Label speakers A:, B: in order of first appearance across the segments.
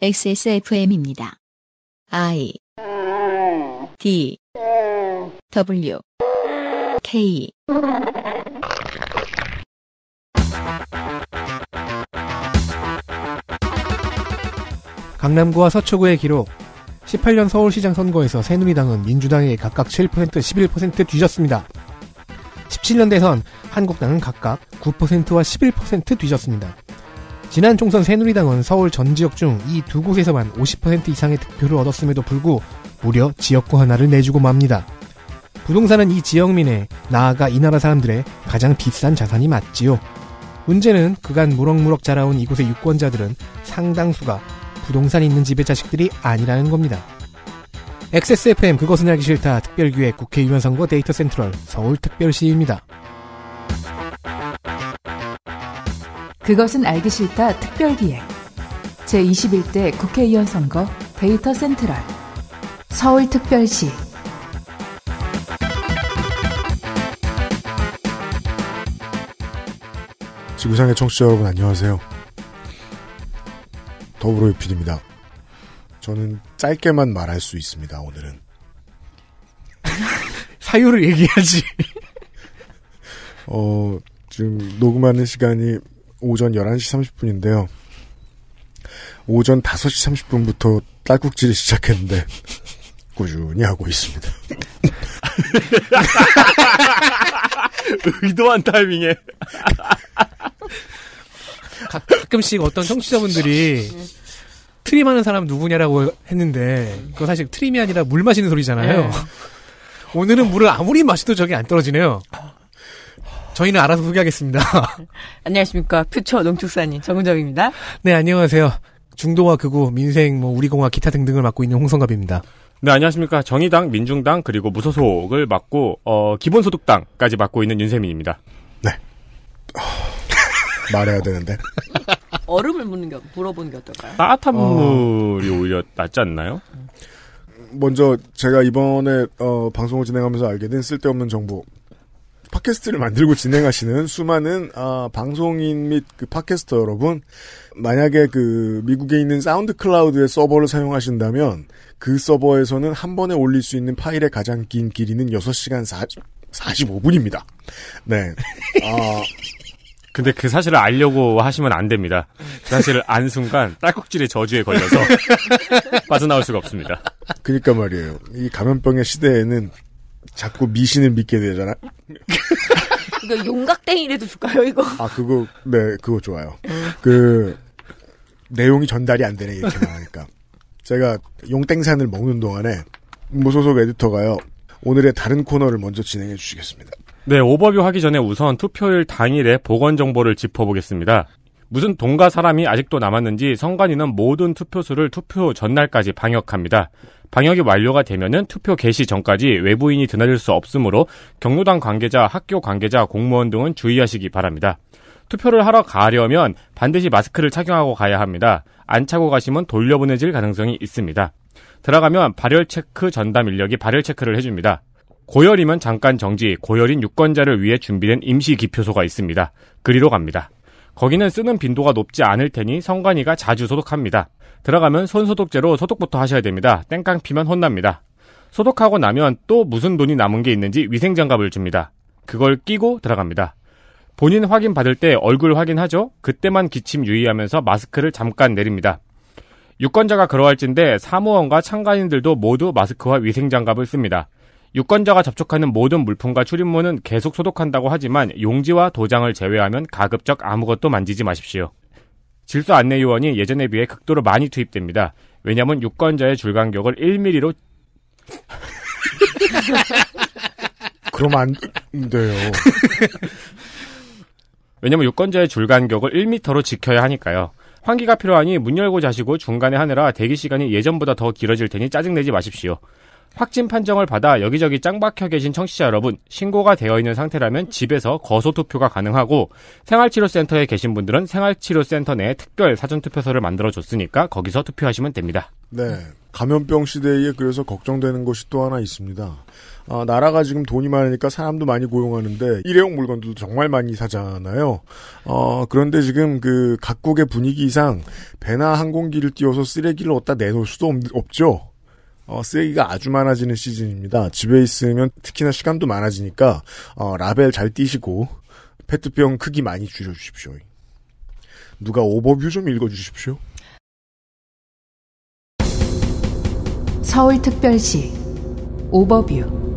A: XSFM입니다. I D W K
B: 강남구와 서초구의 기록 18년 서울시장 선거에서 새누리당은 민주당에게 각각 7%, 11% 뒤졌습니다. 17년 대선 한국당은 각각 9%와 11% 뒤졌습니다. 지난 총선 새누리당은 서울 전 지역 중 이 두 곳에서만 50% 이상의 득표를 얻었음에도 불구 무려 지역구 하나를 내주고 맙니다. 부동산은 이 지역민의 나아가 이 나라 사람들의 가장 비싼 자산이 맞지요. 문제는 그간 무럭무럭 자라온 이곳의 유권자들은 상당수가 부동산 있는 집의 자식들이 아니라는 겁니다. XSFM 그것은 알기 싫다 특별기획 국회의원 선거 데이터 센트럴 서울특별시입니다.
C: 그것은 알기 싫다 특별기획 제21대 국회의원 선거 데이터 센트럴 서울특별시
D: 지구상의 청취자 여러분 안녕하세요. 더불어 유필입니다. 저는 짧게만 말할 수 있습니다. 오늘은
B: 사유를 얘기하지.
D: 어 지금 녹음하는 시간이 오전 11시 30분인데요. 오전 5시 30분부터 딸꾹질을 시작했는데 꾸준히 하고 있습니다.
E: 의도한 타이밍에.
B: 가, 가끔씩 어떤 청취자분들이 트림하는 사람 누구냐라고 했는데 그거 사실 트림이 아니라 물 마시는 소리잖아요.
E: 네.
B: 오늘은 물을 아무리 마셔도 저게 안 떨어지네요. 저희는 알아서 소개하겠습니다.
F: 안녕하십니까. 퓨처 농축산인 정은정입니다.
B: 네, 안녕하세요. 중도와 극우, 민생, 뭐 우리공화 기타 등등을 맡고 있는 홍성갑입니다.
E: 네, 안녕하십니까. 정의당, 민중당, 그리고 무소속을 맡고, 어, 기본소득당까지 맡고 있는 윤세민입니다.
D: 말해야 되는데
F: 얼음을 묻는 게, 물어보는 게 어떨까요?
E: 따뜻한
D: 어.
E: 물이 오히려 낫지 않나요?
D: 먼저 제가 이번에 어, 방송을 진행하면서 알게 된 쓸데없는 정보. 팟캐스트를 만들고 진행하시는 수많은 아, 방송인 및 그 팟캐스터 여러분, 만약에 그 미국에 있는 SoundCloud의 서버를 사용하신다면 그 서버에서는 한 번에 올릴 수 있는 파일의 가장 긴 길이는 6시간 40, 45분입니다. 네. 아,
E: 근데 그 사실을 알려고 하시면 안 됩니다. 그 사실을 안 순간 딸꾹질의 저주에 걸려서 빠져나올 수가 없습니다.
D: 그니까 말이에요. 이 감염병의 시대에는 자꾸 미신을 믿게 되잖아.
F: 이거 용각땡이라도 줄까요, 이거?
D: 아, 그거, 네, 그거 좋아요. 그, 내용이 전달이 안 되네, 이렇게 말하니까. 제가 용땡산을 먹는 동안에, 무소속 에디터가요, 오늘의 다른 코너를 먼저 진행해 주시겠습니다.
E: 네, 오버뷰 하기 전에 우선 투표일 당일의 보건 정보를 짚어보겠습니다. 무슨 동가 사람이 아직도 남았는지 선관위는 모든 투표소를 투표 전날까지 방역합니다. 방역이 완료가 되면은 투표 개시 전까지 외부인이 드나들 수 없으므로 경로당 관계자, 학교 관계자, 공무원 등은 주의하시기 바랍니다. 투표를 하러 가려면 반드시 마스크를 착용하고 가야 합니다. 안 차고 가시면 돌려보내질 가능성이 있습니다. 들어가면 발열 체크 전담 인력이 발열 체크를 해줍니다. 고열이면 잠깐 정지, 고열인 유권자를 위해 준비된 임시 기표소가 있습니다. 그리로 갑니다. 거기는 쓰는 빈도가 높지 않을 테니 선관위가 자주 소독합니다. 들어가면 손소독제로 소독부터 하셔야 됩니다. 땡깡 피면 혼납니다. 소독하고 나면 또 무슨 돈이 남은 게 있는지 위생장갑을 줍니다. 그걸 끼고 들어갑니다. 본인 확인 받을 때 얼굴 확인하죠? 그때만 기침 유의하면서 마스크를 잠깐 내립니다. 유권자가 그러할진데 사무원과 참관인들도 모두 마스크와 위생장갑을 씁니다. 유권자가 접촉하는 모든 물품과 출입문은 계속 소독한다고 하지만 용지와 도장을 제외하면 가급적 아무것도 만지지 마십시오. 질서 안내 요원이 예전에 비해 극도로 많이 투입됩니다. 왜냐하면 유권자의 줄간격을 1mm로
D: 그러면 안 돼요.
E: 왜냐면 유권자의 줄간격을 1m로 지켜야 하니까요. 환기가 필요하니 문 열고 자시고 중간에 하느라 대기 시간이 예전보다 더 길어질 테니 짜증내지 마십시오. 확진 판정을 받아 여기저기 짱 박혀 계신 청취자 여러분, 신고가 되어 있는 상태라면 집에서 거소 투표가 가능하고 생활치료센터에 계신 분들은 생활치료센터 내에 특별 사전 투표소를 만들어 줬으니까 거기서 투표하시면 됩니다.
D: 네. 감염병 시대에 그래서 걱정되는 것이 또 하나 있습니다. 아, 나라가 지금 돈이 많으니까 사람도 많이 고용하는데 일회용 물건들도 정말 많이 사잖아요. 어, 그런데 지금 그 각국의 분위기상 배나 항공기를 띄워서 쓰레기를 어디다 내놓을 수도 없, 죠 어, 쓰레기가 아주 많아지는 시즌입니다. 집에 있으면 특히나 시간도 많아지니까 어, 라벨 잘 띄시고 페트병 크기 많이 줄여주십시오. 누가 오버뷰 좀 읽어주십시오.
C: 서울특별시 오버뷰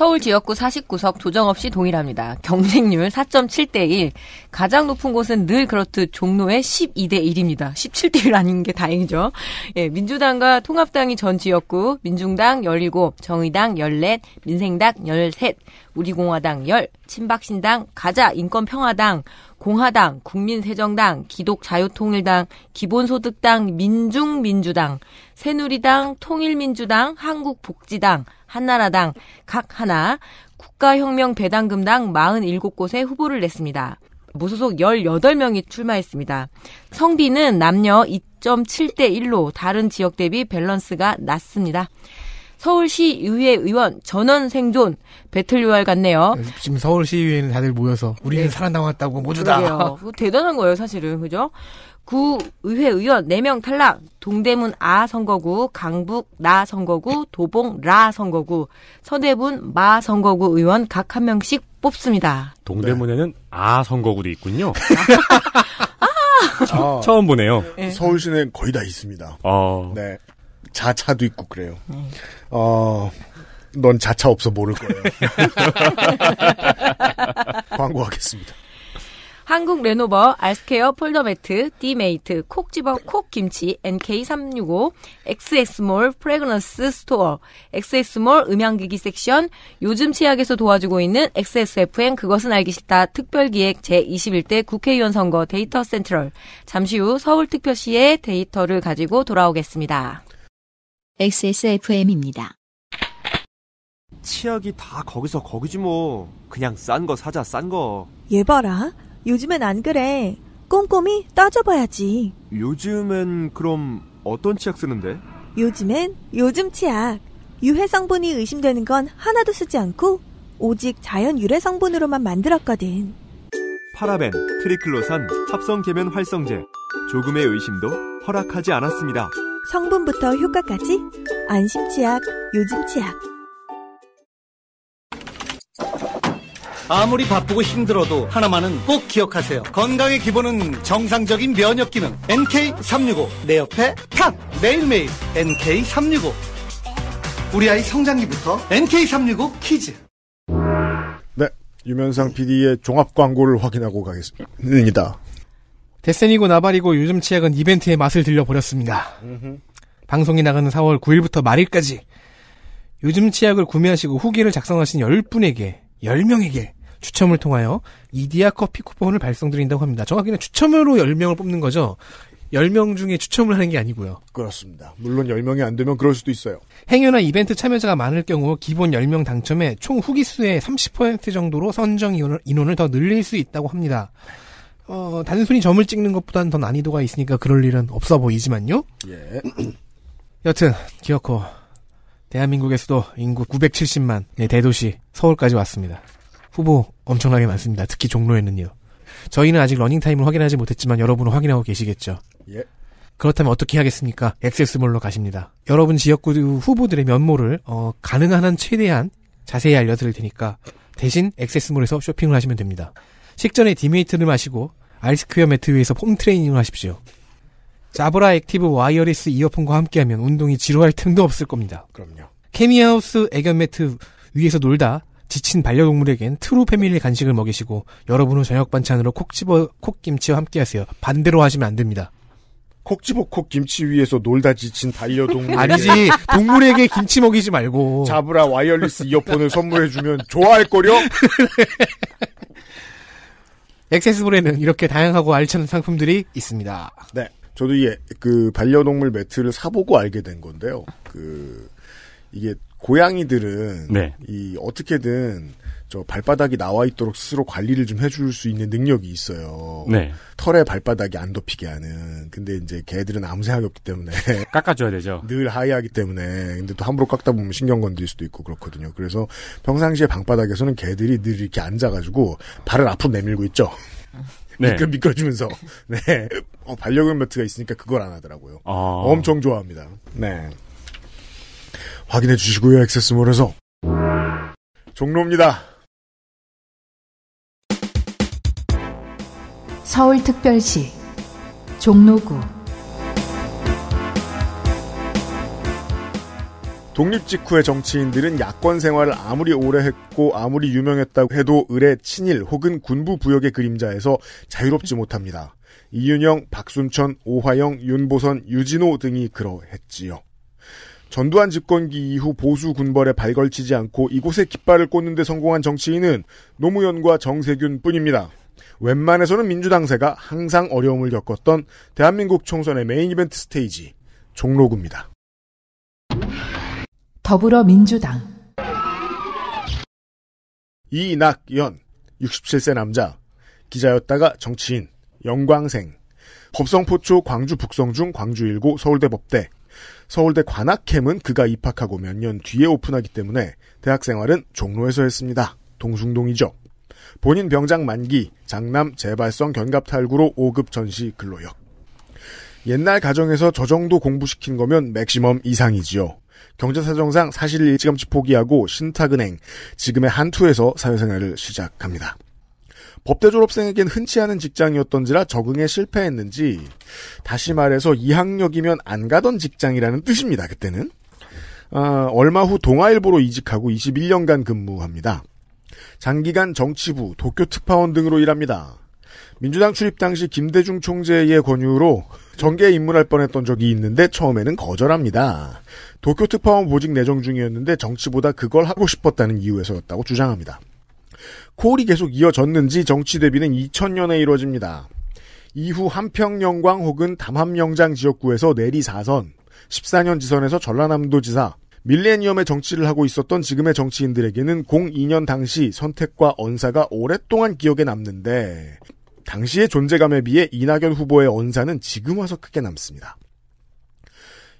F: 서울 지역구 49석 조정 없이 동일합니다. 경쟁률 4.7대 1. 가장 높은 곳은 늘 그렇듯 종로의 12대 1입니다. 17대 1 아닌 게 다행이죠. 예, 민주당과 통합당이 전 지역구, 민중당 17, 정의당 14, 민생당 13, 우리공화당 10, 친박신당, 가자 인권평화당, 공화당, 국민세정당, 기독자유통일당, 기본소득당, 민중민주당, 새누리당, 통일민주당, 한국복지당, 한나라당 각 하나, 국가혁명 배당금당 47곳에 후보를 냈습니다. 무소속 18명이 출마했습니다. 성비는 남녀 2.7대 1로 다른 지역 대비 밸런스가 낮습니다. 서울시 의회 의원 전원 생존 배틀 요할 같네요.
B: 지금 서울시의회는 다들 모여서 우리는 네. 살아남았다고 모두 다.
F: 그러게요. 대단한 거예요, 사실은. 그죠? 구 의회 의원 4명 탈락, 동대문 아 선거구, 강북 나 선거구, 도봉 라 선거구, 서대문 마 선거구 의원 각 한 명씩 뽑습니다.
E: 동대문에는 네. 아 선거구도 있군요. 아. 처음 보네요.
D: 네. 서울시는 거의 다 있습니다. 어. 네. 자차도 있고 그래요. 음. 어, 넌 자차 없어 모를 거예요. 광고하겠습니다.
F: 한국 레노버, 알스케어 폴더매트, 디메이트, 콕 집어 콕 김치, NK365, XS몰 프레그너스 스토어, XS몰 음향기기 섹션, 요즘 치약에서 도와주고 있는 XSFM 그것은 알기 싫다 특별기획 제21대 국회의원 선거 데이터 센트럴. 잠시 후 서울특별시의 데이터를 가지고 돌아오겠습니다.
A: XSFM입니다.
G: 치약이 다 거기서 거기지 뭐. 그냥 싼 거 사자, 싼 거.
H: 얘 봐라. 요즘엔 안 그래. 꼼꼼히 따져봐야지.
G: 요즘엔 그럼 어떤 치약 쓰는데?
H: 요즘엔 요즘 치약. 유해 성분이 의심되는 건 하나도 쓰지 않고 오직 자연 유래 성분으로만 만들었거든.
G: 파라벤, 트리클로산, 합성 계면 활성제. 조금의 의심도 허락하지 않았습니다.
H: 성분부터 효과까지 안심 치약, 요즘 치약.
I: 아무리 바쁘고 힘들어도 하나만은 꼭 기억하세요. 건강의 기본은 정상적인 면역 기능. NK365. 내 옆에 탁! 매일매일 NK365. 우리 아이 성장기부터 NK365 키즈.
D: 네. 유면상 PD의 종합 광고를 확인하고 가겠습니다.
B: 데센이고 나발이고 요즘 치약은 이벤트의 맛을 들려버렸습니다. 방송이 나가는 4월 9일부터 말일까지 요즘 치약을 구매하시고 후기를 작성하신 10분에게 10명에게 추첨을 통하여 이디야 커피 쿠폰을 발송드린다고 합니다. 정확히는 추첨으로 10명을 뽑는 거죠. 10명 중에 추첨을 하는 게 아니고요.
D: 그렇습니다. 물론 10명이 안 되면 그럴 수도 있어요.
B: 행여나 이벤트 참여자가 많을 경우 기본 10명 당첨에 총 후기 수의 30% 정도로 선정 인원을 더 늘릴 수 있다고 합니다. 어, 단순히 점을 찍는 것보다는 더 난이도가 있으니까 그럴 일은 없어 보이지만요. 예. 여튼 기어코 대한민국에서도 인구 970만 의 대도시 서울까지 왔습니다. 후보 엄청나게 많습니다. 특히 종로에는요. 저희는 아직 러닝타임을 확인하지 못했지만 여러분은 확인하고 계시겠죠. 예. 그렇다면 어떻게 하겠습니까? XS몰로 가십니다. 여러분 지역구 후보들의 면모를 어, 가능한 한 최대한 자세히 알려드릴 테니까 대신 XS몰에서 쇼핑을 하시면 됩니다. 식전에 디메이트를 마시고 알스퀘어 매트 위에서 홈 트레이닝을 하십시오. 자브라 액티브 wireless 이어폰과 함께하면 운동이 지루할 틈도 없을 겁니다.
D: 그럼요.
B: 케미하우스 애견 매트 위에서 놀다 지친 반려동물에겐 트루 패밀리 간식을 먹이시고 여러분은 저녁 반찬으로 콕 집어 콕김치와 함께하세요. 반대로 하시면 안 됩니다.
D: 콕 집어 콕 김치 위에서 놀다 지친 반려동물
B: 아니지 동물에게 김치 먹이지 말고
D: 자브라 wireless 이어폰을 선물해주면 좋아할 거려.
B: XS몰에는 이렇게 다양하고 알찬 상품들이 있습니다.
D: 네. 저도 이그 반려동물 매트를 사보고 알게 된 건데요. 그 이게 고양이들은 네. 이 어떻게든 저 발바닥이 나와 있도록 스스로 관리를 좀 해줄 수 있는 능력이 있어요.
E: 네.
D: 털에 발바닥이 안 덮이게 하는. 근데 이제 개들은 아무 생각이 없기 때문에
E: 깎아줘야 되죠.
D: 늘 하이하기 때문에 근데 또 함부로 깎다 보면 신경 건드릴 수도 있고 그렇거든요. 그래서 평상시에 방바닥에서는 개들이 늘 이렇게 앉아가지고 발을 앞으로 내밀고 있죠.
E: 네.
D: 미끌 미끌어주면서 네 어, 반려견 매트가 있으니까 그걸 안 하더라고요.
E: 아.
D: 엄청 좋아합니다. 네 확인해 주시고요. 액세스몰에서 종로입니다.
C: 서울특별시 종로구
D: 독립 직후의 정치인들은 야권 생활을 아무리 오래 했고 아무리 유명했다고 해도 을의 친일 혹은 군부 부역의 그림자에서 자유롭지 못합니다. 이윤영, 박순천, 오화영, 윤보선, 유진호 등이 그러했지요. 전두환 집권기 이후 보수 군벌에 발걸치지 않고 이곳에 깃발을 꽂는 데 성공한 정치인은 노무현과 정세균 뿐입니다. 웬만해서는 민주당세가 항상 어려움을 겪었던 대한민국 총선의 메인 이벤트 스테이지 종로구입니다.
C: 더불어민주당
D: 이낙연 67세 남자 기자였다가 정치인 영광생 법성포초 광주 북성중 광주 1고 서울대 법대 서울대 관악캠은 그가 입학하고 몇 년 뒤에 오픈하기 때문에 대학 생활은 종로에서 했습니다. 동숭동이죠. 본인 병장 만기 장남 재발성 견갑 탈구로 5급 전시 근로역 옛날 가정에서 저 정도 공부시킨 거면 맥시멈 이상이지요. 경제사정상 사실 일찌감치 포기하고 신탁은행, 지금의 한투에서 사회생활을 시작합니다. 법대 졸업생에겐 흔치 않은 직장이었던지라 적응에 실패했는지, 다시 말해서 2학력이면 안 가던 직장이라는 뜻입니다, 그때는. 아, 얼마 후 동아일보로 이직하고 21년간 근무합니다. 장기간 정치부, 도쿄 특파원 등으로 일합니다. 민주당 출입 당시 김대중 총재의 권유로 정계에 입문할 뻔했던 적이 있는데 처음에는 거절합니다. 도쿄 특파원 보직 내정 중이었는데 정치보다 그걸 하고 싶었다는 이유에서였다고 주장합니다. 콜이 계속 이어졌는지 정치 데뷔는 2000년에 이루어집니다. 이후 한평영광 혹은 담합영장 지역구에서 내리 4선, 14년 지선에서 전라남도 지사, 밀레니엄의 정치를 하고 있었던 지금의 정치인들에게는 02년 당시 선택과 언사가 오랫동안 기억에 남는데 당시의 존재감에 비해 이낙연 후보의 언사는 지금 와서 크게 남습니다.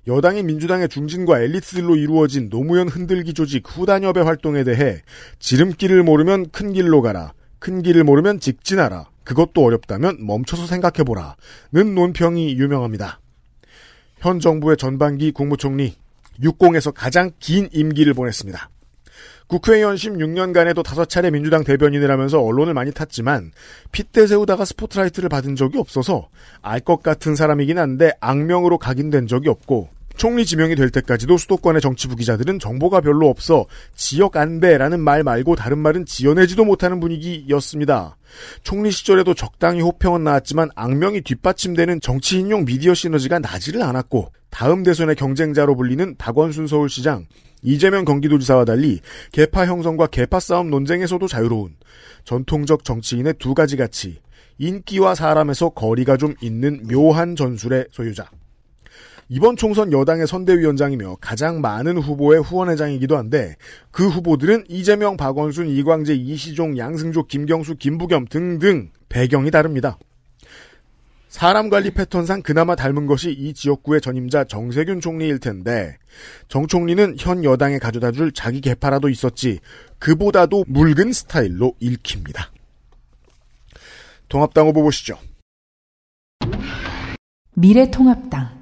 D: 여당이 민주당의 중진과 엘리트들로 이루어진 노무현 흔들기 조직 후단협의 활동에 대해 지름길을 모르면 큰 길로 가라. 큰 길을 모르면 직진하라. 그것도 어렵다면 멈춰서 생각해보라. 는 논평이 유명합니다. 현 정부의 전반기 국무총리 60에서 가장 긴 임기를 보냈습니다. 국회의원 16년간에도 다섯 차례 민주당 대변인을 하면서 언론을 많이 탔지만 핏대 세우다가 스포트라이트를 받은 적이 없어서 알 것 같은 사람이긴 한데 악명으로 각인된 적이 없고 총리 지명이 될 때까지도 수도권의 정치부 기자들은 정보가 별로 없어 지역 안배라는 말 말고 다른 말은 지어내지도 못하는 분위기였습니다. 총리 시절에도 적당히 호평은 나왔지만 악명이 뒷받침되는 정치인용 미디어 시너지가 나지를 않았고 다음 대선의 경쟁자로 불리는 박원순 서울시장, 이재명 경기도지사와 달리 개파 형성과 개파 싸움 논쟁에서도 자유로운 전통적 정치인의 두 가지 가치, 인기와 사람에서 거리가 좀 있는 묘한 전술의 소유자. 이번 총선 여당의 선대위원장이며 가장 많은 후보의 후원회장이기도 한데 그 후보들은 이재명, 박원순, 이광재, 이시종, 양승조, 김경수, 김부겸 등등 배경이 다릅니다. 사람 관리 패턴상 그나마 닮은 것이 이 지역구의 전임자 정세균 총리일 텐데 정 총리는 현 여당에 가져다 줄 자기 개파라도 있었지 그보다도 묽은 스타일로 읽힙니다. 통합당 후보 보시죠.
C: 미래통합당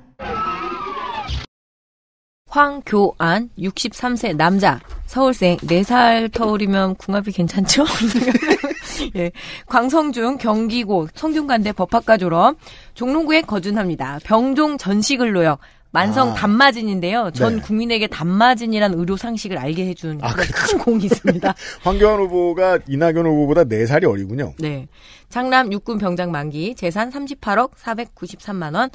F: 황교안 63세 남자 서울생 4살 터울이면 궁합이 괜찮죠? 예. 광성중 경기고 성균관대 법학과 졸업 종로구에 거주합니다. 병종 전시근로역 만성
D: 아.
F: 단마진인데요. 전
D: 네.
F: 국민에게 단마진이란 의료 상식을 알게 해준
D: 아, 그렇죠.
F: 큰 공이 있습니다.
D: 황교안 후보가 이낙연 후보보다 4살이 어리군요.
F: 네. 창남 육군 병장 만기, 재산 38억 493만 원,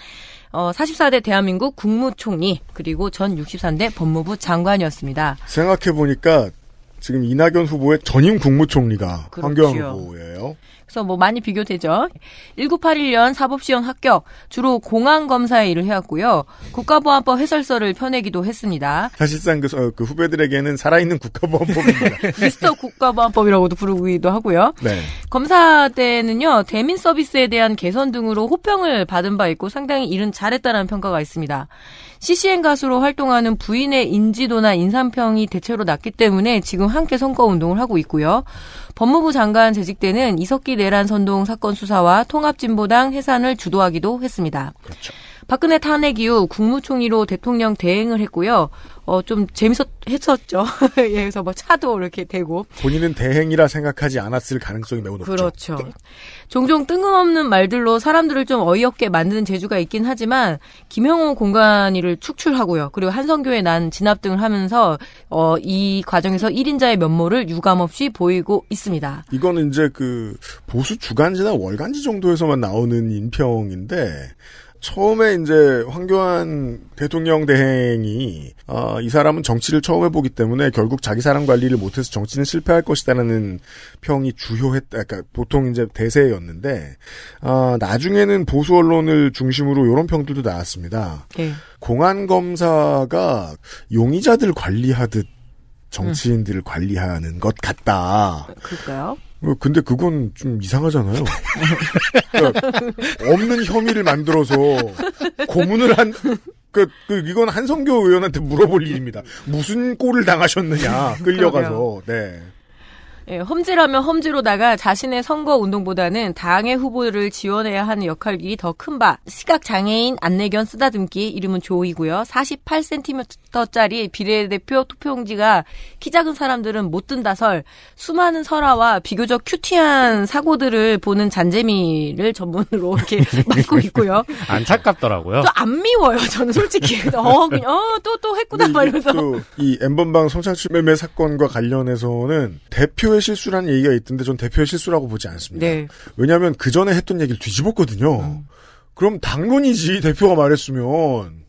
F: 어, 44대 대한민국 국무총리, 그리고 전 63대 법무부 장관이었습니다.
D: 생각해 보니까 지금 이낙연 후보의 전임 국무총리가
F: 그렇죠.
D: 황교안 후보예요.
F: 그래서 뭐 많이 비교되죠. 1981년 사법시험 합격, 주로 공안검사의 일을 해왔고요. 국가보안법 해설서를 펴내기도 했습니다.
D: 사실상 그, 어, 그 후배들에게는 살아있는 국가보안법입니다.
F: 미스터 국가보안법이라고도 부르기도 하고요.
D: 네.
F: 검사 때는요, 대민 서비스에 대한 개선 등으로 호평을 받은 바 있고 상당히 일은 잘했다는 평가가 있습니다. CCN 가수로 활동하는 부인의 인지도나 인상평이 대체로 낮기 때문에 지금 함께 선거 운동을 하고 있고요. 법무부 장관 재직 때는 이석기 내란 선동 사건 수사와 통합진보당 해산을 주도하기도 했습니다. 박근혜 탄핵 이후 국무총리로 대통령 대행을 했고요. 어, 좀 재밌었, 했었죠. 예, 그래서 뭐 차도 이렇게 되고.
D: 본인은 대행이라 생각하지 않았을 가능성이 매우 높죠.
F: 그렇죠. 종종 뜬금없는 말들로 사람들을 좀 어이없게 만드는 재주가 있긴 하지만 김형호 공간이를 축출하고요. 그리고 한성교에 난 진압 등을 하면서 어, 이 과정에서 1인자의 면모를 유감없이 보이고 있습니다.
D: 이거는 이제 그 보수 주간지나 월간지 정도에서만 나오는 인평인데 처음에 이제 황교안 대통령 대행이 어, 이 사람은 정치를 처음 해보기 때문에 결국 자기 사람 관리를 못해서 정치는 실패할 것이다라는 평이 주요했다. 그러니까 보통 이제 대세였는데 어, 나중에는 보수 언론을 중심으로 이런 평들도 나왔습니다.
F: 예.
D: 공안 검사가 용의자들 관리하듯 정치인들을 관리하는 것 같다.
F: 그럴까요?
D: 어, 근데 그건 좀 이상하잖아요. 그러니까 없는 혐의를 만들어서 고문을 한, 그, 그, 이건 한성교 의원한테 물어볼 일입니다. 무슨 꼴을 당하셨느냐, 끌려가서, 네.
F: 예, 험지라면 험지로다가 자신의 선거 운동보다는 당의 후보를 지원해야 하는 역할이 더 큰 바. 시각 장애인 안내견 쓰다듬기 이름은 조이고요. 48cm짜리 비례대표 투표용지가 키 작은 사람들은 못 든다 설 수많은 설화와 비교적 큐티한 사고들을 보는 잔재미를 전문으로 이렇게 맡고 있고요.
E: 안타깝더라고요.
F: 또 안 미워요. 저는 솔직히 어 그냥 어 또 또 했구나 막 이러면서
D: 또이 엠번방 성착취 매매 사건과 관련해서는 대표 의 실수라는 얘기가 있던데 전 대표의 실수라고 보지 않습니다.
F: 네.
D: 왜냐하면 그 전에 했던 얘기를 뒤집었거든요. 그럼 당론이지 대표가 말했으면.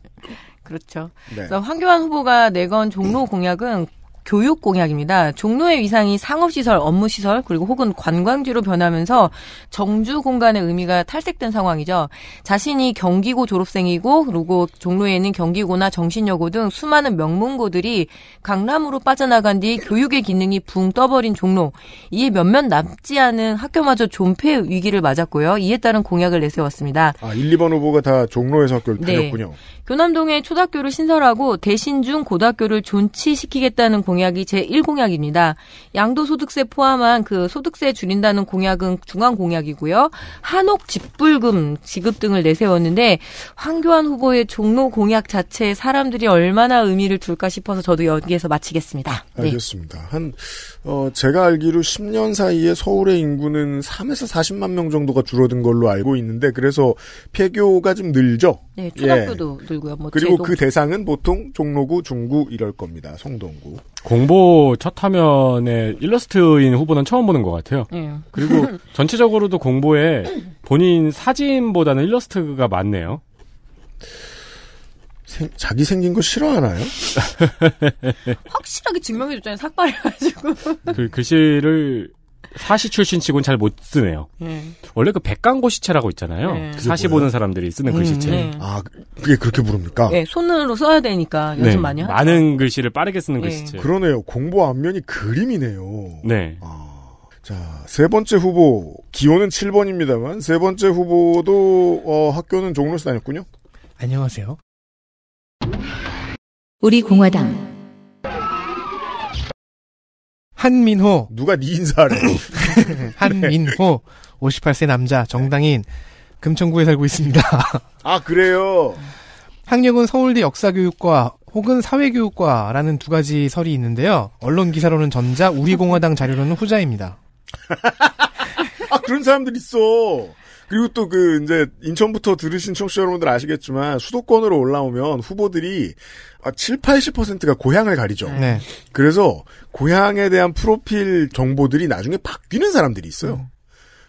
F: 그렇죠.
D: 네.
F: 그래서 황교안 후보가 내건 종로 공약은 교육 공약입니다. 종로의 위상이 상업시설, 업무시설, 그리고 혹은 관광지로 변하면서 정주 공간의 의미가 탈색된 상황이죠. 자신이 경기고 졸업생이고, 그리고 종로에는 경기고나 정신여고 등 수많은 명문고들이 강남으로 빠져나간 뒤 교육의 기능이 붕 떠버린 종로. 이에 몇몇 남지 않은 학교마저 존폐 위기를 맞았고요. 이에 따른 공약을 내세웠습니다.
D: 아, 1, 2번 후보가 다 종로에서 학교를
F: 네.
D: 다녔군요.
F: 교남동에 초등학교를 신설하고 대신 중 고등학교를 존치시키겠다는 공약 이 제1공약입니다. 양도소득세 포함한 그 소득세 줄인다는 공약은 중앙 공약이고요. 한옥 집불금 지급 등을 내세웠는데 황교안 후보의 종로 공약 자체에 사람들이 얼마나 의미를 둘까 싶어서 저도 여기에서 마치겠습니다. 네.
D: 알겠습니다. 한, 어, 제가 알기로 10년 사이에 서울의 인구는 3에서 40만 명 정도가 줄어든 걸로 알고 있는데, 그래서 폐교가 좀 늘죠?
F: 네, 초등학교도 늘고요. 뭐
D: 그리고
F: 제도-
D: 그 대상은 보통 종로구, 중구 이럴 겁니다. 성동구.
E: 공보 첫 화면에 일러스트인 후보는 처음 보는 것 같아요.
F: 예.
E: 그리고 전체적으로도 공보에 본인 사진보다는 일러스트가 많네요.
D: 생- 자기 생긴 거 싫어하나요?
F: 확실하게 증명해줬잖아요. 삭발해가지고.
E: 그 글씨를 사시 출신치고는 잘못 쓰네요.
F: 예.
E: 원래 그 백강고시체라고 있잖아요.
F: 네.
D: 그게
E: 사시? 보는 사람들이 쓰는
B: 음,
E: 글씨체.
F: 네.
D: 아, 그게 그렇게 부릅니까?
F: 예, 손으로 써야 되니까 연습
E: 네,
F: 많이 하죠.
E: 많은 글씨를 빠르게 쓰는
F: 네.
E: 글씨체.
D: 그러네요. 공보 앞면이 그림이네요.
E: 네.
D: 자, 세 번째 후보, 기호는 7번입니다만, 세 번째 후보도, 어, 학교는 종로에서 다녔군요.
B: 안녕하세요.
A: 우리 공화당
B: 한민호,
D: 누가 네 인사를.
B: 한민호, 58세 남자, 정당인, 금천구에 살고 있습니다.
D: 아, 그래요?
B: 학력은 서울대 역사교육과 혹은 사회교육과라는 두 가지 설이 있는데요. 언론 기사로는 전자, 우리공화당 자료로는 후자입니다.
D: 아, 그런 사람들 있어. 그리고 또 그, 이제, 인천부터 들으신 청취자 여러분들 아시겠지만, 수도권으로 올라오면 후보들이 아, 7, 80%가 고향을 가리죠.
B: 네.
D: 그래서, 고향에 대한 프로필 정보들이 나중에 바뀌는 사람들이 있어요.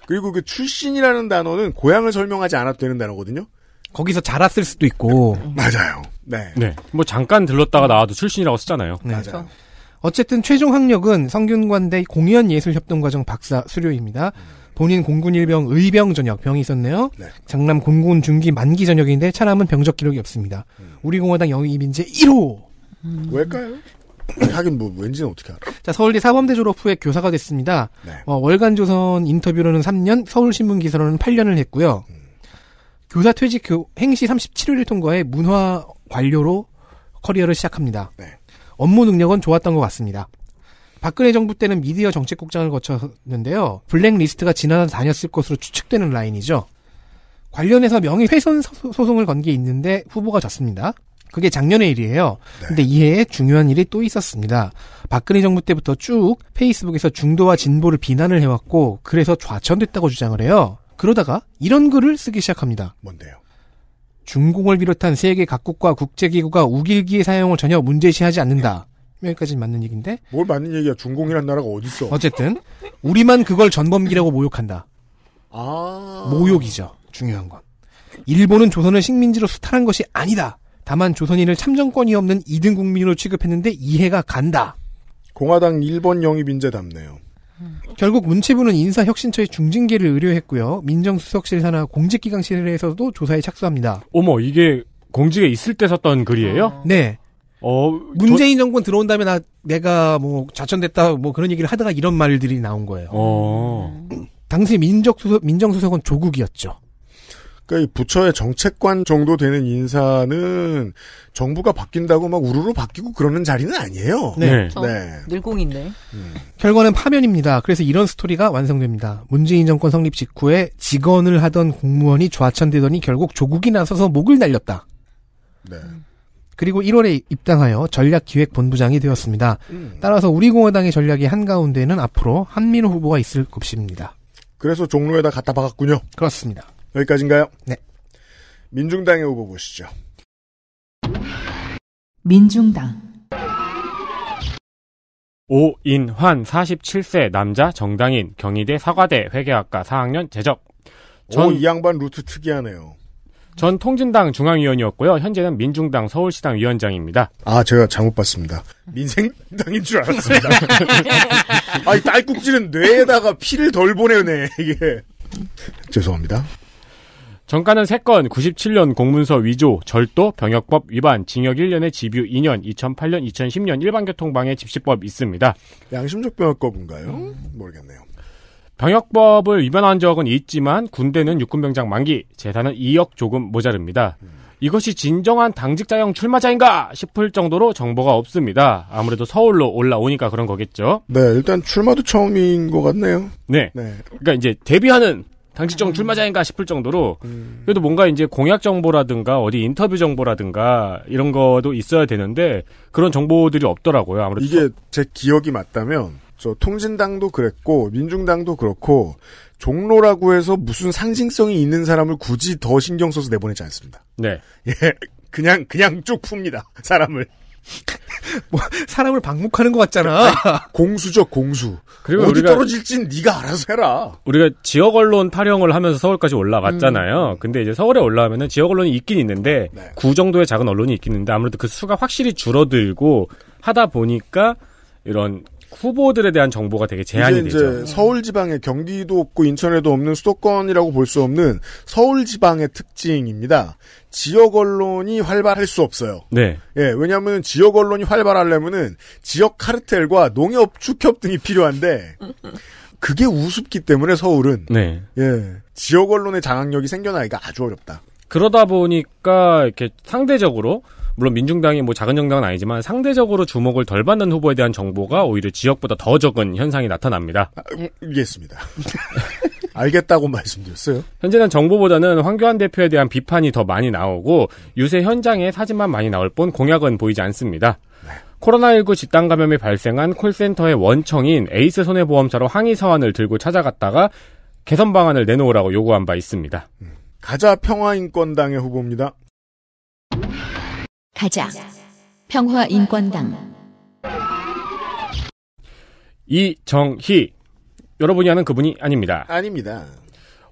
D: 그리고 그 출신이라는 단어는 고향을 설명하지 않아도 되는 단어거든요.
B: 거기서 자랐을 수도 있고.
D: 맞아요. 네.
E: 네. 뭐 잠깐 들렀다가 나와도 출신이라고 쓰잖아요.
B: 네.
D: 맞아요.
B: 어쨌든 최종 학력은 성균관대 공연예술협동과정 박사 수료입니다. 본인 공군 일병 의병 전역 병이 있었네요.
D: 네.
B: 장남 공군 중기 만기 전역인데 차남은 병적 기록이 없습니다. 우리 공화당 영입인재 1호.
D: 왜일까요? 하긴 뭐 왠지는 어떻게 알아?
B: 자 서울대 사범대 졸업 후에 교사가 됐습니다.
D: 네.
B: 어, 월간 조선 인터뷰로는 3년, 서울신문 기사로는 8년을 했고요. 교사 퇴직 교 행시 37회를 통과해 문화 관료로 커리어를 시작합니다.
D: 네.
B: 업무 능력은 좋았던 것 같습니다. 박근혜 정부 때는 미디어 정책국장을 거쳤는데요. 블랙리스트가 지나다 다녔을 것으로 추측되는 라인이죠. 관련해서 명예훼손 소- 소송을 건 게 있는데 후보가 졌습니다. 그게 작년의 일이에요. 근데 이해에 중요한 일이 또 있었습니다. 박근혜 정부 때부터 쭉 페이스북에서 중도와 진보를 비난을 해왔고 그래서 좌천됐다고 주장을 해요. 그러다가 이런 글을 쓰기 시작합니다.
D: 뭔데요?
B: 중공을 비롯한 세계 각국과 국제기구가 우길기의 사용을 전혀 문제시하지 않는다. 여기까지는 맞는 얘기인데
D: 뭘 맞는 얘기야? 중공이란 나라가 어딨어?
B: 어쨌든 우리만 그걸 전범기라고 모욕한다.
D: 아.
B: 모욕이죠. 중요한 건. 일본은 조선을 식민지로 수탈한 것이 아니다. 다만 조선인을 참정권이 없는 2등 국민으로 취급했는데 이해가 간다.
D: 공화당 1번 영입 인재답네요.
B: 결국 문체부는 인사혁신처의 중징계를 의뢰했고요. 민정수석실 산하 공직기강실에서도 조사에 착수합니다.
E: 어머, 이게 공직에 있을 때 썼던 글이에요?
B: 네.
E: 어,
B: 문재인 정권 들어온 다음에 나 내가 뭐 좌천됐다 뭐 그런 얘기를 하다가 이런 말들이 나온 거예요.
E: 어.
B: 당시 민정수석 민정수석은 조국이었죠.
D: 그러니까 이 부처의 정책관 정도 되는 인사는 정부가 바뀐다고 막 우르르 바뀌고 그러는 자리는 아니에요.
B: 네.
F: 저
D: 네.
F: 늘공인데.
B: 결과는 파면입니다. 그래서 이런 스토리가 완성됩니다. 문재인 정권 성립 직후에 직원을 하던 공무원이 좌천되더니 결국 조국이 나서서 목을 날렸다.
D: 네.
B: 그리고 1월에 입당하여 전략기획본부장이 되었습니다. 따라서 우리공화당의 전략의 한가운데는 앞으로 한민호 후보가 있을 것입니다.
D: 그래서 종로에다 갖다 박았군요.
B: 그렇습니다.
D: 여기까지인가요?
B: 네.
D: 민중당의 후보 보시죠.
C: 민중당
E: 오인환 47세 남자 정당인 경희대 사과대 회계학과 4학년 재적. 전,
D: 오, 이 양반 루트 특이하네요.
E: 전 통진당 중앙위원이었고요. 현재는 민중당 서울시당 위원장입니다.
D: 아, 제가 잘못 봤습니다. 민생당인 줄 알았습니다. 아이, 딸꾹질은 뇌에다가 피를 덜 보내네, 이게. 죄송합니다.
E: 정가는 3건 97년 공문서 위조, 절도, 병역법 위반, 징역 1년에 집유 2년, 2008년, 2010년 일반교통방해 집시법 있습니다.
D: 양심적 병역거부인가요? 모르겠네요.
E: 병역법을 위반한 적은 있지만 군대는 육군병장 만기, 재산은 2억 조금 모자릅니다. 이것이 진정한 당직자형 출마자인가 싶을 정도로 정보가 없습니다. 아무래도 서울로 올라오니까 그런 거겠죠.
D: 네, 일단 출마도 처음인 것 같네요.
E: 네.
D: 네.
E: 그러니까 이제 데뷔하는 당직정 출마자인가 싶을 정도로 그래도 뭔가 이제 공약 정보라든가 어디 인터뷰 정보라든가 이런 거도 있어야 되는데 그런 정보들이 없더라고요. 아무래도
D: 이게 제 기억이 맞다면 저 통진당도 그랬고 민중당도 그렇고 종로라고 해서 무슨 상징성이 있는 사람을 굳이 더 신경 써서 내보내지 않습니다.
E: 네.
D: 예, 그냥 그냥 쭉 풉니다. 사람을
B: 사람을 방목하는 것 같잖아.
D: 공수죠 공수.
E: 그리고
D: 어디
E: 우리가
D: 떨어질진 네가 알아서 해라.
E: 우리가 지역 언론 타령을 하면서 서울까지 올라갔잖아요. 근데 이제 서울에 올라오면은 지역 언론이 있긴 있는데
D: 네.
E: 구 정도의 작은 언론이 있긴 있는데 아무래도 그 수가 확실히 줄어들고 하다 보니까 이런 후보들에 대한 정보가 되게 제한이
D: 이제
E: 되죠.
D: 이제 서울 지방에 경기도 없고 인천에도 없는 수도권이라고 볼 수 없는 서울 지방의 특징입니다. 지역 언론이 활발할 수 없어요.
E: 네.
D: 예, 왜냐하면 지역 언론이 활발하려면은 지역 카르텔과 농협 축협 등이 필요한데 그게 우습기 때문에 서울은
E: 네.
D: 예 지역 언론의 장악력이 생겨나기가 아주 어렵다.
E: 그러다 보니까 이렇게 상대적으로 물론 민중당이 뭐 작은 정당은 아니지만 상대적으로 주목을 덜 받는 후보에 대한 정보가 오히려 지역보다 더 적은 현상이 나타납니다.
D: 아, 이해했습니다. 알겠다고 말씀드렸어요.
E: 현재는 정보보다는 황교안 대표에 대한 비판이 더 많이 나오고 유세 현장에 사진만 많이 나올 뿐 공약은 보이지 않습니다. 코로나19 집단 감염이 발생한 콜센터의 원청인 에이스 손해보험사로 항의 서한을 들고 찾아갔다가 개선 방안을 내놓으라고 요구한 바 있습니다.
D: 가자 평화인권당의 후보입니다.
A: 가자. 평화인권당.
E: 이정희 여러분이 아는 그분이 아닙니다.
D: 아닙니다.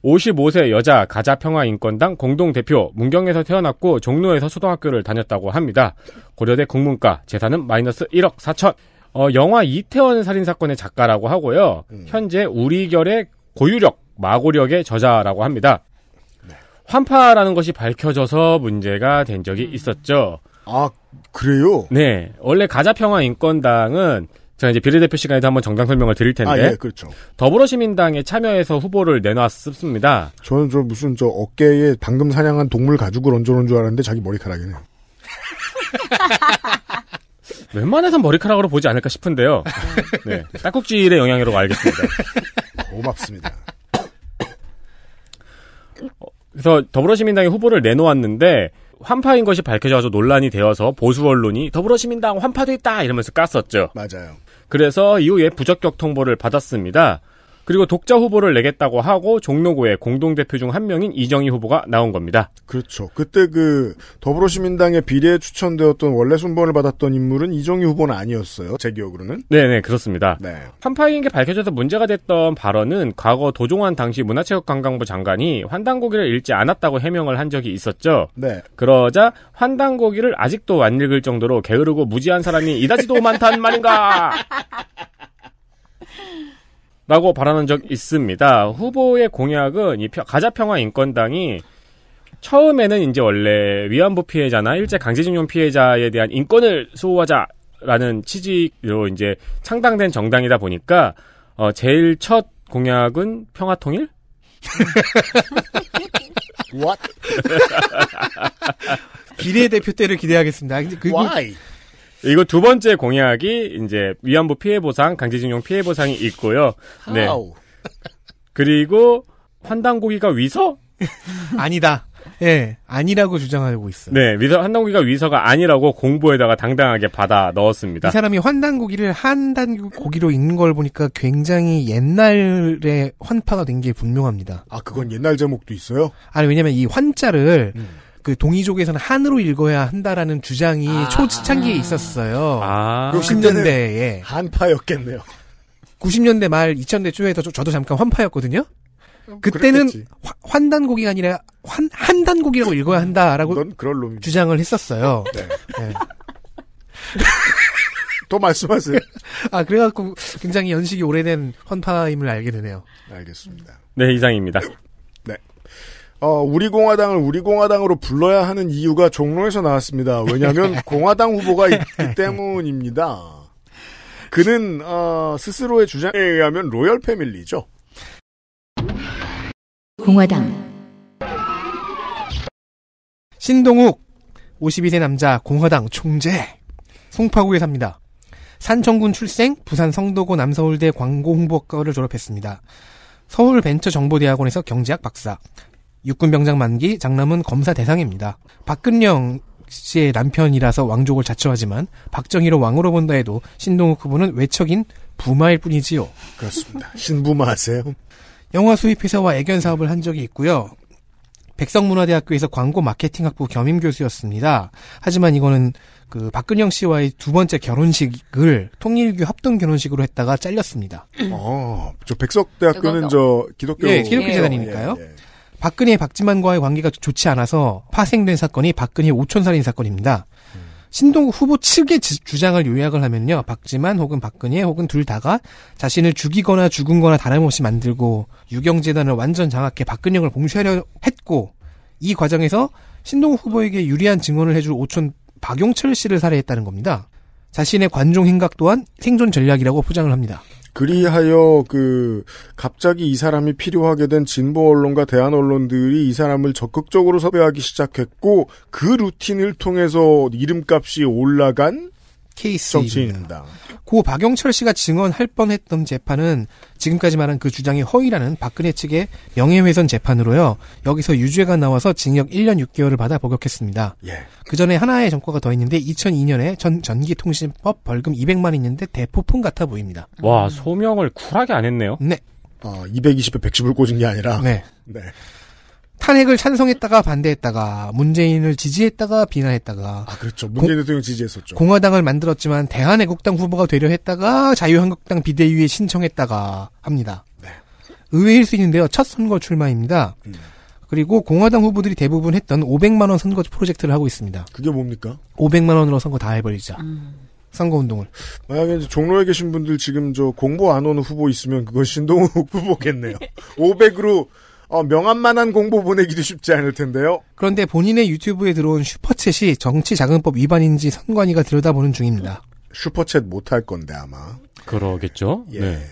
E: 55세 여자 가자평화인권당 공동대표 문경에서 태어났고 종로에서 초등학교를 다녔다고 합니다. 고려대 국문과 재산은 마이너스 1억 4천 어, 영화 이태원 살인 사건의 작가라고 하고요.
D: 음.
E: 현재 우리결의 고유력, 마고력의 저자라고 합니다.
D: 네.
E: 환파라는 것이 밝혀져서 문제가 된 적이 있었죠.
D: 아, 그래요?
E: 네, 원래 가자평화인권당은 제가 이제 비례대표 시간에도 한번 정당 설명을 드릴 텐데
D: 아, 예, 그렇죠.
E: 더불어시민당에 참여해서 후보를 내놨습니다.
D: 저는 저 무슨 저 어깨에 방금 사냥한 동물 가죽을 얹어놓은 줄 알았는데 자기 머리카락이네요.
E: 웬만해선 머리카락으로 보지 않을까 싶은데요. 네, 딸꾹질의 영향이라고 알겠습니다.
D: 고맙습니다.
E: 그래서 더불어시민당이 후보를 내놓았는데 환파인 것이 밝혀져서 논란이 되어서 보수 언론이 더불어시민당 환파돼 있다 이러면서 깠었죠.
D: 맞아요.
E: 그래서 이후에 부적격 통보를 받았습니다. 그리고 독자 후보를 내겠다고 하고 종로구에 공동대표 중 한 명인 이정희 후보가 나온 겁니다.
D: 그렇죠. 그때 그 더불어시민당의 비례에 추천되었던 원래 순번을 받았던 인물은 이정희 후보는 아니었어요. 제 기억으로는.
E: 네네 그렇습니다.
D: 네.
E: 환파인 게 밝혀져서 문제가 됐던 발언은 과거 도종환 당시 문화체육관광부 장관이 환단고기를 읽지 않았다고 해명을 한 적이 있었죠.
D: 네.
E: 그러자 환단고기를 아직도 안 읽을 정도로 게으르고 무지한 사람이 이다지도 많단 말인가? 라고 발언한 적 있습니다. 후보의 공약은 이 펴- 가자평화 인권당이 처음에는 이제 원래 위안부 피해자나 일제 강제징용 피해자에 대한 인권을 수호하자라는 취지로 이제 창당된 정당이다 보니까 어 제일 첫 공약은 평화 통일?
D: What?
B: 비례대표 때를 기대하겠습니다. 근데 그
D: Why?
E: 이거 두 번째 공약이 이제 위안부 피해 보상, 강제징용 피해 보상이 있고요. 네. 그리고 환단고기가 위서?
B: 아니다. 예, 아니라고 주장하고 있어요.
E: 네, 위서 환단고기가 위서가 아니라고 공보에다가 당당하게 받아 넣었습니다.
B: 이 사람이 환단고기를 한단고기로 읽는 걸 보니까 굉장히 옛날에 환파가 된 게 분명합니다.
D: 아, 그건 옛날 제목도 있어요?
B: 아니 왜냐면 이 환자를
D: 음.
B: 그 동이족에서는 한으로 읽어야 한다라는 주장이
D: 아.
B: 초창기에 있었어요.
E: 아,
B: 90년대에
D: 한파였겠네요.
B: 90년대 말 2000대 초에도 저- 저도 잠깐 환파였거든요. 그때는
D: 그랬겠지.
B: 화- 환단고기가 아니라 환 한단고기라고 읽어야 한다라고. 주장을 했었어요.
D: 네.
B: 네.
D: 또 말씀하세요.
B: 아 그래갖고 굉장히 연식이 오래된 환파임을 알게 되네요.
D: 알겠습니다.
E: 네, 이상입니다.
D: 어, 우리 공화당을 우리 공화당으로 불러야 하는 이유가 종로에서 나왔습니다. 왜냐하면 공화당 후보가 있기 때문입니다. 그는 어, 스스로의 주장에 의하면 로열 패밀리죠.
A: 공화당
B: 신동욱 52세 남자 공화당 총재 송파구에 삽니다. 산청군 출생 부산 성도고 남서울대 광고홍보학과를 졸업했습니다. 서울벤처정보대학원에서 경제학 박사 육군 병장 만기 장남은 검사 대상입니다. 박근영 씨의 남편이라서 왕족을 자처하지만 박정희로 왕으로 본다 해도 신동욱 후보는 외척인 부마일 뿐이지요.
D: 그렇습니다. 신부마세요.
B: 영화 수입회사와 애견 사업을 한 적이 있고요. 백성문화대학교에서 광고 마케팅학부 겸임 교수였습니다. 하지만 이거는 그 박근영 씨와의 두 번째 결혼식을 통일교 합동 결혼식으로 했다가 잘렸습니다.
D: 어, 저 백석대학교는 저 기독교
B: 예, 기독교
F: 예,
B: 재단이니까요.
D: 예, 예.
B: 박근혜 박지만과의 관계가 좋지 않아서 파생된 사건이 박근혜 오촌살인 사건입니다. 신동국 후보 측의 지- 주장을 요약을 하면요. 박지만 혹은 박근혜 혹은 둘 다가 자신을 죽이거나 죽은 거나 다름없이 만들고 유경재단을 완전 장악해 박근영을 봉쇄하려 했고 이 과정에서 신동국 후보에게 유리한 증언을 해줄 오촌 박용철 씨를 살해했다는 겁니다. 자신의 관종 행각 또한 생존 전략이라고 포장을 합니다.
D: 그리하여 그 갑자기 이 사람이 필요하게 된 진보 언론과 대한 언론들이 이 사람을 적극적으로 섭외하기 시작했고 그 루틴을 통해서 이름값이 올라간
B: 케이스입니다.
D: 정치인입니다.
B: 고 박영철 씨가 증언할 뻔했던 재판은 지금까지 말한 그 주장이 허위라는 박근혜 측의 명예훼손 재판으로요. 여기서 유죄가 나와서 징역 1년 6개월을 받아 복역했습니다.
D: 예.
B: 그 전에 하나의 전과가 더 있는데 2002년에 전 전기통신법 벌금 200만 있는데 대포폰 같아 보입니다.
E: 와, 소명을 쿨하게 안 했네요.
B: 네,
D: 어, 220에 110을 꽂은 게 아니라
B: 네.
D: 네.
B: 탄핵을 찬성했다가 반대했다가 문재인을 지지했다가 비난했다가
D: 아 그렇죠. 문재인 대통령 지지했었죠.
B: 공화당을 만들었지만 대한애국당 후보가 되려 했다가 자유한국당 비대위에 신청했다가 합니다.
D: 네.
B: 의외일 수 있는데요. 첫 선거 출마입니다.
D: 음.
B: 그리고 공화당 후보들이 대부분 했던 500만 원 선거 프로젝트를 하고 있습니다.
D: 그게 뭡니까?
B: 500만 원으로 선거 다 해버리자. 선거 운동을.
D: 만약에 이제 종로에 계신 분들 지금 저 공보 안 오는 후보 있으면 그건 신동욱 후보겠네요. 500으로 어, 명함만한 공보 보내기도 쉽지 않을 텐데요.
B: 그런데 본인의 유튜브에 들어온 슈퍼챗이 정치자금법 위반인지 선관위가 들여다보는 중입니다.
D: 슈퍼챗 못할 건데 아마.
E: 그러겠죠?
D: 예.
E: 네.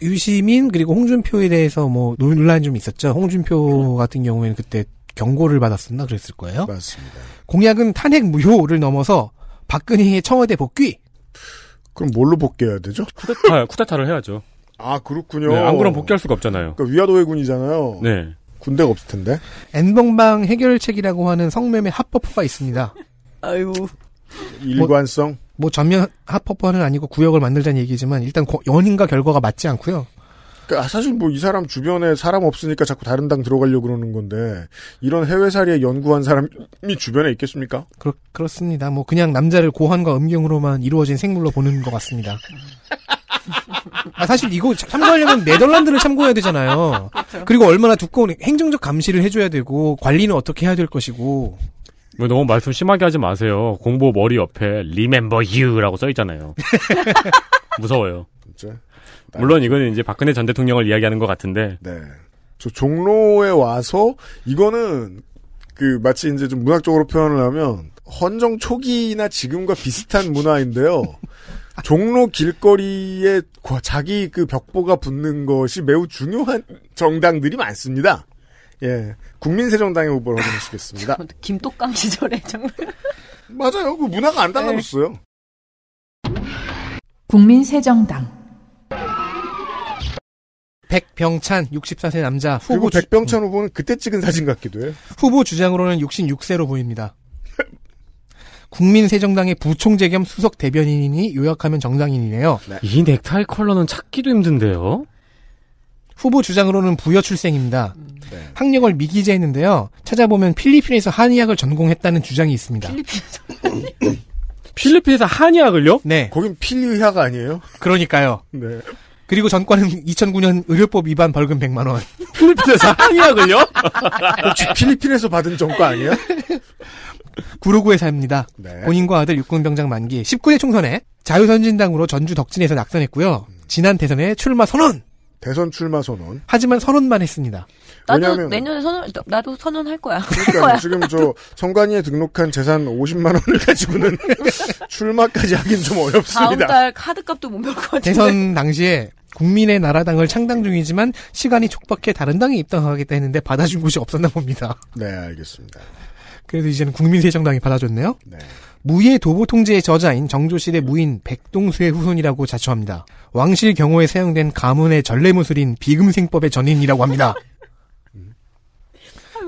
B: 유시민 그리고 홍준표에 대해서 뭐 논란이 좀 있었죠. 홍준표 같은 경우에는 그때 경고를 받았었나 그랬을 거예요.
D: 맞습니다.
B: 공약은 탄핵 무효를 넘어서 박근혜의 청와대 복귀.
D: 그럼 뭘로 복귀해야 되죠?
E: 쿠데타, 쿠데타를 해야죠.
D: 아 그렇군요.
E: 네, 안 그러면 복귀할 수가 없잖아요.
D: 그러니까 위화도 해군이잖아요.
E: 네.
D: 군대가 없을 텐데.
B: N번방 해결책이라고 하는 성매매 합법화가 있습니다.
F: 아유.
D: 일관성.
B: 뭐 전면 합법화는 아니고 구역을 만들자는 얘기지만 일단 고- 연인과 결과가 맞지 않고요.
D: 그러니까 사실 뭐 이 사람 주변에 사람 없으니까 자꾸 다른 당 들어가려고 그러는 건데 이런 해외살이에 연구한 사람이 주변에 있겠습니까?
B: 그렇, 그렇습니다. 뭐 그냥 남자를 고환과 음경으로만 이루어진 생물로 보는 것 같습니다. 아, 사실 이거 참고하려면 네덜란드를 참고해야 되잖아요. 그리고 얼마나 두꺼운 행정적 감시를 해줘야 되고 관리는 어떻게 해야 될 것이고
E: 뭐 너무 말씀 심하게 하지 마세요. 공보 머리 옆에 Remember You라고 써 있잖아요. 무서워요.
D: 진짜.
E: 물론 이거는 이제 박근혜 전 대통령을 이야기하는 것 같은데
D: 네. 저 종로에 와서 이거는 그 마치 이제 좀 문학적으로 표현을 하면 헌정 초기나 지금과 비슷한 문화인데요. 종로 길거리에 과- 자기 그 벽보가 붙는 것이 매우 중요한 정당들이 많습니다. 예. 국민새정당의 후보를 확인하시겠습니다.
F: 김똑강 시절에 정말.
D: 맞아요. 그 문화가 안 달라졌어요.
C: 국민새정당
B: 백병찬 64세 남자
D: 그리고
B: 후보 주,
D: 백병찬 후보는 그때 찍은 사진 같기도 해요.
B: 후보 주장으로는 66세로 보입니다. 국민새정당의 부총재 겸 수석 대변인이니 요약하면 정당인이네요.
E: 이 넥타이 컬러는 찾기도 힘든데요.
B: 후보 주장으로는 부여 출생입니다.
D: 네.
B: 학력을 미기재했는데요. 찾아보면 필리핀에서 한의학을 전공했다는 주장이 있습니다.
E: 필리핀에서 한의학을요?
B: 네,
D: 거긴 필의학 아니에요?
B: 그러니까요.
D: 네.
B: 그리고 전과는 2009년 의료법 위반 벌금 100만 원.
E: 필리핀에서 한의학을요?
D: 혹시 필리핀에서 받은 정과 아니에요?
B: 구로구에 삽니다.
D: 네.
B: 본인과 아들 육군병장 만기 19대 총선에 자유선진당으로 전주 덕진에서 낙선했고요. 지난 대선에 출마 선언.
D: 대선 출마 선언.
B: 하지만 선언만 했습니다.
F: 나도
D: 왜냐하면-
F: 내년에 선언, 나도 선언할 거야.
D: 그러니까 지금 저 선관위에 등록한 재산 50만 원을 가지고는 출마까지 하긴 좀
F: 다음
D: 어렵습니다.
F: 달 카드값도 못 메울 것 같은데.
B: 대선 당시에 국민의 나라당을 창당 중이지만 시간이 촉박해 다른 당에 입당하겠다 했는데 받아준 곳이 없었나 봅니다.
D: 네, 알겠습니다.
B: 그래도 이제는 국민세정당이 받아줬네요.
D: 네.
B: 무예 도보 통제의 저자인 정조실의 무인 백동수의 후손이라고 자처합니다. 왕실 경호에 사용된 가문의 전래무술인 비금생법의 전인이라고 합니다.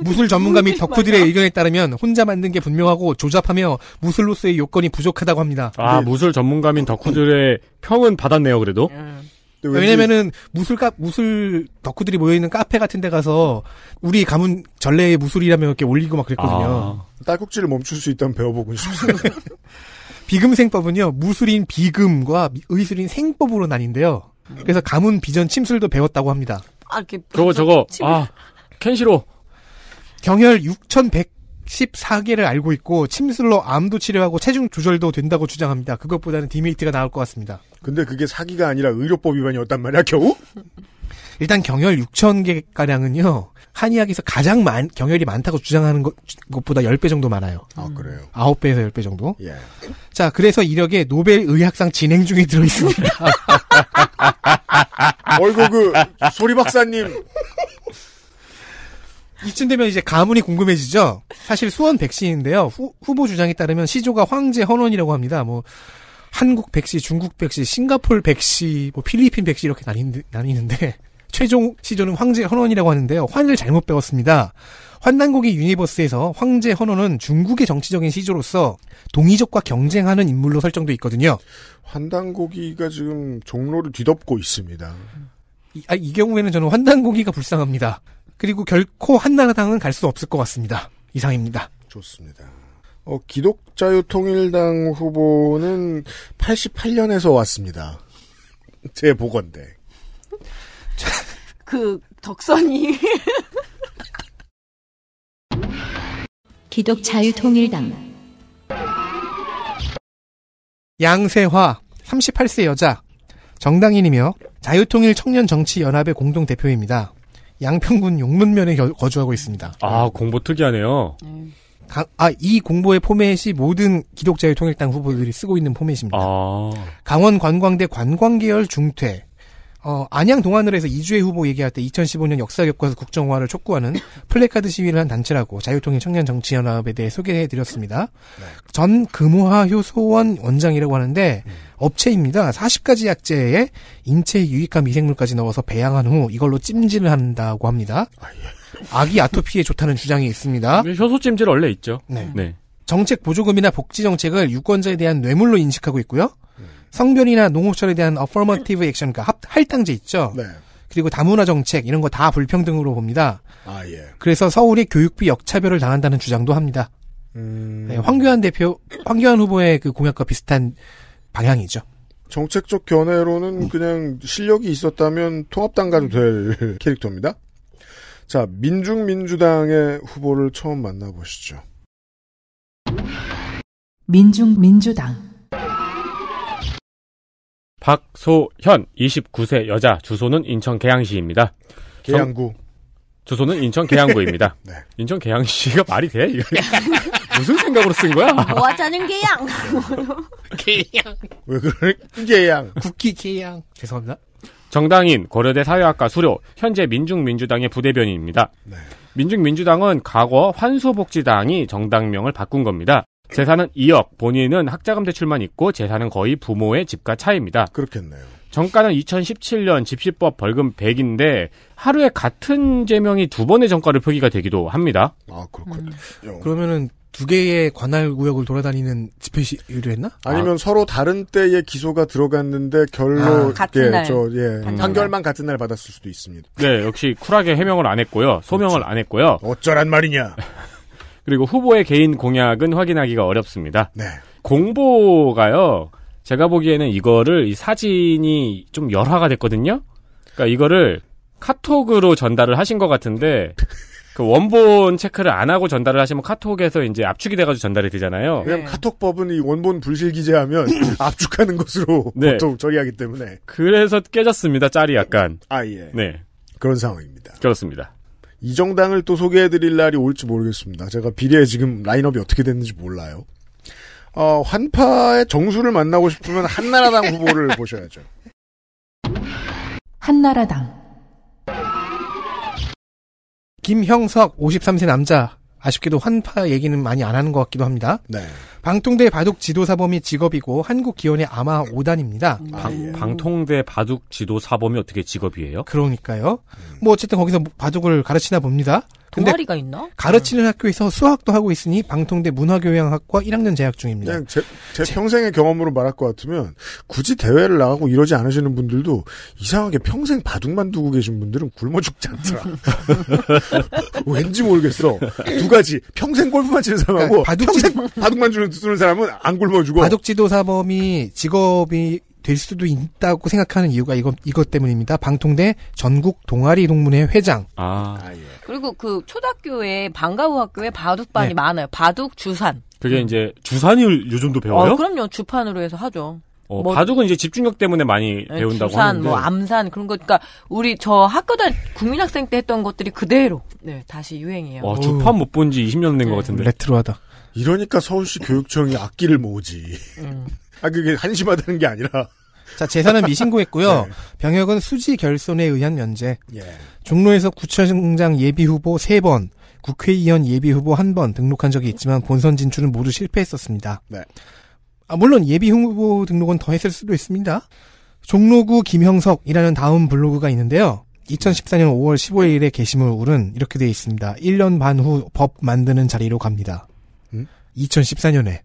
B: 무술 전문가 및 덕후들의 의견에 따르면 혼자 만든 게 분명하고 조잡하며 무술로서의 요건이 부족하다고 합니다.
E: 아,
D: 네.
E: 무술 전문가민 덕후들의 평은 받았네요, 그래도.
F: 음.
B: 왜냐면은 무술 카 무술 덕후들이 모여 있는 카페 같은 데 가서 우리 가문 전래의 무술이라며 이렇게 올리고 막 그랬거든요.
E: 아,
D: 딸꾹질을 멈출 수 있다면 배워보고 싶습니다.
B: 비금생법은요 무술인 비금과 미- 의술인 생법으로 나뉜데요. 그래서 가문 비전 침술도 배웠다고 합니다.
F: 아, 이렇게.
E: 저거, 저거,
F: 침을-
E: 아, 켄시로.
B: 경혈 6,114개를 알고 있고 침술로 암도 치료하고 체중 조절도 된다고 주장합니다. 그것보다는 디메리트가 나올 것 같습니다.
D: 근데 그게 사기가 아니라 의료법 위반이었단 말이야, 겨우?
B: 일단 경혈 6,000개 가량은요 한의학에서 가장 많 경혈이 많다고 주장하는 것, 것보다 10배 정도 많아요.
D: 아, 그래요.
B: 9배에서 10배 정도.
D: 예.
B: 자, 그래서 이력에 노벨 의학상 진행 중에 들어 있습니다.
D: 어이구, 그, 소리 박사님.
B: 이쯤 되면 이제 가문이 궁금해지죠. 사실 수원 백씨인데요. 후, 후보 주장에 따르면 시조가 황제 헌원이라고 합니다. 뭐 한국 백씨, 중국 백씨, 싱가폴 백씨, 뭐 필리핀 백씨 이렇게 나뉘, 나뉘는 데 최종 시조는 황제 헌원이라고 하는데요. 환을 잘못 배웠습니다. 환단고기 유니버스에서 황제 헌원은 중국의 정치적인 시조로서 동이족과 경쟁하는 인물로 설정돼 있거든요.
D: 환단고기가 지금 종로를 뒤덮고 있습니다.
B: 이, 아, 이 경우에는 저는 환단고기가 불쌍합니다. 그리고 결코 한나라당은 갈 수 없을 것 같습니다. 이상입니다.
D: 좋습니다. 어, 기독자유통일당 후보는 88년에서 왔습니다. 제 보건대.
F: 그, 덕선이.
A: 기독자유통일당
B: 양세화 38세 여자 정당인이며 자유통일 청년 정치 연합의 공동 대표입니다. 양평군 용문면에 겨- 거주하고 있습니다.
E: 아, 공보 특이하네요.
B: 가- 아, 이 공보의 포맷이 모든 기독자유 통일당 후보들이 쓰고 있는 포맷입니다.
E: 아,
B: 강원 관광대 관광계열 중퇴. 어, 안양 동안을에서 이주혜 후보 얘기할 때 2015년 역사 교과서 국정화를 촉구하는 플래카드 시위를 한 단체라고 자유통일 청년 정치연합에 대해 소개해 드렸습니다. 전 금호하 효소원 원장이라고 하는데 업체입니다. 40가지 약재에 인체 유익한 미생물까지 넣어서 배양한 후 이걸로 찜질을 한다고 합니다. 아기 아토피에 좋다는 주장이 있습니다.
E: 효소 찜질 원래 있죠.
B: 네.
E: 네.
B: 정책 보조금이나 복지 정책을 유권자에 대한 뇌물로 인식하고 있고요. 성별이나 농호철에 대한 affirmative action, 그러니까 합- 할당제 있죠.
D: 네.
B: 그리고 다문화 정책 이런 거 다 불평등으로 봅니다.
D: 아, 예.
B: 그래서 서울이 교육비 역차별을 당한다는 주장도 합니다.
D: 음,
B: 네, 황교안 대표, 황교안 후보의 그 공약과 비슷한 방향이죠.
D: 정책적 견해로는 그냥 실력이 있었다면 통합당 가도 될 캐릭터입니다. 자, 민중민주당의 후보를 처음 만나보시죠.
C: 민중민주당
E: 박소현 29세 여자 주소는 인천 계양시입니다.
D: 계양구.
E: 주소는 인천 계양구입니다.
D: 네.
E: 인천 계양시가 말이 돼? 이거 무슨 생각으로 쓴 거야?
F: 뭐 하자는 게양.
D: 왜 그래? 계양.
B: 국기 개양. 죄송합니다.
E: 정당인 고려대 사회학과 수료 현재 민중민주당의 부대변인입니다.
D: 네.
E: 민중민주당은 과거 환수복지당이 정당명을 바꾼 겁니다. 재산은 2억, 본인은 학자금 대출만 있고 재산은 거의 부모의 집과 차입니다.
D: 그렇겠네요.
E: 정가는 2017년 집시법 벌금 100인데 하루에 같은 제명이 두 번의 정가를 표기가 되기도 합니다.
D: 아, 그렇군요.
B: 그러면은 두 개의 관할 구역을 돌아다니는 집회 시위를 했나?
D: 아니면 서로 다른 때에 기소가 들어갔는데 결로
B: 아,
F: 같은
D: 예,
F: 날.
D: 저, 예,
F: 판결
D: 판결만 같은 날 받았을 수도 있습니다.
E: 네, 역시 쿨하게 해명을 안 했고요. 소명을 안 했고요.
D: 어쩌란 말이냐?
E: 그리고 후보의 개인 공약은 확인하기가 어렵습니다.
D: 네.
E: 공보가요. 제가 보기에는 이거를 이 사진이 좀 열화가 됐거든요. 그러니까 이거를 카톡으로 전달을 하신 것 같은데 그 원본 체크를 안 하고 전달을 하시면 카톡에서 이제 압축이 돼가지고 전달이 되잖아요.
D: 왜냐면 카톡법은 이 원본 불실 기재하면 압축하는 것으로
E: 네.
D: 보통 처리하기 때문에.
E: 그래서 깨졌습니다. 짤이 약간.
D: 아, 예.
E: 네,
D: 그런 상황입니다.
E: 그렇습니다.
D: 이 정당을 또 소개해드릴 날이 올지 모르겠습니다. 제가 비례 지금 라인업이 어떻게 됐는지 몰라요. 어, 환파의 정수를 만나고 싶으면 한나라당 후보를 보셔야죠.
C: 한나라당
B: 김형석 53세 남자. 아쉽게도 환파 얘기는 많이 안 하는 것 같기도 합니다.
D: 네.
B: 방통대 바둑 지도사범이 직업이고 한국 기원의 아마 5단입니다.
E: 방, 방통대 바둑 지도 사범이 어떻게 직업이에요?
B: 그러니까요. 뭐 어쨌든 거기서 바둑을 가르치나 봅니다.
F: 동아리가 있나?
B: 가르치는 학교에서 수학도 하고 있으니 방통대 문화교양학과 1학년 재학 중입니다.
D: 그냥 제, 제 평생의 경험으로 말할 것 같으면 굳이 대회를 나가고 이러지 않으시는 분들도 이상하게 평생 바둑만 두고 계신 분들은 굶어 죽지 않더라. 왠지 모르겠어. 두 가지. 평생 골프만 치는 사람하고
B: 그러니까 바둑
D: 평생 바둑만 주는, 두는 사람은 안 굶어 주고.
B: 바둑 지도사범이 직업이 될 수도 있다고 생각하는 이유가 이것, 이것 때문입니다. 방통대 전국 동아리 동문회 회장.
E: 아,
D: 아, 예.
F: 그리고 그 초등학교에 방과후 학교에 바둑반이
B: 네.
F: 많아요. 바둑 주산.
E: 그게 이제 주산을 요즘도 배워요?
F: 어, 그럼요. 주판으로 해서 하죠.
E: 어,
F: 뭐-
E: 바둑은 이제 집중력 때문에 많이
F: 네,
E: 배운다고
F: 주산,
E: 하는데
F: 뭐 암산 그런 거. 그러니까 우리 저 학교 다닐 국민학생 때 했던 것들이 그대로 네 다시 유행이에요.
E: 와, 주판 못 본 지 20년 된것
F: 네.
E: 같은데.
B: 레트로하다.
D: 이러니까 서울시 교육청이 악기를 모으지.
F: 음.
D: 아, 그게 한심하다는 게 아니라.
B: 자, 재산은 미신고했고요.
D: 네.
B: 병역은 수지 결손에 의한 면제.
D: 예.
B: 종로에서 구청장 예비 후보 3번, 국회의원 예비 후보 1번 등록한 적이 있지만 본선 진출은 모두 실패했었습니다.
D: 네.
B: 아, 물론 예비 후보 등록은 더 했을 수도 있습니다. 종로구 김형석이라는 다음 블로그가 있는데요. 2014년 5월 15일에 게시물은 이렇게 되어 있습니다. 1년 반 후 법 만드는 자리로 갑니다.
D: 음?
B: 2014년에.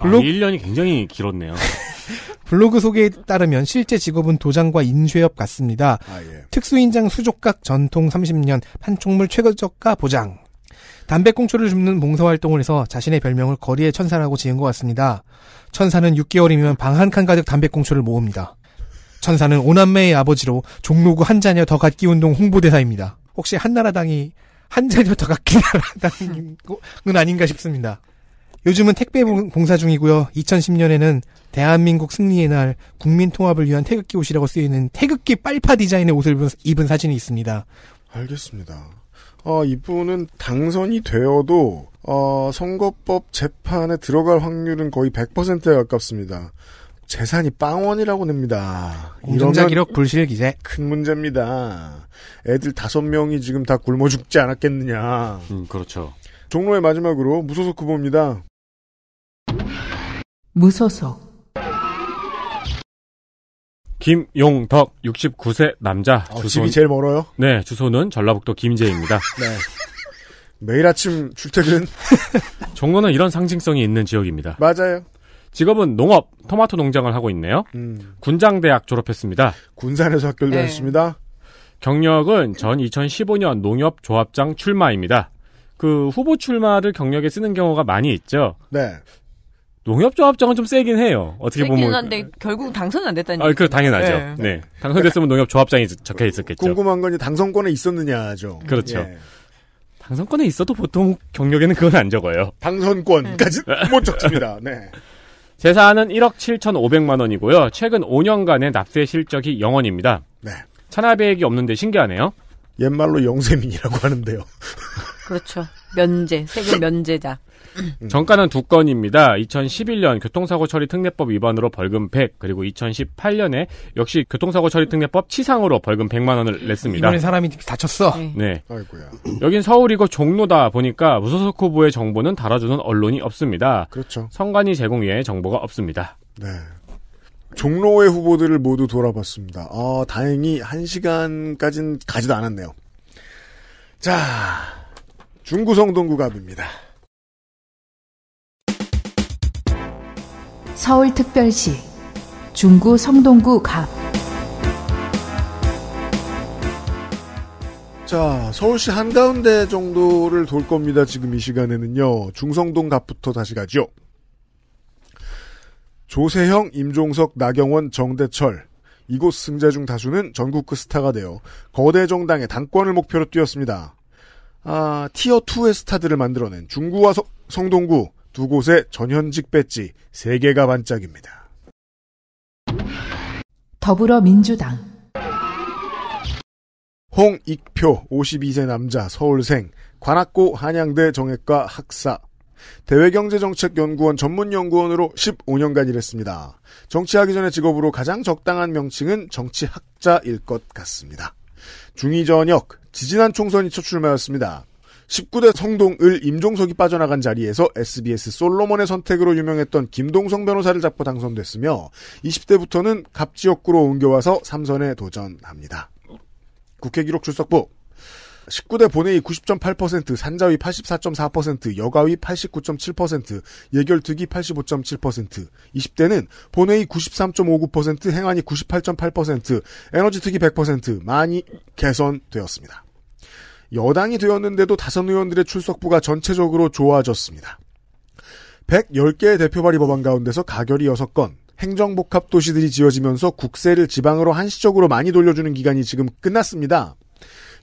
E: 아,
B: 블로그,
E: 1년이 굉장히 길었네요.
B: 블로그 소개에 따르면 실제 직업은 도장과 인쇄업 같습니다.
D: 아, 예.
B: 특수인장 수족각 전통 30년 판촉물 최저가 보장. 담배꽁초를 줍는 봉사활동을 해서 자신의 별명을 거리의 천사라고 지은 것 같습니다. 천사는 6개월이면 방 한 칸 가득 담배꽁초를 모읍니다. 천사는 오남매의 아버지로 종로구 한자녀 더 갖기 운동 홍보대사입니다. 혹시 한나라당이 한자녀 더 갖기 나라당은 아닌가 싶습니다. 요즘은 택배 봉- 봉사 중이고요. 2010년에는 대한민국 승리의 날 국민 통합을 위한 태극기 옷이라고 쓰이는 태극기 빨파 디자인의 옷을 입은, 사진이 있습니다.
D: 알겠습니다. 어, 이분은 당선이 되어도 어, 선거법 재판에 들어갈 확률은 거의 100%에 가깝습니다. 재산이 빵원이라고 냅니다.
B: 공정자 기록 불실 기재.
D: 큰 문제입니다. 애들 다섯 명이 지금 다 굶어 죽지 않았겠느냐.
E: 음, 그렇죠.
D: 종로의 마지막으로 무소속 후보입니다.
C: 무소속
E: 김용덕 69세 남자
D: 어,
E: 주소
D: 집이 제일 멀어요.
E: 네 주소는 전라북도 김제입니다.
D: 네. 매일 아침 출퇴근
E: 종로는 이런 상징성이 있는 지역입니다.
D: 맞아요.
E: 직업은 농업 토마토 농장을 하고 있네요.
D: 음,
E: 군장대학 졸업했습니다.
D: 군산에서 학교를
F: 네.
D: 다녔습니다.
E: 경력은 전 2015년 농협조합장 출마입니다. 그 후보 출마를 경력에 쓰는 경우가 많이 있죠.
D: 네.
E: 농협조합장은 좀 세긴 해요. 어떻게
F: 세긴
E: 보면
F: 한데 결국 당선은 안 됐다니.
E: 아, 그 당연하죠.
F: 네.
E: 네. 당선됐으면 농협조합장이 적혀 있었겠죠.
D: 궁금한 건 당선권에 있었느냐죠.
E: 그렇죠.
D: 예.
E: 당선권에 있어도 보통 경력에는 그건 안 적어요.
D: 당선권까지 못 적습니다. 네.
E: 재산은 1억 7,500만 원이고요. 최근 5년간의 납세 실적이 0원입니다.
D: 네.
E: 차납액이 없는데 신기하네요.
D: 옛말로 영세민이라고 하는데요.
F: 그렇죠. 면제, 세금 면제자.
E: 정가는 두 건입니다. 2011년 교통사고 처리 특례법 위반으로 벌금 100, 그리고 2018년에 역시 교통사고 처리 특례법 치상으로 벌금 100만 원을 냈습니다.
B: 이번에 사람이 다쳤어.
F: 네.
E: 네.
D: 아이고야.
E: 여긴 서울이고 종로다 보니까 무소속 후보의 정보는 달아주는 언론이 없습니다.
D: 그렇죠.
E: 성관이 제공 외에 정보가 없습니다.
D: 네. 종로의 후보들을 모두 돌아봤습니다. 아, 다행히 한 시간까진 가지도 않았네요. 자, 중구성 동구갑입니다.
C: 서울특별시 중구 성동구 갑
D: 자, 서울시 한가운데 정도를 돌 겁니다. 지금 이 시간에는요. 중성동 갑부터 다시 가죠. 조세형, 임종석, 나경원, 정대철. 이곳 승자 중 다수는 전국구 스타가 되어 거대 정당의 당권을 목표로 뛰었습니다. 아, 티어 2의 스타들을 만들어낸 중구와 서- 성동구 두 곳의 전현직 배지 세 개가 반짝입니다.
C: 더불어민주당
D: 홍익표 52세 남자 서울생 관악고 한양대 정외과 학사 대외경제정책연구원 전문연구원으로 15년간 일했습니다. 정치하기 전에 직업으로 가장 적당한 명칭은 정치학자일 것 같습니다. 중2 전역 지지난 총선이 첫 출마였습니다. 19대 성동을 임종석이 빠져나간 자리에서 SBS 솔로몬의 선택으로 유명했던 김동성 변호사를 잡고 당선됐으며 20대부터는 갑지역구로 옮겨와서 삼선에 도전합니다. 국회 기록 출석부 19대 본회의 90.8%, 산자위 84.4%, 여가위 89.7%, 예결특위 85.7%, 20대는 본회의 93.59%, 행안위 98.8%, 에너지특위 100% 많이 개선되었습니다. 여당이 되었는데도 다선 의원들의 출석부가 전체적으로 좋아졌습니다. 110개의 대표 발의 법안 가운데서 가결이 6건, 행정복합 도시들이 지어지면서 국세를 지방으로 한시적으로 많이 돌려주는 기간이 지금 끝났습니다.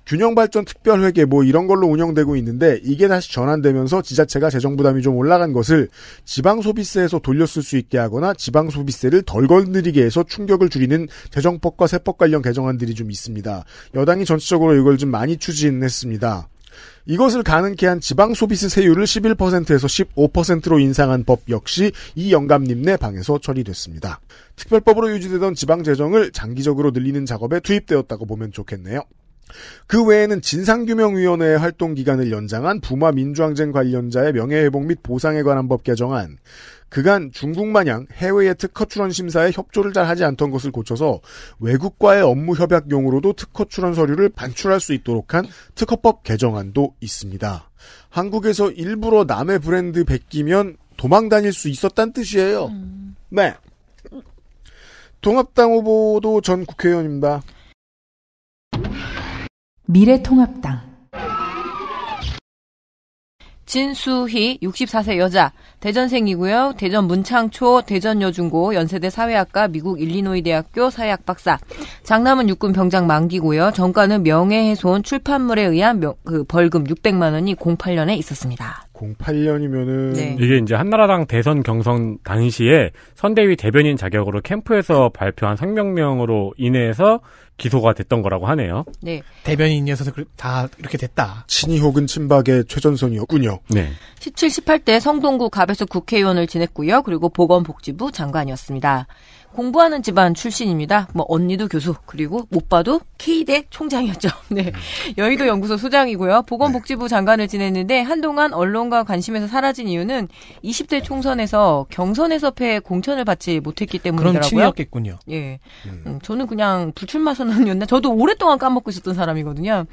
D: 균형발전 특별회계 뭐 이런 걸로 운영되고 있는데 이게 다시 전환되면서 지자체가 재정 부담이 좀 올라간 것을 지방 소비세에서 돌렸을 수 있게 하거나 지방 소비세를 덜 건드리게 해서 충격을 줄이는 재정법과 세법 관련 개정안들이 좀 있습니다. 여당이 전체적으로 이걸 좀 많이 추진했습니다. 이것을 가능케 한 지방 소비세 세율을 11%에서 15%로 인상한 법 역시 이 영감님네 방에서 처리됐습니다. 특별법으로 유지되던 지방 재정을 장기적으로 늘리는 작업에 투입되었다고 보면 좋겠네요. 그 외에는 진상규명위원회의 활동 기간을 연장한 부마 민주항쟁 관련자의 명예회복 및 보상에 관한 법 개정안, 그간 중국 마냥 해외의 특허 출원 심사에 협조를 잘 하지 않던 것을 고쳐서 외국과의 업무 협약용으로도 특허 출원 서류를 반출할 수 있도록 한 특허법 개정안도 있습니다. 한국에서 일부러 남의 브랜드 베끼면 도망 다닐 수 있었단 뜻이에요. 네. 통합당 후보도 전 국회의원입니다.
C: 미래통합당
F: 진수희 64세 여자 대전생이고요. 대전 문창초 대전여중고 연세대 사회학과 미국 일리노이 대학교 사회학 박사. 장남은 육군 병장 만기고요. 정가는 명예훼손 출판물에 의한 명- 그 벌금 600만 원이 08년에 있었습니다.
D: 08년이면은
F: 네.
E: 이게 이제 한나라당 대선 경선 당시에 선대위 대변인 자격으로 캠프에서 발표한 성명명으로 인해서 기소가 됐던 거라고 하네요.
F: 네.
B: 대변인이어서 그- 다 이렇게 됐다.
D: 친이 혹은 친박의 최전선이었군요.
E: 네.
F: 17, 18대 성동구 갑에서 국회의원을 지냈고요. 그리고 보건복지부 장관이었습니다. 공부하는 집안 출신입니다. 뭐 언니도 교수 그리고 오빠도 K대 총장이었죠. 네. 여의도 연구소 소장이고요. 보건복지부 장관을 지냈는데 한동안 언론과 관심에서 사라진 이유는 20대 총선에서 경선에서 패 공천을 받지 못했기
B: 그런
F: 때문이더라고요.
B: 친이었겠군요.
F: 예. 음, 저는 그냥 불출마 선언이었나? 저도 오랫동안 까먹고 있었던 사람이거든요.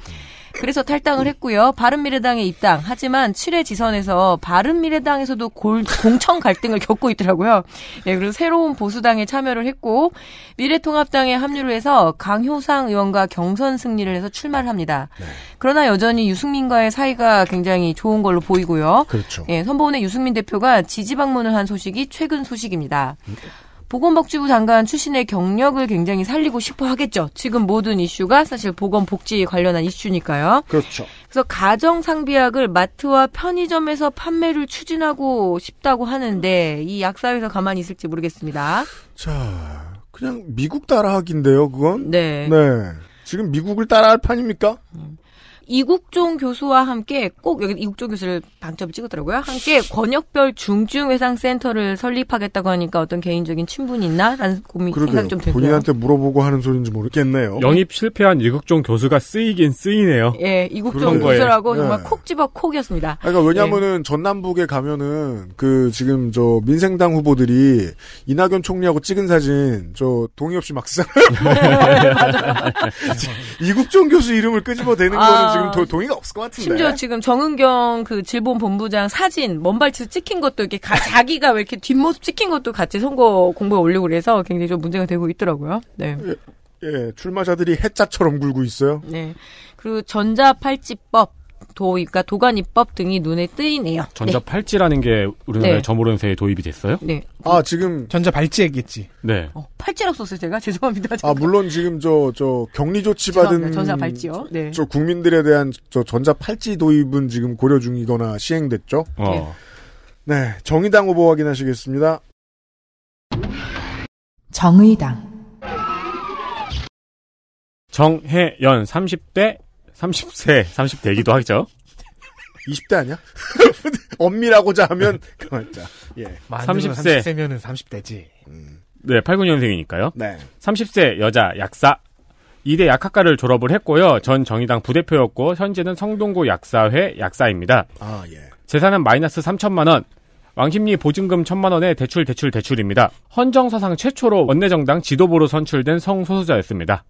F: 그래서 탈당을 했고요. 바른미래당에 입당. 하지만 7회 지선에서 바른미래당에서도 골, 공천 갈등을 겪고 있더라고요. 예, 그래서 새로운 보수당에 참여를 했고 미래통합당에 합류를 해서 강효상 의원과 경선 승리를 해서 출마를 합니다. 그러나 여전히 유승민과의 사이가 굉장히 좋은 걸로 보이고요.
D: 그렇죠.
F: 예, 선보원의 유승민 대표가 지지 방문을 한 소식이 최근 소식입니다. 보건복지부 장관 출신의 경력을 굉장히 살리고 싶어 하겠죠. 지금 모든 이슈가 사실 보건복지 관련한 이슈니까요.
D: 그렇죠.
F: 그래서 가정상비약을 마트와 편의점에서 판매를 추진하고 싶다고 하는데 이 약사회에서 가만히 있을지 모르겠습니다.
D: 자, 그냥 미국 따라하기인데요, 그건?
F: 네.
D: 네. 지금 미국을 따라할 판입니까?
F: 이국종 교수와 함께 꼭 여기 이국종 교수를 방점을 찍었더라고요. 함께 권역별 중증외상센터를 설립하겠다고 하니까 어떤 개인적인 친분이 있나라는 고민
D: 그러게요.
F: 생각이 좀 들고요.
D: 본인한테 물어보고 하는 소리인지 모르겠네요.
E: 영입 실패한 이국종 교수가 쓰이긴 쓰이네요.
F: 예, 이국종. 교수라고
D: 네.
F: 정말 콕 집어 콕이었습니다.
D: 그러니까 왜냐면은 전남북에 가면은 그 지금 저 민생당 후보들이 이낙연 총리하고 찍은 사진 저 동의 없이 막 쓰잖아요. 이국종 교수 이름을 끄집어 대는
F: 아.
D: 거는 지금 도, 동의가 없을 것 같은데.
F: 심지어 지금 정은경 그 질본 본부장 사진 먼발치에서 찍힌 것도 이렇게 가- 자기가 왜 이렇게 뒷모습 찍힌 것도 같이 선거 공보에 올리고 그래서 굉장히 좀 문제가 되고 있더라고요. 네.
D: 예, 출마자들이 해자처럼 굴고 있어요.
F: 네. 그리고 전자팔찌법, 도, 그러니까 도관 입법 등이 눈에 뜨이네요.
E: 전자 팔찌라는 게 우리나라에
F: 네.
E: 저모른새에 도입이 됐어요?
F: 네.
D: 아 지금
B: 전자 발찌했겠지.
E: 네.
F: 어, 팔찌라고 썼어요, 제가. 죄송합니다.
D: 아 물론 지금 저저 격리 조치 받은
F: 죄송합니다. 전자 팔찌요. 네.
D: 저 국민들에 대한 저 전자 팔찌 도입은 지금 고려 중이거나 시행됐죠.
E: 어.
D: 네, 정의당 후보 확인하시겠습니다.
C: 정의당,
E: 정혜연 30대 30세 30대이기도 하죠.
D: 20대 아니야? 엄밀하고자 하면 그만자. 예.
E: 30세.
B: 30세면은 30대지.
E: 네, 89년생이니까요.
D: 네.
E: 30세 여자 약사. 2대 약학과를 졸업을 했고요. 전 정의당 부대표였고 현재는 성동구 약사회 약사입니다.
D: 아, 예.
E: 재산은 마이너스 3천만 원. 왕십리 보증금 1천만 원에 대출 대출 대출입니다. 헌정사상 최초로 원내정당 지도부로 선출된 성소수자였습니다.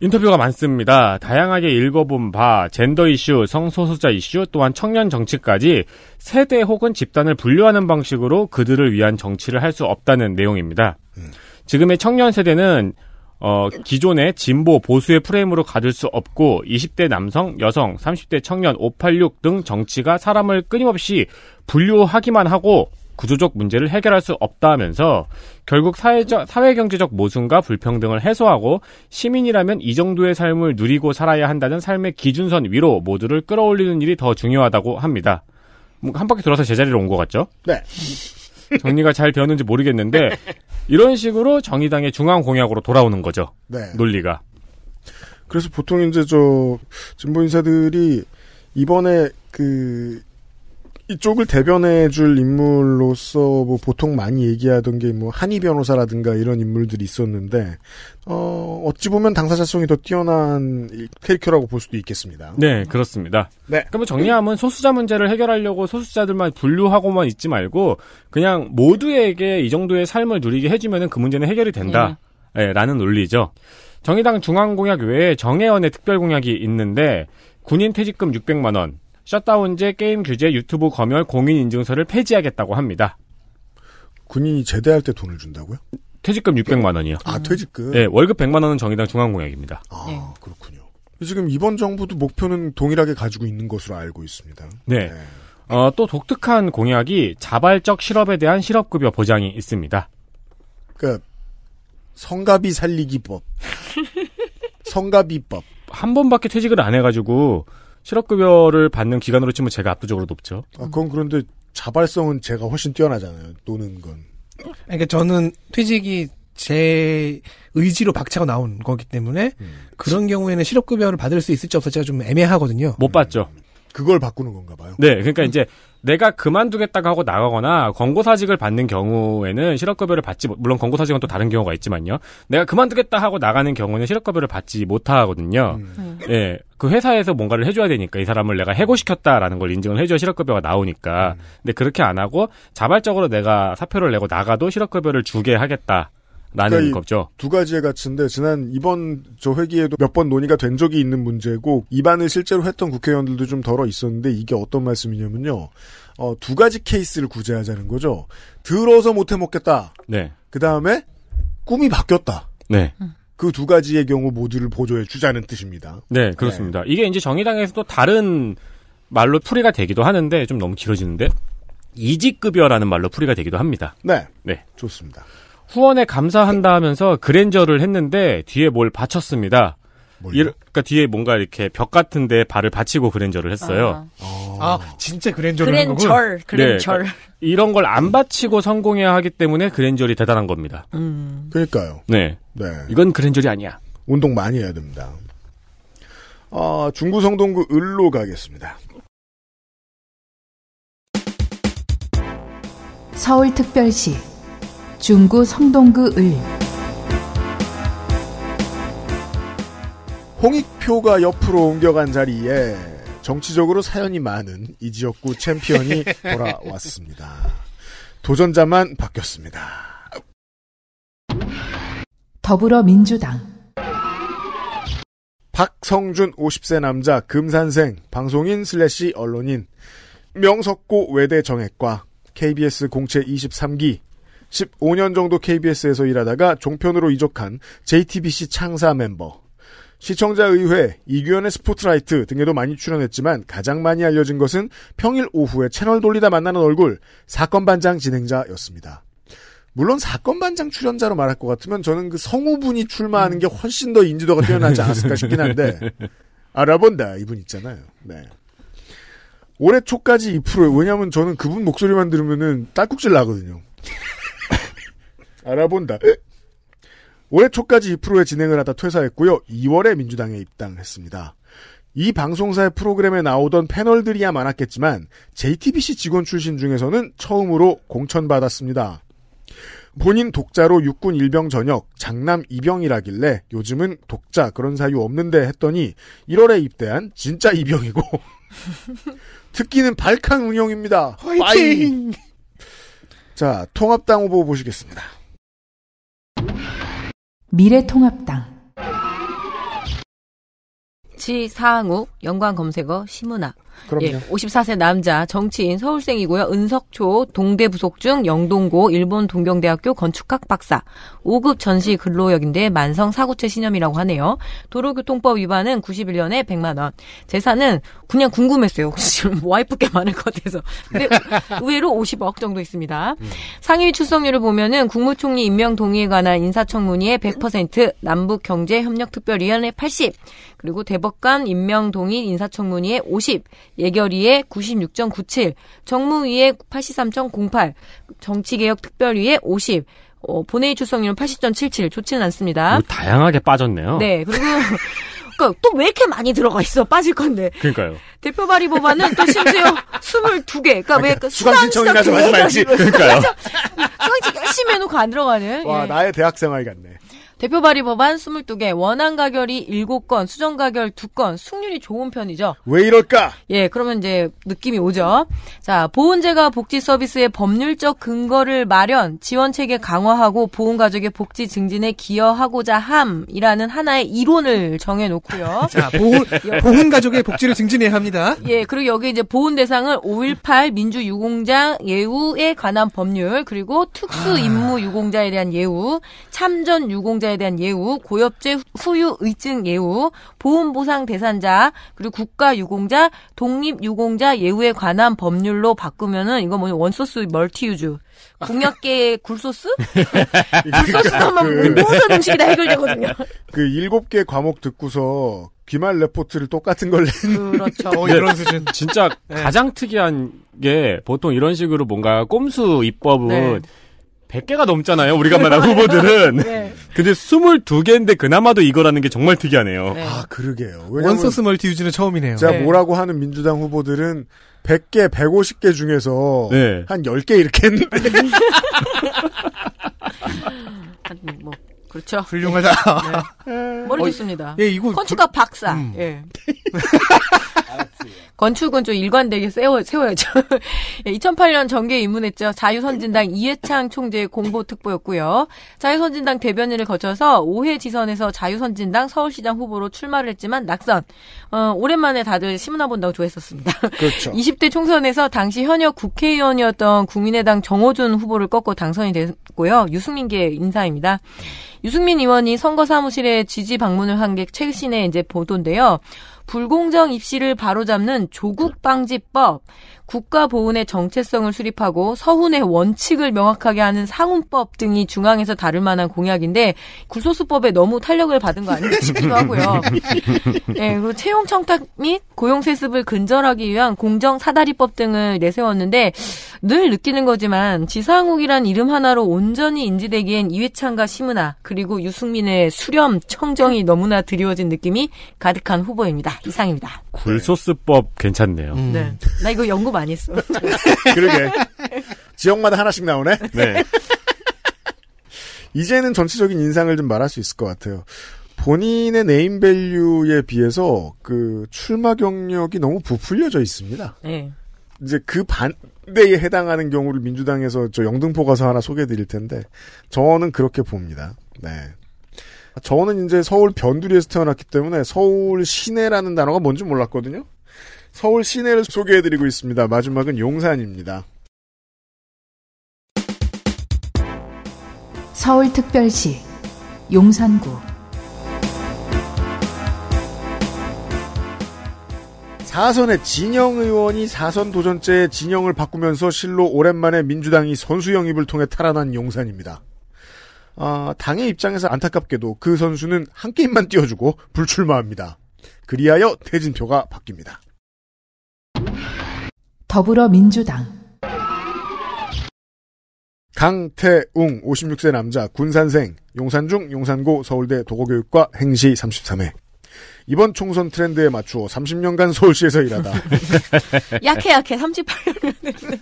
E: 인터뷰가 많습니다. 다양하게 읽어본 바 젠더 이슈, 성소수자 이슈, 또한 청년 정치까지 세대 혹은 집단을 분류하는 방식으로 그들을 위한 정치를 할 수 없다는 내용입니다. 지금의 청년 세대는 어, 기존의 진보 보수의 프레임으로 가둘 수 없고 20대 남성, 여성, 30대 청년, 586 등 정치가 사람을 끊임없이 분류하기만 하고 구조적 문제를 해결할 수 없다면서 결국 사회적, 사회경제적 모순과 불평등을 해소하고 시민이라면 이 정도의 삶을 누리고 살아야 한다는 삶의 기준선 위로 모두를 끌어올리는 일이 더 중요하다고 합니다. 뭔가 한 바퀴 돌아서 제자리로 온 것 같죠?
D: 네.
E: 정리가 잘 되었는지 모르겠는데 이런 식으로 정의당의 중앙 공약으로 돌아오는 거죠.
D: 네.
E: 논리가.
D: 그래서 보통 이제 저 진보 인사들이 이번에 그 이쪽을 대변해 줄 인물로서 뭐 보통 많이 얘기하던 게 뭐 한희 변호사라든가 이런 인물들이 있었는데 어 어찌 보면 당사자성이 더 뛰어난 이 캐릭터라고 볼 수도 있겠습니다.
E: 네, 그렇습니다.
D: 네.
E: 그러면 정리하면 소수자 문제를 해결하려고 소수자들만 분류하고만 있지 말고 그냥 모두에게 이 정도의 삶을 누리게 해주면 그 문제는 해결이 된다. 예, 라는 논리죠. 정의당 중앙공약 외에 정혜원의 특별공약이 있는데 군인 퇴직금 600만 원, 셧다운제 게임 규제 유튜브 검열 공인인증서를 폐지하겠다고 합니다.
D: 군인이 제대할 때 돈을 준다고요?
E: 퇴직금 600만 원이요.
D: 아 퇴직금.
E: 네, 월급 100만 원은 정의당 중앙공약입니다.
D: 아
F: 네.
D: 그렇군요. 지금 이번 정부도 목표는 동일하게 가지고 있는 것으로 알고 있습니다.
E: 네. 어, 또 독특한 공약이 자발적 실업에 대한 실업급여 보장이 있습니다.
D: 그러니까 성가비 살리기법, 성가비법.
E: 한 번밖에 퇴직을 안 해가지고 실업급여를 받는 기간으로 치면 제가 압도적으로 높죠.
D: 아, 그건 그런데 자발성은 제가 훨씬 뛰어나잖아요. 노는 건.
B: 그러니까 저는 퇴직이 제 의지로 박차고 나온 거기 때문에
D: 음.
B: 그런 경우에는 실업급여를 받을 수 있을지 없을지가 좀 애매하거든요.
E: 못 받죠.
D: 그걸 바꾸는 건가 봐요.
E: 네, 그러니까 이제 내가 그만두겠다고 하고 나가거나 권고사직을 받는 경우에는 실업급여를 받지 못- 물론 권고사직은 또 다른 경우가 있지만요. 내가 그만두겠다 하고 나가는 경우는 실업급여를 받지 못하거든요.
D: 음.
E: 예, 그 회사에서 뭔가를 해줘야 되니까 이 사람을 내가 해고시켰다라는 걸 인증을 해줘야 실업급여가 나오니까.
D: 음.
E: 근데 그렇게 안 하고 자발적으로 내가 사표를 내고 나가도 실업급여를 주게 하겠다 라는
D: 그러니까 이
E: 거죠.
D: 두 가지의 가치인데 지난 이번 저 회기에도 몇 번 논의가 된 적이 있는 문제고 입안을 실제로 했던 국회의원들도 좀 덜어 있었는데 이게 어떤 말씀이냐면요. 어, 두 가지 케이스를 구제하자는 거죠. 들어서 못해 먹겠다.
E: 네,
D: 그 다음에 꿈이 바뀌었다.
E: 네.
D: 그 두 가지의 경우 모두를 보조해 주자는 뜻입니다.
E: 네, 그렇습니다. 이게 이제 정의당에서도 다른 말로 풀이가 되기도 하는데 좀 너무 길어지는데 이직급여라는 말로 풀이가 되기도 합니다.
D: 네.
E: 네.
D: 좋습니다.
E: 후원에 감사한다 하면서 그랜저를 했는데 뒤에 뭘 받쳤습니다.
D: 뭘요?
E: 이, 그러니까 뒤에 뭔가 이렇게 벽 같은데 발을 받치고 그랜저를 했어요.
B: 아 진짜 그랜저를 하는 거군.
F: 그랜절, 그랜절.
E: 네, 이런 걸안 바치고 성공해야 하기 때문에 그랜저리 대단한 겁니다.
F: 음.
D: 그러니까요.
E: 네,
D: 네.
E: 이건 그랜저리 아니야.
D: 운동 많이 해야 됩니다. 아, 중구 성동구 을로 가겠습니다.
C: 서울특별시 중구 성동구 을
D: 홍익표가 옆으로 옮겨간 자리에 정치적으로 사연이 많은 이 지역구 챔피언이 돌아왔습니다. 도전자만 바뀌었습니다.
C: 더불어민주당
D: 박성준 50세 남자 금산생 방송인 슬래시 언론인 명석고 외대 정외과 KBS 공채 23기 15년 정도 KBS에서 일하다가 종편으로 이적한 JTBC 창사 멤버 시청자의회, 이규현의 스포트라이트 등에도 많이 출연했지만 가장 많이 알려진 것은 평일 오후에 채널 돌리다 만나는 얼굴 사건반장 진행자였습니다. 물론 사건반장 출연자로 말할 것 같으면 저는 그 성우분이 출마하는 게 훨씬 더 인지도가 뛰어나지 않았을까 싶긴 한데 알아본다 이분 있잖아요. 네. 올해 초까지 이 프로에 왜냐하면 저는 그분 목소리만 들으면은 딸꾹질 나거든요. 알아본다. 올해 초까지 이 프로에 진행을 하다 퇴사했고요. 2월에 민주당에 입당했습니다. 이 방송사의 프로그램에 나오던 패널들이야 많았겠지만 JTBC 직원 출신 중에서는 처음으로 공천받았습니다. 본인 독자로 육군 일병 전역, 장남 이병이라길래 요즘은 독자 그런 사유 없는데 했더니 1월에 입대한 진짜 이병이고 특기는 발칸 운영입니다.
B: 화이팅!
D: 자, 통합당 후보 보시겠습니다.
C: 미래통합당
F: 지사항욱, 연관 검색어, 시문학.
D: 그럼요.
F: 예, 54세 남자, 정치인, 서울생이고요. 은석초, 동대 부속 중 영동고, 일본 동경대학교 건축학 박사. 5급 전시 근로역인데 만성 사고체 신념이라고 하네요. 도로교통법 위반은 91년에 100만 원. 재산은 그냥 궁금했어요. 혹시 뭐 와이프께 많을 것 같아서. 근데 의외로 50억 정도 있습니다. 상위 출석률을 보면은 국무총리 임명 동의에 관한 인사청문회의 100%, 남북 경제 협력 특별위원회 80, 그리고 대법관 임명 동의 인사청문회의 50, 예결위의 96.97, 정무위의 83.08, 정치개혁특별위의 50, 어, 본회의 출석률은 80.77, 좋지는 않습니다.
E: 뭐 다양하게 빠졌네요.
F: 네, 그리고 그러니까 또 왜 이렇게 많이 들어가 있어 빠질 건데
E: 그러니까요.
F: 대표 발의 법안은 또 심지어 22개. 그러니까 왜그
D: 수강
F: 수강
D: 신청이나 좀 하지 말지.
E: 그러니까요.
F: 수강 열심히 해놓고 안 들어가는.
D: 와,
F: 예.
D: 나의 대학생활 같네.
F: 대표 발의 법안 22개, 원안 가결이 7건, 수정 가결 2건, 승률이 좋은 편이죠.
D: 왜 이럴까?
F: 예, 그러면 이제 느낌이 오죠. 자, 보훈제가 복지 서비스의 법률적 근거를 마련, 지원 체계 강화하고 보훈 가족의 복지 증진에 기여하고자 함이라는 하나의 이론을 정해 놓고요.
B: 자, 보훈, 보훈 가족의 복지를 증진해야 합니다.
F: 예, 그리고 여기 이제 보훈 대상을 5.18 민주 유공자 예우에 관한 법률, 그리고 특수 임무 유공자에 대한 예우, 참전 유공자 에 대한 예우, 고엽제 후유 의증 예우, 보훈 보상 대상자, 그리고 국가 유공자, 독립 유공자 예우에 관한 법률로 바꾸면은 이거 뭐냐 원소스 멀티유즈. 공약계 굴소스? 굴소스 하면
D: 그-
F: 모든 음식이 다 해결되거든요.
D: 그 일곱 개 과목 듣고서 귀말 레포트를 똑같은 걸 낸.
F: 그렇죠.
B: 어, 이런 수준.
E: 진짜
B: 네.
E: 가장 특이한 게 보통 이런 식으로 뭔가 꼼수 입법은
F: 네.
E: 100개가 넘잖아요. 우리가 말한 후보들은.
F: 네.
E: 근데 22개인데 그나마도 이거라는 게 정말 특이하네요.
F: 네.
D: 아, 그러게요.
B: 원소스 멀티 유즈는 처음이네요.
D: 제가
F: 네.
D: 뭐라고 하는 민주당 후보들은 100개, 150개 중에서
E: 네.
D: 한 10개 이렇게 했는데
F: 한, 뭐 그렇죠.
B: 훌륭하다.
F: 머리
B: 어,
F: 좋습니다.
B: 예, 이거
F: 건축학 박사.
B: 음.
F: 예. 건축은 좀 일관되게 세워, 세워야죠. 예, 2008년 정계에 입문했죠. 자유선진당 이해창 총재의 공보특보였고요. 자유선진당 대변인을 거쳐서 5회 지선에서 자유선진당 서울시장 후보로 출마를 했지만 낙선. 어, 오랜만에 다들 신문화 본다고 좋아했었습니다.
D: 그렇죠.
F: 20대 총선에서 당시 현역 국회의원이었던 국민의당 정호준 후보를 꺾고 당선이 됐고요. 유승민계 인사입니다. 유승민 의원이 선거 사무실에 지지 방문을 한 게 최신의 이제 보도인데요. 불공정 입시를 바로잡는 조국 방지법, 국가보훈의 정체성을 수립하고 서훈의 원칙을 명확하게 하는 상훈법 등이 중앙에서 다룰 만한 공약인데 굴소스법에 너무 탄력을 받은 거 아닌가 싶기도 하고요. 예, 그리고 채용 청탁 및 고용 세습을 근절하기 위한 공정 사다리법 등을 내세웠는데 늘 느끼는 거지만 지상욱이란 이름 하나로 온전히 인지되기엔 이회창과 심은하 그리고 유승민의 수렴 청정이 너무나 드리워진 느낌이 가득한 후보입니다. 이상입니다.
E: 굴소스법 괜찮네요.
B: 음.
F: 네, 나 이거 연구 많이 했어.
D: 그러게. 지역마다 하나씩 나오네?
E: 네.
D: 이제는 전체적인 인상을 좀 말할 수 있을 것 같아요. 본인의 네임 밸류에 비해서 그 출마 경력이 너무 부풀려져 있습니다.
F: 네.
D: 이제 그 반대에 해당하는 경우를 민주당에서 저 영등포 가서 하나 소개해 드릴 텐데, 저는 그렇게 봅니다. 네. 저는 이제 서울 변두리에서 태어났기 때문에 서울 시내라는 단어가 뭔지 몰랐거든요. 서울 시내를 소개해 드리고 있습니다. 마지막은 용산입니다.
C: 서울특별시 용산구
D: 사선의 진영 의원이 사선 도전제의 진영을 바꾸면서 실로 오랜만에 민주당이 선수 영입을 통해 탈환한 용산입니다. 아, 당의 입장에서 안타깝게도 그 선수는 한 게임만 띄워주고 불출마합니다. 그리하여 대진표가 바뀝니다.
C: 더불어민주당.
D: 강태웅 56세 남자 군산생. 용산중 용산고 서울대 도고교육과 행시 33회. 이번 총선 트렌드에 맞추어 30년간 서울시에서 일하다.
F: 약해 약해. 38년.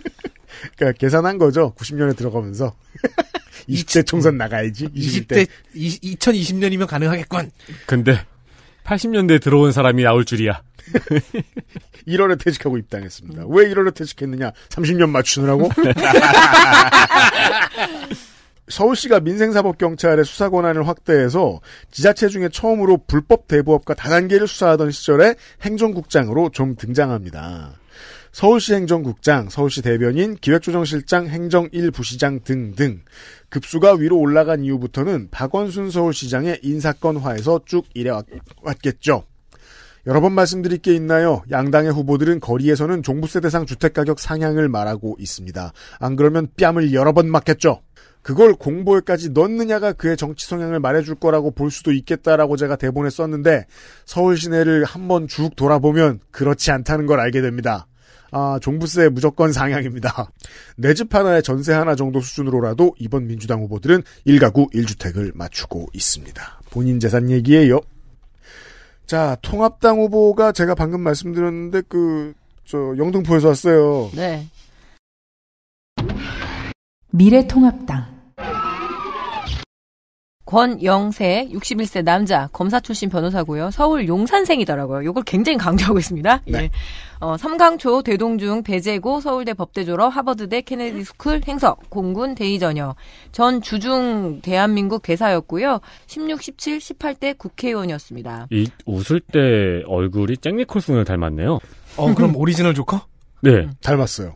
D: 그러니까 계산한 거죠. 90년에 들어가면서. 20대 총선 나가야지. 21대
B: 20대 2020년이면 가능하겠군.
E: 근데 80년대에 들어온 사람이 나올 줄이야.
D: 1월에 퇴직하고 입당했습니다. 왜 1월에 퇴직했느냐? 30년 맞추느라고? 서울시가 민생사법경찰의 수사 권한을 확대해서 지자체 중에 처음으로 불법 대부업과 다단계를 수사하던 시절에 행정국장으로 좀 등장합니다. 서울시 행정국장, 서울시 대변인, 기획조정실장, 행정 1부시장 등등 급수가 위로 올라간 이후부터는 박원순 서울시장의 인사건화에서 쭉 일해왔겠죠. 여러 번 말씀드릴 게 있나요? 양당의 후보들은 거리에서는 종부세 대상 주택가격 상향을 말하고 있습니다. 안 그러면 뺨을 여러 번 맞겠죠? 그걸 공보에까지 넣느냐가 그의 정치 성향을 말해줄 거라고 볼 수도 있겠다라고 제가 대본에 썼는데 서울 시내를 한번 쭉 돌아보면 그렇지 않다는 걸 알게 됩니다. 아, 종부세 무조건 상향입니다. 내 집 하나에 전세 하나 정도 수준으로라도 이번 민주당 후보들은 1가구 1주택을 맞추고 있습니다. 본인 재산 얘기예요. 자, 통합당 후보가 제가 방금 말씀드렸는데 그, 저, 영등포에서 왔어요.
F: 네.
C: 미래통합당
F: 권영세 61세 남자 검사 출신 변호사고요. 서울 용산생이더라고요. 요걸 굉장히 강조하고 있습니다.
D: 네.
F: 예. 어, 삼강초 대동중 배재고 서울대 법대 졸업 하버드대 케네디 스쿨 행석 공군 대위 전역 전 주중 대한민국 대사였고요. 16, 17, 18대 국회의원이었습니다.
E: 이 웃을 때 얼굴이 잭 니콜슨을 닮았네요.
B: 어, 그럼 오리지널 조커?
E: 네.
D: 닮았어요.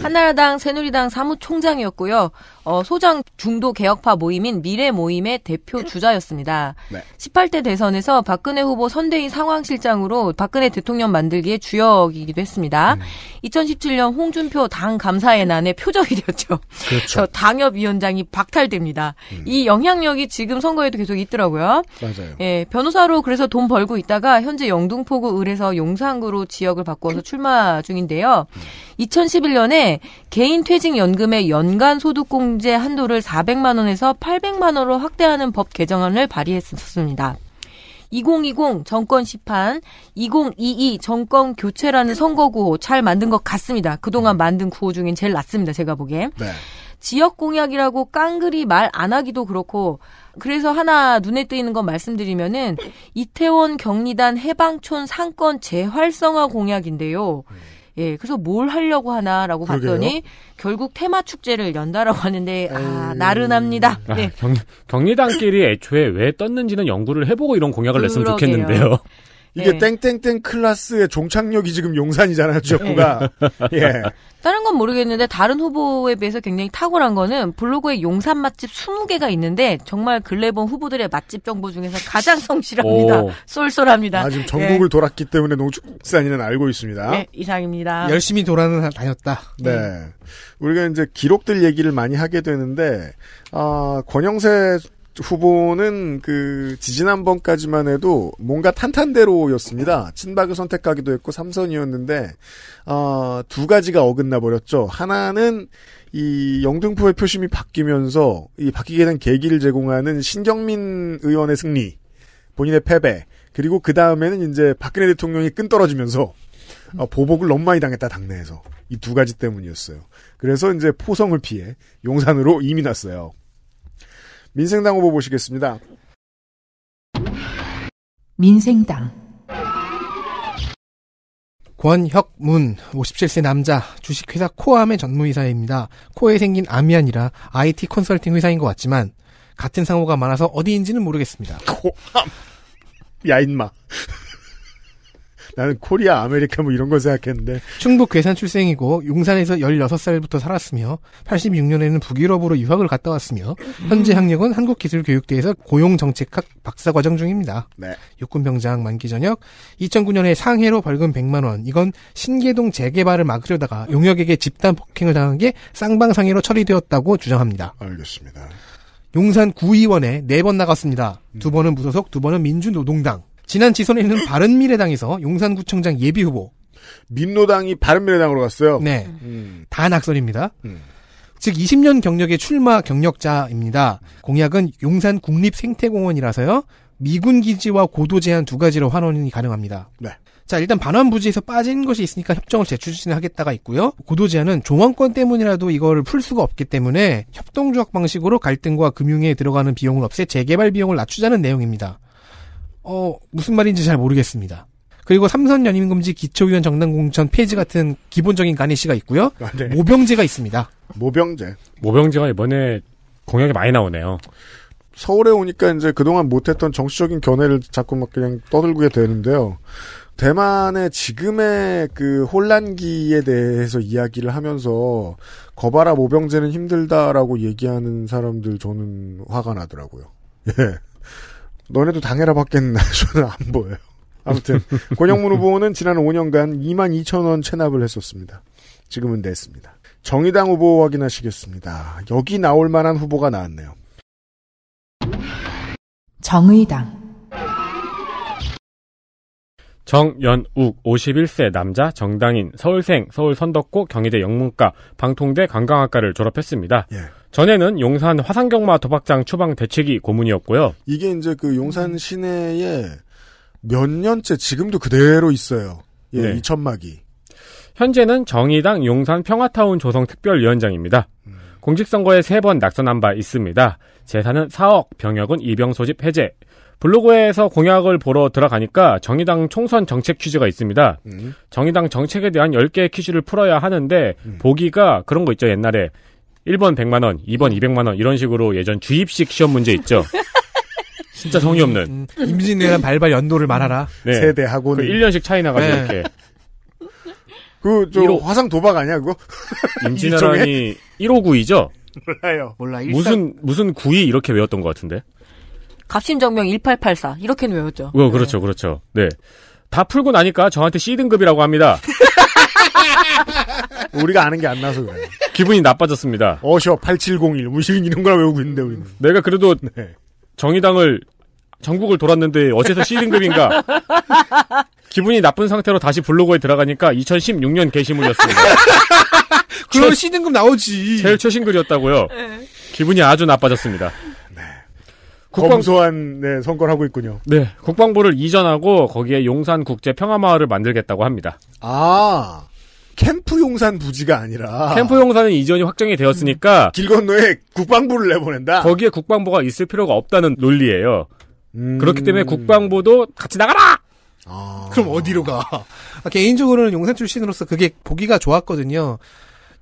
F: 한나라당 새누리당 사무총장이었고요. 어, 소장 중도 개혁파 모임인 미래 모임의 대표 주자였습니다.
D: 네.
F: 18대 대선에서 박근혜 후보 선대위 상황실장으로 박근혜 대통령 만들기에 주역이기도 했습니다. 2017년 홍준표 당 감사의 난의 표적이 되었죠.
D: 그렇죠.
F: 저 당협위원장이 박탈됩니다. 이 영향력이 지금 선거에도 계속 있더라고요.
D: 맞아요.
F: 예, 변호사로 그래서 돈 벌고 있다가 현재 영등포구 을에서 용산구로 지역을 바꿔서 출마 중인데요. 2011년에 개인 퇴직 연금의 연간 소득 공제 한도를 400만 원에서 800만 원으로 확대하는 법 개정안을 발의했었습니다. 2020 정권 시판, 2022 정권 교체라는 선거 구호 잘 만든 것 같습니다. 그동안 만든 구호 중엔 제일 낫습니다. 제가 보기엔.
D: 네.
F: 지역 공약이라고 깡그리 말 안 하기도 그렇고 그래서 하나 눈에 띄는 건 말씀드리면은 이태원 경리단 해방촌 상권 재활성화 공약인데요. 예, 그래서 뭘 하려고 하나라고
D: 그러게요.
F: 봤더니 결국 테마 축제를 연다라고 하는데 아
D: 에이.
F: 나른합니다.
E: 아,
F: 네.
E: 경, 경리단끼리 애초에 왜 떴는지는 연구를 해보고 이런 공약을 냈으면
F: 그러게요.
E: 좋겠는데요.
D: 이게
F: 네.
D: 땡땡땡 클라스의 종착역이 지금 용산이잖아요, 지역구가. 예.
F: 다른 건 모르겠는데 다른 후보에 비해서 굉장히 탁월한 거는 블로그에 용산 맛집 20개가 있는데 정말 근래 본 후보들의 맛집 정보 중에서 가장 성실합니다.
E: 오.
F: 쏠쏠합니다.
D: 아, 지금 전국을 돌았기 때문에 농축산인은 알고 있습니다.
F: 예, 이상입니다.
B: 열심히 돌아는 다녔다.
D: 네. 우리가 이제 기록들 얘기를 많이 하게 되는데, 아, 권영세 후보는 그 지지난번까지만 해도 뭔가 탄탄대로였습니다. 친박을 선택하기도 했고 삼선이었는데 아, 두 가지가 어긋나 버렸죠. 하나는 이 영등포의 표심이 바뀌면서 이 바뀌게 된 계기를 제공하는 신경민 의원의 승리, 본인의 패배, 그리고 그 다음에는 이제 박근혜 대통령이 끈 떨어지면서 아, 보복을 너무 많이 당했다 당내에서 이 두 가지 때문이었어요. 그래서 이제 포성을 피해 용산으로 이민 왔어요. 민생당 후보 보시겠습니다.
C: 민생당,
B: 권혁문 57세 남자 주식회사 코암의 전무이사입니다. 코에 생긴 암이 아니라 IT 컨설팅 회사인 것 같지만 같은 상호가 많아서 어디인지는 모르겠습니다.
D: 코암. 야 인마. 나는 코리아 아메리카 뭐 이런 거 생각했는데
B: 충북 괴산 출생이고 용산에서 16살부터 살았으며 86년에는 북유럽으로 유학을 갔다 왔으며 현재 학력은 한국기술교육대에서 고용정책학 박사과정 중입니다.
D: 네.
B: 육군병장 만기 전역 2009년에 상해로 벌금 100만 원 이건 신계동 재개발을 막으려다가 용역에게 집단 폭행을 당한 게 쌍방상해로 처리되었다고 주장합니다.
D: 알겠습니다.
B: 용산 구의원에 네 번 나갔습니다. 두 번은 무소속, 두 번은 민주노동당. 지난 지선에는 바른미래당에서 용산구청장 예비후보.
D: 민노당이 바른미래당으로 갔어요.
B: 네.
D: 음.
B: 다 낙선입니다.
D: 음.
B: 즉 20년 경력의 출마 경력자입니다. 공약은 용산 국립생태공원이라서요. 미군 기지와 고도 제한 두 가지로 환원이 가능합니다.
D: 네.
B: 자, 일단 반환 부지에서 빠진 것이 있으니까 협정을 재추진하겠다가 있고요. 고도 제한은 조항권 때문이라도 이거를 풀 수가 없기 때문에 협동조합 방식으로 갈등과 금융에 들어가는 비용을 없애 재개발 비용을 낮추자는 내용입니다. 어, 무슨 말인지 잘 모르겠습니다. 그리고 삼선 연임금지 기초의원 정당공천 폐지 같은 기본적인 가니시가 있고요.
D: 아, 네.
B: 모병제가 있습니다.
D: 모병제.
E: 모병제가 이번에 공약이 많이 나오네요.
D: 서울에 오니까 이제 그동안 못했던 정치적인 견해를 자꾸 막 그냥 떠들게 되는데요. 대만의 지금의 그 혼란기에 대해서 이야기를 하면서 거바라 모병제는 힘들다라고 얘기하는 사람들 저는 화가 나더라고요. 예. 너네도 당해라 받겠나 저는 안 보여요. 아무튼 권영문 후보는 지난 5년간 2만 2천 원 체납을 했었습니다. 지금은 냈습니다. 정의당 후보 확인하시겠습니다. 여기 나올 만한 후보가 나왔네요.
C: 정의당,
E: 정연욱 51세 남자 정당인 서울생 서울 선덕고 경희대 영문과 방통대 관광학과를 졸업했습니다.
D: 예.
E: 전에는 용산 화산경마 도박장 추방 대책위 고문이었고요.
D: 이게 이제 그 용산 시내에 몇 년째 지금도 그대로 있어요. 예,
E: 네.
D: 이 천막이.
E: 현재는 정의당 용산 평화타운 조성 특별위원장입니다. 공직선거에 세 번 낙선한 바 있습니다. 재산은 4억, 병역은 이병 소집 해제. 블로그에서 공약을 보러 들어가니까 정의당 총선 정책 퀴즈가 있습니다.
D: 음.
E: 정의당 정책에 대한 10개의 퀴즈를 풀어야 하는데 보기가 그런 거 있죠 옛날에 1번 100만원, 2번 200만원 이런 식으로 예전 주입식 시험 문제 있죠. 진짜 성의 없는.
B: 음, 임진왜란 발발 연도를 말하라.
E: 네.
D: 세대 학원.
E: 그 1년씩 차이 나가지고
B: 네.
E: 이렇게.
D: 그, 저,
E: 일호-
D: 화상 도박 아니야, 그거?
E: 임진왜란이 159이죠?
D: 몰라요.
B: 몰라. 일산-
E: 무슨, 무슨 9이 이렇게 외웠던 것 같은데?
F: 갑신정명 1884 이렇게는 외웠죠.
E: 어, 그렇죠, 그렇죠. 네. 다 풀고 나니까 저한테 C등급이라고 합니다.
D: 우리가 아는 게 안 나서 그래.
E: 기분이 나빠졌습니다.
D: 어셔 8701 무시인 이런 걸 외우고 있는데 우리는.
E: 내가 그래도
D: 네.
E: 정의당을 전국을 돌았는데 어째서 C등급인가? 기분이 나쁜 상태로 다시 블로그에 들어가니까 2016년 게시물이었습니다.
B: 그럼 C등급 나오지.
E: 제일 최신 글이었다고요. 기분이 아주 나빠졌습니다. 국방,
D: 검소한 네, 선거를 하고 있군요.
E: 네, 국방부를 이전하고 거기에 용산 국제 평화마을을 만들겠다고 합니다.
D: 아 캠프 용산 부지가 아니라
E: 캠프 용산은 이전이 확정이 되었으니까
D: 길 건너에 국방부를 내보낸다.
E: 거기에 국방부가 있을 필요가 없다는 논리예요.
D: 음.
E: 그렇기 때문에 국방부도 같이 나가라!
D: 아.
B: 그럼 어디로 가? 아, 개인적으로는 용산 출신으로서 그게 보기가 좋았거든요.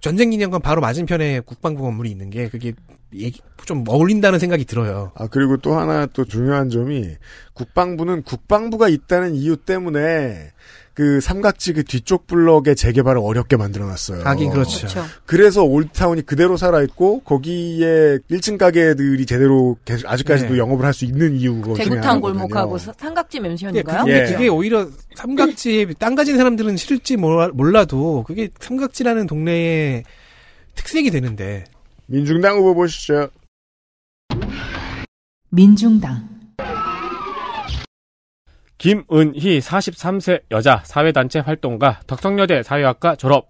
B: 전쟁 기념관 바로 맞은편에 국방부 건물이 있는 게 그게 얘기- 좀 어울린다는 생각이 들어요.
D: 아 그리고 또 하나 또 중요한 점이 국방부는 국방부가 있다는 이유 때문에 그 삼각지 그 뒤쪽 블럭의 재개발을 어렵게 만들어놨어요.
B: 하긴 그렇죠.
F: 그렇죠.
D: 그래서 올드타운이 그대로 살아있고 거기에 1층 가게들이 제대로 계속 아직까지도
B: 네.
D: 영업을 할 수 있는 이유가
F: 대구탕. 골목하고 사- 삼각지
B: 근데
F: 맨션인가요?
B: 그게,
D: 예.
B: 그게 오히려 삼각지에 땅 가진 사람들은 싫을지 몰라- 몰라도 그게 삼각지라는 동네의 특색이 되는데
D: 민중당 후보 보시죠.
C: 민중당,
E: 김은희 43세 여자 사회단체 활동가 덕성여대 사회학과 졸업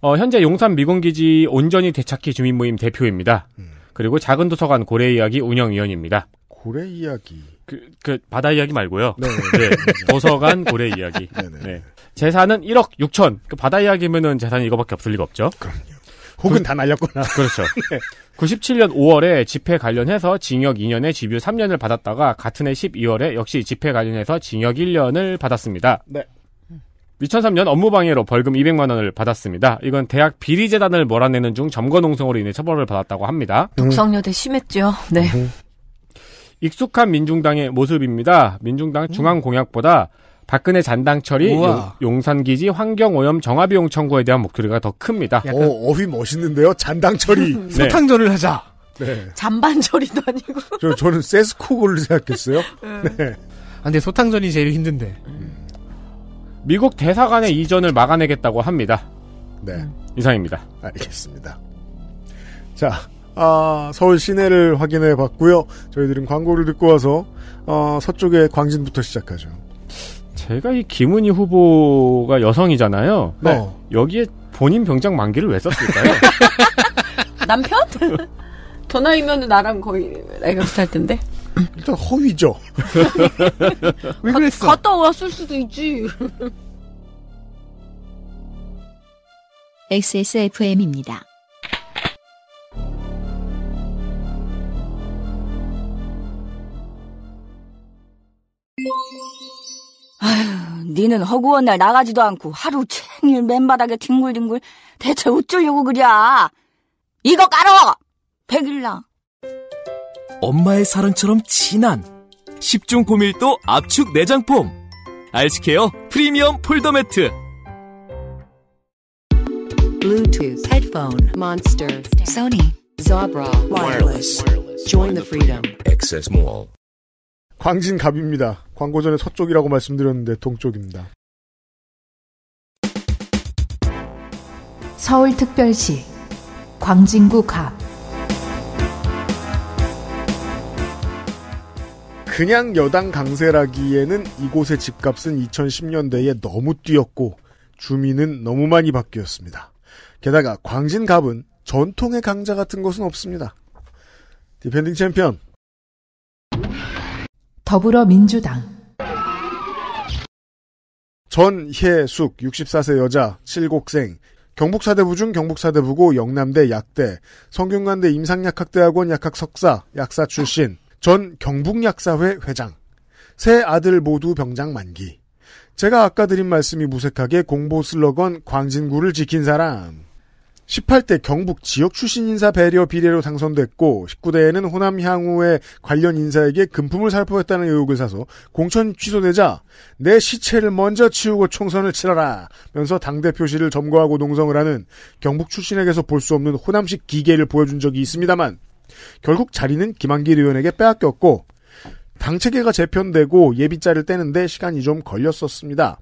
E: 어, 현재 용산 미군기지 온전히 되찾기 주민모임 대표입니다. 그리고 작은 도서관 고래 이야기 운영위원입니다.
D: 고래 이야기.
E: 그, 그 바다 이야기 말고요.
D: 네.
E: 네, 도서관 고래 이야기.
D: 네네.
E: 네. 재산은 1억 6천. 그 바다 이야기면은 재산이 이거밖에 없을 리가 없죠.
D: 혹은 다 날렸거나.
E: 그렇죠. 97년 5월에 집회 관련해서 징역 2년에 집유 3년을 받았다가 같은 해 12월에 역시 집회 관련해서 징역 1년을 받았습니다.
D: 네.
E: 2003년 업무방해로 벌금 200만 원을 받았습니다. 이건 대학 비리재단을 몰아내는 중 점거농성으로 인해 처벌을 받았다고 합니다.
F: 독성여대 심했죠. 네.
E: 익숙한 민중당의 모습입니다. 민중당 중앙 공약보다 박근혜. 용- 용산기지 환경오염 정화비용 청구에 대한 목소리가 더 큽니다.
B: 약간
D: 어, 어휘 멋있는데요. 잔당처리.
E: 네.
B: 소탕전을 하자.
D: 네.
F: 잔반처리도 아니고.
D: 저, 저는 세스코골을 생각했어요. 네.
B: 아, 근데 소탕전이 제일 힘든데.
E: 미국 대사관의 이전을 막아내겠다고 합니다.
D: 네.
E: 이상입니다.
D: 알겠습니다. 자, 아, 서울 시내를 확인해 봤고요. 저희들은 광고를 듣고 와서 어, 서쪽의 광진부터 시작하죠.
E: 제가 이 김은희 후보가 여성이잖아요.
D: 네.
B: 어.
E: 여기에 본인 병장 만기를 왜 썼을까요?
F: 남편? 저 나이면 나랑 거의 나이가 비슷할 텐데.
D: 일단 허위죠.
B: 왜 그랬어?
F: 갔다 왔을 수도 있지.
A: XSFM입니다.
J: 니는 허구한 날 나가지도 않고 하루 종일 맨바닥에 뒹굴뒹굴 대체 어쩌려고 그랴? 이거 깔어! 백일랑.
K: 엄마의 사랑처럼 진한 10중 고밀도 압축 내장폼 알스케어 프리미엄 폴더 매트
L: Bluetooth, headphone, Monster, Sony, Zabra, wireless. Join the freedom.
M: Access Mall.
D: 광진갑입니다. 광고 전에 서쪽이라고 말씀드렸는데 동쪽입니다.
C: 서울특별시, 광진구 갑,
D: 그냥 여당 강세라기에는 이곳의 집값은 2010년대에 너무 뛰었고 주민은 너무 많이 바뀌었습니다. 게다가 광진갑은 전통의 강자 같은 것은 없습니다. 디펜딩 챔피언
C: 더불어민주당,
D: 전혜숙 64세 여자 칠곡생. 경북사대부 중 경북사대부고 영남대 약대 성균관대 임상약학대학원 약학석사 약사 출신 전 경북약사회 회장. 세 아들 모두 병장 만기. 제가 아까 드린 말씀이 무색하게 공보 슬로건 광진구를 지킨 사람 18대 경북 지역 출신 인사 배려 비례로 당선됐고 19대에는 호남 향후의 관련 인사에게 금품을 살포했다는 의혹을 사서 공천 취소되자 내 시체를 먼저 치우고 총선을 치러라 면서 당대표실을 점거하고 농성을 하는 경북 출신에게서 볼 수 없는 호남식 기계를 보여준 적이 있습니다만 결국 자리는 김한길 의원에게 빼앗겼고 당 체계가 재편되고 예비자를 떼는데 시간이 좀 걸렸었습니다.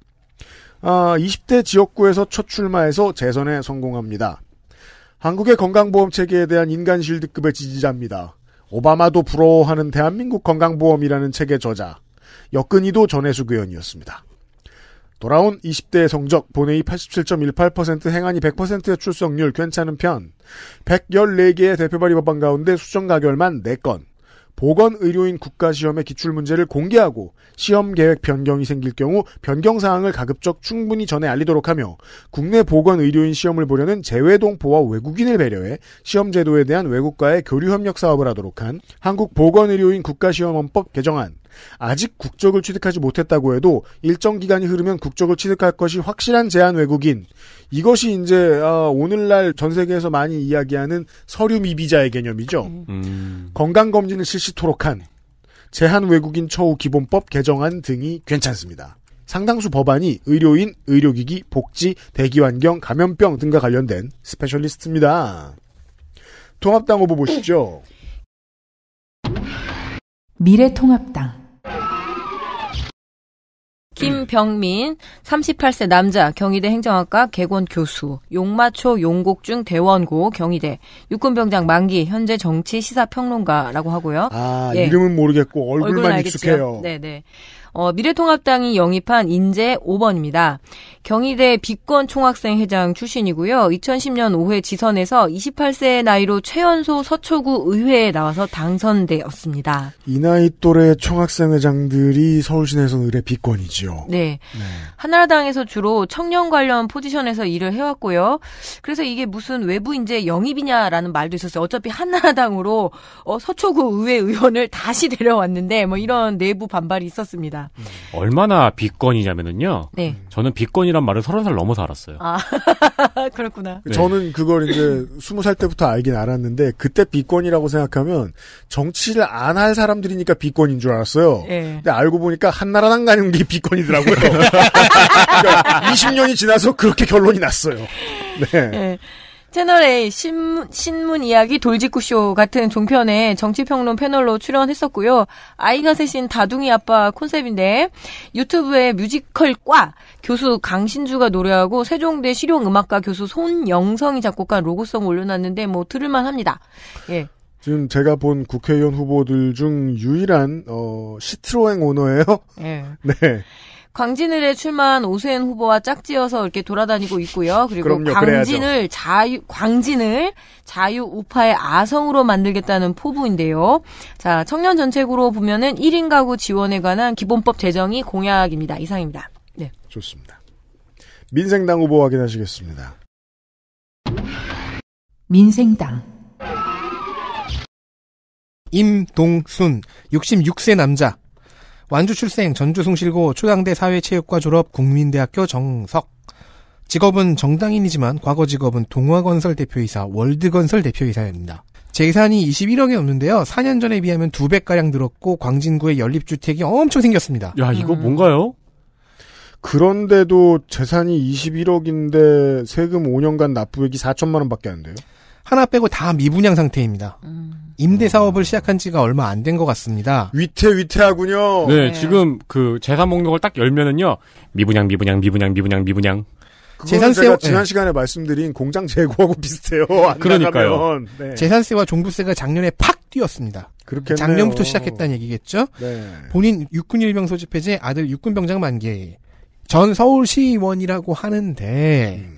D: 아, 20대 지역구에서 첫 출마해서 재선에 성공합니다. 한국의 건강보험 체계에 대한 인간 실드급의 지지자입니다. 오바마도 부러워하는 대한민국 건강보험이라는 책의 저자. 역근이도 전해숙 의원이었습니다. 돌아온 20대의 성적, 본회의 87.18%, 행안위 100%의 출석률 괜찮은 편. 114개의 대표 발의 법안 가운데 수정 가결만 4건. 보건의료인 국가시험의 기출문제를 공개하고 시험 계획 변경이 생길 경우 변경 사항을 가급적 충분히 전에 알리도록 하며 국내 보건의료인 시험을 보려는 재외동포와 외국인을 배려해 시험 제도에 대한 외국과의 교류 협력 사업을 하도록 한 한국 보건의료인 국가시험원법 개정안 아직 국적을 취득하지 못했다고 해도 일정 기간이 흐르면 국적을 취득할 것이 확실한 제한 외국인 이것이 이제 어, 오늘날 전 세계에서 많이 이야기하는 서류 미비자의 개념이죠.
E: 음.
D: 건강 검진을 실시토록 한 제한 외국인 처우 기본법 개정안 등이 괜찮습니다. 상당수 법안이 의료인, 의료기기, 복지, 대기환경, 감염병 등과 관련된 스페셜리스트입니다. 통합당 후보 보시죠.
C: 미래통합당
F: 김병민, 38세 남자, 경희대 행정학과 개건 교수, 용마초 용곡중 대원고 경희대, 육군병장 만기, 현재 정치 시사평론가라고 하고요.
D: 아,
F: 예.
D: 이름은 모르겠고 얼굴만. 익숙해요.
F: 네네. 어, 미래통합당이 영입한 인재 5번입니다. 경희대 비권 총학생 회장 출신이고요. 2010년 5회 지선에서 28세의 나이로 최연소 서초구 의회에 나와서 당선되었습니다.
D: 이 나이 또래 총학생 회장들이 서울시내에서는 의뢰 비권이지요.
F: 네. 한나라당에서 주로 청년 관련 포지션에서 일을 해왔고요. 그래서 이게 무슨 외부 인재 영입이냐라는 말도 있었어요. 어차피 한나라당으로 어, 서초구 의회 의원을 다시 데려왔는데 뭐 이런 내부 반발이 있었습니다.
E: 얼마나 비건이냐면은요.
F: 네.
E: 저는 비건이란 말을 서른 살 넘어서 알았어요.
F: 아, 그렇구나.
E: 네.
D: 저는 그걸 이제 스무 살 때부터 알긴 알았는데 그때 비권이라고 생각하면 정치를 안 할 사람들이니까 비권인 줄 알았어요.
F: 예.
D: 근데 알고 보니까 한나라당 가는 게 비권이더라고요. 그러니까 20년이 지나서 그렇게 결론이 났어요. 네.
F: 예. 채널A 신문, 신문 이야기 돌직구 쇼 같은 종편에 정치평론 패널로 출연했었고요. 아이가 셋인 다둥이 아빠 콘셉트인데 유튜브에 뮤지컬과 교수 강신주가 노래하고 세종대 실용음악과 교수 손영성이 작곡한 로고송 올려놨는데 뭐 들을만 합니다. 예.
D: 지금 제가 본 국회의원 후보들 중 유일한 어, 시트로행 오너예요.
F: 예.
D: 네.
F: 광진을에 출마한 오세훈 후보와 짝지어서 이렇게 돌아다니고 있고요. 그리고
D: 그럼요,
F: 광진을 자유 광진을 자유 우파의 아성으로 만들겠다는 포부인데요. 자, 청년 정책으로 보면은 1인 가구 지원에 관한 기본법 제정이 공약입니다. 이상입니다. 네.
D: 좋습니다. 민생당 후보 확인하시겠습니다.
C: 민생당
B: 임동순 66세 남자 완주 출생 전주 숭실고 초양대 사회체육과 졸업 국민대학교 정석 직업은 정당인이지만 과거 직업은 동화건설 대표이사 월드건설 대표이사입니다. 재산이 21억이 넘는데요. 4년 전에 비하면 2배가량 늘었고 광진구에 연립주택이 엄청 생겼습니다.
E: 야, 이거 뭔가요?
D: 그런데도 재산이 21억인데 세금 5년간 납부액이 4천만 원밖에 안 돼요.
B: 하나 빼고 다 미분양 상태입니다.
F: 음.
B: 임대 사업을 시작한 지가 얼마 안 된 것 같습니다.
D: 위태 위태하군요.
E: 네, 지금 그 재산 목록을 딱 열면은요. 미분양, 미분양, 미분양, 미분양, 미분양.
D: 재산
B: 재산세-
D: 제가 지난
B: 네.
D: 시간에 말씀드린 공장 재고하고 비슷해요. 안
E: 그러니까요.
D: 네.
B: 재산세와 종부세가 작년에 팍 뛰었습니다.
D: 그렇겠네요.
B: 작년부터 시작했다는 얘기겠죠?
D: 네.
B: 본인 육군 일병 소집해제 아들 육군 병장 만기. 전 서울시의원이라고 하는데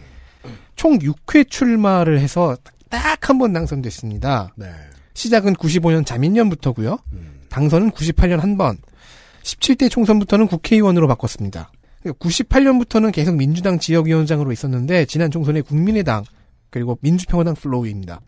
B: 총 6회 출마를 해서 딱 한 번 당선됐습니다.
D: 네.
B: 시작은 95년 자민련부터고요. 당선은 98년 한 번. 17대 총선부터는 국회의원으로 바꿨습니다. 98년부터는 계속 민주당 지역위원장으로 있었는데 지난 총선에 국민의당 그리고 민주평화당 flow입니다.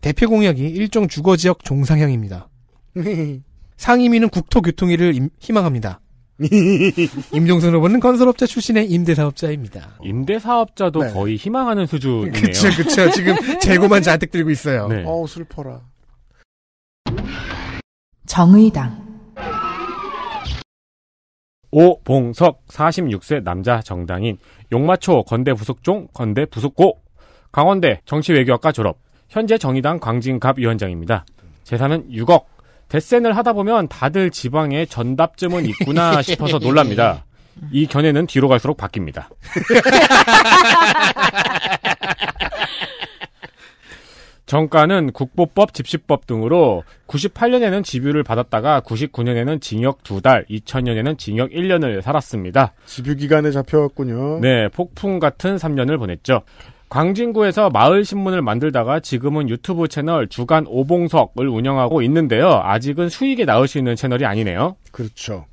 B: 대표 공약이 일정 주거지역 종상향입니다. 상임위는 국토교통위를 임- 희망합니다. 임종순 후보는 건설업자 출신의 임대사업자입니다.
E: 임대사업자도
B: 네.
E: 거의 희망하는 수준이네요.
B: 그쵸, 그쵸. 지금 재고만 잔뜩 들고 있어요.
E: 네.
D: 어우, 슬퍼라.
C: 정의당
E: 오봉석 46세 남자 정당인 용마초 건대 부속종 건대 부속고 강원대 정치외교학과 졸업 현재 정의당 광진갑 위원장입니다. 재산은 6억 대센을 하다 보면 다들 지방에 전답쯤은 있구나 싶어서 놀랍니다. 이 견해는 뒤로 갈수록 바뀝니다. 정가는 국보법, 집시법 등으로 98년에는 집유를 받았다가 99년에는 징역 2달, 2000년에는 징역 1년을 살았습니다.
D: 집유 기간에 잡혀왔군요.
E: 네, 폭풍 같은 3년을 보냈죠. 광진구에서 마을 신문을 만들다가 지금은 유튜브 채널 주간 오봉석을 운영하고 있는데요. 아직은 수익에 나올 수 있는 채널이 아니네요.
D: 그렇죠.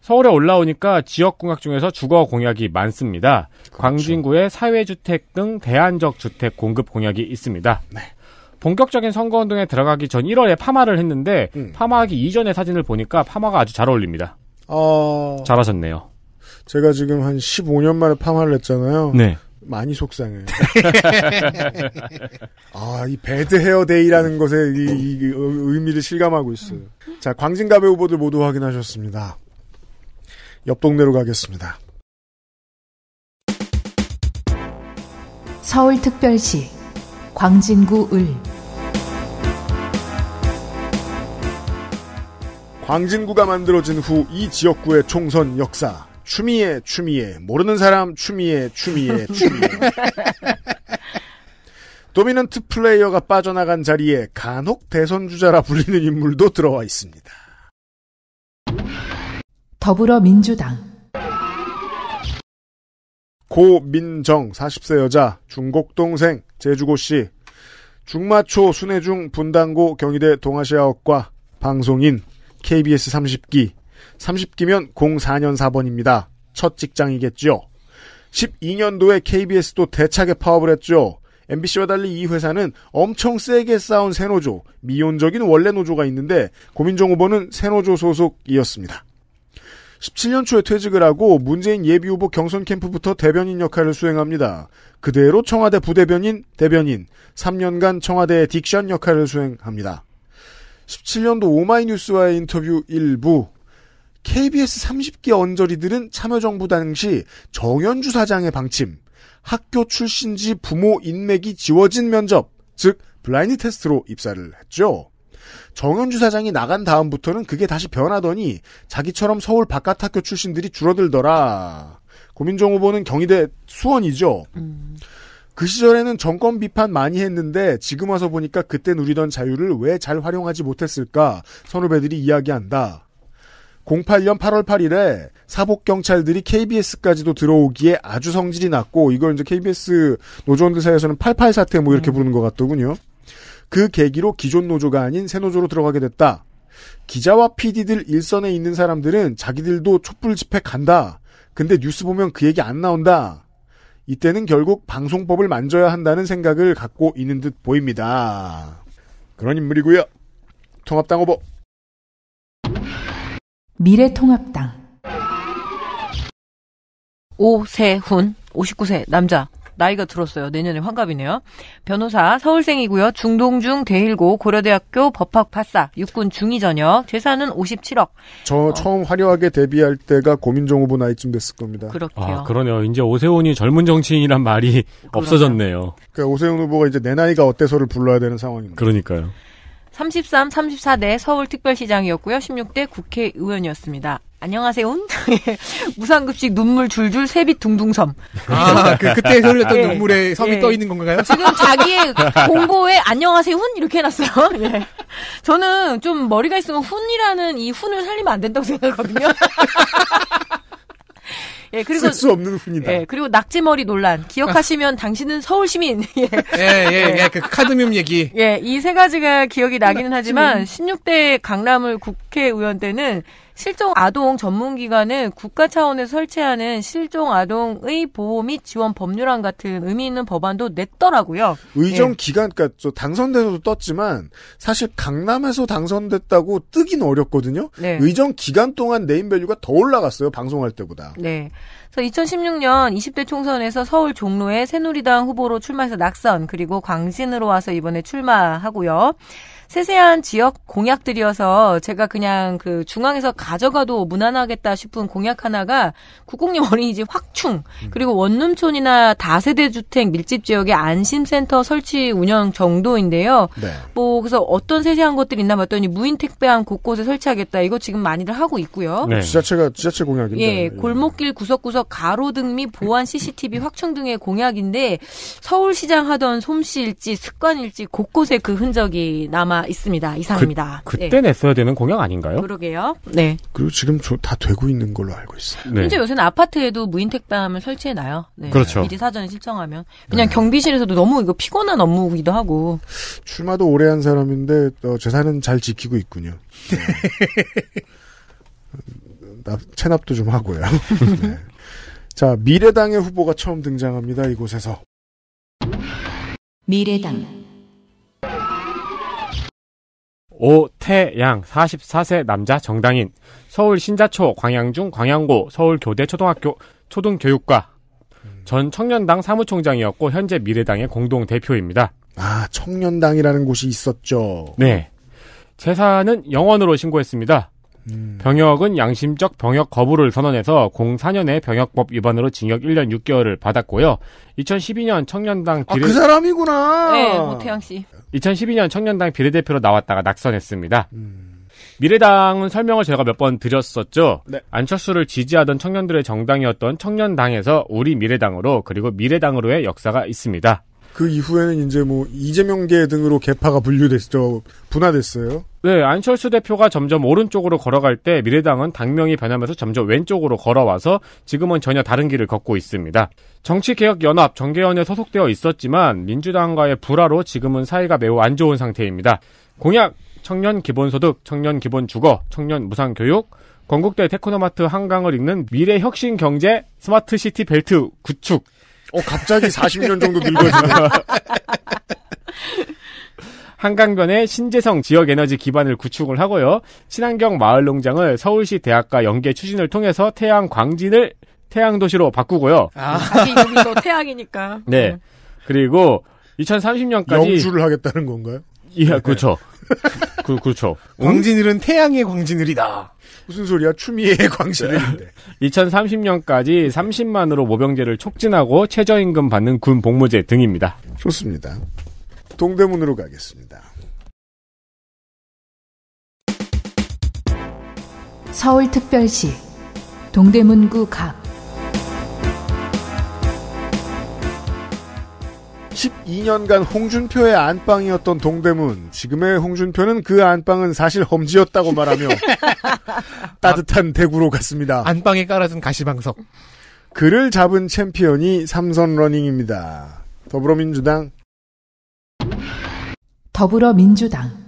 E: 서울에 올라오니까 지역 공약 중에서 주거 공약이 많습니다. 광진구에 사회주택 등 대안적 주택 공급 공약이 있습니다. 본격적인 선거운동에 들어가기 전 1월에 파마를 했는데 파마하기 이전의 사진을 보니까 파마가 아주 잘 어울립니다.
D: 어,
E: 잘하셨네요.
D: 제가 지금 한 15년 만에 파마를 했잖아요.
E: 네.
D: 많이 속상해요. 아, 이 bad hair day라는 것에 이, 이 의미를 실감하고 있어요. 자, 광진갑의 후보들 모두 확인하셨습니다. 옆 동네로 가겠습니다.
C: 서울특별시 광진구 을
D: 광진구가 만들어진 후 이 지역구의 총선 역사. 추미애, 추미애. 모르는 사람, 추미애, 추미애, 추미애. 도미넌트 플레이어가 빠져나간 자리에 간혹 대선주자라 불리는 인물도 들어와 있습니다.
C: 더불어민주당
D: 고민정 40세 여자 중곡 동생 제주고씨 중마초 순회중 분당고 경희대 동아시아학과 방송인 KBS 30기 30기면 04년 4번입니다. 첫 직장이겠죠. 12년도에 KBS도 대차게 파업을 했죠. MBC와 달리 이 회사는 엄청 세게 싸운 새노조, 미온적인 원래 노조가 있는데 고민정 후보는 새노조 소속이었습니다. 17년 초에 퇴직을 하고 문재인 예비후보 경선 캠프부터 대변인 역할을 수행합니다. 그대로 청와대 부대변인, 대변인, 3년간 청와대 딕션 역할을 수행합니다. 17년도 오마이뉴스와의 인터뷰 일부, KBS 30기 언저리들은 참여정부 당시 정현주 사장의 방침, 학교 출신지 부모 인맥이 지워진 면접, 즉 블라인드 테스트로 입사를 했죠. 정현주 사장이 나간 다음부터는 그게 다시 변하더니 자기처럼 서울 바깥 학교 출신들이 줄어들더라. 고민정 후보는 경희대 수원이죠. 그 시절에는 정권 비판 많이 했는데 지금 와서 보니까 그때 누리던 자유를 왜 잘 활용하지 못했을까 선후배들이 이야기한다. 08년 8월 8일에 사복 경찰들이 KBS까지도 들어오기에 아주 성질이 났고 이걸 이제 KBS 노조원들 사이에서는 88 사태 뭐 이렇게 부르는 것 같더군요. 그 계기로 기존 노조가 아닌 새 노조로 들어가게 됐다. 기자와 PD들 일선에 있는 사람들은 자기들도 촛불 집회 간다. 근데 뉴스 보면 그 얘기 안 나온다. 이때는 결국 방송법을 만져야 한다는 생각을 갖고 있는 듯 보입니다. 그런 인물이고요. 통합당 후보
C: 미래통합당
F: 오세훈, 59세 남자. 나이가 들었어요. 내년에 환갑이네요. 변호사, 서울생이고요. 중동중 대일고 고려대학교 법학 파사, 육군 중위 전역, 재산은 57억.
D: 저 처음 화려하게 데뷔할 때가 고민정 후보 나이쯤 됐을 겁니다.
F: 그렇게요.
E: 아, 그러네요. 이제 오세훈이 젊은 정치인이란 말이 없어졌네요.
D: 그러니까 오세훈 후보가 이제 내 나이가 어때서를 불러야 되는 상황입니다.
E: 그러니까요.
F: 33, 34대 서울특별시장이었고요. 16대 국회의원이었습니다. 안녕하세요. 무상급식 눈물 줄줄 세빛 둥둥섬.
B: 아, 그, 그때 흘렸던
F: 예.
B: 눈물에 섬이
F: 예.
B: 떠 있는 건가요?
F: 지금 자기의 공고에 안녕하세요 훈 이렇게 해놨어요. 예. 저는 좀 머리가 있으면 훈이라는 이 훈을 살리면 안 된다고 생각하거든요. 예, 그리고
D: 쓸수 없는 훈이다.
F: 예, 그리고 낙지머리 논란 기억하시면 당신은 서울 시민. 예.
B: 예, 예, 예, 그 카드뮴 얘기.
F: 예, 이 세 가지가 기억이 나기는 하지만 16대 강남을 국회의원 때는 실종 아동 전문 기관을 국가 차원에서 설치하는 실종 아동의 보호 및 지원 법률안 같은 의미 있는 법안도 냈더라고요.
D: 의정
F: 예.
D: 기간, 그니까, 저 당선돼서도 떴지만, 사실 강남에서 당선됐다고 뜨긴 어렵거든요?
F: 네.
D: 의정 기간 동안 네임 밸류가 더 올라갔어요, 방송할 때보다.
F: 네. 그래서 2016년 20대 총선에서 서울 종로에 새누리당 후보로 출마해서 낙선, 그리고 광진으로 와서 이번에 출마하고요. 세세한 지역 공약들이어서 제가 그냥 그 중앙에서 가져가도 무난하겠다 싶은 공약 하나가 국공립 어린이집 확충, 그리고 원룸촌이나 다세대 주택 밀집 지역의 안심센터 설치 운영 정도인데요.
D: 네.
F: 뭐 그래서 어떤 세세한 것들이 있나 봤더니 무인 택배함 곳곳에 설치하겠다. 이거 지금 많이들 하고 있고요.
D: 네. 지자체가, 지자체 공약입니다.
F: 예, 골목길 구석구석 가로등 및 보안 CCTV 확충 등의 공약인데 서울시장 하던 솜씨일지 습관일지 곳곳에 그 흔적이 남아 있습니다. 이상입니다.
E: 그, 때
F: 예.
E: 냈어야 되는 공약 아닌가요?
F: 그러게요. 네.
D: 그리고 지금 저- 다 되고 있는 걸로 알고 있어요.
E: 네.
F: 현재 요새는 아파트에도 무인 택배함을 설치해 놔요. 네.
E: 그렇죠.
F: 미리 사전에 신청하면 그냥 경비실에서도 너무 이거 피곤한 업무기도 하고.
D: 출마도 오래 한 사람인데, 어, 재산은 잘 지키고 있군요. 네. 납, 체납도 좀 하고요. 네. 자, 미래당의 후보가 처음 등장합니다, 이곳에서.
A: 미래당
E: 오태양 44세 남자 정당인 서울 신자초 광양중 광양고 서울교대 초등학교 초등교육과 전 청년당 사무총장이었고 현재 미래당의 공동 대표입니다.
D: 아, 청년당이라는 곳이 있었죠.
E: 네. 재산은 영원으로 신고했습니다.
D: 음.
E: 병역은 양심적 병역 거부를 선언해서 04년에 병역법 위반으로 징역 1년 6개월을 받았고요. 2012년 청년당
D: 아,
E: 비례
D: 그 사람이구나!
F: 네, 오태양 씨.
E: 2012년 청년당 비례대표로 나왔다가 낙선했습니다.
D: 음.
E: 미래당은 설명을 제가 몇 번 드렸었죠.
D: 네.
E: 안철수를 지지하던 청년들의 정당이었던 청년당에서 우리 미래당으로 그리고 미래당으로의 역사가 있습니다.
D: 그 이후에는 이제 뭐, 이재명계 등으로 개파가 분류됐죠. 분화됐어요.
E: 네, 안철수 대표가 점점 오른쪽으로 걸어갈 때 미래당은 당명이 변하면서 점점 왼쪽으로 걸어와서 지금은 전혀 다른 길을 걷고 있습니다. 정치개혁연합 정계연에 소속되어 있었지만 민주당과의 불화로 지금은 사이가 매우 안 좋은 상태입니다. 공약 청년 기본소득, 청년 기본주거, 청년 무상교육, 건국대 테크노마트 한강을 잇는 미래혁신경제 스마트시티 벨트 구축.
D: 어, 갑자기 40년 정도 늙어지네.
E: 한강변에 신재성 지역 에너지 기반을 구축을 하고요. 친환경 마을 농장을 서울시 대학과 연계 추진을 통해서 태양 광진을 태양 도시로 바꾸고요.
F: 자기 이름이 또 태양이니까.
E: 네. 그리고 2030년까지
D: 영주를 하겠다는 건가요?
E: 예, 그렇죠. 그 그렇죠.
B: 광진을은 태양의 광진을이다.
D: 무슨 소리야? 추미애의 광신을인데.
E: 2030년까지 30만으로 모병제를 촉진하고 최저임금 받는 군 복무제 등입니다.
D: 좋습니다. 동대문으로 가겠습니다.
C: 서울특별시 동대문구 갑
D: 12년간 홍준표의 안방이었던 동대문. 지금의 홍준표는 그 안방은 사실 험지였다고 말하며 따뜻한 대구로 갔습니다.
B: 안방에 깔아둔 가시방석.
D: 그를 잡은 챔피언이 삼선 러닝입니다. 더불어민주당
C: 더불어민주당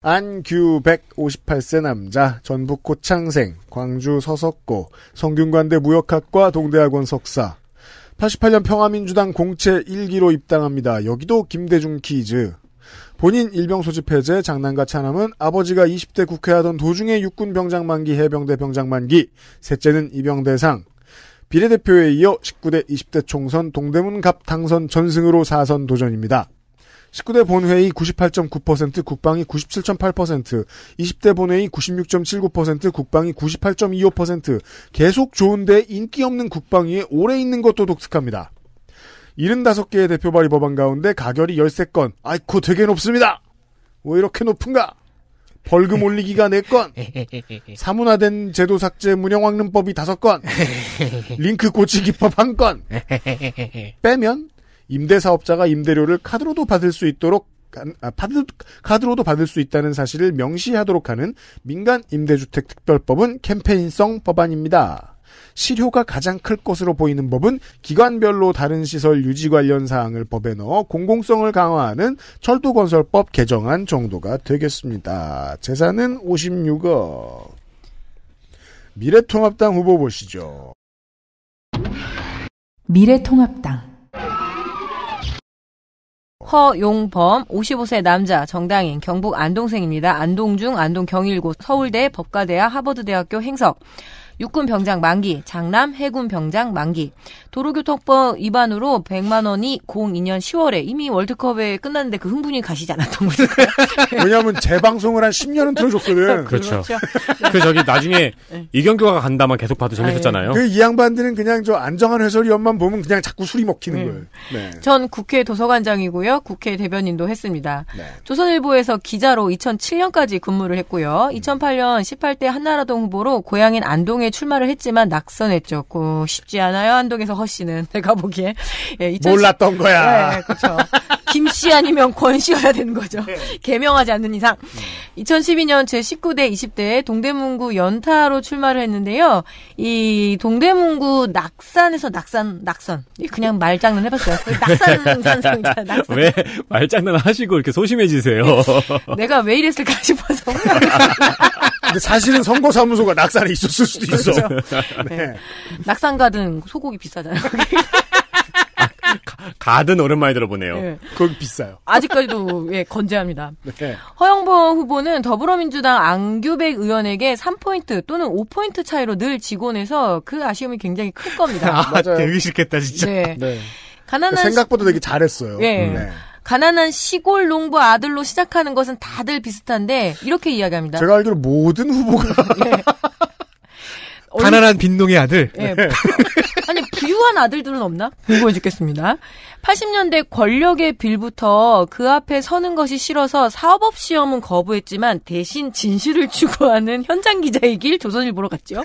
D: 안규 158세 남자, 전북 고창생, 광주 서석고, 성균관대 무역학과 동대학원 석사. 88년 평화민주당 공채 1기로 입당합니다. 여기도 김대중 퀴즈. 본인 일병 소집 해제, 장남과 차남은 아버지가 20대 국회하던 도중에 육군 병장 만기, 해병대 병장 만기, 셋째는 입영 대상. 비례대표에 이어 19대 20대 총선 동대문 갑 당선 전승으로 4선 도전입니다. 19대 본회의 98.9%, 국방이 97.8%, 20대 본회의 96.79%, 국방이 98.25%, 계속 좋은데 인기 없는 국방위에 오래 있는 것도 독특합니다. 75개의 대표 발의 법안 가운데 가결이 13건, 아이코 되게 높습니다! 왜 이렇게 높은가? 벌금 올리기가 4건, 사문화된 제도 삭제 문영확는법이 5건, 링크 고치기법 1건, 빼면 임대사업자가 임대료를 카드로도 받을 수 있도록 아, 파드, 카드로도 받을 수 있다는 사실을 명시하도록 하는 민간 임대주택 특별법은 캠페인성 법안입니다. 실효가 가장 클 것으로 보이는 법은 기관별로 다른 시설 유지 관련 사항을 법에 넣어 공공성을 강화하는 철도건설법 개정안 정도가 되겠습니다. 재산은 56억. 미래통합당 후보 보시죠.
C: 미래통합당
F: 허용범 55세 남자 정당인 경북 안동생입니다. 안동중 안동 경일고 서울대 법과대학 하버드대학교 행석 육군 병장 만기, 장남 해군 병장 만기. 도로교통법 위반으로 100만 원이 02년 10월에 이미 월드컵에 끝났는데 그 흥분이 가시지 않았던 거니까요.
D: 왜냐하면 재방송을 한 10년은 틀어줬거든.
E: 그렇죠. 그 저기 나중에
F: 네.
E: 이경규가 간다만 계속 봐도 재밌었잖아요.
D: 그 이 양반들은 그냥 저 안정환 해설위원만 보면 그냥 자꾸 술이 먹히는 거예요. 네.
F: 전 국회 도서관장이고요. 국회 대변인도 했습니다.
D: 네.
F: 조선일보에서 기자로 2007년까지 근무를 했고요. 2008년 18대 한나라동 후보로 고향인 안동에 출마를 했지만 낙선했죠. 고 쉽지 않아요. 안동에서 허 씨는 내가 보기에 예, 2010
D: 몰랐던 거야.
F: 네, 그렇죠. 김씨 아니면 권 씨여야 되는 거죠. 개명하지 않는 이상. 2012년 제 19대 20대에 동대문구 연타로 출마를 했는데요. 이 동대문구 낙산에서 낙산 낙선 그냥 말장난 해봤어요. 낙산 산성이잖아. 낙산.
E: 왜 말장난 하시고 이렇게 소심해지세요?
F: 내가 왜 이랬을까 싶어서.
D: 근데 사실은 선거사무소가 낙산에 있었을 수도 있어. 네.
F: 낙산 가든 소고기 비싸잖아요.
E: 가든 오랜만에 들어보네요.
F: 네.
D: 거기 비싸요.
F: 아직까지도 예 건재합니다.
D: 네.
F: 허영범 후보는 더불어민주당 안규백 의원에게 3포인트 또는 5포인트 차이로 늘 내서 그 아쉬움이 굉장히 클 겁니다.
B: 아, 되게 싫겠다, 진짜.
F: 네.
D: 네.
F: 가난한
D: 생각보다 되게 잘했어요.
F: 예.
D: 네.
F: 가난한 시골 농부 아들로 시작하는 것은 다들 비슷한데 이렇게 이야기합니다.
D: 제가 알기로 모든 후보가
B: 가난한 빈농의 아들.
F: 예. 아니 부유한 아들들은 없나? 궁금해 죽겠습니다. 80년대 권력의 빌부터 그 앞에 서는 것이 싫어서 사법 시험은 거부했지만 대신 진실을 추구하는 현장 기자이길 조선일보로 갔죠.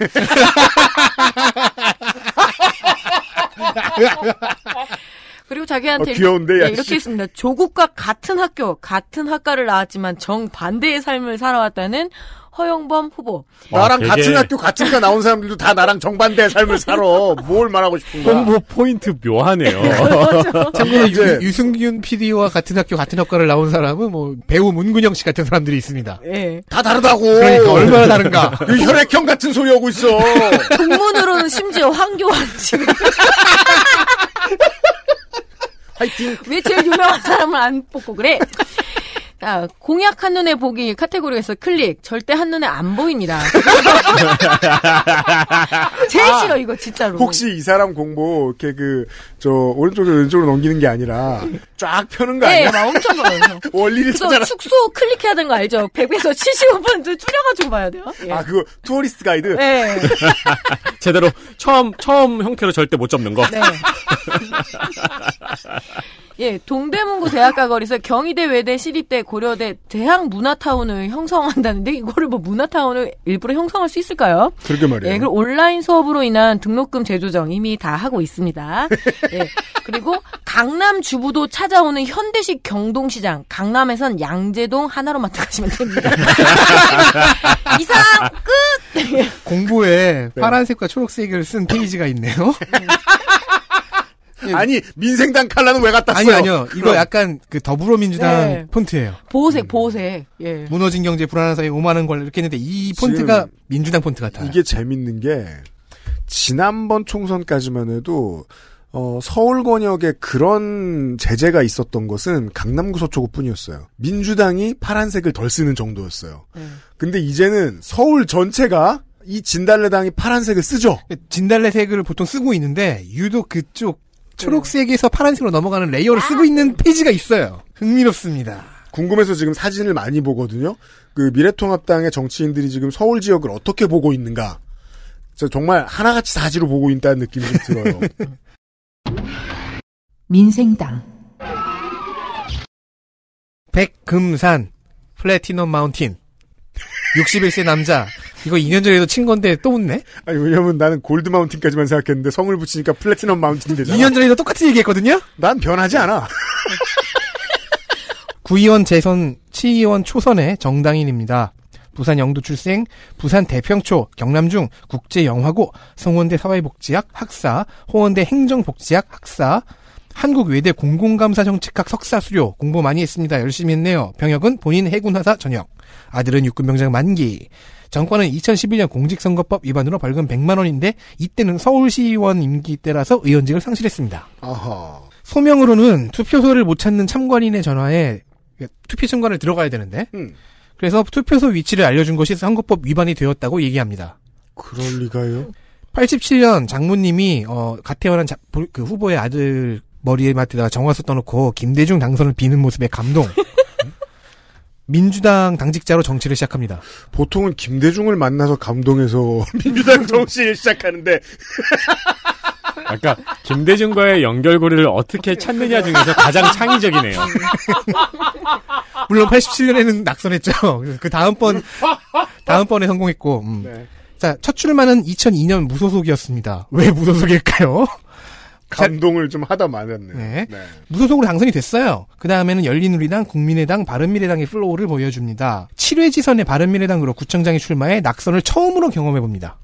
F: 그리고 자기한테
D: 어, 귀여운데, 야,
F: 예, 이렇게
D: 씨.
F: 했습니다. 조국과 같은 학교, 같은 학과를 나왔지만 정 반대의 삶을 살아왔다는 허영범 후보.
D: 나랑
E: 되게-
D: 같은 학교 같은 과 나온 사람들도 다 나랑 정반대의 삶을 살아. 뭘 말하고 싶은 거야?
E: 홍보 포인트 묘하네요.
B: 참고로
D: 이제-
B: 유, 승균 PD와 같은 학교 같은 학과를 나온 사람은 뭐 배우 문근영 씨 같은 사람들이 있습니다.
F: 예.
D: 다 다르다고.
B: 그러니까 얼마나 다른가.
D: 그 혈액형 같은 소리 하고 있어.
F: 동문으로는 심지어 황교안 씨가
D: 화이팅.
F: 왜 제일 유명한 사람을 안 뽑고 그래? 자, 공약 한눈에 보기 카테고리에서 클릭. 절대 한눈에 안 보입니다. 제일
D: 아,
F: 싫어, 이거, 진짜로.
D: 혹시 이 사람 공보 이렇게 그 저 오른쪽에서 왼쪽으로 넘기는 게 아니라 쫙 펴는 거
F: 네,
D: 아니야?
F: 막 엄청 많아요.
D: 원리를 찾아라.
F: 축소 클릭해야 되는 거 알죠? 100에서 75% 줄여가지고 봐야 돼요. 예.
D: 아 그거 tourist guide.
F: 네.
E: 제대로 처음 처음 형태로 절대 못 접는 거.
F: 네. 예, 동대문구 대학가 거리에서 경희대, 외대, 시립대, 고려대, 대학 문화타운을 형성한다는데 이거를 뭐 문화타운을 일부러 형성할 수 있을까요?
D: 그러게 말이에요.
F: 예, 그리고 온라인 수업으로 인한 등록금 재조정 이미 다 하고 있습니다. 예, 그리고 강남 주부도 찾아오는 현대식 경동시장, 강남에선 양재동 하나로마트 가시면 됩니다. 이상 끝.
B: 공부에 파란색과 초록색을 쓴 페이지가 있네요.
D: 아니 민생당 칼라는 왜 갖다
B: 아니
D: 써요?
B: 아니요. 이거
D: 그럼.
B: 약간 그 더불어민주당
F: 네.
B: 폰트예요.
F: 보호색, 보호색. 예.
B: 무너진 경제 불안한 사회 5만 원 걸 이렇게 했는데 이 폰트가 민주당 폰트 같아요.
D: 이게 재밌는 게 지난번 총선까지만 해도 어, 서울 권역에 그런 제재가 있었던 것은 강남구 서초구뿐이었어요. 민주당이 파란색을 덜 쓰는 정도였어요.
F: 네.
D: 근데 이제는 서울 전체가 이 진달래당이 파란색을 쓰죠.
B: 진달래색을 보통 쓰고 있는데 유독 그쪽 초록색에서 파란색으로 넘어가는 layer를 쓰고 있는 페이지가 있어요. 흥미롭습니다.
D: 궁금해서 지금 사진을 많이 보거든요. 그 미래통합당의 정치인들이 지금 서울 지역을 어떻게 보고 있는가. 저 정말 하나같이 사지로 보고 있다는 느낌이 좀 들어요.
C: 민생당
B: 백금산 platinum mountain 61세 남자 이거 2년 전에도 친 건데 또 웃네?
D: 아니 왜냐면 나는 골드 마운틴까지만 생각했는데 성을 붙이니까 플래티넘 마운틴이 되잖아.
B: 2년 전에도 똑같은 얘기 했거든요?
D: 난 변하지 않아.
B: 구의원 재선 치의원 초선의 정당인입니다. 부산 영도 출생, 부산 대평초, 경남중 국제영화고, 성원대 사회복지학 학사, 홍원대 행정복지학 학사, 한국 외대 공공감사 정책학 석사 수료 공부 많이 했습니다. 열심히 했네요. 병역은 본인 해군하사 전역. 아들은 육군병장 만기. 정권은 2011년 공직선거법 위반으로 벌금 100만 원인데 이때는 서울시의원 임기 때라서 의원직을 상실했습니다.
D: 아하.
B: 소명으로는 투표소를 못 찾는 참관인의 전화에 투표 참관을 들어가야 되는데
D: 음.
B: 그래서 투표소 위치를 알려준 것이 선거법 위반이 되었다고 얘기합니다.
D: 그럴 리가요?
B: 87년 장모님이 어, 갓 태어난 자- 보- 그 후보의 아들 머리에 맡에다가 정화수 떠놓고 김대중 당선을 비는 모습에 감동. 민주당 당직자로 정치를 시작합니다.
D: 보통은 김대중을 만나서 감동해서 민주당 정치를 시작하는데
E: 아까 김대중과의 연결고리를 어떻게 찾느냐 중에서 가장 창의적이네요.
B: 물론 87년에는 낙선했죠. 그 다음번 다음번에 성공했고. 음.
D: 네.
B: 자, 첫 출마는 2002년 무소속이었습니다. 왜 무소속일까요?
D: 감동을 좀 하다 말았네요.
B: 네. 무소속으로 당선이 됐어요. 그 다음에는 열린우리당, 국민의당, 바른미래당의 flow를 보여줍니다. 7회 지선의 바른미래당으로 구청장에 출마해 낙선을 처음으로 경험해봅니다.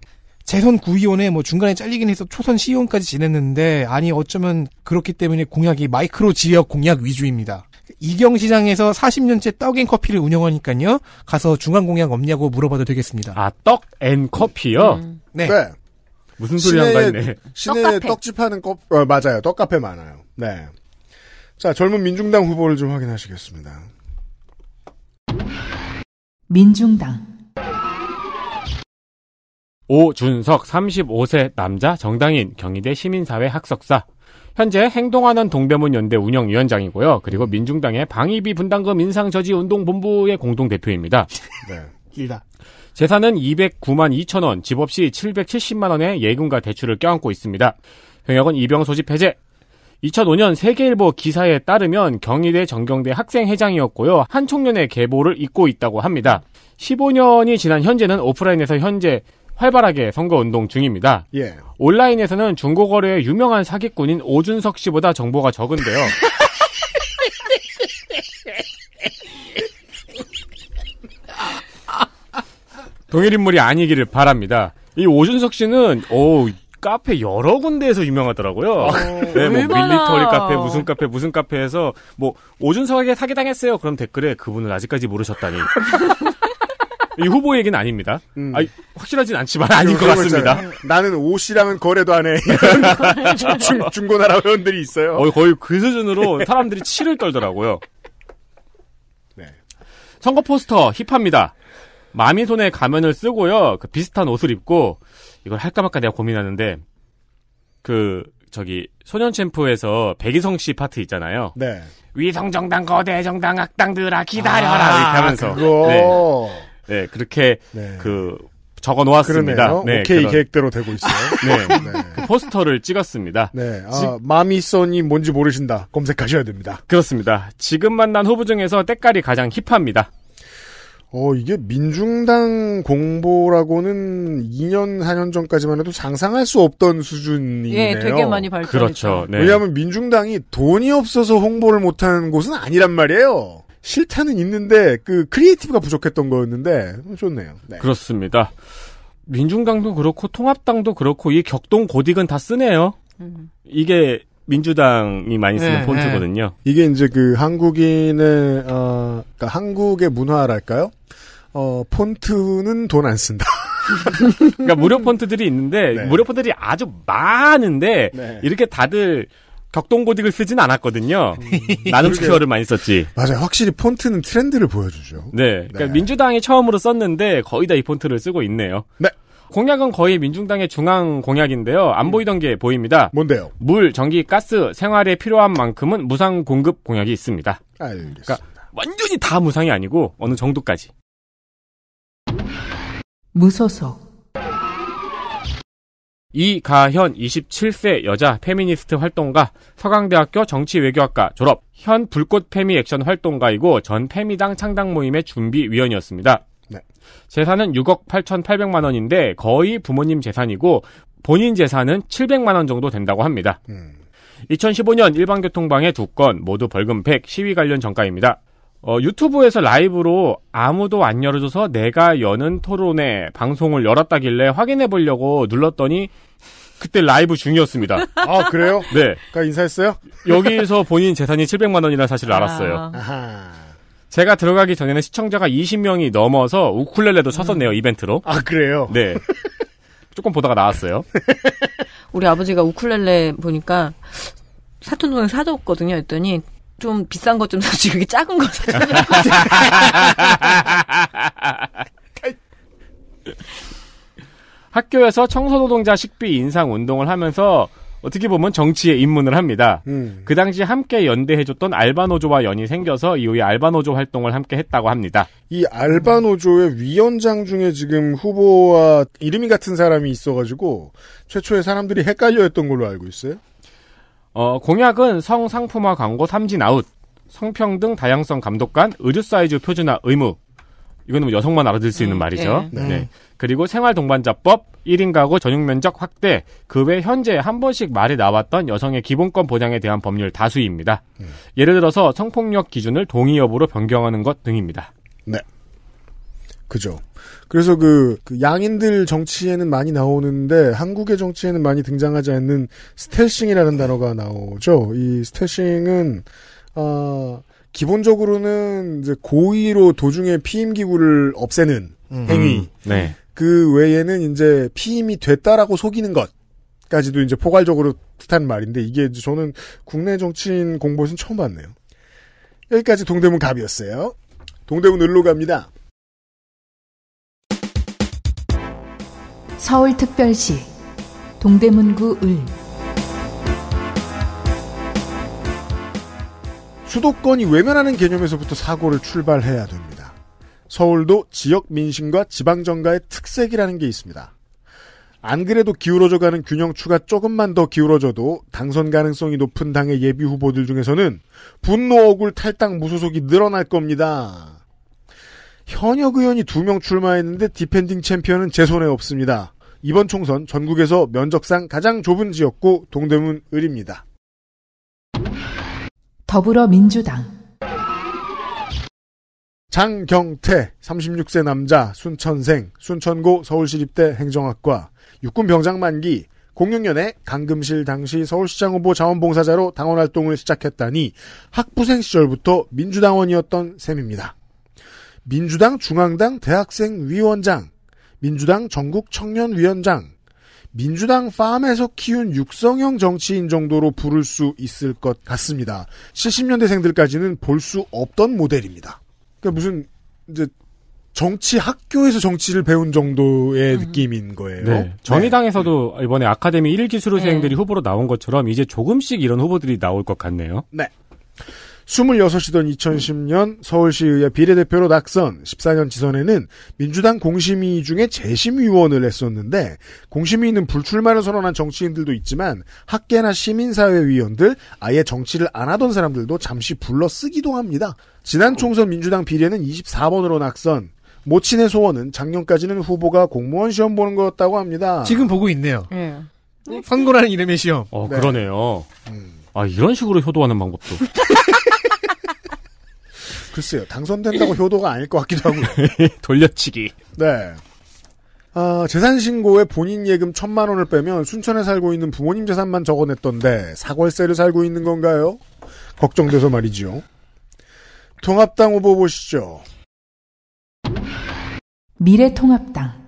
B: 재선 구의원에 뭐 중간에 잘리긴 해서 초선 시의원까지 지냈는데 아니 어쩌면 그렇기 때문에 공약이 마이크로 지역 공약 위주입니다. 이경시장에서 40년째 떡앤커피를 운영하니까요. 가서 중앙 공약 없냐고 물어봐도 되겠습니다.
E: 아, 떡앤 커피요?
B: 네.
E: 무슨 소리 한가 했네.
D: 시내에 떡집 하는 컵, 어, 맞아요. 떡카페 많아요. 네. 자, 젊은 민중당 후보를 좀 확인하시겠습니다.
C: 민중당
E: 오준석 35세 남자 정당인 경희대 시민사회 학석사. 현재 행동하는 동대문 연대 운영위원장이고요. 그리고 민중당의 방위비 분담금 인상 저지 운동 본부의 공동 대표입니다.
D: 네.
B: 길다.
E: 재산은 209만 2천 원, 집 없이 770만 원의 예금과 대출을 껴안고 있습니다. 병역은 이병 소집 해제. 2005년 세계일보 기사에 따르면 경희대 정경대 학생회장이었고요. 한 청년의 계보를 잇고 있다고 합니다. 15년이 지난 현재는 오프라인에서 현재 활발하게 선거운동 중입니다.
D: 예.
E: 온라인에서는 중고거래의 유명한 사기꾼인 오준석 씨보다 정보가 적은데요. 동일 인물이 아니기를 바랍니다. 이 오준석 씨는 오 카페 여러 군데에서 유명하더라고요. 네, 뭐. 밀리터리 카페 무슨 카페 무슨 카페에서 뭐 오준석에게 사기 당했어요. 그럼 댓글에 그분을 아직까지 모르셨다니. 이 후보 얘기는 아닙니다. 아니, 확실하진 않지만 아닌 것 같습니다.
D: 있잖아요. 나는 옷 씨랑은 거래도 안 해. 중, 중고나라 회원들이 있어요.
E: 어, 거의 그 수준으로 사람들이 치를 떨더라고요.
D: 네.
E: 선거 포스터 힙합니다. 마미손에 가면을 쓰고요. 그 비슷한 옷을 입고 이걸 할까 말까 내가 고민하는데 그 저기 소년 챔프에서 백이성 씨 파트 있잖아요.
D: 네.
E: 위성 정당 거대 정당 악당들아 기다려라
D: 아,
E: 이렇게 하면서
D: 그거.
E: 네, 네 그렇게 그 적어 놓았습니다.
D: 네, 오케이
E: 그런-
D: 계획대로 되고 있어요.
E: 네, 그 포스터를 찍었습니다.
D: 네. 아, 마미선이 뭔지 모르신다. 검색하셔야 됩니다.
E: 그렇습니다. 지금 만난 후보 중에서 때깔이 가장 힙합니다.
D: 어, 이게 민중당 공보라고는 2년, 4년 전까지만 해도 상상할 수 없던 수준이네요.
F: 예, 되게 많이 발전했죠.
E: 그렇죠. 네.
D: 왜냐하면 민중당이 돈이 없어서 홍보를 못하는 곳은 아니란 말이에요. 실탄은 있는데 그 creative가 부족했던 거였는데 좋네요. 네.
E: 그렇습니다. 민중당도 그렇고 통합당도 그렇고 이 격동 고딕은 다 쓰네요. 이게 민주당이 많이 쓰는
D: 네,
E: 폰트거든요.
D: 이게 이제 그 한국인의 어, 그러니까 한국의 문화랄까요? 어, 폰트는 돈 안 쓴다.
E: 그러니까 무료 폰트들이 있는데 무료 폰트들이 아주 많은데
D: 네.
E: 이렇게 다들 격동 고딕을 쓰진 않았거든요. 나눔
D: 그러게요.
E: 스퀘어를 많이 썼지.
D: 맞아요. 확실히 폰트는 트렌드를 보여주죠.
E: 네. 그러니까 민주당이 처음으로 썼는데 거의 다 이 폰트를 쓰고 있네요.
D: 네.
E: 공약은 거의 민중당의 중앙 공약인데요. 안 보이던 게 보입니다.
D: 뭔데요?
E: 물, 전기, 가스, 생활에 필요한 만큼은 무상 공급 공약이 있습니다.
D: 알겠습니다.
E: 그러니까 완전히 다 무상이 아니고 어느 정도까지.
C: 무소속
E: 이가현 27세 여자 페미니스트 활동가 서강대학교 정치외교학과 졸업 현 불꽃 페미 액션 활동가이고 전 페미당 창당 모임의 준비위원이었습니다.
D: 네.
E: 재산은 6억 8,800만 원인데 거의 부모님 재산이고 본인 재산은 700만 원 정도 된다고 합니다. 2015년 일반교통방해 두 건 모두 벌금 100 시위 관련 정가입니다. 어, 유튜브에서 라이브로 아무도 안 열어줘서 내가 여는 토론회 방송을 열었다길래 확인해 보려고 눌렀더니 그때 라이브 중이었습니다.
D: 아 그래요?
E: 네.
D: 그 인사했어요?
E: 여기서 본인 재산이 700만 원이라는 사실을 알았어요.
D: 아하.
E: 제가 들어가기 전에는 시청자가 20명이 넘어서 우쿨렐레도 쳤었네요, 이벤트로.
D: 아 그래요?
E: 네. 조금 보다가 나왔어요.
F: 우리 아버지가 우쿨렐레 보니까 사촌동생 사줬거든요. 했더니 좀 비싼 것 좀 사지 그게 작은 거 사줘.
E: 학교에서 청소노동자 식비 인상 운동을 하면서 어떻게 보면 정치에 입문을 합니다.
D: 음.
E: 그 당시 함께 연대해줬던 알바노조와 연이 생겨서 이후에 알바노조 활동을 함께 했다고 합니다.
D: 이 알바노조의 위원장 중에 지금 후보와 이름이 같은 사람이 있어가지고 최초에 사람들이 헷갈려 했던 걸로 알고 있어요.
E: 어, 공약은 성상품화 광고 삼진 아웃, 성평등 다양성 감독관, 의류 사이즈 표준화 의무. 이거는 뭐 여성만 알아들 수 있는
F: 음,
E: 말이죠.
F: 네.
E: 네. 그리고 생활 동반자법, 1인 가구 전용 면적 확대, 그 외 현재 한 번씩 말이 나왔던 여성의 기본권 보장에 대한 법률 다수입니다. 예를 들어서 성폭력 기준을 동의 여부로 변경하는 것 등입니다.
D: 네. 그죠. 그래서 그, 그 양인들 정치에는 많이 나오는데 한국의 정치에는 많이 등장하지 않는 스텔싱이라는 단어가 나오죠. 이 스텔싱은 아 기본적으로는 이제 고의로 도중에 피임 기구를 없애는 행위.
E: 네.
D: 그 외에는 이제 피임이 됐다라고 속이는 것 까지도 이제 포괄적으로 뜻한 말인데 이게 저는 국내 정치인 공부에서는 처음 봤네요. 여기까지 동대문 갑이었어요. 동대문 을로 갑니다.
C: 서울특별시 동대문구 을
D: 수도권이 외면하는 개념에서부터 사고를 출발해야 됩니다. 서울도 지역 민심과 지방 정가의 특색이라는 게 있습니다. 안 그래도 기울어져 가는 균형추가 조금만 더 기울어져도 당선 가능성이 높은 당의 예비 후보들 중에서는 분노 억울 탈당 무소속이 늘어날 겁니다. 현역 의원이 두 명 출마했는데 defending champion은 제 손에 없습니다. 이번 총선 전국에서 면적상 가장 좁은 지역구 동대문 을입니다.
C: 더불어민주당
D: 장경태 36세 남자 순천생 순천고 서울시립대 행정학과 육군 병장 만기 06년에 강금실 당시 서울시장 후보 자원봉사자로 당원 활동을 시작했다니 학부생 시절부터 민주당원이었던 셈입니다. 민주당 중앙당 대학생 위원장 민주당 전국 청년위원장 민주당 팜에서 키운 육성형 정치인 정도로 부를 수 있을 것 같습니다. 70년대생들까지는 볼 수 없던 모델입니다. 그러니까 무슨 이제 정치 학교에서 정치를 배운 정도의 느낌인 거예요.
E: 네. 정의당에서도 이번에 아카데미 1기 수료생들이 후보로 나온 것처럼 이제 조금씩 이런 후보들이 나올 것 같네요.
D: 네. 26이던 2010년 서울시의회 비례대표로 낙선, 14년 지선에는 민주당 공심위 중에 재심위원을 했었는데 공심위는 불출마를 선언한 정치인들도 있지만 학계나 시민사회 위원들, 아예 정치를 안 하던 사람들도 잠시 불러 쓰기도 합니다. 지난 총선 민주당 비례는 24번으로 낙선, 모친의 소원은 작년까지는 후보가 공무원 시험 보는 거였다고 합니다.
B: 지금 보고 있네요.
F: 예.
B: 선거라는 이름의 시험.
E: 어,
D: 네.
E: 그러네요. 아, 이런 식으로 효도하는 방법도.
D: 글쎄요, 당선된다고 효도가 아닐 것 같기도 하고요.
E: 돌려치기.
D: 네. 아, 재산 신고에 본인 예금 천만 원을 빼면 순천에 살고 있는 부모님 재산만 적어냈던데 사골세를 살고 있는 건가요? 걱정돼서 말이지요. 통합당 후보 보시죠.
C: 미래통합당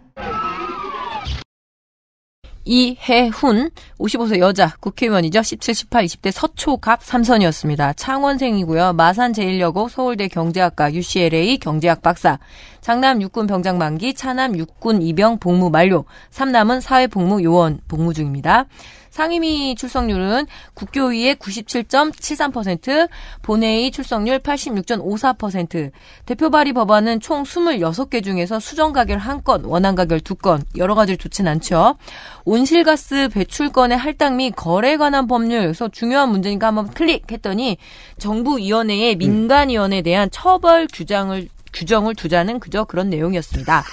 F: 이해훈 55세 여자 국회의원이죠. 17, 18, 20대 서초갑 삼선이었습니다. 창원생이고요. 마산 제1여고 서울대 경제학과 UCLA 경제학 박사. 장남 육군 병장 만기, 차남 육군 입영 복무 만료. 삼남은 사회복무 요원 복무 중입니다. 상임위 출석률은 국교위의 97.73%, 본회의 출석률 86.54%, 대표 발의 법안은 총 26개 중에서 수정 가결 1건, 원안 가결 2건, 여러 가지로 좋진 않죠. 온실가스 배출권의 할당 및 거래에 관한 법률, 그래서 중요한 문제니까 한번 클릭했더니 정부위원회의 민간위원회에 대한 처벌 규정을 규정을 두자는 그저 그런 내용이었습니다.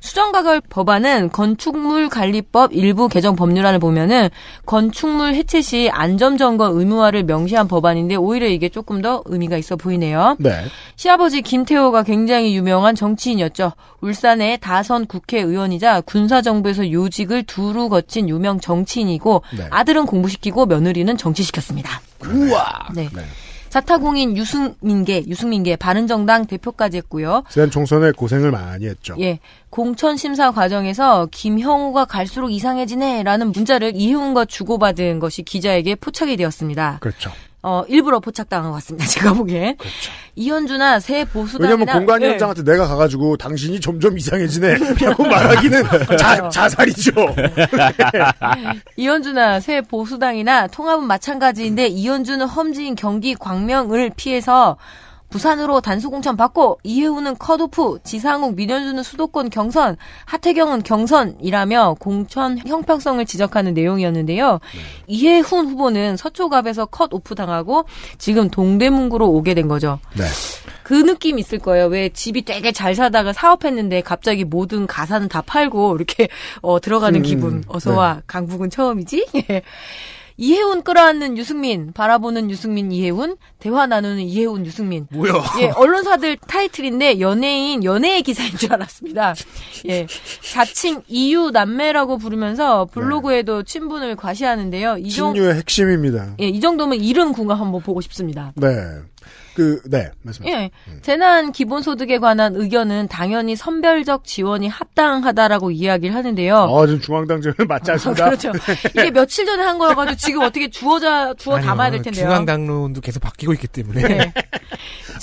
F: 수정가결 법안은 건축물 관리법 일부 개정 법률안을 보면은 건축물 해체 시 안전 점검 의무화를 명시한 법안인데 오히려 이게 조금 더 의미가 있어 보이네요.
D: 네.
F: 시아버지 김태호가 굉장히 유명한 정치인이었죠. 울산의 다선 국회의원이자 군사정부에서 요직을 두루 거친 유명 정치인이고
D: 네.
F: 아들은 공부시키고 며느리는 정치시켰습니다.
D: 우와.
F: 네. 자타공인 유승민계, 유승민계 바른정당 대표까지 했고요.
D: 지난 총선에 고생을 많이 했죠.
F: 예. 공천 심사 과정에서 김형우가 갈수록 이상해지네라는 문자를 이혜훈과 주고받은 것이 기자에게 포착이 되었습니다.
D: 그렇죠.
F: 어, 일부러 포착당한 것 같습니다. 제가 보기엔. 이현주나 새 보수당이나
D: 왜냐면 공관위원장한테 내가 가가지고 당신이 점점 이상해지네. 라고 말하기는 자, 자살이죠.
F: 예. 이현주나 새 보수당이나 통합은 마찬가지인데 이현주는 험지인 경기 광명을 피해서 부산으로 단수공천 받고 이혜우는 컷오프, 지상욱, 민현주는 수도권 경선, 하태경은 경선이라며 공천 형평성을 지적하는 내용이었는데요. 이혜훈 후보는 서초갑에서 컷오프 당하고 지금 동대문구로 오게 된 거죠.
D: 네.
F: 그 느낌 있을 거예요. 왜 집이 되게 잘 사다가 사업했는데 갑자기 모든 가사는 다 팔고 이렇게 어, 들어가는
M: 음,
F: 기분. 어서
M: 네.
F: 와. 강북은 처음이지? 예. 이혜훈 끌어안는 유승민, 바라보는 유승민 이혜훈, 대화 나누는 이혜훈 유승민.
D: 뭐야?
F: 예, 언론사들 타이틀인데 연예인 연예의 기사인 줄 알았습니다. 예, 자칭 이유 남매라고 부르면서 블로그에도 친분을 과시하는데요. 이 정,
D: 신유의 핵심입니다.
F: 예, 이 정도면 이른 궁합 한번 보고 싶습니다.
D: 네. 그, 네. 말씀하세요.
F: 예. 재난 기본소득에 관한 의견은 당연히 선별적 지원이 합당하다라고 이야기를 하는데요.
D: 아, 지금 중앙당정은 맞지 않습니다.
F: 그렇죠. 이게 며칠 전에 한 거여가지고 지금 어떻게 주어자 주어
B: 아니요,
F: 담아야 될 텐데요.
B: 중앙당론도 계속 바뀌고 있기 때문에.
F: 네.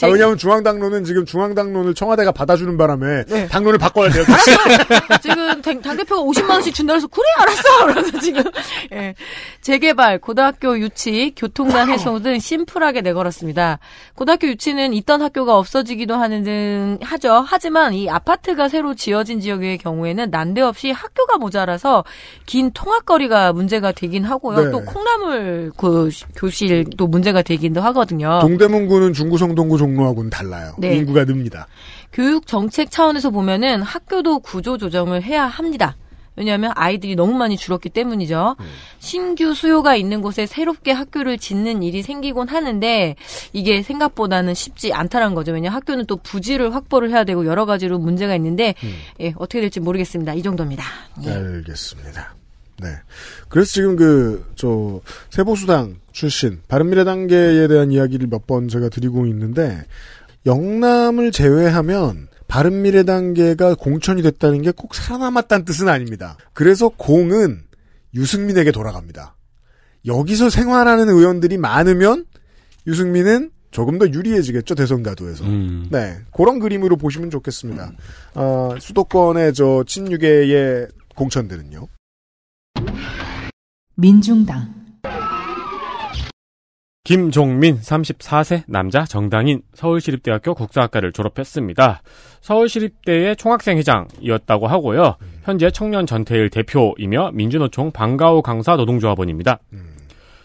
D: 아, 왜냐하면 중앙당론은 지금 중앙당론을 청와대가 받아주는 바람에 당론을 바꿔야 돼요.
F: 지금 당, 당대표가 50만 원씩 준다 그래서 그래 알았어. 그래서 지금 예. 재개발, 고등학교 유치, 교통난 해소 등 심플하게 내걸었습니다. 고등학교 유치는 있던 학교가 없어지기도 하는 등 하죠. 하지만 이 아파트가 새로 지어진 지역의 경우에는 난데없이 학교가 모자라서 긴 통학거리가 문제가 되긴 하고요.
D: 네.
F: 또 콩나물 그 교실도 문제가 되기도 하거든요.
D: 동대문구는 중구성 동구 종로하고는 달라요.
F: 네.
D: 인구가 늡니다.
F: 교육 정책 차원에서 보면은 학교도 구조 조정을 해야 합니다. 왜냐하면 아이들이 너무 많이 줄었기 때문이죠. 신규 수요가 있는 곳에 새롭게 학교를 짓는 일이 생기곤 하는데 이게 생각보다는 쉽지 않다는 거죠. 왜냐 하면 학교는 또 부지를 확보를 해야 되고 여러 가지로 문제가 있는데 예, 어떻게 될지 모르겠습니다. 이 정도입니다.
D: 알겠습니다. 네. 그래서 지금 그, 저, 세보수당 출신, 바른미래단계에 대한 이야기를 몇 번 제가 드리고 있는데, 영남을 제외하면, 바른미래단계가 공천이 됐다는 게 꼭 살아남았다는 뜻은 아닙니다. 그래서 공은 유승민에게 돌아갑니다. 여기서 생활하는 의원들이 많으면, 유승민은 조금 더 유리해지겠죠, 대선 가도에서. 네. 그런 그림으로 보시면 좋겠습니다. 아, 수도권의 저, 친유계의 공천들은요.
C: 민중당
E: 김종민 34세 남자 정당인 서울시립대학교 국사학과를 졸업했습니다. 서울시립대의 총학생회장이었다고 하고요. 현재 청년 전태일 대표이며 민주노총 방가호 강사 노동조합원입니다.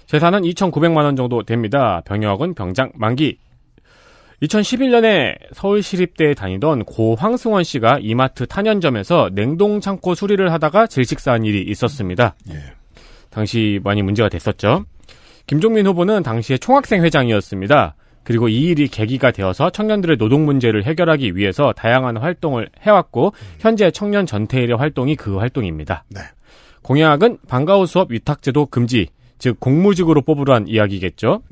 E: 재산은 2,900만 원 정도 됩니다. 병역은 병장 만기. 2011년에 서울시립대에 다니던 고 황승원 씨가 이마트 탄현점에서 냉동 창고 수리를 하다가 질식사한 일이 있었습니다. 당시 많이 문제가 됐었죠. 김종민 후보는 당시에 총학생 회장이었습니다. 그리고 이 일이 계기가 되어서 청년들의 노동 문제를 해결하기 위해서 다양한 활동을 해왔고 현재 청년 전태일의 활동이 그 활동입니다. 공약은 방과후 수업 위탁제도 금지, 즉 공무직으로 뽑으란 이야기겠죠.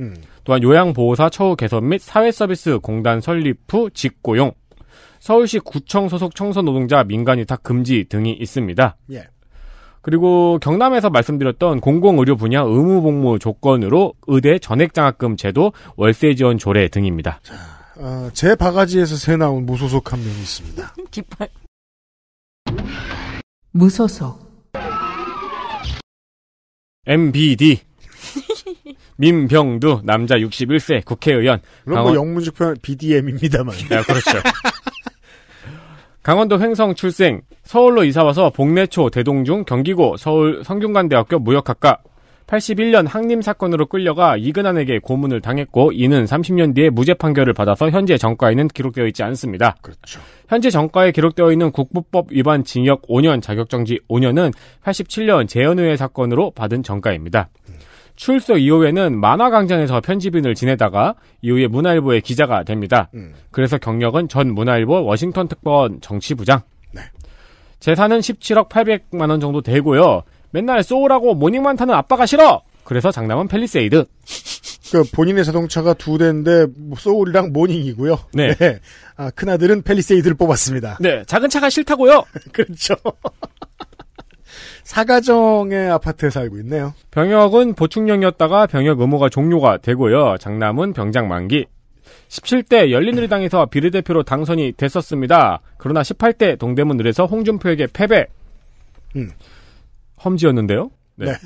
E: 또한 요양보호사 처우 개선 및 사회서비스 공단 설립 후 직고용, 서울시 구청 소속 청소 노동자 민간 위탁 금지 등이 있습니다.
D: 예.
E: 그리고 경남에서 말씀드렸던 공공의료 분야 의무복무 조건으로 의대 전액장학금 제도, 월세 지원 조례 등입니다.
D: 아, 제 바가지에서 새 나온 무소속 한 명 있습니다.
F: 깃발.
C: 무소속
E: MBD 민병두 남자 61세 국회의원
D: 물론 뭐 영문식 표현 BDM입니다만.
E: 네, 그렇죠. 강원도 횡성 출생, 서울로 이사와서 복내초, 대동중, 경기고, 서울 성균관대학교 무역학과, 81년 항림 사건으로 끌려가 이근환에게 고문을 당했고 이는 30년 뒤에 무죄 판결을 받아서 현재 정가에는 기록되어 있지 않습니다.
D: 그렇죠.
E: 현재 정가에 기록되어 있는 국부법 위반 징역 5년 자격정지 5년은 87년 제헌의회 사건으로 받은 전과입니다. 출소 이후에는 만화광장에서 편집인을 지내다가 이후에 문화일보의 기자가 됩니다.
D: 음.
E: 그래서 경력은 전 문화일보 워싱턴 특파원 정치부장. 재산은 17억 800만 원 정도 되고요. 맨날 소울하고 모닝만 타는 아빠가 싫어. 그래서 장남은 펠리세이드.
D: 그 본인의 자동차가 두 대인데 뭐 소울이랑 모닝이고요.
E: 네.
D: 아, 큰 아들은 펠리세이드를 뽑았습니다.
E: 네, 작은 차가 싫다고요.
D: 그렇죠. 사가정의 아파트에 살고 있네요.
E: 병역은 보충령이었다가 병역 의무가 종료가 되고요. 장남은 병장 만기. 17대 열린우리당에서 비례대표로 당선이 됐었습니다. 그러나 18대 동대문 을에서 홍준표에게 패배.
D: 음.
E: 험지였는데요.
D: 네.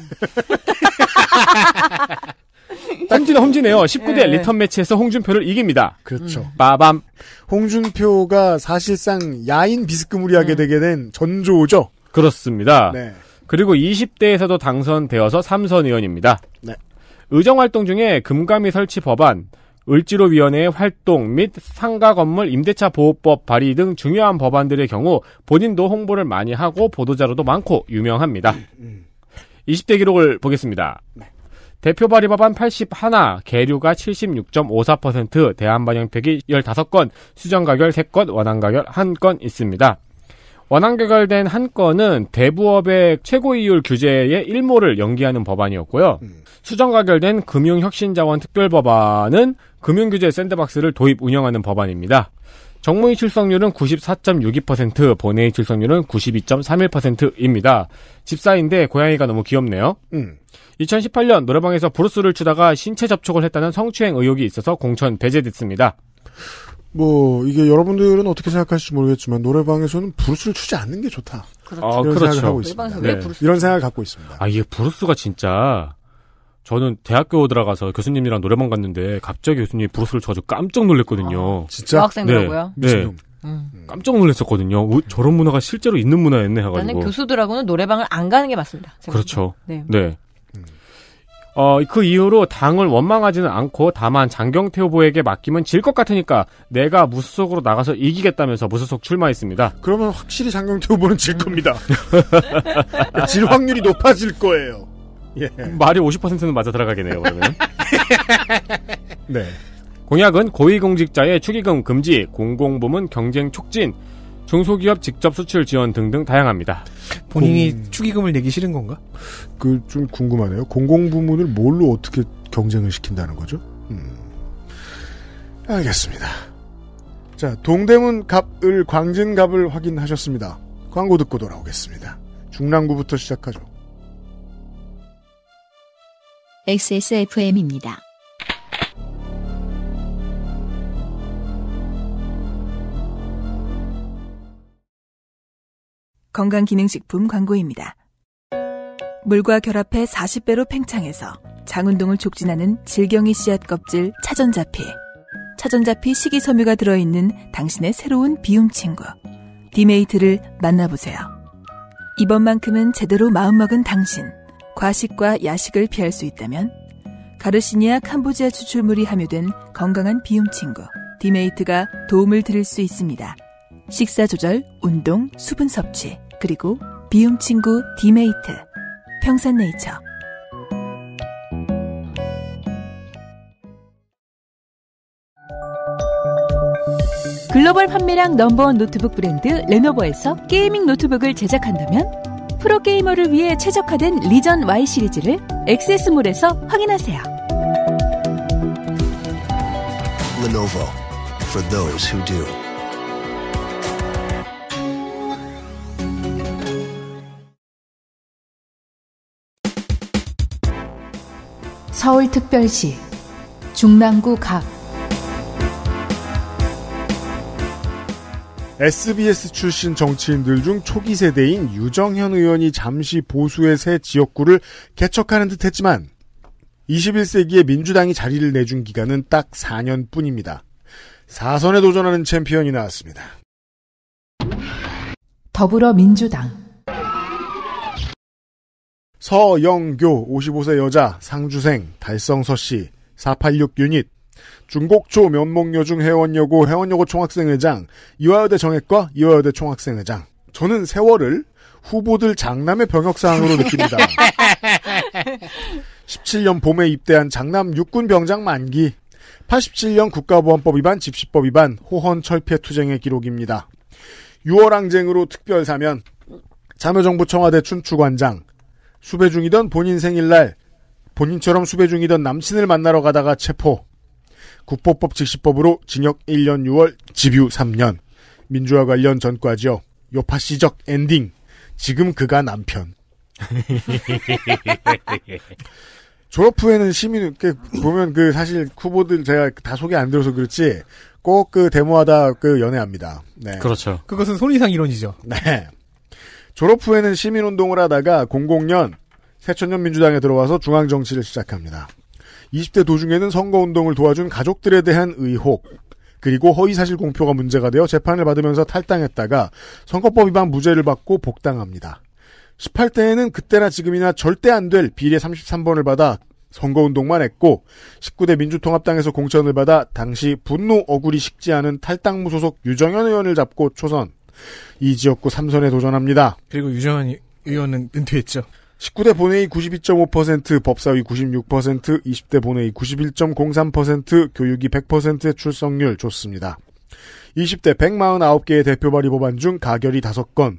E: 험지는 험지네요. 19대
D: 네.
E: 리턴 매치에서 홍준표를 이깁니다.
D: 그렇죠.
E: 빠밤.
D: 홍준표가 사실상 야인 비스크무리하게 되게 된 전조죠.
E: 그렇습니다.
D: 네.
E: 그리고 20대에서도 당선되어서 삼선 의원입니다.
D: 네.
E: 의정활동 중에 금감위 설치 법안, 을지로위원회의 활동 및 상가 건물 임대차 보호법 발의 등 중요한 법안들의 경우 본인도 홍보를 많이 하고 보도자료도 많고 유명합니다. 20대 기록을 보겠습니다. 대표 발의 법안 81, 계류가 76.54%, 대한반영팩이 15건, 수정가결 3건, 원안가결 1건 있습니다. 원안가결된 한 건은 대부업의 최고이율 규제의 일모를 연기하는 법안이었고요. 수정 가결된 금융혁신자원 특별법안은 금융규제 샌드박스를 도입 운영하는 법안입니다. 정무위 출석률은 94.62%, 본회의 출석률은 92.31%입니다. 집사인데 고양이가 너무 귀엽네요.
D: 음.
E: 2018년 노래방에서 브루스를 추다가 신체 접촉을 했다는 성추행 의혹이 있어서 공천 배제됐습니다.
D: 뭐 이게 여러분들은 어떻게 생각하실지 모르겠지만 노래방에서는 브루스를 추지 않는 게 좋다.
E: 그렇죠. 아,
D: 이런
E: 그렇죠.
D: 생각을 하고 있습니다.
E: 브루스-
D: 이런 생각을 갖고 있습니다.
E: 아, 이게 브루스가 진짜 저는 대학교 들어가서 교수님이랑 노래방 갔는데 갑자기 교수님이 브루스를 쳐가지고 깜짝 놀랐거든요.
D: 진짜?
F: 여학생이라고요?
E: 네. 네.
F: 음.
E: 깜짝 놀랐었거든요. 어, 저런 문화가 실제로 있는 문화였네 해가지고.
F: 나는 교수들하고는 노래방을 안 가는 게 맞습니다. 제가
E: 그렇죠.
F: 네.
E: 네. 어, 그 이후로 당을 원망하지는 않고 다만 장경태 후보에게 맡기면 질 것 같으니까 내가 무소속으로 나가서 이기겠다면서 무소속 출마했습니다.
D: 그러면 확실히 장경태 후보는 질 겁니다. 질 확률이 높아질 거예요. 예.
E: 말이 50%는 맞아 들어가겠네요, 그러면.
D: 네.
E: 공약은 고위공직자의 축의금 금지, 공공부문 경쟁 촉진, 중소기업 직접 수출 지원 등등 다양합니다.
B: 본인이 축의금을 내기 싫은 건가?
D: 그 좀 궁금하네요. 공공부문을 뭘로 어떻게 경쟁을 시킨다는 거죠? 음. 알겠습니다. 자, 동대문 갑을 광진 갑을 확인하셨습니다. 광고 듣고 돌아오겠습니다. 중랑구부터 시작하죠.
A: XSFM입니다.
M: 건강기능식품 광고입니다. 물과 결합해 40배로 팽창해서 장운동을 촉진하는 질경이 씨앗 껍질 차전자피. 차전자피 식이섬유가 들어있는 당신의 새로운 비움 친구. 디메이트를 만나보세요. 이번만큼은 제대로 마음먹은 당신. 과식과 야식을 피할 수 있다면 가르시니아 캄보지아 추출물이 함유된 건강한 비움 친구. 디메이트가 도움을 드릴 수 있습니다. 식사 조절, 운동, 수분 섭취, 그리고 비움 친구 디메이트. 평산네이처. 글로벌 판매량 넘버원 노트북 브랜드 레노버에서 gaming 노트북을 제작한다면 프로게이머를 위해 최적화된 Legion Y 시리즈를 엑세스몰에서 확인하세요.
N: Lenovo for those who do.
C: 서울특별시 중랑구 각
D: SBS 출신 정치인들 중 초기 세대인 유정현 의원이 잠시 보수의 새 지역구를 개척하는 듯 했지만 21세기에 민주당이 자리를 내준 기간은 딱 4년 뿐입니다. 4선에 도전하는 챔피언이 나왔습니다.
C: 더불어민주당
D: 서영교 55세 여자 상주생 달성서 씨 486 유닛. 중곡초 면목여중 회원여고 회원여고 총학생회장 이화여대 정액과 이화여대 총학생회장. 저는 세월을 후보들 장남의 병역사항으로 느낍니다. 17년 봄에 입대한 장남 육군 병장 만기. 87년 국가보안법 위반 집시법 위반 호헌 철폐 투쟁의 기록입니다. 6월 항쟁으로 특별 사면. 참여정부 청와대 춘추관장 수배 중이던 본인 생일날 본인처럼 수배 중이던 남친을 만나러 가다가 체포 국보법 직시법으로 징역 1년 6월 집유 3년 민주화 관련 전과죠 요파시적 엔딩 지금 그가 남편 졸업 후에는 시민 그 보면 그 사실 후보들 제가 다 소개 안 들어서 그렇지 꼭 그 데모하다 그 연애합니다. 네.
E: 그렇죠.
B: 그것은 손이상 이론이죠.
D: 네. 졸업 후에는 시민운동을 하다가 00년 새천년 민주당에 들어와서 중앙정치를 시작합니다. 20대 도중에는 선거운동을 도와준 가족들에 대한 의혹, 그리고 허위사실 공표가 문제가 되어 재판을 받으면서 탈당했다가 선거법 위반 무죄를 받고 복당합니다. 18대에는 그때나 지금이나 절대 안 될 비례 33번을 받아 선거운동만 했고 19대 민주통합당에서 공천을 받아 당시 분노 억울이 식지 않은 탈당 무소속 유정현 의원을 잡고 초선 이 지역구 3선에 도전합니다.
B: 그리고 유정현 의원은 은퇴했죠.
D: 19대 본회의 92.5%, 법사위 96%, 20대 본회의 91.03%, 교육이 100%의 출석률 좋습니다. 20대 149개의 대표 발의 법안 중 가결이 5건,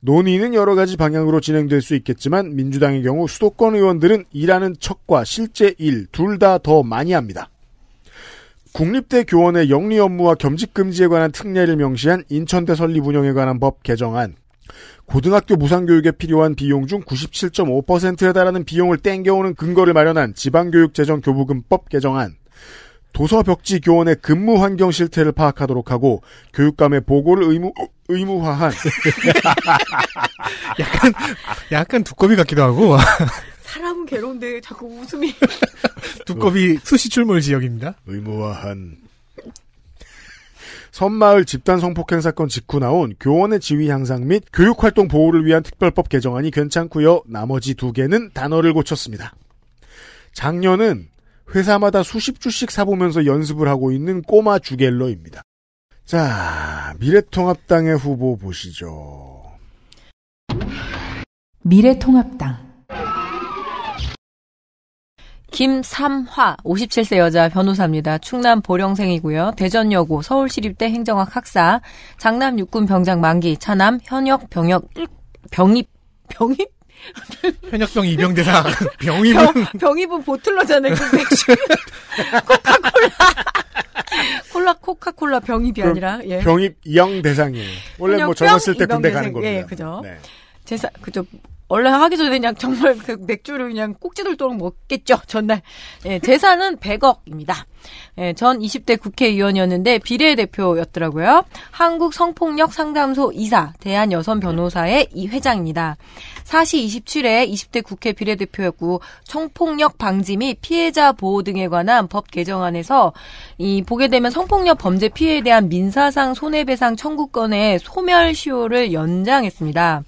D: 논의는 여러 가지 방향으로 진행될 수 있겠지만 민주당의 경우 수도권 의원들은 일하는 척과 실제 일 둘 다 더 많이 합니다. 국립대 교원의 영리 업무와 겸직 금지에 관한 특례를 명시한 인천대 설립 운영에 관한 법 개정안, 고등학교 무상교육에 필요한 비용 중 97.5%에 달하는 비용을 땡겨오는 근거를 마련한 지방교육재정교부금법 개정안, 도서 벽지 교원의 근무 환경 실태를 파악하도록 하고 교육감의 보고를 의무 의무화한.
B: 약간 약간 두꺼비 같기도 하고
F: 사람은 괴로운데 자꾸 웃음이
B: 두꺼비 수시 출몰 지역입니다.
D: 의무화한 선마을 집단 성폭행 사건 직후 나온 교원의 지위 향상 및 교육활동 보호를 위한 특별법 개정안이 괜찮고요. 나머지 두 개는 단어를 고쳤습니다. 작년은 회사마다 수십 주씩 사보면서 연습을 하고 있는 꼬마 주갤러입니다. 자, 미래통합당의 후보 보시죠.
C: 미래통합당
F: 김삼화 57세 여자 변호사입니다. 충남 보령생이고요. 대전여고 서울시립대 행정학 학사 장남 육군 병장 만기 차남 현역 병역 병입 병입
B: 현역병 입영대상 병입은
F: 병, 병입은 보틀러잖아요. 그 맥주 코카콜라 콜라 코카콜라 병입이 아니라 예.
D: 병입 이영 대상이에요. 원래 뭐 젊었을 때 군대 가는
F: 입영대상.
D: 겁니다.
F: 예, 그죠.
D: 네.
F: 제사 그죠. 원래 하기 전에 그냥 정말 그 맥주를 그냥 꼭지들도록 먹겠죠 전날. 예, 재산은 100억입니다. 예, 전 20대 국회의원이었는데 비례대표였더라고요. 한국 성폭력 상담소 이사, 대한 여성 변호사의 이 회장입니다. 사시 27회 20대 국회 비례대표였고 성폭력 방지 및 피해자 보호 등에 관한 법 개정안에서 이 보게 되면 성폭력 범죄 피해에 대한 민사상 손해배상 청구권의 소멸시효를 연장했습니다.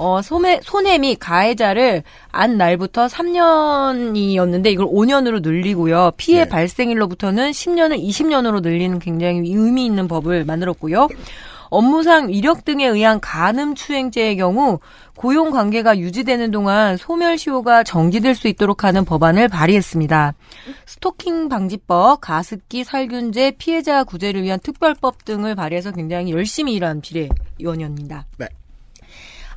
F: 어, 소매, 손해미 가해자를 안 날부터 3년이었는데 이걸 5년으로 늘리고요. 피해 발생일로부터는 10년을 20년으로 늘리는 굉장히 의미 있는 법을 만들었고요. 업무상 이력 등에 의한 간음 추행죄의 경우 고용 관계가 유지되는 동안 소멸시효가 정지될 수 있도록 하는 법안을 발의했습니다. 스토킹 방지법, 가습기 살균제, 피해자 구제를 위한 특별법 등을 발의해서 굉장히 열심히 일한 비례의원이었습니다.
D: 네.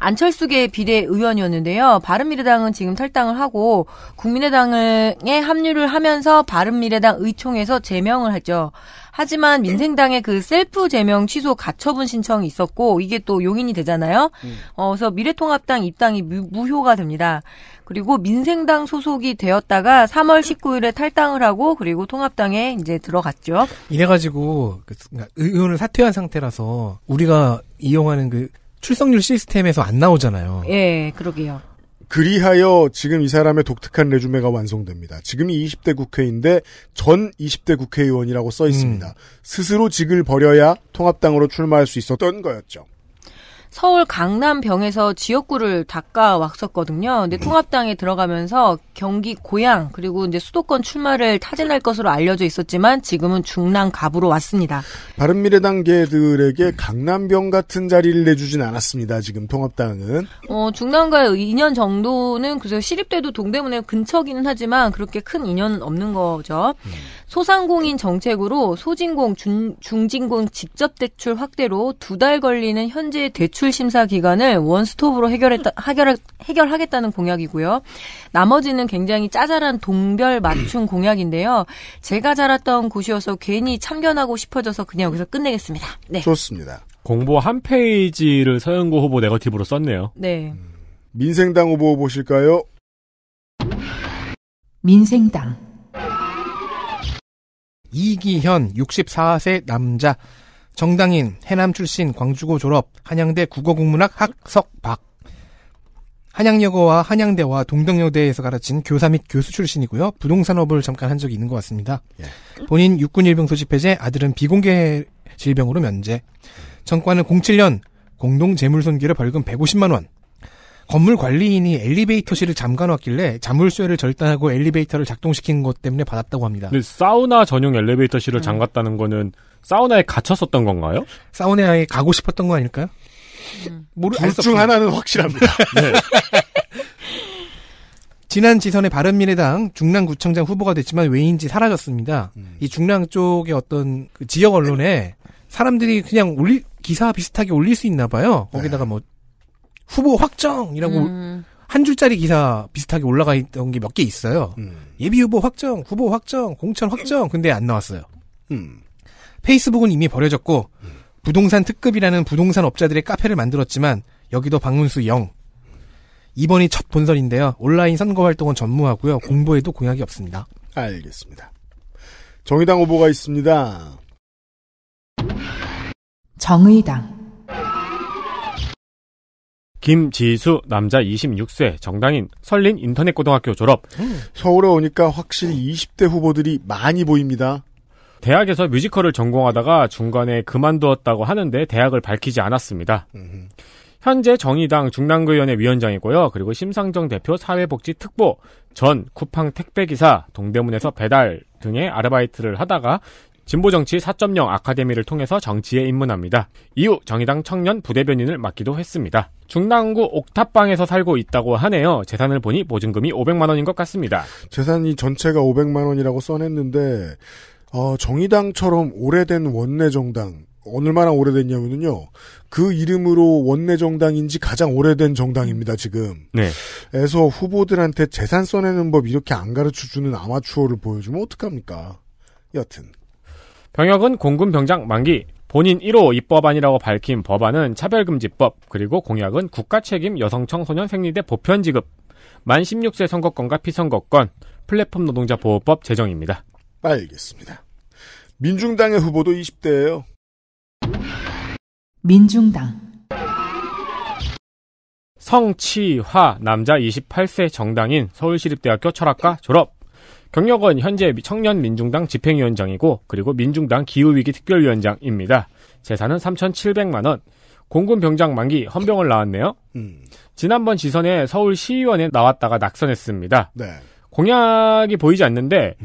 F: 안철수계 비례의원이었는데요. 바른미래당은 지금 탈당을 하고 국민의당에 합류를 하면서 바른미래당 의총에서 제명을 했죠. 하지만 민생당의 그 셀프 제명 취소 가처분 신청이 있었고 이게 또 용인이 되잖아요. 어, 그래서 미래통합당 입당이 무, 무효가 됩니다. 그리고 민생당 소속이 되었다가 3월 19일에 탈당을 하고 그리고 통합당에 이제 들어갔죠.
B: 이래 가지고 그 의원을 사퇴한 상태라서 우리가 이용하는 그 출석률 시스템에서 안 나오잖아요.
F: 예, 그러게요.
D: 그리하여 지금 이 사람의 독특한 레주메가 완성됩니다. 지금이 20대 국회인데 전 20대 국회의원이라고 써 있습니다. 스스로 직을 버려야 통합당으로 출마할 수 있었던 거였죠.
F: 서울 강남병에서 지역구를 닦아 왔었거든요. 근데 통합당에 들어가면서 경기 고양 그리고 이제 수도권 출마를 타진할 것으로 알려져 있었지만 지금은 중랑 갑으로 왔습니다.
D: 바른미래당 계들에게 강남병 같은 자리를 내주진 않았습니다. 지금 통합당은.
F: 어, 중랑과의 2년 정도는 그래서 시립대도 동대문에 근처기는 하지만 그렇게 큰 인연 없는 거죠. 소상공인 정책으로 소진공, 중, 중진공 직접 대출 확대로 두 달 걸리는 현재 대출 심사 기간을 원스톱으로 해결했다, 해결, 해결하겠다는 공약이고요. 나머지는 굉장히 짜잘한 동별 맞춤 공약인데요. 제가 자랐던 곳이어서 괜히 참견하고 싶어져서 그냥 여기서 끝내겠습니다. 네.
D: 좋습니다.
E: 공보 한 페이지를 서영고 후보 네거티브로 썼네요.
F: 네.
D: 민생당 후보 보실까요?
C: 민생당
B: 이기현 64세 남자 정당인 해남 출신 광주고 졸업 한양대 국어국문학 학석 박 한양여고와 한양대와 동덕여대에서 가르친 교사 및 교수 출신이고요. 부동산업을 잠깐 한 적이 있는 것 같습니다. 본인 육군 일병 소집해제, 아들은 비공개 질병으로 면제. 정과는 07년 공동 재물손괴로 벌금 150만 원. 건물 관리인이 엘리베이터실을 잠가놨길래 자물쇠를 절단하고 엘리베이터를 작동시킨 것 때문에 받았다고 합니다.
E: 근데 사우나 전용 엘리베이터실을 잠갔다는 거는 사우나에 갇혔었던 건가요?
B: 사우나에 가고 싶었던 거 아닐까요? 모르
D: 둘중 하나는 확실합니다.
E: 네.
B: 지난 지선에 바른미래당 중랑구청장 후보가 됐지만 왜인지 사라졌습니다. 이 중랑 쪽의 어떤 그 지역 언론에 사람들이 그냥 올리 기사 비슷하게 올릴 수 있나 봐요. 거기다가 뭐 후보 확정이라고
F: 음.
B: 한 줄짜리 기사 비슷하게 올라가 있던 게 몇 개 있어요. 예비 후보 확정, 후보 확정, 공천 확정. 근데 안 나왔어요.
D: 음.
B: 페이스북은 이미 버려졌고 부동산 특급이라는 부동산 업자들의 카페를 만들었지만 여기도 방문수 0. 이번이 첫 본선인데요. 온라인 선거 활동은 전무하고요. 공보에도 공약이 없습니다.
D: 알겠습니다. 정의당 후보가 있습니다.
C: 정의당
E: 김지수 남자 26세 정당인 설린 인터넷고등학교 졸업.
D: 서울에 오니까 확실히 20대 후보들이 많이 보입니다.
E: 대학에서 뮤지컬을 전공하다가 중간에 그만두었다고 하는데 대학을 밝히지 않았습니다. 현재 정의당 중랑구위원회 위원장이고요. 그리고 심상정 대표 사회복지 특보, 전 쿠팡 택배기사, 동대문에서 배달 등의 아르바이트를 하다가 진보정치 4.0 아카데미를 통해서 정치에 입문합니다. 이후 정의당 청년 부대변인을 맡기도 했습니다. 중랑구 옥탑방에서 살고 있다고 하네요. 재산을 보니 보증금이 500만 원인 것 같습니다.
D: 재산이 전체가 500만 원이라고 써냈는데 어, 정의당처럼 오래된 원내 정당 얼마나 오래됐냐면요. 그 이름으로 원내 정당인지 가장 오래된 정당입니다, 지금.
E: 네.
D: 에서 후보들한테 재산 써내는 법 이렇게 안 가르쳐 주는 아마추어를 보여주면 어떡합니까? 여튼.
E: 병역은 공군 병장 만기, 본인 1호 입법안이라고 밝힌 법안은 차별금지법, 그리고 공약은 국가 책임 여성 청소년 생리대 보편 지급, 만 16세 선거권과 피선거권, 플랫폼 노동자 보호법 제정입니다.
D: 알겠습니다. 민중당의 후보도 20대예요.
C: 민중당
E: 성치화 남자 28세 정당인 서울시립대학교 철학과 졸업. 경력은 현재 청년 민중당 집행위원장이고 그리고 민중당 기후위기 특별위원장입니다. 재산은 3,700만 원. 공군 병장 만기 헌병을 나왔네요. 지난번 지선에 서울 시의원에 나왔다가 낙선했습니다.
D: 네.
E: 공약이 보이지 않는데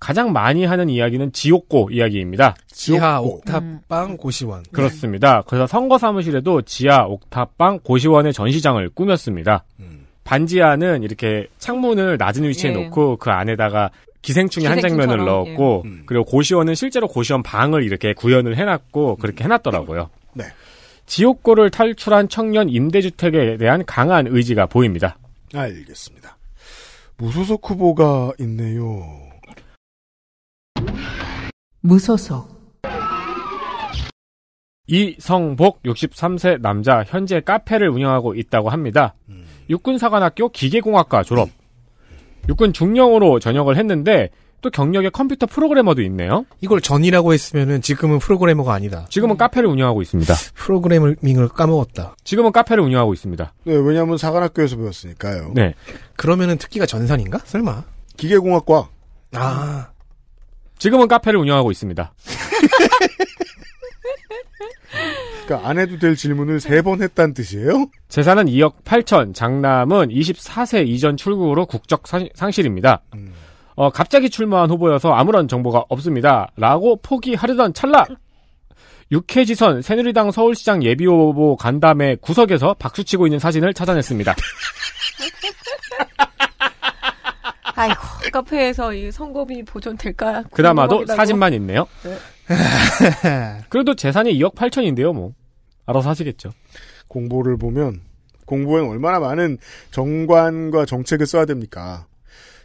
E: 가장 많이 하는 이야기는 지옥고 이야기입니다.
B: 지하 옥탑방 고시원.
E: 그렇습니다. 그래서 선거 사무실에도 지하 옥탑방 고시원의 전시장을 꾸몄습니다. 반지하는 이렇게 창문을 낮은 위치에
F: 예.
E: 놓고 그 안에다가 기생충의 한 장면을
F: 기생충처럼,
E: 넣었고 그리고 고시원은 실제로 고시원 방을 이렇게 구현을 해놨고 그렇게 해놨더라고요.
D: 네.
E: 지옥고를 탈출한 청년 임대주택에 대한 강한 의지가 보입니다.
D: 알겠습니다. 무소속 후보가 있네요.
C: 무소속
E: 이성복 63세 남자 현재 카페를 운영하고 있다고 합니다. 육군사관학교 기계공학과 졸업. 육군 중령으로 전역을 했는데 또 경력에 컴퓨터 프로그래머도 있네요.
B: 이걸 전이라고 했으면은 지금은 프로그래머가 아니다.
E: 지금은 카페를 운영하고 있습니다.
B: 프로그래밍을 까먹었다.
E: 지금은 카페를 운영하고 있습니다.
D: 네, 왜냐하면 사관학교에서 배웠으니까요.
E: 네.
B: 그러면은 특기가 전산인가? 설마?
D: 기계공학과.
B: 아.
E: 지금은 카페를 운영하고 있습니다.
D: 그러니까 안 해도 될 질문을 세 번 했다는 뜻이에요?
E: 재산은 2억 8천, 장남은 24세 이전 출국으로 국적 상- 상실입니다. 어, 갑자기 출마한 후보여서 아무런 정보가 없습니다. 라고 포기하려던 찰나! 육해지선 새누리당 서울시장 예비후보 간담회 구석에서 박수치고 있는 사진을 찾아냈습니다.
F: 아이고 카페에서 이 선거비 보존될까?
E: 그나마도. 사진만 있네요.
F: 네.
E: 그래도 재산이 2억 8천인데요, 뭐. 알아서 하시겠죠.
D: 공보를 보면 공보엔 얼마나 많은 정관과 정책을 써야 됩니까?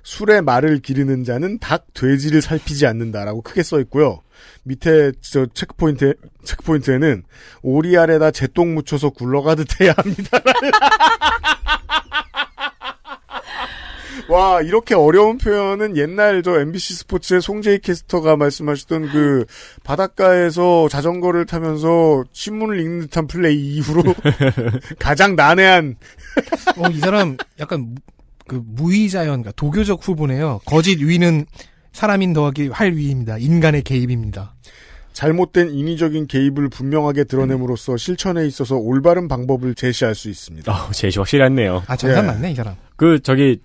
D: 술에 말을 기르는 자는 닭, 돼지를 살피지 않는다라고 크게 써 있고요. 밑에 저 체크포인트 체크포인트에는 오리 알에다 제똥 묻혀서 굴러가듯 해야 합니다. 와 이렇게 어려운 표현은 옛날 저 MBC 스포츠의 송재희 캐스터가 말씀하셨던 그 바닷가에서 자전거를 타면서 신문을 읽는 듯한 플레이 이후로 가장 난해한
B: 어, 이 사람 약간 무- 그 무의자연, 그러니까 도교적 후보네요. 거짓 위는 사람인 더하기 활 위입니다. 인간의 개입입니다.
D: 잘못된 인위적인 개입을 분명하게 드러냄으로써 실천에 있어서 올바른 방법을 제시할 수 있습니다.
E: 어, 제시 확실히 했네요.
B: 아, 저 사람 맞네, 이 사람.
E: 그, 저기,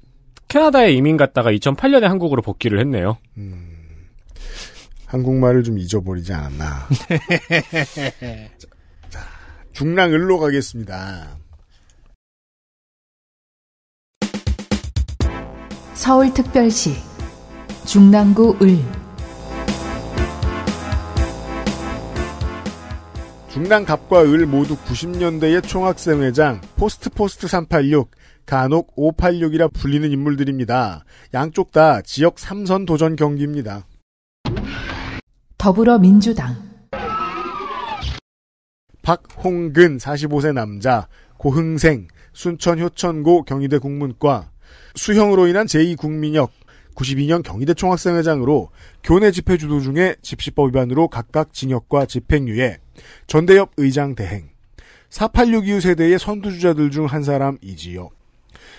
E: 캐나다에 이민 갔다가 2008년에 한국으로 복귀를 했네요.
D: 한국말을 좀 잊어버리지 않았나. 자, 중랑을로 가겠습니다.
C: 서울특별시 중랑구 을
D: 중랑 갑과 을 모두 90년대의 총학생회장 post post 386 간혹 586이라 불리는 인물들입니다. 양쪽 다 지역 3선 도전 경기입니다.
C: 더불어민주당
D: 박홍근 45세 남자 고흥생 순천 효천고 경희대 국문과 수형으로 인한 제2국민역 92년 경희대 총학생회장으로 교내 집회 주도 중에 집시법 위반으로 각각 징역과 집행유예 전대엽 의장 대행 486 이후 세대의 선두주자들 중 한 사람이지요.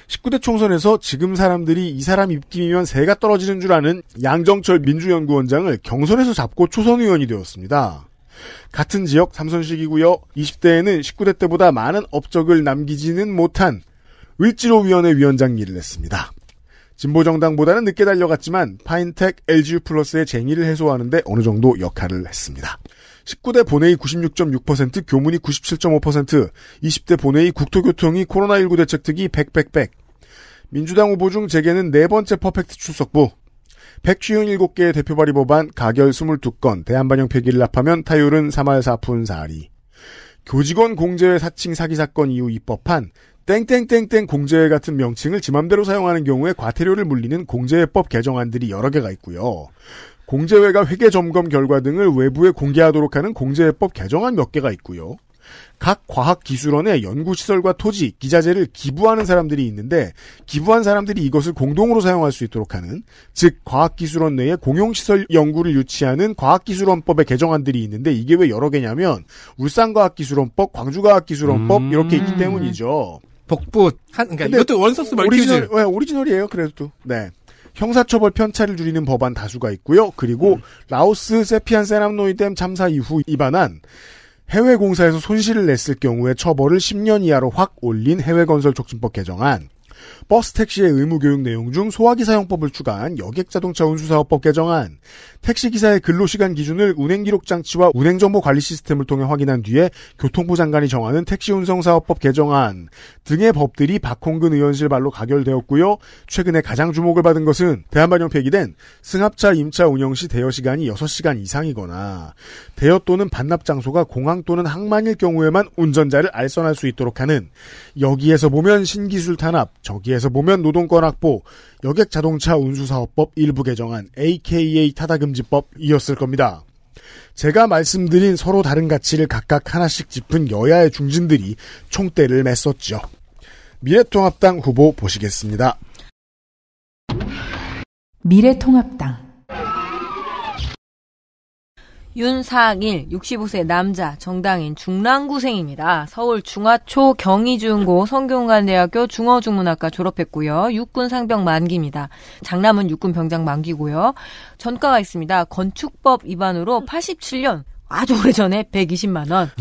D: 19대 총선에서 지금 사람들이 이 사람 입김이면 새가 떨어지는 줄 아는 양정철 민주연구원장을 경선에서 잡고 초선 의원이 되었습니다. 같은 지역 삼선식이고요. 20대에는 19대 때보다 많은 업적을 남기지는 못한 을지로위원회 위원장 일을 했습니다. 진보정당보다는 늦게 달려갔지만 파인텍 LGU 플러스의 쟁의를 해소하는데 어느 정도 역할을 했습니다. 19대 본회의 96.6%, 교문이 97.5%, 20대 본회의 국토교통이 코로나19 대책 특위 100, 100, 100. 민주당 후보 중 재계는 네 번째 퍼펙트 출석부. 157개의 대표 발의 법안, 가결 22건, 대한반영 폐기를 합하면 타율은 3할 4푼 4리. 교직원 공제회 사칭 사기 사건 이후 입법한 땡땡땡땡 공제회 같은 명칭을 지맘대로 사용하는 경우에 과태료를 물리는 공제회법 개정안들이 여러 개가 있고요. 공제회가 회계 점검 결과 등을 외부에 공개하도록 하는 공제회법 개정안 몇 개가 있고요. 각 과학기술원에 연구시설과 토지, 기자재를 기부하는 사람들이 있는데 기부한 사람들이 이것을 공동으로 사용할 수 있도록 하는 즉 과학기술원 내에 공용시설 연구를 유치하는 과학기술원법의 개정안들이 있는데 이게 왜 여러 개냐면 울산과학기술원법, 광주과학기술원법
B: 음.
D: 이렇게 있기 때문이죠.
B: 복붙 한 그러니까 이것도 one source
D: 오리지널,
B: multi-use.
D: 네, 오리지널이에요. 그래도 네. 형사처벌 편차를 줄이는 법안 다수가 있고요. 그리고 라오스 세피안 세람노이댐 참사 이후 입안한 해외 공사에서 손실을 냈을 경우에 처벌을 10년 이하로 확 올린 해외 건설 촉진법 개정안, 버스 택시의 의무 교육 내용 중 소화기 사용법을 추가한 여객 자동차 운수사업법 개정안, 택시 기사의 근로 시간 기준을 운행 기록 장치와 운행 정보 관리 시스템을 통해 확인한 뒤에 교통부 장관이 정하는 택시 운송 사업법 개정안 등의 법들이 박홍근 의원실 발로 가결되었고요. 최근에 가장 주목을 받은 것은 대한반영 폐기된 승합차 임차 운영 시 대여 시간이 6시간 이상이거나 대여 또는 반납 장소가 공항 또는 항만일 경우에만 운전자를 알선할 수 있도록 하는 여기에서 보면 신기술 탄압, 저기에서 보면 노동권 확보, 여객 자동차 운수사업법 일부 개정안 AKA 타다금지법이었을 겁니다. 제가 말씀드린 서로 다른 가치를 각각 하나씩 짚은 여야의 중진들이 총대를 맸었죠. 미래통합당 후보 보시겠습니다.
C: 미래통합당
F: 윤상일 65세 남자 정당인 중랑구생입니다. 서울 중화초 경희중고 성균관대학교 중어중문학과 졸업했고요. 육군 상병 만기입니다. 장남은 육군 병장 만기고요. 전과가 있습니다. 건축법 위반으로 87년 아주 오래전에 120만 원.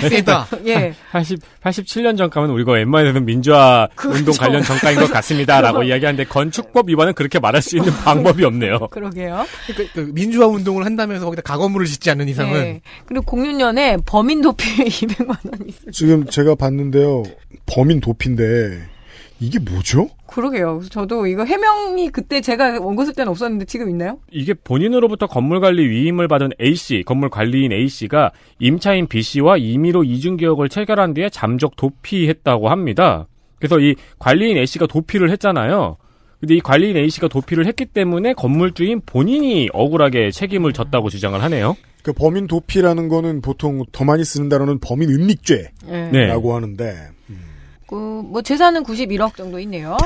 B: 세다.
F: 예.
E: 80, 87년 전가면 우리가 웬만해서는 민주화
F: 그렇죠.
E: 운동 관련 정가인 것 같습니다라고 이야기하는데 건축법 위반은 그렇게 말할 수 있는 방법이 없네요.
F: 그러게요.
B: 그, 그 민주화 운동을 한다면서 거기다 가건물을 짓지 않는 이상은
F: 예. 그리고 06년에 범인 도피 200만 원이 있어요.
D: 지금 제가 봤는데요. 범인 도피인데 이게 뭐죠?
F: 그러게요. 저도 이거 해명이 그때 제가 원고 쓸 때는 없었는데 지금 있나요?
E: 이게 본인으로부터 건물 관리 위임을 받은 A씨, 건물 관리인 A씨가 임차인 B씨와 임의로 이중개혁을 체결한 뒤에 잠적 도피했다고 합니다. 그래서 이 관리인 A씨가 도피를 했잖아요. 근데 이 관리인 A씨가 도피를 했기 때문에 건물주인 본인이 억울하게 책임을 졌다고 주장을 하네요.
D: 그 범인 도피라는 거는 보통 더 많이 쓰는 단어는 범인 은닉죄라고
F: 네.
D: 하는데
F: 그, 뭐, 재산은 91억 정도 있네요.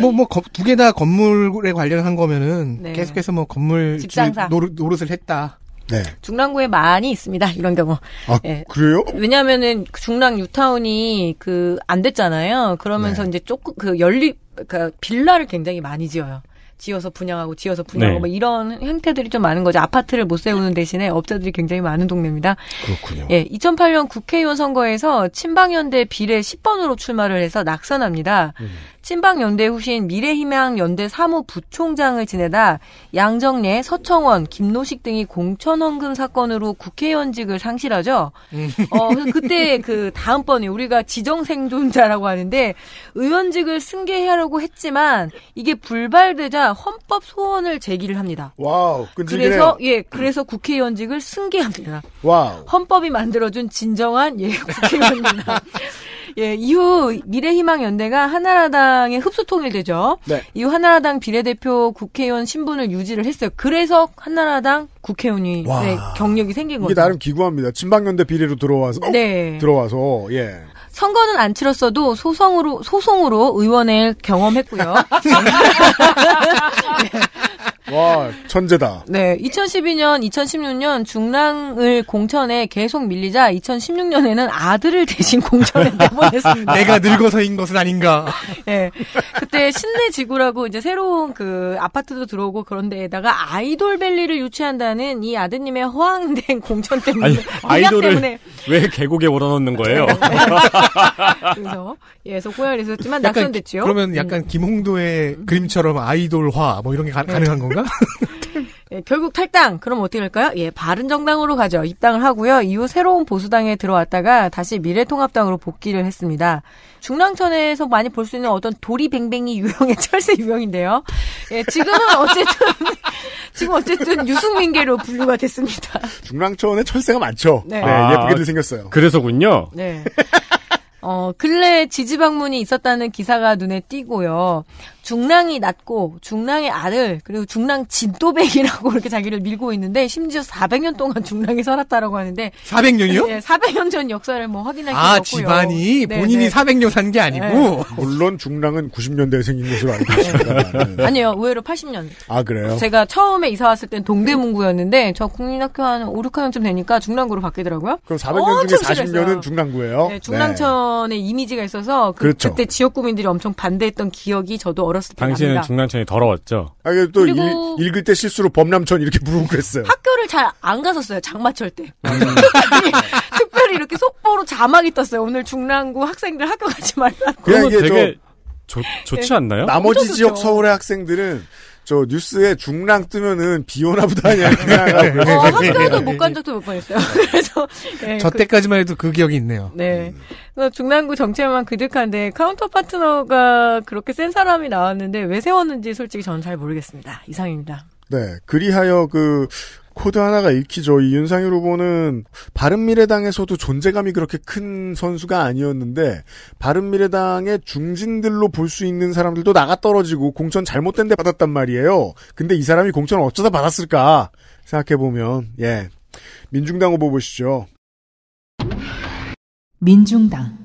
B: 뭐 뭐두 개 다 건물에 관련한 거면은
F: 네.
B: 계속해서 뭐 건물
F: 집상사.
B: 노릇, 노릇을 했다.
D: 네.
F: 중랑구에 많이 있습니다. 이런 경우.
D: 아,
F: 예.
D: 그래요?
F: 왜냐하면은 중랑 뉴타운이 그 안 됐잖아요. 그러면서
D: 네.
F: 이제 조금 그 연립 그러니까 빌라를 굉장히 많이 지어요. 지어서 분양하고 지어서 분양하고
E: 네.
F: 뭐 이런 형태들이 좀 많은 거죠. 아파트를 못 세우는 대신에 업자들이 굉장히 많은 동네입니다.
D: 그렇군요.
F: 예, 2008년 국회의원 선거에서 친박연대 비례 10번으로 출마를 해서 낙선합니다. 친박연대 후신 미래희망연대 사무 부총장을 지내다 양정래, 서청원, 김노식 등이 공천헌금 사건으로 국회의원직을 상실하죠. 어, 그래서 그때 그 다음번에 우리가 지정생존자라고 하는데 의원직을 승계하려고 했지만 이게 불발되자 헌법 소원을 제기를 합니다.
D: wow.
F: 그래서 예, 그래서 국회의원직을 승계합니다.
D: wow.
F: 헌법이 만들어준 진정한 예 국회의원입니다. 예, 이후 미래희망연대가 한나라당의 흡수 통일되죠.
D: 네.
F: 이후 한나라당 비례대표 국회의원 신분을 유지를 했어요. 그래서 한나라당 국회의원이
D: 와.
F: 네, 경력이 생긴
D: 이게
F: 거죠.
D: 나름 기구합니다. 친박연대 비례로 들어와서
F: 네.
D: 들어와서 예.
F: 선거는 안 치렀어도 소송으로 소송으로 의원을 경험했고요.
D: 와 천재다.
F: 네, 2012년, 2016년 중랑을 공천에 계속 밀리자 2016년에는 아들을 대신 공천에 내보냈습니다.
B: 내가 늙어서인 것은 아닌가.
F: 예. 그때 신내 지구라고 이제 새로운 그 아파트도 들어오고 그런 데에다가 아이돌 밸리를 유치한다는 이 아드님의 허황된 공천 때문에
E: 아니, 아이돌을
F: 때문에
E: 왜 계곡에 몰아넣는 거예요?
F: 그래서 예, 그래서 호연이 있었지만
B: 약간
F: 낙선됐죠.
B: 그러면 약간 김홍도의 그림처럼 아이돌화 뭐 이런 게 가,
F: 네.
B: 능한 건가?
F: 예, 결국 탈당. 그럼 어떻게 될까요? 예, 바른 정당으로 가죠. 입당을 하고요. 이후 새로운 보수당에 들어왔다가 다시 미래통합당으로 복귀를 했습니다. 중랑천에서 많이 볼 수 있는 어떤 도리뱅뱅이 유형의 철새 유형인데요. 예, 지금은 어쨌든 지금 어쨌든 유승민계로 분류가 됐습니다.
D: 중랑천에 철새가 많죠.
F: 네.
D: 네,
E: 아,
D: 예쁘게들 생겼어요.
E: 그래서군요.
F: 네. 어, 근래 지지 방문이 있었다는 기사가 눈에 띄고요. 중랑이 낳고 중랑의 아들 그리고 중랑 진또백이라고 이렇게 자기를 밀고 있는데 심지어 400년 동안 중랑에 살았다라고 하는데
B: 400년이요?
F: 네, 400년 전 역사를 뭐 확인할 수
B: 아,
F: 없고요.
B: 집안이
F: 네,
B: 본인이
F: 네.
B: 400년 산 게 아니고.
F: 네.
D: 물론 중랑은 90년대에 생긴 것으로 알고 있습니다. 네.
F: 아니요, 의외로 80년.
D: 아 그래요?
F: 제가 처음에 이사 왔을 땐 동대문구였는데 저 국민학교 한 5, 6학년쯤 되니까 중랑구로 바뀌더라고요.
D: 그럼 400년 중에
F: 엄청 싫어했어요.
D: 40년은 중랑구예요.
F: 네, 중랑천의 이미지가 있어서 그,
D: 그렇죠.
F: 때 지역 구민들이 엄청 반대했던 기억이 저도 어렸을 때
E: 당신은
F: 납니다.
E: 중랑천이 더러웠죠.
D: 아, 또
F: 그리고-
D: 읽, 을때 실수로 범람천 이렇게 부르고 그랬어요.
F: 학교를 잘 안 갔었어요. 장마철 때.
D: 음.
F: 특별히 이렇게 속보로 자막이 떴어요. 오늘 중랑구 학생들 학교 가지 말라고.
D: 그냥 이게
E: 되게 좋, 좋지 않나요?
D: 나머지 지역. 서울의 학생들은 저 뉴스에 중랑 뜨면은 비 오나 보다 그냥 생각하고
F: 어, 학교도 못 간 적도 몇 번 있어요. 그래서 네,
B: 저
F: 그-
B: 때까지만 해도 그 기억이 있네요.
F: 네. 그래서 중랑구 정체만 그득한데 counter partner가 그렇게 센 사람이 나왔는데 왜 세웠는지 솔직히 저는 잘 모르겠습니다. 이상입니다.
D: 네. 그리하여 그 코드 하나가 읽히죠. 이 윤상현 후보는 바른미래당에서도 존재감이 그렇게 큰 선수가 아니었는데 바른미래당의 중진들로 볼 수 있는 사람들도 나가 떨어지고 공천 잘못된 데 받았단 말이에요. 근데 이 사람이 공천을 어쩌다 받았을까 생각해 보면 예. 민중당 후보 보시죠.
C: 민중당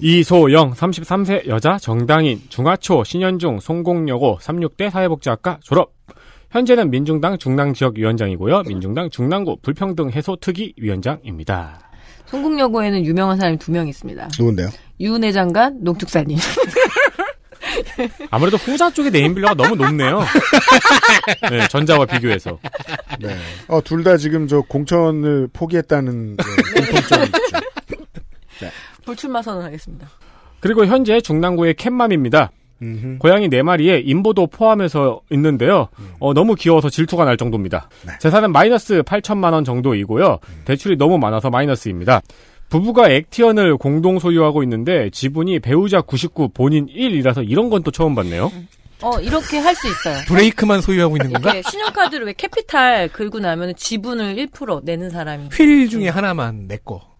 E: 이소영 33세 여자 정당인 중하초 신현중 송공여고 36대 사회복지학과 졸업. 현재는 민중당 중랑 지역 위원장이고요. 민중당 중랑구 불평등 해소 특위 위원장입니다.
F: 송국여고에는 유명한 사람이 두 명 있습니다.
D: 누군데요?
F: 유은혜 장관, 농축사님.
E: 아무래도 후자 쪽의 네임빌러가 너무 높네요. 네, 전자와 비교해서.
D: 네. 어, 둘 다 지금 저 공천을 포기했다는 네, 공통점이 있죠.
F: 불출마 선언하겠습니다.
E: 그리고 현재 중랑구의 캣맘입니다. 고양이 4마리에 인보도 포함해서 있는데요. 어, 너무 귀여워서 질투가 날 정도입니다. 재산은 마이너스 8천만 원 정도이고요. 대출이 너무 많아서 마이너스입니다. 부부가 액티언을 공동 소유하고 있는데 지분이 배우자 99, 본인 1이라서 이런 건 또 처음 봤네요.
F: 어, 이렇게 할 수 있어요.
B: 브레이크만 소유하고 있는 건가?
F: 신용카드를 왜 캐피탈 긁고 나면 지분을 1% 내는 사람이.
B: 휠 중에 하나만 내 거.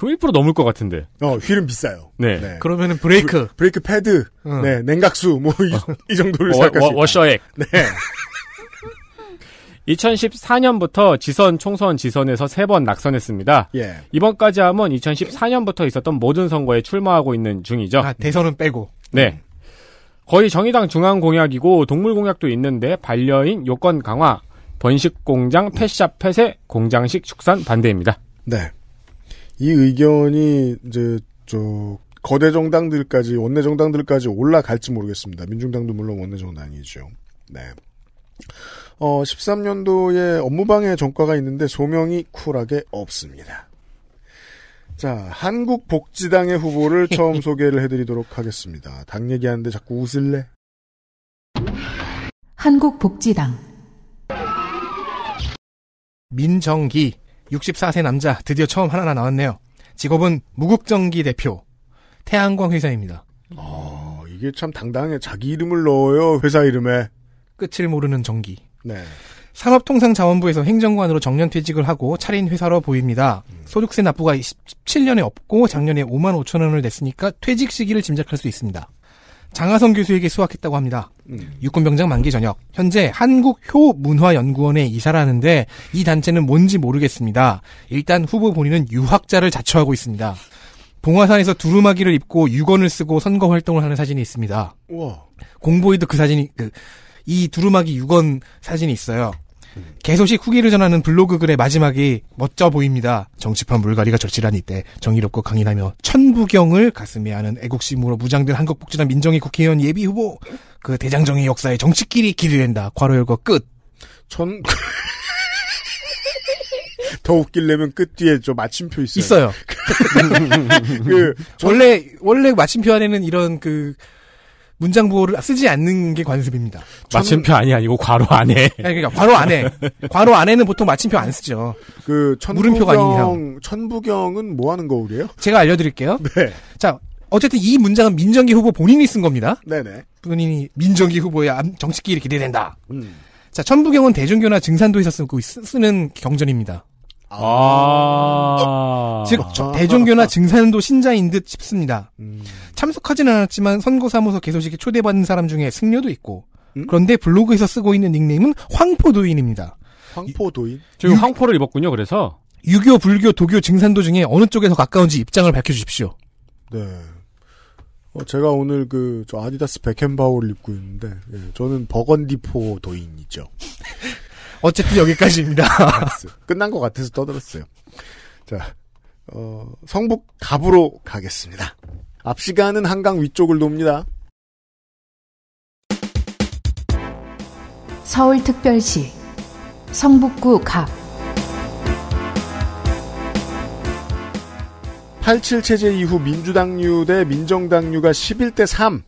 E: 그럼 1% 넘을 것 같은데.
D: 어, 휠은 비싸요.
E: 네.
B: 그러면은 브레이크.
D: 브, 레이크 패드,
B: 응.
D: 네, 냉각수, 뭐, 이, 이 정도를
E: 어, 워- 워셔액.
D: 네.
E: 2014년부터 지선, 총선, 지선에서 세번 낙선했습니다.
D: 예.
E: 이번까지 하면 2014년부터 있었던 모든 선거에 출마하고 있는 중이죠.
B: 아, 대선은 빼고.
E: 네. 거의 정의당 중앙 공약이고 동물 공약도 있는데 반려인 요건 강화, 번식 공장 펫샵 폐쇄, 공장식 축산 반대입니다.
D: 네. 이 의견이 이제 저 거대 정당들까지 원내 정당들까지 올라갈지 모르겠습니다. 민중당도 물론 원내 정당이죠. 네. 어 13년도에 업무방해 전과가 있는데 소명이 쿨하게 없습니다. 자, 한국복지당의 후보를 처음 소개를 해드리도록 하겠습니다. 당 얘기하는데 자꾸 웃을래?
C: 한국복지당
B: 민정기 64세 남자 드디어 처음 하나 나왔네요. 직업은 무국정기 대표 태양광 회사입니다.
D: 어, 이게 참 당당해. 자기 이름을 넣어요. 회사 이름에.
B: 끝을 모르는 정기.
D: 네.
B: 산업통상자원부에서 행정관으로 정년 퇴직을 하고 차린 회사로 보입니다. 소득세 납부가 17년에 없고 작년에 5만 5천 원을 냈으니까 퇴직 시기를 짐작할 수 있습니다. 장하성 교수에게 수학했다고 합니다. 육군병장 만기 전역. 현재 한국효문화연구원에 이사를 하는데 이 단체는 뭔지 모르겠습니다. 일단 후보 본인은 유학자를 자처하고 있습니다. 봉화산에서 두루마기를 입고 유건을 쓰고 선거 활동을 하는 사진이 있습니다.
D: 우와.
B: 공보에도 그 사진이 그 이 두루마기 유건 사진이 있어요. 개소식 후기를 전하는 블로그 글의 마지막이 멋져 보입니다. 정치판 물갈이가 절실한 이때 정의롭고 강인하며 천부경을 가슴에 하는 애국심으로 무장된 한국복지단 민정희 국회의원 예비 후보 그 대장정의 역사의 정치끼리 기대된다. 괄호 열고 끝.
D: 천... 더 웃기려면 끝 뒤에 저 마침표 있어요.
B: 있어요.
D: 그
B: 원래 원래 마침표 안에는 이런 그 문장 보호를 쓰지 않는 게 관습입니다.
E: 마침표 아니 아니고 괄호 안에.
B: 아니, 그러니까 괄호 안에 괄호 안에는 보통 마침표 안 쓰죠.
D: 그
B: 물음표가 아닌 이상.
D: 천부경 천부경은 뭐 하는 거울이에요?
B: 제가 알려드릴게요.
D: 네.
B: 자, 어쨌든 이 문장은 민정기 후보 본인이 쓴 겁니다.
D: 네네.
B: 본인이 민정기 후보의 암- 정치끼리 기대된다.
D: 음.
B: 자, 천부경은 대종교나 증산도에서 쓰고 쓰- 쓰는 경전입니다.
E: 아.
B: 즉 저- 대종교나 증산도 신자인 듯 싶습니다.
D: 음.
B: 참석하지는 않았지만 선거사무소 개소식에 초대받은 사람 중에 승려도 있고
D: 음?
B: 그런데 블로그에서 쓰고 있는 닉네임은 황포도인입니다.
D: 황포도인?
E: 지금 황포를 입었군요. 그래서
B: 유교, 불교, 도교, 증산도 중에 어느 쪽에 더 가까운지 입장을 밝혀주십시오.
D: 네. 어, 제가 오늘 그, 저 아디다스 백햄바우를 입고 있는데, 예, 저는 버건디포 도인이죠.
B: 어쨌든 여기까지입니다.
D: 끝난 것 같아서 떠들었어요. 자, 어, 성북 갑으로 가겠습니다. 앞 시간은 한강 위쪽을 돕니다.
C: 서울특별시 성북구 갑
D: 87 체제 이후 민주당류 대 민정당류가 11대 3.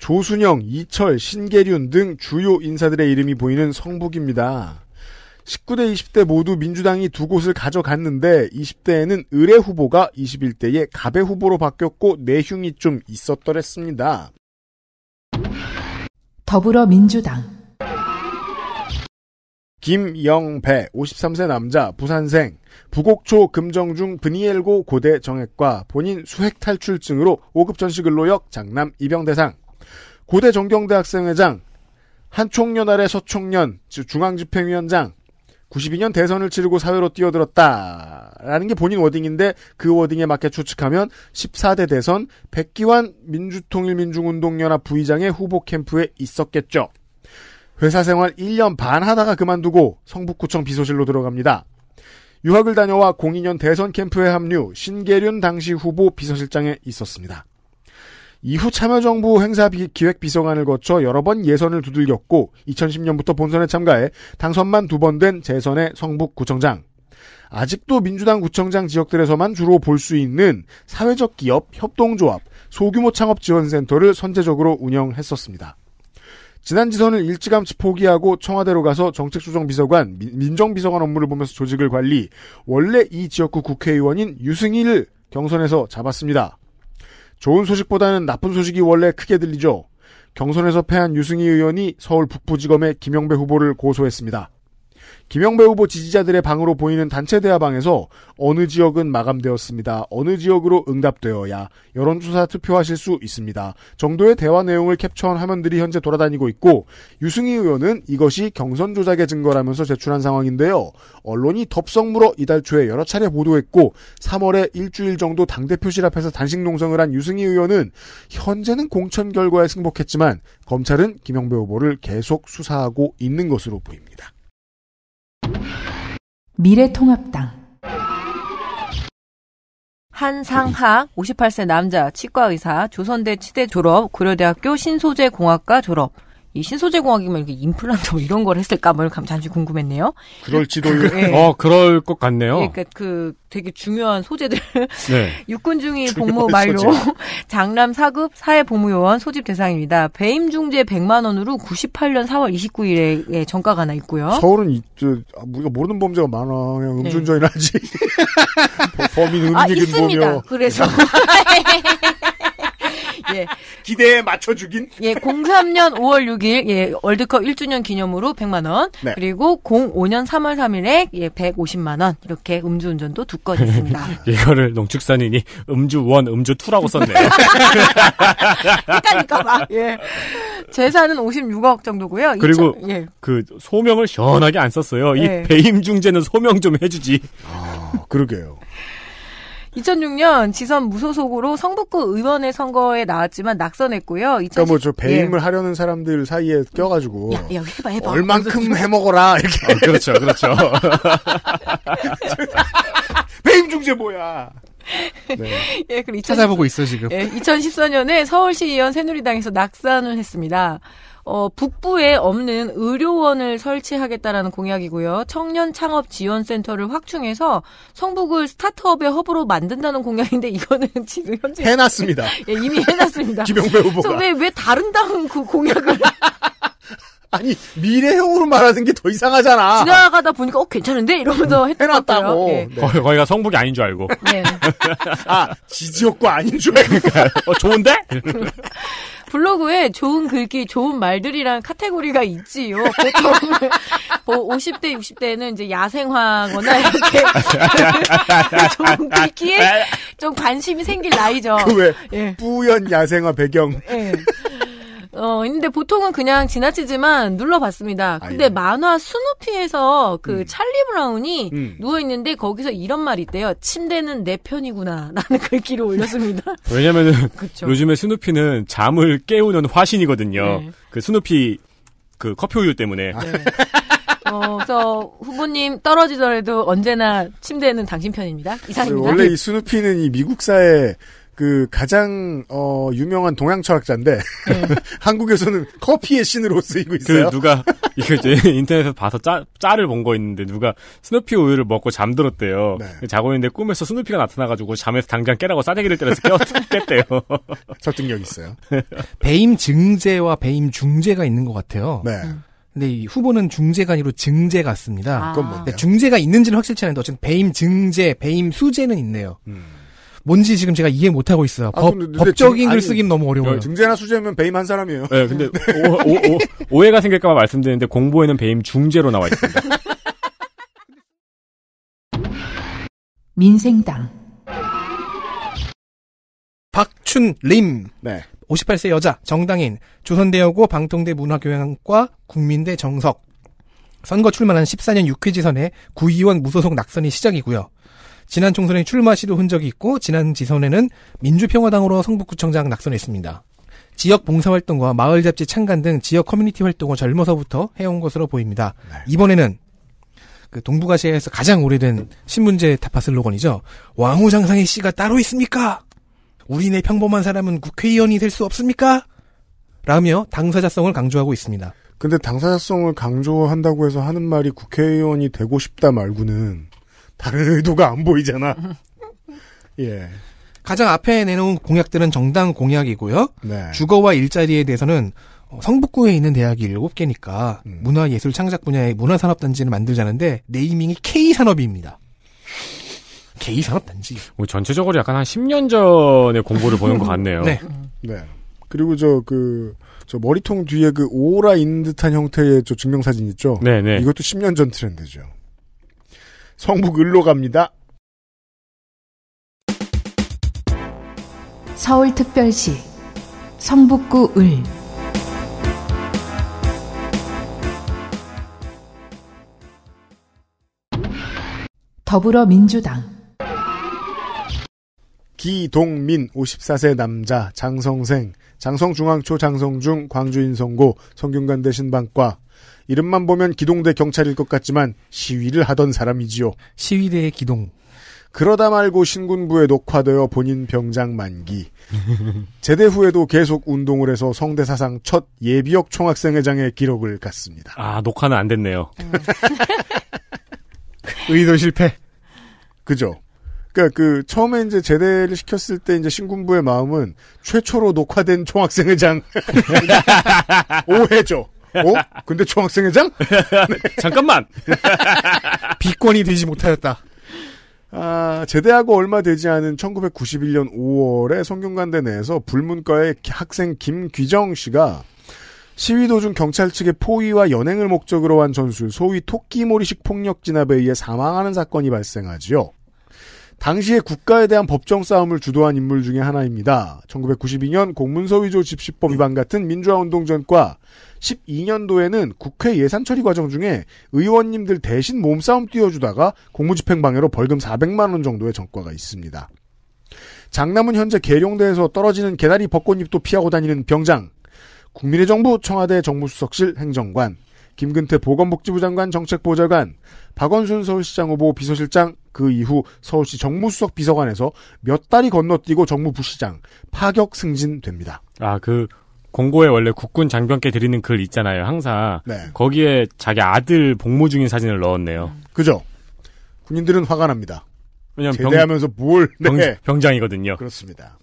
D: 조순영, 이철, 신계륜 등 주요 인사들의 이름이 보이는 성북입니다. 19대, 20대 모두 민주당이 두 곳을 가져갔는데 20대에는 의뢰 후보가 21대에 갑의 후보로 바뀌었고 내흉이 좀 있었더랬습니다.
C: 더불어민주당
D: 김영배, 53세 남자, 부산생, 부곡초 금정중 브니엘고 고대 정액과 본인 수핵 탈출증으로 5급 전시 근로역 장남 입영 대상, 고대 정경대 학생회장, 한총련 아래 서총련, 즉 중앙집행위원장, 92년 대선을 치르고 사회로 뛰어들었다. 라는 게 본인 워딩인데 그 워딩에 맞게 추측하면 14대 대선 백기환 민주통일민중운동연합 부의장의 후보 캠프에 있었겠죠. 회사 생활 1년 반 하다가 그만두고 성북구청 비서실로 들어갑니다. 유학을 다녀와 02년 대선 캠프에 합류, 신계륜 당시 후보 비서실장에 있었습니다. 이후 참여정부 행사 비- 기획비서관을 거쳐 여러 번 예선을 두들겼고 2010년부터 본선에 참가해 당선만 두 번 된 재선의 성북구청장. 아직도 민주당 구청장 지역들에서만 주로 볼 수 있는 사회적 기업, 협동조합, 소규모 창업 지원센터를 선제적으로 운영했었습니다. 지난 지선을 일찌감치 포기하고 청와대로 가서 정책조정비서관, 민- 민정비서관 업무를 보면서 조직을 관리, 원래 이 지역구 국회의원인 유승희를 경선에서 잡았습니다. 좋은 소식보다는 나쁜 소식이 원래 크게 들리죠. 경선에서 패한 유승희 의원이 서울 북부지검에 김영배 후보를 고소했습니다. 김영배 후보 지지자들의 방으로 보이는 단체 대화방에서 어느 지역은 마감되었습니다. 어느 지역으로 응답되어야 여론조사 투표하실 수 있습니다. 정도의 대화 내용을 캡처한 화면들이 현재 돌아다니고 있고 유승희 의원은 이것이 경선 조작의 증거라면서 제출한 상황인데요. 언론이 덥석 물어 이달 초에 여러 차례 보도했고 3월에 일주일 정도 당대표실 앞에서 단식 농성을 한 유승희 의원은 현재는 공천 결과에 승복했지만 검찰은 김영배 후보를 계속 수사하고 있는 것으로 보입니다.
C: 미래통합당.
F: 한상학 58세 남자 치과의사 조선대 치대 졸업 고려대학교 신소재공학과 졸업 이 신소재 공학이면 이렇게 임플란트 뭐 이런 걸 했을까 뭐 이렇게 잠시 궁금했네요.
D: 그럴지도요.
F: 예.
E: 어, 그럴 것 같네요.
F: 예, 그러니까 그 되게 중요한 소재들
E: 네.
F: 육군 중위 복무 만료. 장남 4급 사회 복무요원 소집 대상입니다. 배임 중재 100만 원으로 98년 4월 29일에 예, 전가가 나 있고요.
D: 서울은 이, 저, 아, 우리가 모르는 범죄가 많아. 그냥 음주운전이나 하지. 범인은
F: 아
D: 음식은
F: 있습니다.
D: 보며.
F: 그래서 예.
D: 기대에 맞춰 주긴?
F: 예, 03년 5월 6일, 예, 월드컵 1주년 기념으로 100만 원.
D: 네.
F: 그리고 05년 3월 3일에, 예, 150만 원. 이렇게 음주운전도 두 건 있습니다.
E: 이거를 농축산인이 음주 1, 음주 2라고 썼네요.
F: 헷갈릴까봐. 예. 재산은 56억 정도고요.
E: 그리고
F: 이천- 예.
E: 그 소명을 시원하게 안 썼어요.
F: 네.
E: 이 배임 중재는 소명 좀 해주지.
D: 아, 그러게요.
F: 2006년 지선 무소속으로 성북구 의원의 선거에 나왔지만 낙선했고요.
D: 그러니까 뭐저 배임을 하려는 사람들 사이에 껴가지고.
F: 예. 야, 여기 해봐, 해봐.
D: 얼만큼 해먹어라. 이렇게.
E: 어, 그렇죠, 그렇죠.
D: 배임 중재 뭐야.
F: 예, 그리고 2014
B: 찾아보고 있어 지금.
F: 예, 2014년에 서울시의원 새누리당에서 낙선을 했습니다. 어, 북부에 없는 의료원을 설치하겠다라는 공약이고요. 청년 창업 지원 센터를 확충해서 성북을 스타트업의 허브로 만든다는 공약인데 이거는 지금 현재
D: 해놨습니다.
F: 예, 이미 해놨습니다.
D: 김영배 후보가.
F: 그래서 왜, 왜 다른 당 그 공약을
D: 아니, 미래형으로 말하는 게 더 이상하잖아.
F: 지나가다 보니까 어 괜찮은데 이러면서 같아요.
D: 해놨다고.
F: 예.
D: 네.
E: 거기, 거기가 성북이 아닌 줄 알고.
F: 네.
D: 아, 지지역구 아닌 줄 알고.
E: 어, 좋은데?
F: 블로그에 좋은 글귀, 좋은 말들이란 카테고리가 있지요. 보통 뭐 50대, 60대는 이제 야생화거나 이렇게 좋은 글귀에 좀 관심이 생길 나이죠.
D: 그 왜,
F: 예.
D: 뿌연 야생화 배경.
F: 예. 어, 근데 보통은 그냥 지나치지만 눌러봤습니다. 근데
D: 아유.
F: 만화 스누피에서 그 찰리 브라운이
D: 음.
F: 누워있는데 거기서 이런 말이 있대요. 침대는 내 편이구나. 라는 글귀를 올렸습니다.
E: 왜냐면은
F: 그쵸.
E: 요즘에 스누피는 잠을 깨우는 화신이거든요.
F: 네.
E: 그 스누피 그 커피 우유 때문에.
F: 어, 그래서 후보님 떨어지더라도 언제나 침대는 당신 편입니다. 이상입니다.
D: 원래 이 스누피는 이 미국사의 그 가장 어 유명한 동양 철학자인데 한국에서는 커피의 신으로 쓰이고
E: 그
D: 있어요.
E: 누가 이거 이제 인터넷에서 봐서 짜, 짤을 본 거 있는데 누가 스누피 우유를 먹고 잠들었대요.
D: 네.
E: 자고 있는데 꿈에서 스누피가 나타나가지고 잠에서 당장 깨라고 싸대기를 때려서 깨웠, 깼대요.
D: 설득력 있어요.
B: 배임 증제와 배임 중재가 있는 것 같아요.
D: 네.
B: 근데 이 후보는 중재가 아니고 증재 같습니다.
F: 아.
B: 중재가 있는지는 확실치 않은데 어쨌든 배임 증재, 배임 수재는 있네요. 뭔지 지금 제가 이해 못하고 있어요.
D: 아,
B: 법,
D: 근데- 근데
B: 법적인
D: 증-
B: 글 쓰기는 너무 어려워요.
D: 증재나 수재면 배임 한 사람이에요.
E: 네, 근데 오, 오, 오, 오해가 생길까봐 말씀드리는데 공보에는 배임 중재로 나와 있습니다.
C: 민생당
B: 박춘림.
D: 네.
B: 58세 여자, 정당인, 조선대여고 방통대 문화교양과 국민대 정석. 선거 출마한 14년 6회 지선에 구의원 무소속 낙선이 시작이고요. 지난 총선에 출마 시도 흔적이 있고 지난 지선에는 민주평화당으로 성북구청장 낙선했습니다. 지역 봉사활동과 마을 잡지 창간 등 지역 커뮤니티 활동을 젊어서부터 해온 것으로 보입니다. 이번에는 그 동북아시아에서 가장 오래된 신문제 타파 슬로건이죠. 왕후장상의 씨가 따로 있습니까? 우리네 평범한 사람은 국회의원이 될 수 없습니까? 라며 당사자성을 강조하고 있습니다.
D: 근데 당사자성을 강조한다고 해서 하는 말이 국회의원이 되고 싶다 말고는 다른 의도가 안 보이잖아. 예.
B: 가장 앞에 내놓은 공약들은 정당 공약이고요.
D: 네.
B: 주거와 일자리에 대해서는 어, 성북구에 있는 대학이 7개니까 문화예술 창작 분야의 문화산업단지를 만들자는데 네이밍이 K산업입니다. K산업단지.
E: 뭐 전체적으로 약간 한 10년 전의 공고를 보는 것 같네요.
B: 네.
D: 네. 그리고 저 그, 저 머리통 뒤에 그 오라 있는 듯한 형태의 저 증명사진 있죠?
E: 네네.
D: 이것도 10년 전 트렌드죠. 성북 을로 갑니다.
C: 서울특별시 성북구 을 더불어민주당
D: 기동민 54세 남자 장성생 장성중앙초 장성중 광주인성고 성균관대 신방과 이름만 보면 기동대 경찰일 것 같지만 시위를 하던 사람이지요.
B: 시위대의 기동.
D: 그러다 말고 신군부에 녹화되어 본인 병장 만기. 제대 후에도 계속 운동을 해서 성대 사상 첫 예비역 총학생회장의 기록을 갖습니다.
E: 아, 녹화는 안 됐네요.
B: 의도 실패.
D: 그죠? 그니까 그 처음에 이제 제대를 시켰을 때 이제 신군부의 마음은 최초로 녹화된 총학생회장 오해죠. 어? 근데 총학생 회장?
E: 잠깐만.
B: 비권이 되지 못하였다.
D: 아, 제대하고 얼마 되지 않은 1991년 5월에 성균관대 내에서 불문과의 학생 김귀정 씨가 시위 도중 경찰 측의 포위와 연행을 목적으로 한 전술, 소위 토끼몰이식 폭력 진압에 의해 사망하는 사건이 발생하지요. 당시에 국가에 대한 법정 싸움을 주도한 인물 중의 하나입니다. 1992년 공문서 위조 집시법 위반 같은 민주화운동 전과 12년도에는 국회 예산 처리 과정 중에 의원님들 대신 몸싸움 띄워주다가 공무집행 방해로 벌금 400만 원 정도의 전과가 있습니다. 장남은 현재 계룡대에서 떨어지는 개다리 벚꽃잎도 피하고 다니는 병장, 국민의 정부 청와대 정무수석실 행정관, 김근태 보건복지부 장관 정책보좌관, 박원순 서울시장 후보 비서실장, 그 이후 서울시 정무수석 비서관에서 몇 달이 건너뛰고 정무부시장, 파격 승진됩니다.
E: 아, 그, 공고에 원래 국군 장병께 드리는 글 있잖아요, 항상.
D: 네.
E: 거기에 자기 아들 복무 중인 사진을 넣었네요.
D: 그죠? 군인들은 화가 납니다.
E: 왜냐면
D: 제대하면서 뭘,
E: 병,
D: 네.
E: 병장이거든요.
D: 그렇습니다.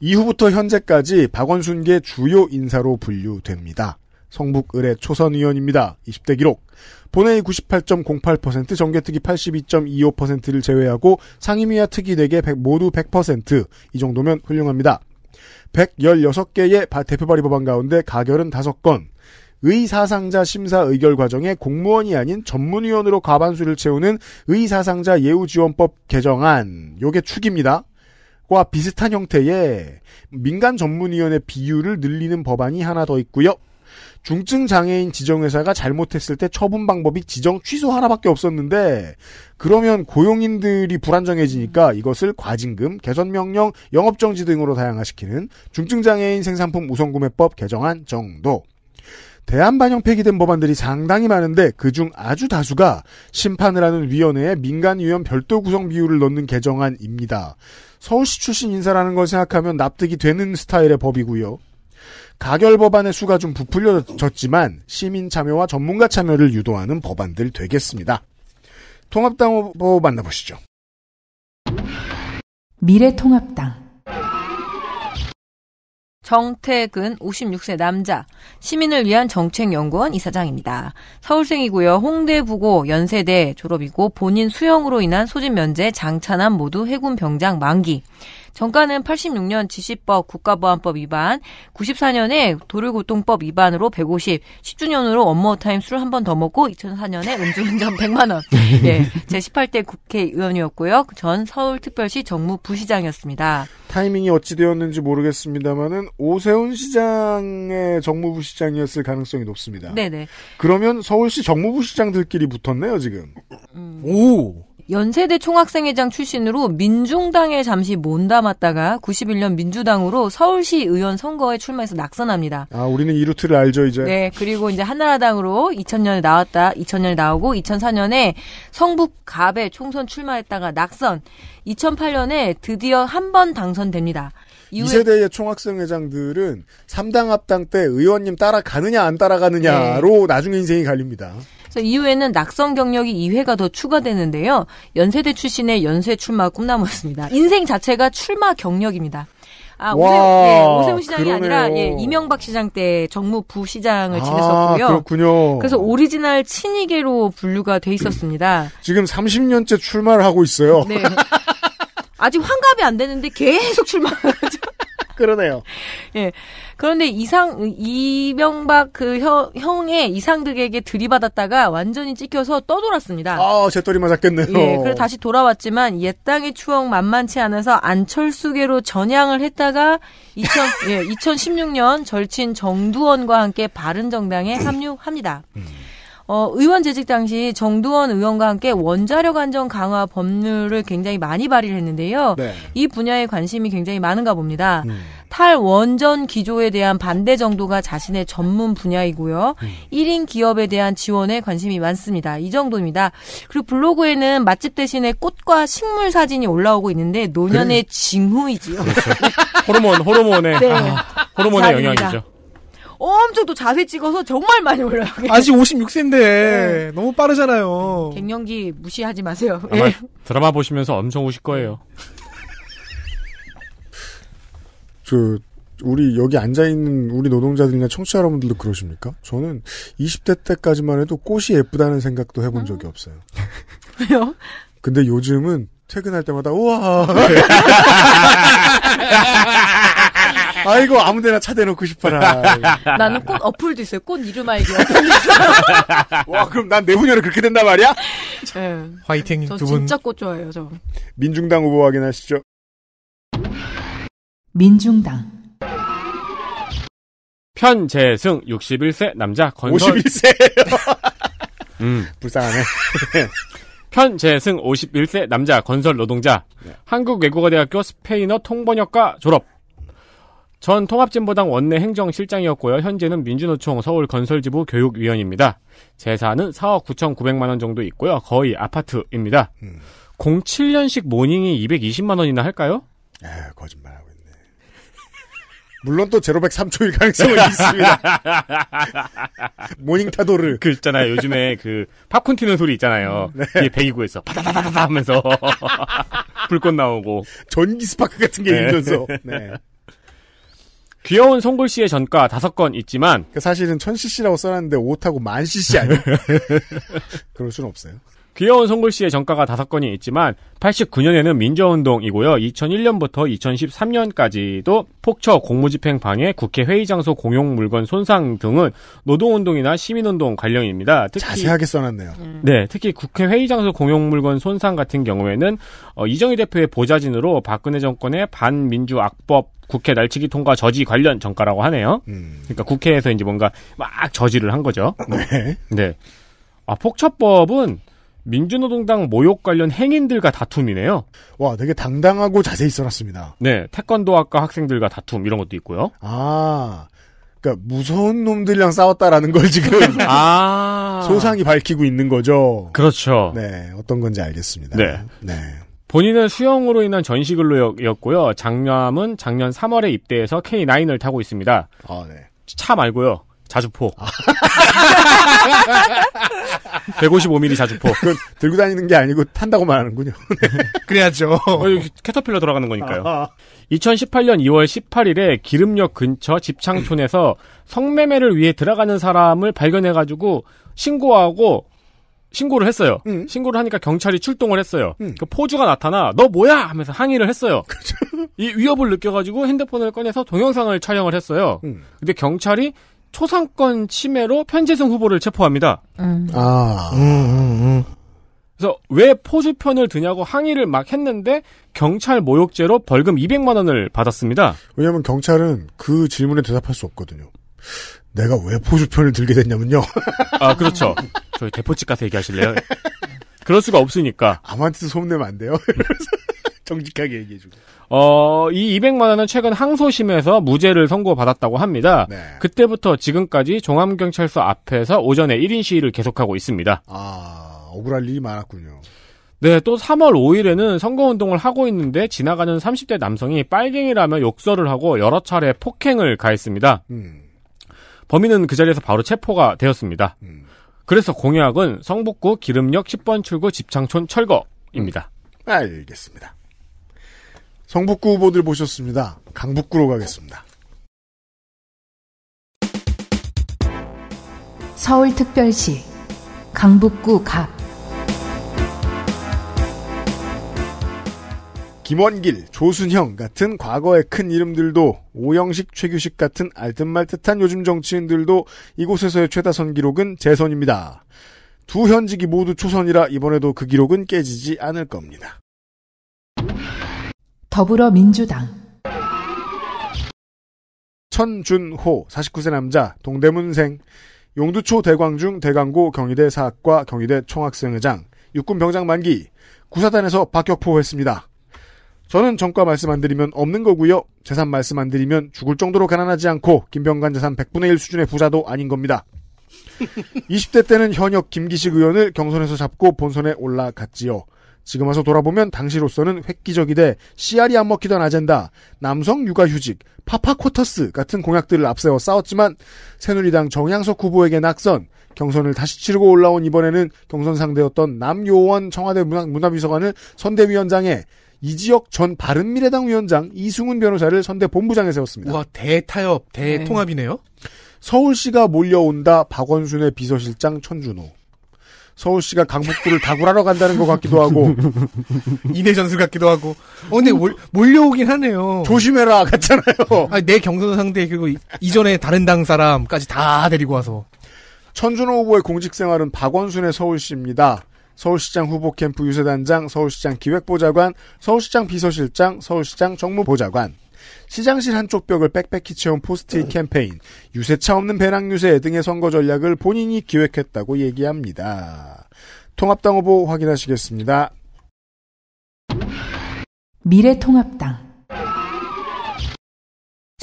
D: 이후부터 현재까지 박원순계 주요 인사로 분류됩니다. 성북 을의 초선 의원입니다. 20대 기록. 본회의 98.08%, 정개특위 82.25%를 제외하고 상임위와 특위 4개 100, 모두 100%. 이 정도면 훌륭합니다. 116개의 대표 발의 법안 가운데 가결은 5건. 의사상자 심사 의결 과정에 공무원이 아닌 전문위원으로 과반수를 채우는 의사상자 예우지원법 개정안. 요게 축입니다. 과 비슷한 형태의 민간 전문위원회 비율을 늘리는 법안이 하나 더 있고요. 중증 장애인 지정회사가 잘못했을 때 처분 방법이 지정 취소 하나밖에 없었는데 그러면 고용인들이 불안정해지니까 이것을 과징금, 개선 명령, 영업 정지 등으로 다양화시키는 중증 장애인 생산품 우선구매법 개정안 정도. 대안 반영 폐기된 법안들이 상당히 많은데 그중 아주 다수가 심판을 하는 위원회에 민간 위원 별도 구성 비율을 넣는 개정안입니다. 서울시 출신 인사라는 걸 생각하면 납득이 되는 스타일의 법이고요. 가결 법안의 수가 좀 부풀려졌지만 시민 참여와 전문가 참여를 유도하는 법안들 되겠습니다. 통합당 후보 만나보시죠.
C: 미래통합당
F: 정태근 56세 남자 시민을 위한 정책연구원 이사장입니다. 서울생이고요. 홍대부고 연세대 졸업이고 본인 수형으로 인한 소집 면제 장차남 모두 해군 병장 만기. 전과는 86년 집시법 국가보안법 위반, 94년에 도로교통법 위반으로 150, 음주운전으로 one more time 술 한 번 더 먹고 2004년에 음주운전 100만 원. 예, 제 18대 국회의원이었고요. 전 서울특별시 정무부시장이었습니다.
D: 타이밍이 어찌 되었는지 모르겠습니다만은 오세훈 시장의 정무부 시장이었을 가능성이 높습니다.
F: 네네.
D: 그러면 서울시 정무부 시장들끼리 붙었네요 지금.
B: 오
F: 연세대 총학생회장 출신으로 민중당에 잠시 몸담았다가 91년 민주당으로 서울시 의원 선거에 출마해서 낙선합니다.
D: 아, 우리는 이 루트를 알죠, 이제.
F: 네, 그리고 이제 한나라당으로 2000년에 나왔다, 2000년에 나오고 2004년에 성북 갑에 총선 출마했다가 낙선. 2008년에 드디어 한 번 당선됩니다.
D: 이
F: 이후에
D: 세대의 총학생회장들은 3당 합당 때 의원님 따라가느냐 안 따라가느냐로 나중에 인생이 갈립니다.
F: 이후에는 낙선 경력이 2회가 더 추가되는데요. 연세대 출신의 연쇄 출마 꿈나무였습니다. 인생 자체가 출마 경력입니다. 아,
D: 와,
F: 오세훈, 예, 오세훈 시장이
D: 그러네요.
F: 아니라 예, 이명박 시장 때 정무부시장을
D: 아,
F: 지냈었고요.
D: 그렇군요.
F: 그래서 오리지널 친이계로 분류가 돼 있었습니다.
D: 지금 30년째 출마를 하고 있어요.
F: 네. 아직 환갑이 안 되는데 계속 출마.
D: 그러네요.
F: 예. 그런데 이상 이명박 그 형, 형의 이상득에게 들이받았다가 완전히 찍혀서 떠돌았습니다.
D: 아, 재떨이 맞았겠네요.
F: 예, 그래 다시 돌아왔지만 옛 땅의 추억 만만치 않아서 안철수계로 전향을 했다가 2000, 예, 2016년 절친 정두원과 함께 바른정당에 합류합니다. 어, 의원 재직 당시 정두원 의원과 함께 원자력 안전 강화 법률을 굉장히 많이 발의를 했는데요.
D: 네.
F: 이 분야에 관심이 굉장히 많은가 봅니다. 탈원전 기조에 대한 반대 정도가 자신의 전문 분야이고요. 1인 기업에 대한 지원에 관심이 많습니다. 이 정도입니다. 그리고 블로그에는 맛집 대신에 꽃과 식물 사진이 올라오고 있는데 노년의 징후이지요.
E: 호르몬, 호르몬의,
F: 네.
E: 아, 호르몬의. 영향이죠.
F: 엄청 또 자세 찍어서 정말 많이 올라요.
B: 아직 56세인데 너무 빠르잖아요.
F: 갱년기 무시하지 마세요.
E: 아마
F: 예.
E: 드라마 보시면서 엄청 우실 거예요.
D: 저, 우리 여기 앉아 있는 우리 노동자들이나 청취자 여러분들도 그러십니까? 저는 20대 때까지만 해도 꽃이 예쁘다는 생각도 해본 적이 없어요.
F: 왜요?
D: 근데 요즘은 퇴근할 때마다, 우와! 아이고, 아무 데나 차 대놓고 싶어라.
F: 나는 꽃 어플도 있어요. 꽃 이름 알기 있어요.
D: 와, 그럼 난 내후년에 그렇게 된단 말이야?
F: 예.
B: 화이팅
F: 저
B: 두 분.
F: 진짜 꽃 좋아해요, 저.
D: 민중당 후보 확인하시죠.
C: 민중당
E: 편재승 61세 남자 건설
D: 51세예요
E: 음.
D: 불쌍하네.
E: 편재승 51세 남자 건설 노동자.
D: 네.
E: 한국외국어대학교 스페인어 통번역과 졸업. 전 통합진보당 원내 행정실장이었고요. 현재는 민주노총 서울건설지부 교육위원입니다. 재산은 4억 9,900만 원 정도 있고요. 거의 아파트입니다.
D: 음.
E: 07년식 모닝이 220만 원이나 할까요?
D: 에 거짓말하고 있네. 물론 또 제로백 3초일 가능성은 있습니다. 모닝 타도를.
E: 그 있잖아요. 요즘에 그 팝콘 튀는 소리 있잖아요.
D: 네.
E: 뒤에 배기구에서 바다다다다 하면서 불꽃 나오고
D: 전기 스파크 같은 게
E: 네.
D: 일면서. 네.
E: 귀여운 송골 씨의 전과 다섯 건 있지만
D: 그 사실은 1000cc라고 써놨는데 오타고 만 cc 아니에요? 그럴 순 없어요.
E: 귀여운 송골 씨의 전가가 다섯 건이 있지만 89년에는 민주화운동이고요. 2001년부터 2013년까지도 폭처, 공무집행 방해, 국회 회의 장소 공용 물건 손상 등은 노동운동이나 시민운동 관련입니다. 특히
D: 자세하게 써놨네요.
E: 네, 특히 국회 회의 장소 공용 물건 손상 같은 경우에는 어, 이정희 대표의 보좌진으로 박근혜 정권의 반민주 악법 국회 날치기 통과 저지 관련 전가라고 하네요. 그러니까 국회에서 이제 뭔가 막 저지를 한 거죠.
D: 네.
E: 네. 아, 폭처법은 민주노동당 모욕 관련 행인들과 다툼이네요.
D: 와, 되게 당당하고 자세히 써놨습니다.
E: 네, 태권도학과 학생들과 다툼 이런 것도 있고요.
D: 아, 그러니까 무서운 놈들이랑 싸웠다라는 걸 지금
E: 아.
D: 소상히 밝히고 있는 거죠.
E: 그렇죠.
D: 네, 어떤 건지 알겠습니다.
E: 네.
D: 네.
E: 본인은 수영으로 인한 전시근로였고요. 장남은 작년 3월에 입대해서 K9을 타고 있습니다.
D: 아, 네.
E: 차 말고요. 자주포. 155mm 자주포.
D: 그건 들고 다니는 게 아니고 탄다고 말하는군요.
B: 그래야죠.
E: 어, 캐터필러 돌아가는 거니까요. 2018년 2월 18일에 기름역 근처 집창촌에서 성매매를 위해 들어가는 사람을 발견해가지고 신고하고 신고를 했어요. 신고를 하니까 경찰이 출동을 했어요. 그 포주가 나타나 너 뭐야 하면서 항의를 했어요. 이 위협을 느껴가지고 핸드폰을 꺼내서 동영상을 촬영을 했어요. 근데 경찰이 초상권 침해로 편재승 후보를 체포합니다.
D: 아.
E: 그래서 왜 포주 편을 드냐고 항의를 막 했는데 경찰 모욕죄로 벌금 200만 원을 받았습니다.
D: 왜냐면 경찰은 그 질문에 대답할 수 없거든요. 내가 왜 포주 편을 들게 됐냐면요.
E: 아 그렇죠. 저희 대포집 가서 얘기하실래요? 그럴 수가 없으니까.
D: 아무한테도 소문내면 안 돼요. 정직하게 얘기해주고.
E: 어, 이 200만 원은 최근 항소심에서 무죄를 선고받았다고 합니다.
D: 네.
E: 그때부터 지금까지 종암경찰서 앞에서 오전에 1인 시위를 계속하고 있습니다.
D: 아, 억울할 일이 많았군요.
E: 네, 또 3월 5일에는 선거운동을 하고 있는데 지나가는 30대 남성이 빨갱이라며 욕설을 하고 여러 차례 폭행을 가했습니다.
D: 음.
E: 범인은 그 자리에서 바로 체포가 되었습니다. 그래서 공약은 성북구 기름역 10번 출구 집창촌 철거입니다.
D: 알겠습니다. 성북구 후보들 보셨습니다. 강북구로 가겠습니다.
C: 서울특별시 강북구 갑
D: 김원길, 조순형 같은 과거의 큰 이름들도 오영식, 최규식 같은 알듯말듯한 요즘 정치인들도 이곳에서의 최다선 기록은 재선입니다. 두 현직이 모두 초선이라 이번에도 그 기록은 깨지지 않을 겁니다.
C: 더불어민주당
D: 천준호, 49세 남자, 동대문생, 용두초 대광중 대광고 경희대 사학과 경희대 총학생회장, 육군 병장 만기, 구사단에서 박격포했습니다. 저는 정과 말씀 안 드리면 없는 거고요. 재산 말씀 안 드리면 죽을 정도로 가난하지 않고 김병관 재산 100분의 1 수준의 부자도 아닌 겁니다. 20대 때는 현역 김기식 의원을 경선에서 잡고 본선에 올라갔지요. 지금 와서 돌아보면 당시로서는 획기적이 돼 씨알이 안 먹히던 아젠다, 남성 육아휴직, 파파코터스 같은 공약들을 앞세워 싸웠지만 새누리당 정양석 후보에게 낙선, 경선을 다시 치르고 올라온 이번에는 경선 상대였던 남요원 청와대 문화, 문화비서관을 선대위원장에 이지역 전 바른미래당 위원장 이승훈 변호사를 선대 본부장에 세웠습니다.
B: 와 대타협 대통합이네요.
D: 서울시가 몰려온다 박원순의 비서실장 천준호. 서울시가 강북구를 다굴하러 간다는 것 같기도 하고
B: 인해 전술 같기도 하고. 어 근데 몰, 몰려오긴 하네요.
D: 조심해라 같잖아요.
B: 아니, 내 경선 상대 그리고 이- 이전에 다른 당 사람까지 다 데리고 와서.
D: 천준호 후보의 공직 생활은 박원순의 서울시입니다. 서울시장 후보 캠프 유세단장, 서울시장 기획보좌관, 서울시장 비서실장, 서울시장 정무보좌관. 시장실 한쪽 벽을 빽빽히 채운 포스트잇 캠페인, 유세차 없는 배낭 유세 등의 선거 전략을 본인이 기획했다고 얘기합니다. 통합당 후보 확인하시겠습니다.
C: 미래통합당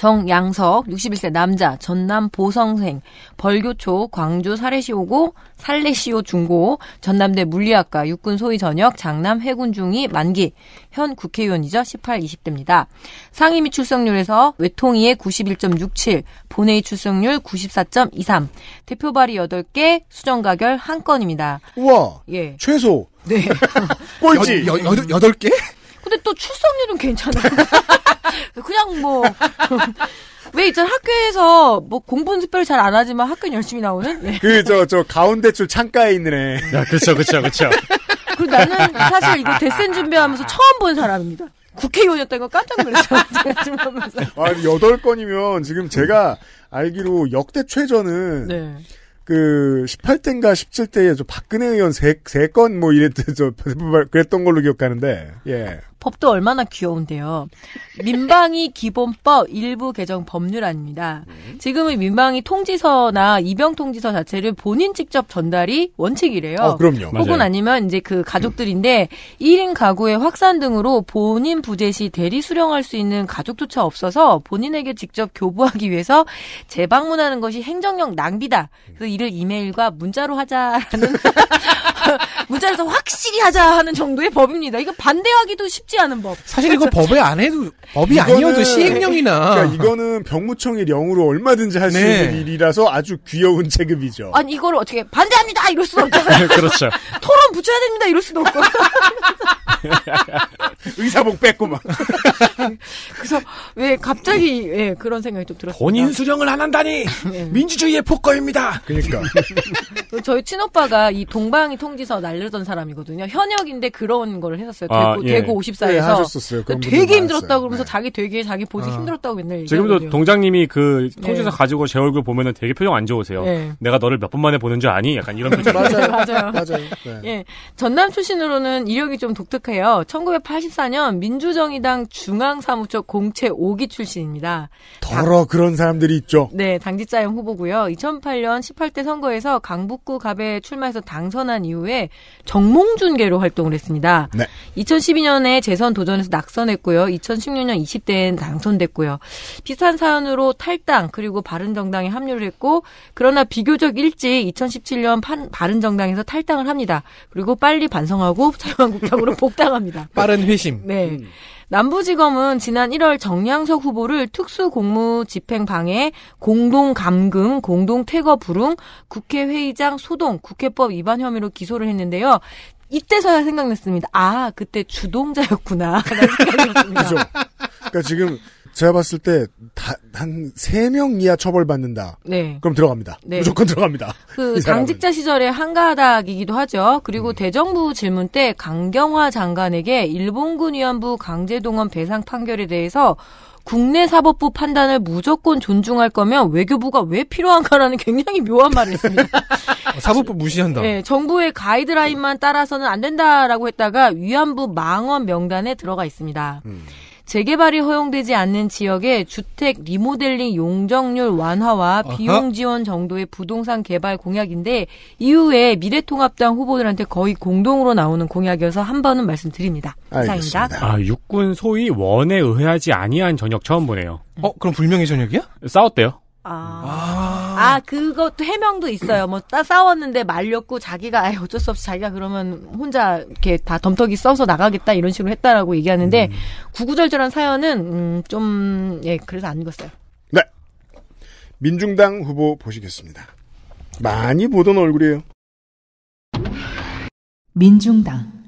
F: 정양석 61세 남자 전남 보성생 벌교초 광주 사례시오고 살레시오 중고 전남대 물리학과 육군 소위 전역 장남 해군 중위 만기 현 국회의원이죠 18, 20대입니다. 상임위 출석률에서 외통위의 91.67 본회의 출석률 94.23 대표 발의 8개 수정 가결 한 건입니다.
D: 우와
F: 예.
D: 최소
F: 네.
D: 꼴찌
B: 여, 여, 여덟 개?
F: 근데 또 출석률은 괜찮아요. 그냥 뭐. 왜 있잖아 학교에서 뭐 공부는 특별히 잘 안 하지만 학교는 열심히 나오는? 네.
D: 그저저 가운데 줄 창가에 있는 애.
E: 야, 그렇죠, 그렇죠, 그렇죠.
F: 그리고 나는 사실 이거 데센 준비하면서 처음 본 사람입니다. 국회의원이었다는 거 깜짝 놀랐어요. 제가 지금 하면서.
D: 아, 여덟 건이면 지금 제가 알기로 역대 최저는
F: 네.
D: 그 18대인가 17대에 저 박근혜 의원 세세건 뭐 이랬던 저 그랬던 걸로 기억하는데 예.
F: 법도 얼마나 귀여운데요. 민방위 기본법 일부 개정 법률안입니다. 지금은 민방위 통지서나 입영 통지서 자체를 본인 직접 전달이 원칙이래요.
D: 어, 그럼요.
F: 혹은
D: 맞아요.
F: 아니면 이제 그 가족들인데 1인 가구의 확산 등으로 본인 부재 시 대리 수령할 수 있는 가족조차 없어서 본인에게 직접 교부하기 위해서 재방문하는 것이 행정력 낭비다. 그래서 이를 이메일과 문자로 하자라는 문자에서 확실히 하자 하는 정도의 법입니다. 이거 반대하기도 쉽지 않은 법.
B: 사실 이거 법에 안 해도 법이 아니어도 시행령이나
D: 그러니까 이거는 병무청의 령으로 얼마든지 할수
B: 네.
D: 있는 일이라서 아주 귀여운 체급이죠.
F: 아니 이걸 어떻게 반대합니다 이럴 수도 없잖아요.
E: 그렇죠.
F: 토론 붙여야 됩니다 이럴 수도 없고.
D: 의사복 뺏고 막.
F: 그래서 왜 갑자기 예, 그런 생각이 좀 들었어요.
B: 본인 수령을 안 한다니 민주주의의 폭거입니다.
D: 그러니까
F: 저희 친오빠가 이 동방이 통지서 날르던 사람이거든요. 현역인데 그런 거를 했었어요.
E: 아,
F: 대구,
E: 예.
F: 대구 54에서.
D: 네, 분들
F: 되게. 힘들었다고 그러면서 자기 되게 자기 보직
E: 아.
F: 힘들었다고 맨날
E: 지금도
F: 얘기하거든요.
E: 동장님이 그 통지서
F: 네.
E: 가지고 제 얼굴 보면은 되게 표정 안 좋으세요.
F: 네.
E: 내가 너를 몇 번 만에 보는 줄 아니? 약간 이런 표정.
F: 맞아요. 맞아요.
D: 맞아요. 네.
F: 예. 전남 출신으로는 이력이 좀 독특해요. 1984년 민주정의당 중앙사무처 공채 5기 출신입니다.
D: 더러 그런 사람들이 있죠.
F: 네, 당직자형 후보고요. 2008년 18대 선거에서 강북 강북구 갑에 출마해서 당선한 이후에 정몽준계로 활동을 했습니다.
D: 네.
F: 2012년에 재선 도전에서 낙선했고요. 2016년 20대엔 당선됐고요. 비슷한 사연으로 탈당 그리고 바른정당에 합류를 했고 그러나 비교적 일찍 2017년 판, 바른정당에서 탈당을 합니다. 그리고 빨리 반성하고 자유한국당으로 복당합니다.
B: 빠른 회심.
F: 네. 남부지검은 지난 1월 정량석 후보를 특수공무집행방해, 공동감금, 공동퇴거 불응, 국회회의장 소동, 국회법 위반 혐의로 기소를 했는데요. 이때서야 생각났습니다. 아, 그때 주동자였구나. 라는 생각이 들었습니다.
D: 그죠. 그러니까 지금 제가 봤을 때한세 명 이하 처벌받는다.
F: 네.
D: 그럼 들어갑니다.
F: 네.
D: 무조건 들어갑니다.
F: 그. 당직자 시절의 한가닥이기도 하죠. 그리고 대정부 질문 때 강경화 장관에게 일본군 위안부 강제동원 배상 판결에 대해서 국내 사법부 판단을 무조건 존중할 거면 외교부가 왜 필요한가라는 굉장히 묘한 말을 했습니다.
B: 사법부 무시한다.
F: 네, 정부의 가이드라인만 따라서는 안 된다라고 했다가 위안부 망원 명단에 들어가 있습니다. 재개발이 허용되지 않는 지역의 주택 리모델링 용적률 완화와
B: 아하.
F: 비용 지원 정도의 부동산 개발 공약인데 이후에 미래통합당 후보들한테 거의 공동으로 나오는 공약이어서 한 번은 말씀드립니다. 이상입니다.
E: 아, 육군 소위 원에 의하지 아니한 저녁 처음 보네요.
B: 어, 그럼 불명예 저녁이야?
E: 싸웠대요.
F: 아, 아, 그것도 해명도 있어요. 뭐, 따 싸웠는데 말렸고, 자기가, 아이, 어쩔 수 없이 자기가 그러면 혼자 이렇게 다 덤터기 써서 나가겠다, 이런 식으로 했다라고 얘기하는데, 구구절절한 사연은, 음, 좀, 예, 그래서 안 읽었어요.
D: 네. 민중당 후보 보시겠습니다. 많이 보던 얼굴이에요.
C: 민중당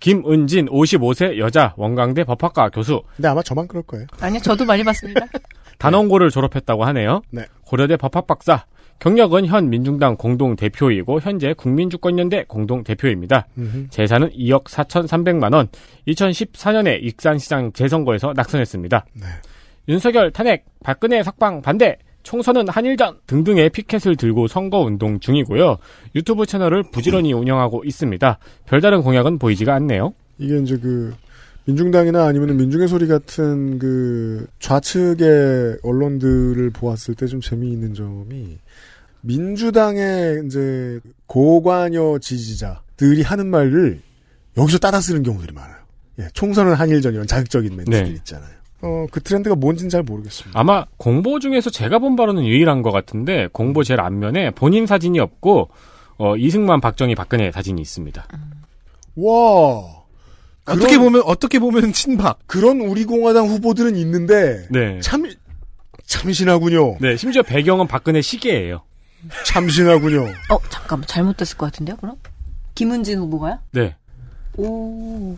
E: 김은진 55세 여자 원광대 법학과 교수.
D: 근데 아마 저만 그럴 거예요.
F: 아니요, 저도 많이 봤습니다.
E: 단원고를 졸업했다고 하네요.
D: 네.
E: 고려대 법학 박사. 경력은 현 민중당 공동 대표이고 현재 국민주권연대 공동 대표입니다.
D: 음흠.
E: 재산은 2억 4,300만 원. 2014년에 익산시장 재선거에서 낙선했습니다.
D: 네.
E: 윤석열 탄핵, 박근혜 석방 반대, 총선은 한일전 등등의 피켓을 들고 선거 운동 중이고요. 유튜브 채널을 부지런히 운영하고 있습니다. 별다른 공약은 보이지가 않네요.
D: 이게 이제 그 민중당이나 아니면 민중의 소리 같은 그 좌측의 언론들을 보았을 때 좀 재미있는 점이 민주당의 이제 고관여 지지자들이 하는 말을 여기서 따라 쓰는 경우들이 많아요. 예, 총선은 한일전 이런 자극적인 멘트들
E: 네.
D: 있잖아요. 어, 그 트렌드가 뭔지는 잘 모르겠습니다.
E: 아마 공보 중에서 제가 본 바로는 유일한 것 같은데 공보 제일 앞면에 본인 사진이 없고 어, 이승만, 박정희, 박근혜 사진이 있습니다.
D: 와.
B: 어떻게 보면 어떻게 보면 친박.
D: 그런 우리 공화당 후보들은 있는데
E: 네.
D: 참 참신하군요.
E: 네, 심지어 배경은 박근혜 시계예요.
D: 참신하군요.
F: 어, 잠깐만, 잘못됐을 것 같은데요, 그럼? 김은진 후보가요?
E: 네.
F: 오.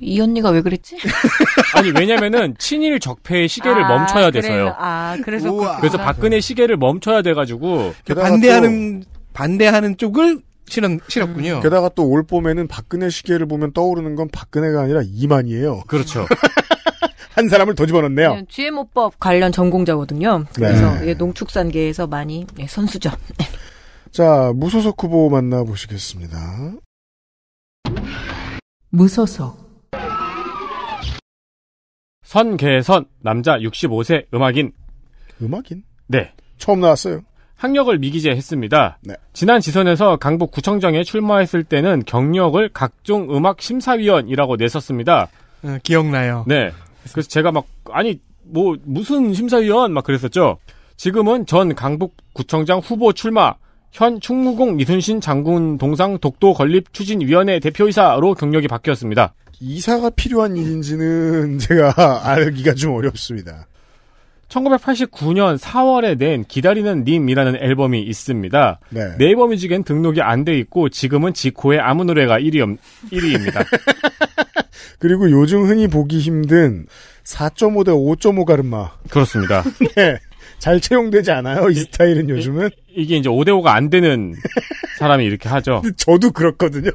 F: 이 언니가 왜 그랬지?
E: 아니 왜냐면은 친일 적폐의 시계를
F: 아,
E: 멈춰야
F: 그래요.
E: 돼서요.
F: 아, 그래서.
B: 우와.
E: 그래서 박근혜 시계를 멈춰야 돼가지고
B: 반대하는 반대하는 쪽을 실었 실었군요.
D: 게다가 또 올 봄에는 박근혜 시계를 보면 떠오르는 건 박근혜가 아니라 이만희예요.
E: 그렇죠.
D: 한 사람을 더 집어넣네요.
F: 네, GMO법 관련 전공자거든요.
D: 네.
F: 그래서 예, 농축산계에서 많이 예, 선수죠.
D: 자, 무소속 후보 만나보시겠습니다.
C: 무소속
E: 선계선 남자 65세 음악인
D: 음악인?
E: 네.
D: 처음 나왔어요.
E: 학력을 미기재했습니다.
D: 네.
E: 지난 지선에서 강북 구청장에 출마했을 때는 경력을 각종 음악 심사위원이라고 냈었습니다.
B: 어, 기억나요.
E: 네. 그래서 제가 막 아니 뭐 무슨 심사위원 막 그랬었죠. 지금은 전 강북 구청장 후보 출마 현 충무공 이순신 장군 동상 독도 건립 추진 위원회 대표이사로 경력이 바뀌었습니다.
D: 이사가 필요한 일인지는 제가 알기가 좀 어렵습니다.
E: 1989년 4월에 낸 기다리는 님이라는 앨범이 있습니다.
D: 네.
E: 네이버 뮤직엔 등록이 안 돼 있고 지금은 지코의 아무 노래가 1위, 1위입니다.
D: 그리고 요즘 흔히 보기 힘든 4.5 대 5.5 가르마.
E: 그렇습니다.
D: 네. 잘 채용되지 않아요, 이 스타일은 요즘은?
E: 이게 이제 5대5가 안 되는 사람이 이렇게 하죠.
D: 저도 그렇거든요.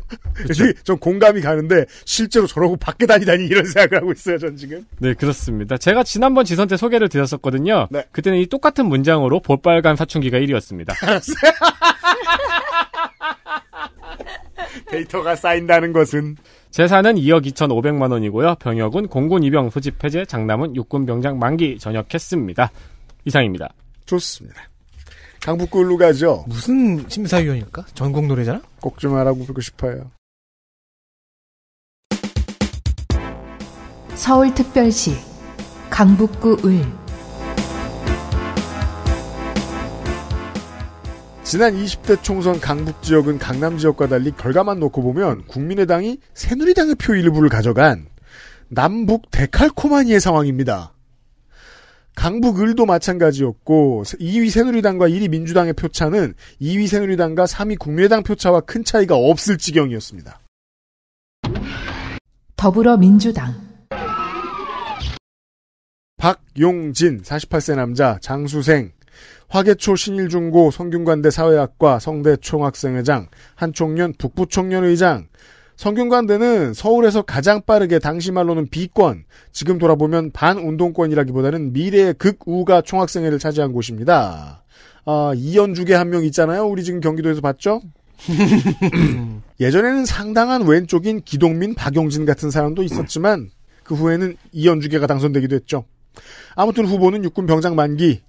D: 되게 전 공감이 가는데 실제로 저러고 밖에 다니다니 이런 생각을 하고 있어요, 전 지금.
E: 네, 그렇습니다. 제가 지난번 지선 때 소개를 드렸었거든요. 그때는 이 똑같은 문장으로 볼빨간 사춘기가 1위였습니다.
D: 데이터가 쌓인다는 것은
E: 재산은 2억 2,500만 원이고요. 병역은 공군 입영 소집 해제, 장남은 육군 병장 만기 전역했습니다. 이상입니다.
D: 좋습니다. 강북구로 가죠.
B: 무슨 심사위원일까? 전국 노래잖아?
D: 꼭 좀 알아보고 싶어요.
C: 서울특별시 강북구 을
D: 지난 20대 총선 강북 지역은 강남 지역과 달리 결과만 놓고 보면 국민의당이 새누리당의 표 일부를 가져간 남북 데칼코마니의 상황입니다. 강북 을도 마찬가지였고 2위 새누리당과 1위 민주당의 표차는 2위 새누리당과 3위 국민의당 표차와 큰 차이가 없을 지경이었습니다.
C: 더불어민주당
D: 박용진 48세 남자 장수생 화계초 신일중고 성균관대 사회학과 성대 총학생회장 한총련 북부총련의장 성균관대는 서울에서 가장 빠르게 당시 말로는 비권, 지금 돌아보면 반운동권이라기보다는 미래의 극우가 총학생회를 차지한 곳입니다. 아, 이연주계 한 명 있잖아요. 우리 지금 경기도에서 봤죠? 예전에는 상당한 왼쪽인 기동민, 박용진 같은 사람도 있었지만 그 후에는 이연주계가 당선되기도 했죠. 아무튼 후보는 육군 병장 만기,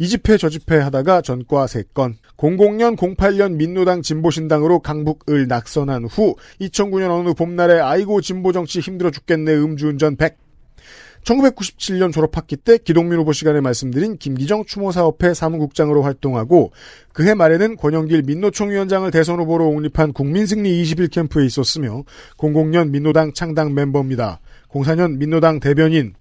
D: 이 집회 저 집회 하다가 전과 3건, 00년 08년 민노당 진보신당으로 강북을 낙선한 후 2009년 어느 봄날에 아이고 진보 정치 힘들어 죽겠네 음주운전 100. 1997년 졸업학기 때 기동민 후보 시간에 말씀드린 김기정 추모사업회 사무국장으로 활동하고 그해 말에는 권영길 민노총 위원장을 대선 후보로 옹립한 국민승리 21 캠프에 있었으며 00년 민노당 창당 멤버입니다. 04년 민노당 대변인,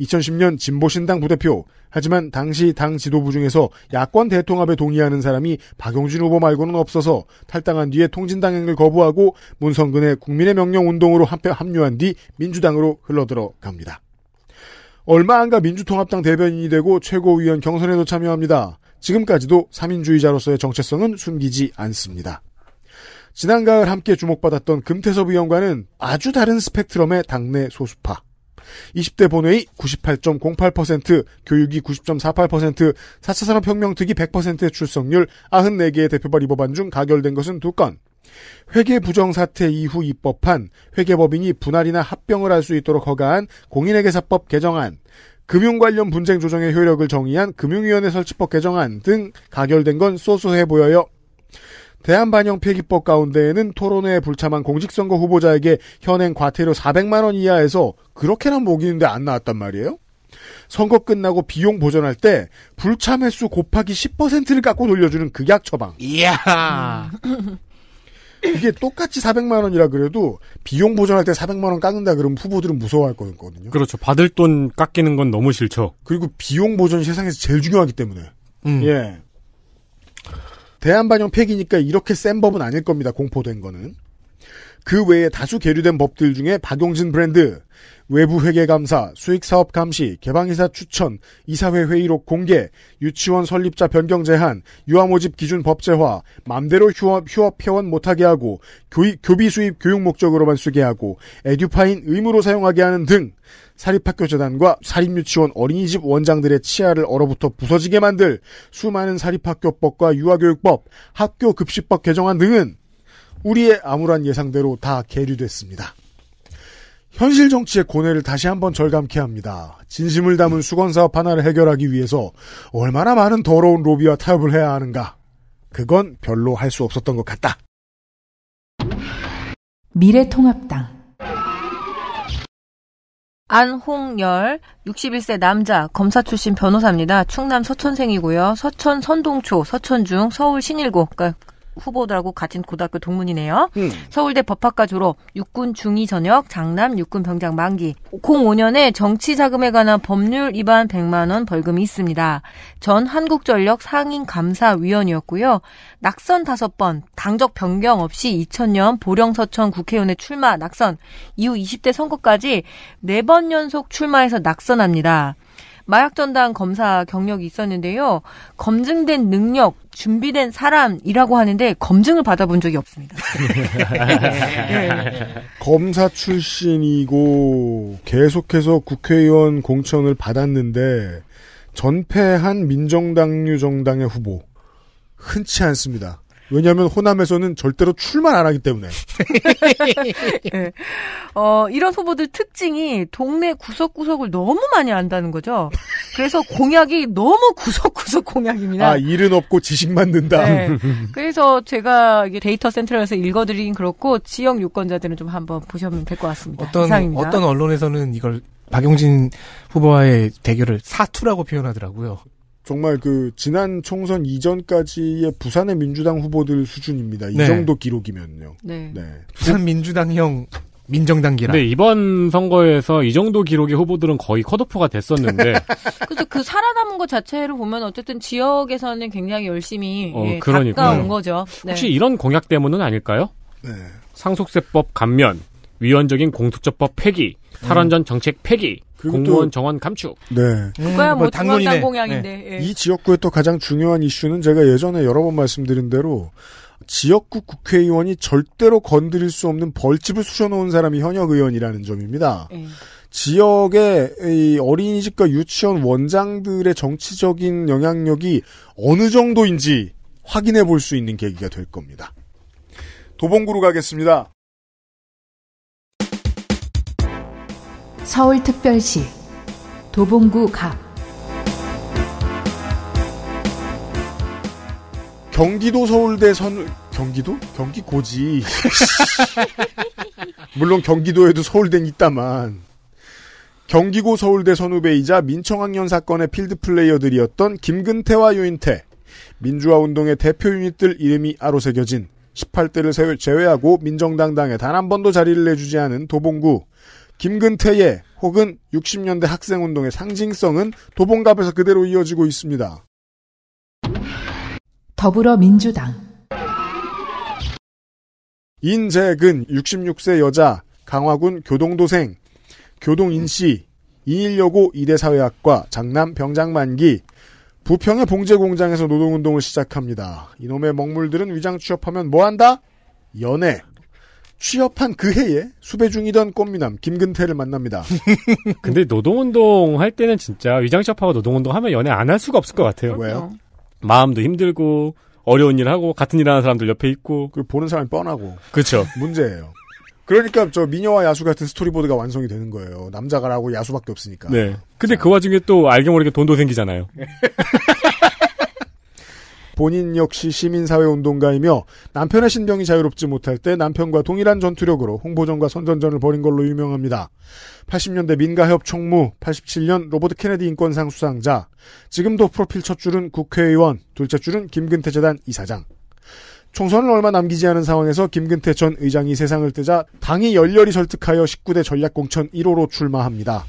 D: 2010년 진보신당 부대표. 하지만 당시 당 지도부 중에서 야권 대통합에 동의하는 사람이 박용진 후보 말고는 없어서 탈당한 뒤에 통진당행을 거부하고 문성근의 국민의 명령 운동으로 합류한 뒤 민주당으로 흘러들어 갑니다. 얼마 안가 민주통합당 대변인이 되고 최고위원 경선에도 참여합니다. 지금까지도 3인주의자로서의 정체성은 숨기지 않습니다. 지난 가을 함께 주목받았던 금태섭 의원과는 아주 다른 스펙트럼의 당내 소수파. 20대 본회의 98.08%, 교육이 90.48%, 4차 산업혁명 특위 100%의 출석률, 94개의 대표발 입법안 중 가결된 것은 2건. 회계 부정 사태 이후 입법한 회계법인이 분할이나 합병을 할 수 있도록 허가한 공인회계사법 개정안, 금융 관련 분쟁 조정의 효력을 정의한 금융위원회 설치법 개정안 등 가결된 건 소소해 보여요. 대한반영 폐기법 가운데에는 토론회에 불참한 공직선거 후보자에게 현행 과태료 400만 원 이하에서 그렇게나 먹이는데 안 나왔단 말이에요. 선거 끝나고 비용 보전할 때 불참 횟수 곱하기 10%를 깎고 돌려주는 극약 처방.
B: 이야.
D: 이게 똑같이 400만 원이라 그래도 비용 보전할 때 400만 원 깎는다 그러면 후보들은 무서워할 거거든요.
E: 그렇죠. 받을 돈 깎이는 건 너무 싫죠.
D: 그리고 비용 보전이 세상에서 제일 중요하기 때문에.
B: 음.
D: 예. 대한반영 폐기니까 이렇게 센 법은 아닐 겁니다. 공포된 거는. 그 외에 다수 계류된 법들 중에 박용진 브랜드, 외부 회계 감사, 수익 사업 감시, 개방이사 추천, 이사회 회의록 공개, 유치원 설립자 변경 제한, 유아 모집 기준 법제화, 맘대로 휴업, 휴업 회원 못하게 하고, 교이, 교비 수입 교육 목적으로만 쓰게 하고, 에듀파인 의무로 사용하게 하는 등 사립학교 재단과 사립유치원 어린이집 원장들의 치아를 얼어붙어 부서지게 만들 수많은 사립학교법과 유아교육법, 학교급식법 개정안 등은 우리의 암울한 예상대로 다 계류됐습니다. 현실 정치의 고뇌를 다시 한번 절감케 합니다. 진심을 담은 수건 사업 하나를 해결하기 위해서 얼마나 많은 더러운 로비와 타협을 해야 하는가. 그건 별로 할 수 없었던 것 같다.
C: 미래통합당
F: 안홍열 61세 남자 검사 출신 변호사입니다. 충남 서천생이고요. 서천 선동초, 서천중, 서울 신일고 그러니까 후보들하고 같은 고등학교 동문이네요.
D: 음.
F: 서울대 법학과 졸업, 육군 중위 전역, 장남 육군 병장 만기. 05년에 정치 자금에 관한 법률 위반 100만 원 벌금이 있습니다. 전 한국전력 상임 감사위원이었고요. 낙선 5번, 당적 변경 없이 2000년 보령 서천 국회의원에 출마 낙선, 이후 20대 선거까지 4번 연속 출마해서 낙선합니다. 마약 전담 검사 경력이 있었는데요. 검증된 능력, 준비된 사람이라고 하는데 검증을 받아본 적이 없습니다.
D: 검사 출신이고 계속해서 국회의원 공천을 받았는데 전패한 민정당류 정당의 후보 흔치 않습니다. 왜냐하면 호남에서는 절대로 출마 안 하기 때문에.
F: 예. 어, 이런 후보들 특징이 동네 구석구석을 너무 많이 안다는 거죠. 그래서 공약이 너무 구석구석 공약입니다.
D: 아 일은 없고 지식만 는다.
F: 네. 그래서 제가 데이터 센터에서 읽어드리긴 그렇고 지역 유권자들은 좀 한번 보시면 될 것 같습니다.
B: 어떤
F: 이상입니다.
B: 어떤 언론에서는 이걸 박용진 후보와의 대결을 사투라고 표현하더라고요.
D: 정말 그 지난 총선 이전까지의 부산의 민주당 후보들 수준입니다. 이
B: 네.
D: 정도 기록이면요.
F: 네.
B: 부산 민주당형 민정당기라.
E: 근데 이번 선거에서 이 정도 기록의 후보들은 거의 컷오프가 됐었는데
F: 그래서 그 살아남은 것 자체를 보면 어쨌든 지역에서는 굉장히 열심히
E: 어,
F: 예,
E: 그러니까요.
F: 가까운 거죠. 네.
E: 혹시 이런 공약 때문은 아닐까요?
D: 네.
E: 상속세법 감면, 위헌적인 공수처법 폐기, 탈원전 정책 폐기,
D: 그리고
E: 공무원
D: 또-
E: 정원 감축.
D: 네.
F: 그거야 뭐 중앙당 공약인데. 예.
D: 이 지역구의 또 가장 중요한 이슈는 제가 예전에 여러 번 말씀드린 대로 지역구 국회의원이 절대로 건드릴 수 없는 벌집을 쑤셔놓은 사람이 현역 의원이라는 점입니다.
F: 예.
D: 지역의 이 어린이집과 유치원 원장들의 정치적인 영향력이 어느 정도인지 확인해 볼 수 있는 계기가 될 겁니다. 도봉구로 가겠습니다.
C: 서울특별시 도봉구 갑.
D: 경기도 서울대 선 경기도? 경기고지. 물론 경기도에도 서울대는 있다만. 경기고 서울대 선후배이자 민청학년 사건의 필드 플레이어들이었던 김근태와 유인태. 민주화 운동의 대표 유닛들 이름이 아로 새겨진 18대를 제외하고 민정당 당에 단 한 번도 자리를 내주지 않은 도봉구 김근태의 혹은 60년대 학생운동의 상징성은 도봉갑에서 그대로 이어지고 있습니다.
C: 더불어민주당
D: 인재근 66세 여자 강화군 교동도생 교동인씨 21여고 이대사회학과 장남 병장 만기 부평의 봉제공장에서 노동운동을 시작합니다. 이놈의 먹물들은 위장 취업하면 뭐한다? 연애. 취업한 그 해에 수배 중이던 꽃미남 김근태를 만납니다.
E: 근데 노동운동 할 때는 진짜 위장시합하고 노동운동 하면 연애 안 할 수가 없을 것 같아요.
D: 왜요?
E: 마음도 힘들고 어려운 일 하고 같은 일 하는 사람들 옆에 있고.
D: 그 보는 사람이 뻔하고.
E: 그렇죠.
D: 문제예요. 그러니까 저 미녀와 야수 같은 스토리보드가 완성이 되는 거예요. 남자가라고 야수밖에 없으니까.
E: 네. 근데 그 와중에 또 알게 모르게 돈도 생기잖아요.
D: 본인 역시 시민사회 운동가이며 남편의 신병이 자유롭지 못할 때 남편과 동일한 전투력으로 홍보전과 선전전을 벌인 걸로 유명합니다. 80년대 민가협 총무, 87년 로버트 케네디 인권상 수상자, 지금도 프로필 첫 줄은 국회의원, 둘째 줄은 김근태 재단 이사장. 총선을 얼마 남기지 않은 상황에서 김근태 전 의장이 세상을 뜨자 당이 열렬히 설득하여 19대 전략공천 1호로 출마합니다.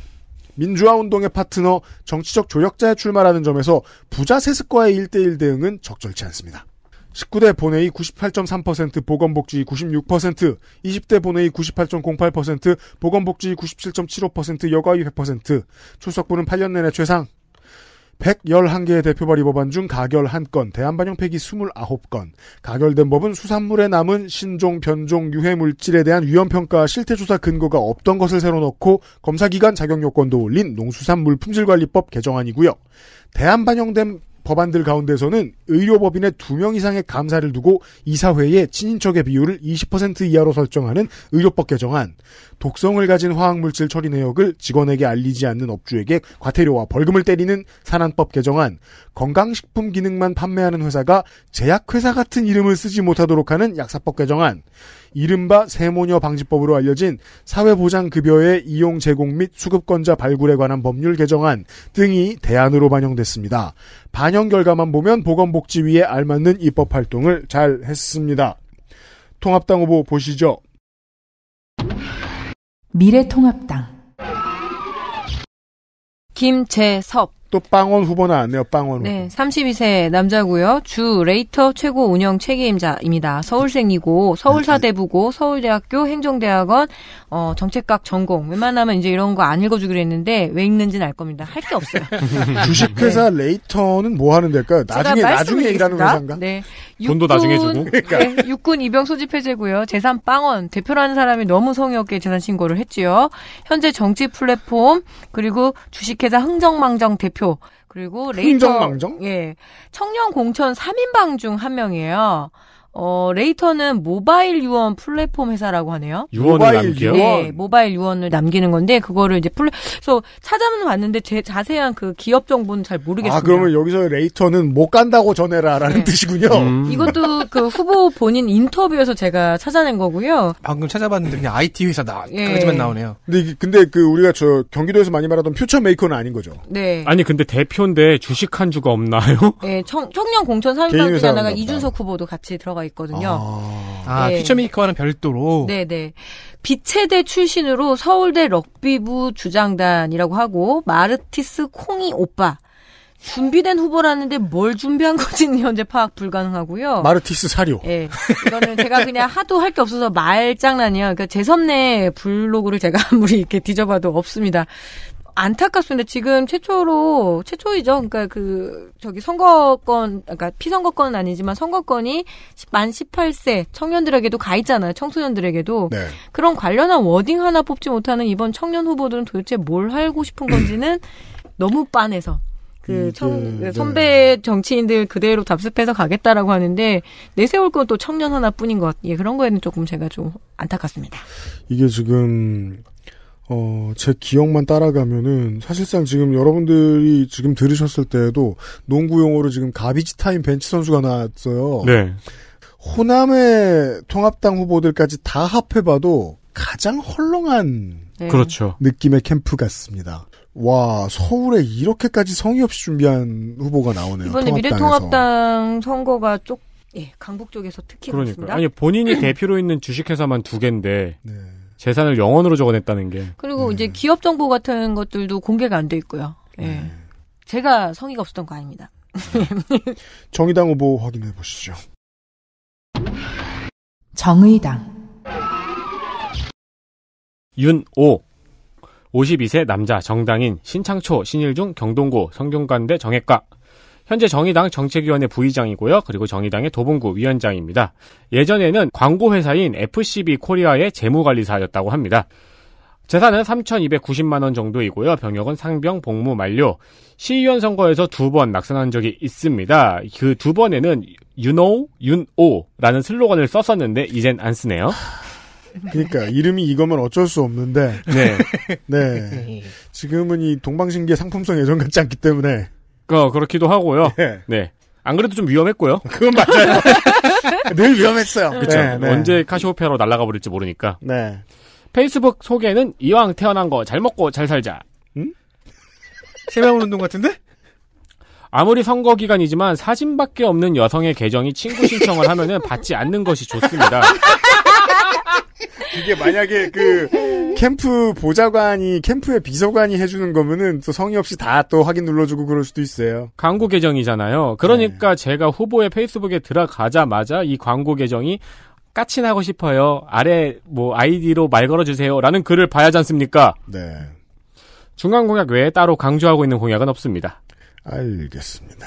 D: 민주화 운동의 파트너 정치적 조력자의 출마라는 점에서 부자 세습과의 1대1 대응은 적절치 않습니다. 19대 본회의 98.3%, 보건복지 96%, 20대 본회의 98.08%, 보건복지 97.75%, 여가위 100%, 출석부는 8년 내내 최상, 111개의 대표 발의 법안 중 가결 1건, 대한반영 폐기 29건, 가결된 법은 수산물에 남은 신종, 변종, 유해 물질에 대한 위험평가 실태조사 근거가 없던 것을 새로 넣고 검사기관 자격요건도 올린 농수산물 품질관리법 개정안이고요. 대한반영된 법안들 가운데서는 의료법인의 2명 이상의 감사를 두고 이사회의 친인척의 비율을 20% 이하로 설정하는 의료법 개정안, 독성을 가진 화학물질 처리 내역을 직원에게 알리지 않는 업주에게 과태료와 벌금을 때리는 산안법 개정안, 건강식품 기능만 판매하는 회사가 제약회사 같은 이름을 쓰지 못하도록 하는 약사법 개정안, 이른바 세모녀 방지법으로 알려진 사회보장급여의 이용 제공 및 수급권자 발굴에 관한 법률 개정안 등이 대안으로 반영됐습니다. 반영 결과만 보면 보건복지위에 알맞는 입법 활동을 잘 했습니다. 통합당 후보 보시죠.
C: 미래통합당
F: 김재섭.
D: 또 빵원 후보 나왔네요. 빵원 후보.
F: 네, 32세 남자고요. 주 레이터 최고 운영 책임자입니다. 서울생이고 서울사대부고 서울대학교 행정대학원 어, 정책학 전공. 웬만하면 이제 이런 거 안 읽어주기로 했는데 왜 읽는지는 알 겁니다. 할 게 없어요.
D: 주식회사 레이터는 뭐 하는 데일까요? 나중에 나중에 일하는. 회사인가?
F: 네.
E: 돈도 나중에 주고.
F: 네, 육군 입영 소집 해제고요. 재산 빵원 대표라는 사람이 너무 성의 없게 재산 신고를 했지요. 현재 정치 플랫폼 그리고 주식회사 흥정망정 대표 그리고 레이터
D: 흥정망정?
F: 예 청년 공천 3인방 중 한 명이에요. 어, 레이터는 모바일 유언 플랫폼 회사라고 하네요.
E: 유언을
D: 모바일
E: 남겨요?
F: 네, 모바일 유언을 남기는 건데 그거를 이제 플랫 그래서 찾아는 봤는데 제 자세한 그 기업 정보는 잘 모르겠습니다.
D: 아, 그러면 여기서 레이터는 못 간다고 전해라라는
F: 네.
D: 뜻이군요.
E: 음.
F: 이것도 그 후보 본인 인터뷰에서 제가 찾아낸 거고요.
B: 방금 찾아봤는데 그냥 IT 회사다.
F: 예.
B: 그러지만 나오네요.
D: 근데, 이게- 근데 그 우리가 저 경기도에서 많이 말하던 퓨처 메이커는 아닌 거죠.
F: 네.
E: 아니 근데 대표인데 주식 한 주가 없나요?
F: 네, 청, 청년 공천
D: 개인
F: 3당 중에
D: 회사인가
F: 하나가. 이준석 후보도 같이 들어가 있거든요.
B: 아,
F: 네.
B: 퓨처메이커와는 별도로.
F: 네네. 비체대 출신으로 서울대 럭비부 주장단이라고 하고 마르티스 콩이 오빠. 준비된 후보라는데 뭘 준비한 건지는 현재 파악 불가능하고요.
D: 마르티스 사료.
F: 예. 이거는 제가 그냥 하도 할 게 없어서 말장난이야. 그러니까 재선내 블로그를 제가 아무리 이렇게 뒤져봐도 없습니다. 안타깝습니다. 지금 최초로 최초이죠. 그러니까 그 저기 선거권 그러니까 피선거권은 아니지만 선거권이 만 18세 청년들에게도 가 있잖아요. 청소년들에게도
D: 네.
F: 그런 관련한 워딩 하나 뽑지 못하는 이번 청년 후보들은 도대체 뭘 하고 싶은 건지는 너무 빤해서 그 청,
D: 이게, 네.
F: 선배 정치인들 그대로 답습해서 가겠다라고 하는데 내세울 건 또 청년 하나뿐인 것. 예, 그런 거에는 조금 제가 좀 안타깝습니다.
D: 이게 지금 어, 제 기억만 따라가면은 사실상 지금 여러분들이 지금 들으셨을 때에도 농구 용어로 지금 garbage time 벤치 선수가 나왔어요.
E: 네.
D: 호남의 통합당 후보들까지 다 합해봐도 가장 헐렁한
F: 네.
E: 그렇죠.
D: 느낌의 캠프 같습니다. 와 서울에 이렇게까지 성의 없이 준비한 후보가 나오네요.
F: 이번에
D: 통합당에서.
F: 미래통합당 선거가 쪽 예, 강북 쪽에서 특히
E: 그러니까
F: 그렇습니다.
E: 아니 본인이 대표로 있는 주식회사만 두 개인데
D: 네.
E: 재산을 영원으로 적어냈다는 게
F: 그리고 이제 기업 정보 같은 것들도 공개가 안 돼 있고요. 예.
D: 네.
F: 제가 성의가 없었던 거 아닙니다.
D: 정의당 후보 확인해 보시죠.
C: 정의당
E: 윤오 52세 남자 정당인 신창초 신일중 경동고 성균관대 정액과 현재 정의당 정책위원회 부의장이고요. 그리고 정의당의 도봉구 위원장입니다. 예전에는 광고회사인 FCB 코리아의 재무관리사였다고 합니다. 재산은 3,290만 원 정도이고요. 병역은 상병 복무 만료. 시의원 선거에서 두 번 낙선한 적이 있습니다. 그 두 번에는 윤오, 윤오라는 슬로건을 썼었는데 이젠 안 쓰네요.
D: 그러니까 이름이 이거면 어쩔 수 없는데
E: 네.
D: 네. 지금은 이 동방신기의 상품성 예전 같지 않기 때문에
E: 그, 그렇기도 하고요.
D: 네.
E: 네. 안 그래도 좀 위험했고요.
D: 그건 맞아요. 늘 위험했어요.
E: 그쵸.
D: 네, 네.
E: 언제 카시오페아로 날아가 버릴지 모르니까.
D: 네.
E: 페이스북 소개는 이왕 태어난 거 잘 먹고 잘 살자.
B: 세명 운동 같은데?
E: 아무리 선거 기간이지만 사진밖에 없는 여성의 계정이 친구 신청을 하면은 받지 않는 것이 좋습니다.
D: 이게 만약에 그 캠프 보좌관이 캠프의 비서관이 해주는 거면은 또 성의 없이 다 또 확인 눌러주고 그럴 수도 있어요.
E: 광고 계정이잖아요. 그러니까 제가 후보의 페이스북에 들어가자마자 이 광고 계정이 까친하고 싶어요. 아래 뭐 아이디로 말 걸어주세요라는 글을 봐야지 않습니까?
D: 네.
E: 중간 공약 외에 따로 강조하고 있는 공약은 없습니다.
D: 알겠습니다.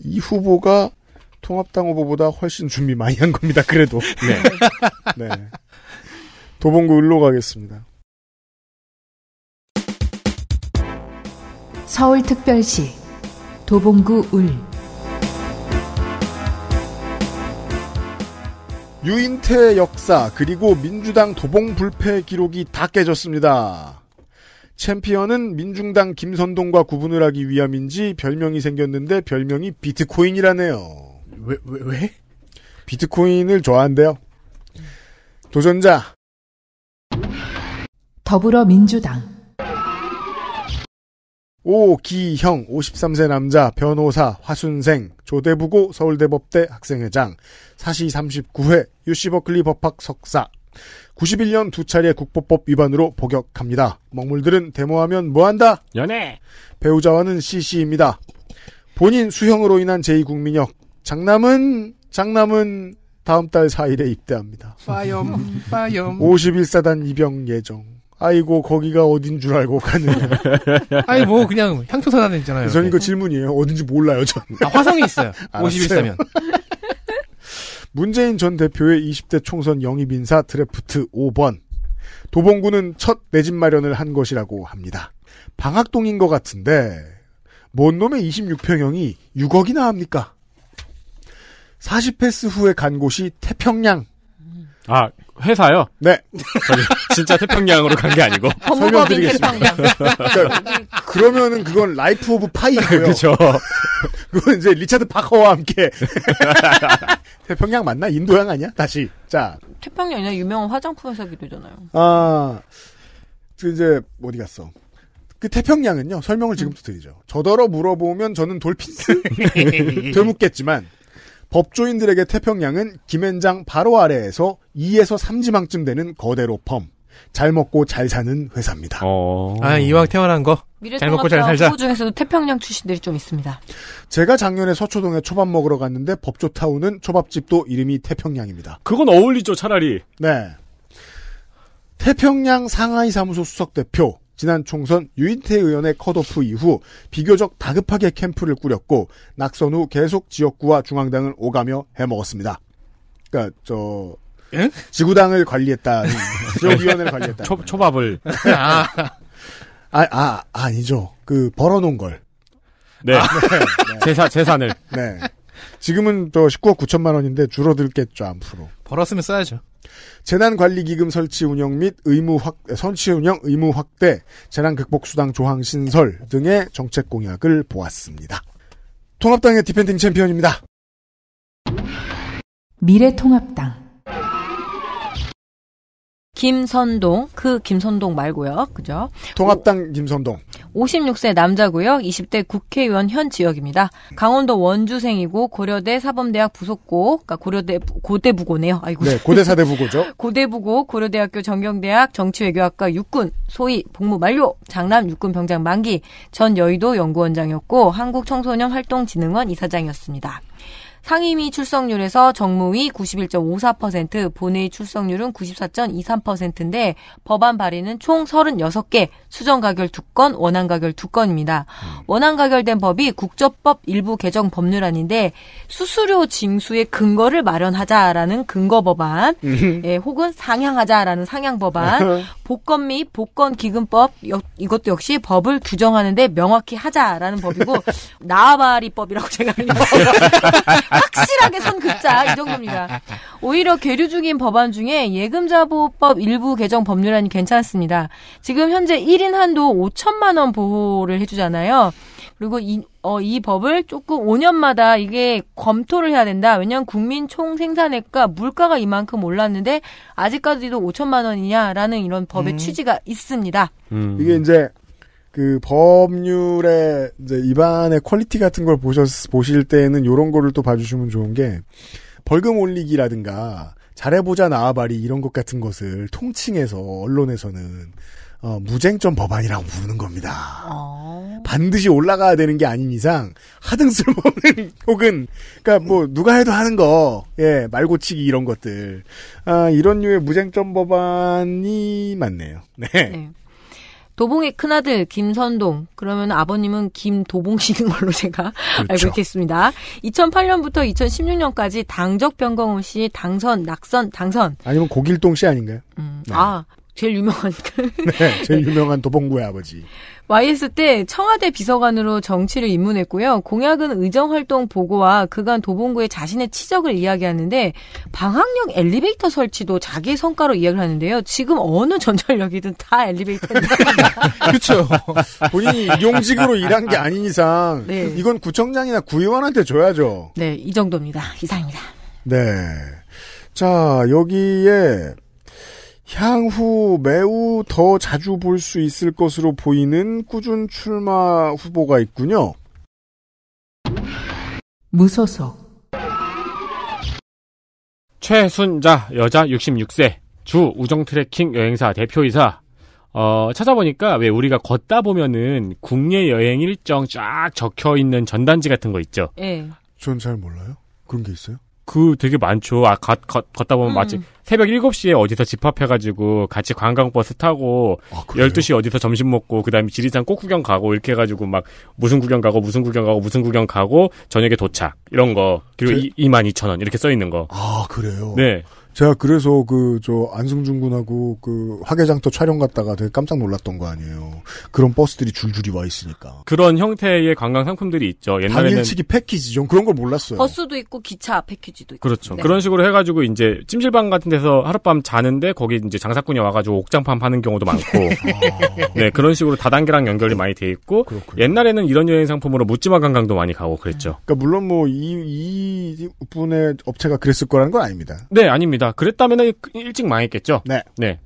D: 이 후보가 통합당 후보보다 훨씬 준비 많이 한 겁니다. 그래도. 네. 네. 도봉구 을로 가겠습니다.
C: 서울특별시 도봉구 울
D: 유인태 역사 그리고 민주당 도봉 불패 기록이 다 깨졌습니다. 챔피언은 민중당 김선동과 구분을 하기 위함인지 별명이 생겼는데 별명이 비트코인이라네요.
B: 왜, 왜, 왜?
D: 비트코인을 좋아한대요. 도전자
C: 더불어민주당
D: 오기형 53세 남자 변호사 화순생 조대부고 서울대법대 학생회장 사시 39회 UC 버클리 법학 석사 91년 두 차례 국보법 위반으로 복역합니다. 먹물들은 데모하면 뭐한다?
E: 연애
D: 배우자와는 CC입니다. 본인 수형으로 인한 제2국민역 장남은 장남은 다음 달 4일에 입대합니다.
B: 빠염, 빠염.
D: 51사단 입영 예정. 아이고 거기가 어딘 줄 알고 가는.
B: 아니, 뭐, 그냥 향토사단 있잖아요.
D: 전 이거 질문이에요. 어딘지 몰라요, 전.
B: 아, 화성이 있어요.
D: 알았어요.
B: 51사면.
D: 문재인 전 대표의 20대 총선 영입 인사 드래프트 5번. 도봉구는 첫 내 집 마련을 한 것이라고 합니다. 방학동인 것 같은데 뭔 놈의 26평형이 6억이나 합니까? 40패스 후에 간 곳이 태평양.
E: 아, 회사요?
D: 네.
E: 진짜 태평양으로 간 게 아니고.
D: 설명드리겠습니다. 그러니까 그러면은 그건 라이프 오브 파이고요.
E: 그죠.
D: 그건 이제 리차드 파커와 함께 태평양 맞나? 인도양 아니야? 다시 자,
F: 태평양이 유명한 화장품 회사기도 잖아요.
D: 아, 그 이제 어디 갔어? 그 태평양은요 설명을 지금부터 드리죠. 저더러 물어보면 저는 돌핀스 되묻겠지만 법조인들에게 태평양은 김앤장 바로 아래에서 2에서 3지망쯤 되는 거대로 펌. 잘 먹고 잘 사는 회사입니다.
B: 아, 이왕 태어난 거. 잘 먹고 잘 살자.
F: 중에서도 태평양 출신들이 좀 있습니다.
D: 제가 작년에 서초동에 초밥 먹으러 갔는데 법조타운은 초밥집도 이름이 태평양입니다.
E: 그건 어울리죠, 차라리.
D: 네. 태평양 상하이 사무소 수석 대표 지난 총선 유인태 의원의 컷오프 이후 비교적 다급하게 캠프를 꾸렸고 낙선 후 계속 지역구와 중앙당을 오가며 해먹었습니다. 그러니까 저 지구당을 관리했다 지역위원회를 관리했다.
E: 초, 초밥을.
D: 아, 아, 아 아니죠. 그 벌어놓은 걸.
E: 네. 재산, 재산을.
D: 네. 지금은 또 19억 9천만 원인데 줄어들겠죠 앞으로.
B: 벌었으면 써야죠.
D: 재난관리기금 설치 운영 및 의무 확 선치 운영 의무 확대, 재난 극복 수당 조항 신설 등의 정책 공약을 보았습니다. 통합당의 defending champion입니다.
C: 미래통합당
F: 김선동, 그 김선동 말고요. 그죠?
D: 통합당 김선동.
F: 56세 남자고요. 20대 국회의원 현 지역입니다. 강원도 원주생이고 고려대 사범대학 부속고, 그러니까 고려대 고대부고네요. 아이고.
D: 네, 고대사대부고죠.
F: 고대부고 고려대학교 정경대학 정치외교학과 육군 소위 복무 만료 장남 육군 병장 만기 전 여의도 연구원장이었고 한국청소년 활동진흥원 이사장이었습니다. 상임위 출석률에서 정무위 91.54%, 본회의 출석률은 94.23%인데 법안 발의는 총 36개, 수정 가결 2건, 원안 가결 2건입니다. 원안 가결된 법이 국조법 일부 개정 법률안인데 수수료 징수의 근거를 마련하자라는 근거 법안, 예, 혹은 상향하자라는 상향 법안, 복권 및 복권 기금법 여- 이것도 역시 법을 규정하는데 명확히 하자라는 법이고 나와바리법이라고 제가 확실하게 선 긋자 이 정도입니다. 오히려 계류 중인 법안 중에 예금자보호법 일부 개정 법률안이 괜찮습니다. 지금 현재 1인 한도 5천만 원 보호를 해주잖아요. 그리고 이, 어, 이 법을 조금 5년마다 이게 검토를 해야 된다. 왜냐하면 국민 총 생산액과 물가가 이만큼 올랐는데 아직까지도 5천만 원이냐라는 이런 법의
D: 음.
F: 취지가 있습니다.
D: 이게 이제 그 법률의 이제 입안의 quality 같은 걸 보셨 보실 때는 요런 거를 또 봐주시면 좋은 게 벌금 올리기라든가 잘해보자 나와바리 이런 것 같은 것을 통칭해서 언론에서는 어, 무쟁점 법안이라고 부르는 겁니다. 반드시 올라가야 되는 게 아닌 이상 하등 쓸모없는 혹은 그러니까 뭐 누가 해도 하는 거, 예 말고치기 이런 것들 아, 이런 류의 무쟁점 법안이 많네요. 네.
F: 네. 도봉의 큰아들 김선동 그러면 아버님은 김도봉씨인 걸로 제가 알고 있겠습니다. 2008년부터 2016년까지 당적 변경 없이 당선, 낙선, 당선.
D: 아니면 고길동 씨 아닌가요?
F: 아 제일 유명한
D: 네, 제일 유명한 도봉구의 아버지.
F: YS 때 청와대 비서관으로 정치를 입문했고요. 공약은 의정활동 보고와 그간 도봉구의 자신의 치적을 이야기하는데 방학용 엘리베이터 설치도 자기의 성과로 이야기를 하는데요. 지금 어느 전철역이든 다 엘리베이터입니다.
D: 그렇죠. 본인이 용직으로 일한 게 아닌 이상
F: 네.
D: 이건 구청장이나 구의원한테 줘야죠.
F: 네, 이 정도입니다. 이상입니다.
D: 네. 자, 여기에 향후 매우 더 자주 볼 수 있을 것으로 보이는 꾸준 출마 후보가 있군요.
C: 무소속
E: 최순자 여자 66세 주 우정 트레킹 여행사 대표이사 어, 찾아보니까 왜 우리가 걷다 보면은 국내 여행 일정 쫙 적혀 있는 전단지 같은 거 있죠.
F: 예.
D: 전잘 몰라요. 그런 게 있어요?
E: 그 되게 많죠. 아, 걷, 걷, 걷다 보면
F: 음.
E: 마치 새벽 7시에 어디서 집합해가지고 같이 관광버스 타고
D: 아,
E: 12시 어디서 점심 먹고 그 다음에 지리산 꽃 구경 가고 이렇게 해가지고 막 무슨 구경 가고 무슨 구경 가고 무슨 구경 가고 저녁에 도착 이런 거 그리고
D: 제-
E: 2 2만 2천 원 이렇게 써 있는 거.
D: 아, 그래요?
E: 네.
D: 제가 그래서 그 저 안승준 군하고 그 화개장터 촬영 갔다가 되게 깜짝 놀랐던 거 아니에요. 그런 버스들이 줄줄이 와 있으니까.
E: 그런 형태의 관광 상품들이 있죠. 옛날에는
D: 당일치기 패키지 전 그런 걸 몰랐어요.
F: 버스도 있고 기차 패키지도 있고.
E: 그렇죠.
F: 네.
E: 그런 식으로 해가지고 이제 찜질방 같은 데서 하룻밤 자는데 거기 이제 장사꾼이 와가지고 옥장판 파는 경우도 많고, 네 그런 식으로 다단계랑 연결이 많이 돼 있고 옛날에는 이런 여행 상품으로 묻지마 관광도 많이 가고 그랬죠.
D: 그러니까 물론 뭐 이 이 분의 업체가 그랬을 거라는 건 아닙니다.
E: 네 아닙니다. 그랬다면 일찍 망했겠죠.
D: 네.
E: 네.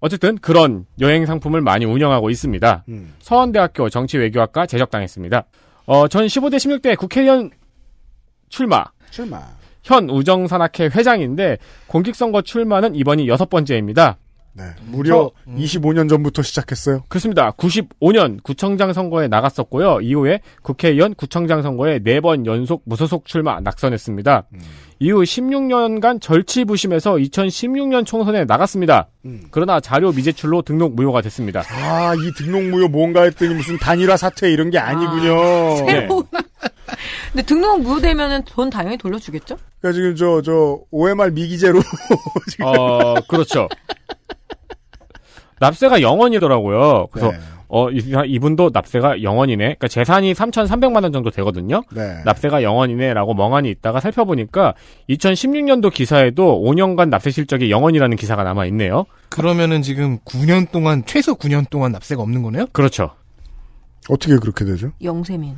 E: 어쨌든 그런 여행 상품을 많이 운영하고 있습니다.
D: 음.
E: 서원대학교 정치외교학과 제적당했습니다. 어, 전 15대 16대 국회의원 출마.
D: 출마.
E: 현 우정산악회 회장인데 공직선거 출마는 이번이 여섯 번째입니다.
D: 네. 무려 25년 전부터 시작했어요.
E: 그렇습니다. 95년 구청장 선거에 나갔었고요. 이후에 국회의원 구청장 선거에 네 번 연속 무소속 출마 낙선했습니다. 이후 16년간 절치부심해서 2016년 총선에 나갔습니다. 그러나 자료 미제출로 등록 무효가 됐습니다.
D: 아, 이 등록 무효 뭔가 했더니 무슨 단일화 사태 이런 게 아니군요.
F: 새로운. 근데 등록 무효되면은 돈 당연히 돌려주겠죠?
D: 그러니까 지금 저, 저, OMR 미기재로.
E: 어, 그렇죠. 납세가 0원이더라고요. 그래서
D: 네.
E: 어 이- 이분도 납세가 0원이네. 그러니까 재산이 3,300만 원 정도 되거든요.
D: 네.
E: 납세가 0원이네라고 멍하니 있다가 살펴보니까 2016년도 기사에도 5년간 납세 실적이 0원이라는 기사가 남아 있네요.
B: 그러면은 지금 9년 동안 최소 9년 동안 납세가 없는 거네요?
E: 그렇죠.
D: 어떻게 그렇게 되죠?
F: 영세민.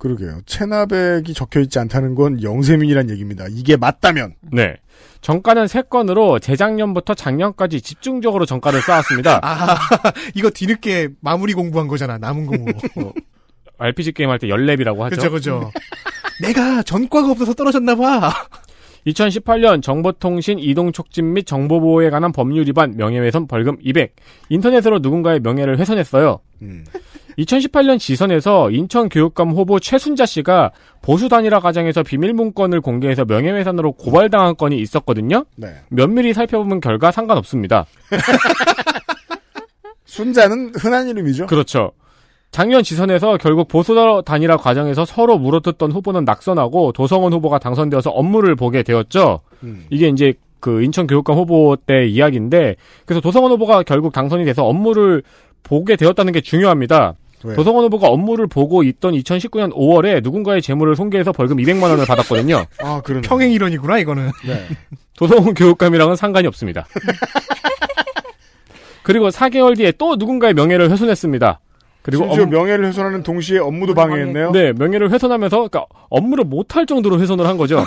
D: 그러게요. 체납액이 적혀 있지 않다는 건 영세민이란 얘기입니다. 이게 맞다면.
E: 네. 정가는 3건으로 재작년부터 작년까지 집중적으로 정가를 쌓았습니다.
B: 아, 이거 뒤늦게 마무리 공부한 거잖아, 남은 공부.
E: RPG 게임 할 때 열랩이라고 하죠.
B: 그죠, 그죠. 내가 전과가 없어서 떨어졌나 봐.
E: 2018년 정보통신 이동 촉진 및 정보보호에 관한 법률 위반 명예훼손 벌금 200. 인터넷으로 누군가의 명예를 훼손했어요. 2018년 지선에서 인천교육감 후보 최순자 씨가 보수 단일화 과정에서 비밀 문건을 공개해서 명예훼손으로 고발당한 건이 있었거든요.
D: 네.
E: 면밀히 살펴보면 결과 상관없습니다.
D: 순자는 흔한 이름이죠.
E: 그렇죠. 작년 지선에서 결국 보수 단일화 과정에서 서로 물어뜯던 후보는 낙선하고 도성원 후보가 당선되어서 업무를 보게 되었죠.
D: 음.
E: 이게 이제 그 인천 교육감 후보 때 이야기인데 그래서 도성원 후보가 결국 당선이 돼서 업무를 보게 되었다는 게 중요합니다.
D: 왜요?
E: 도성원 후보가 업무를 보고 있던 2019년 5월에 누군가의 재물을 손괴해서 벌금 200만 원을 받았거든요.
D: 아, 그러네.
B: 평행 이론이구나, 이거는.
D: 네.
E: 도성원 교육감이랑은 상관이 없습니다. 그리고 4개월 뒤에 또 누군가의 명예를 훼손했습니다. 그리고
D: 심지어
E: 업-
D: 명예를 훼손하는 동시에 업무도 방해했네요.
E: 네, 명예를 훼손하면서 그러니까 업무를 못할 정도로 훼손을 한 거죠.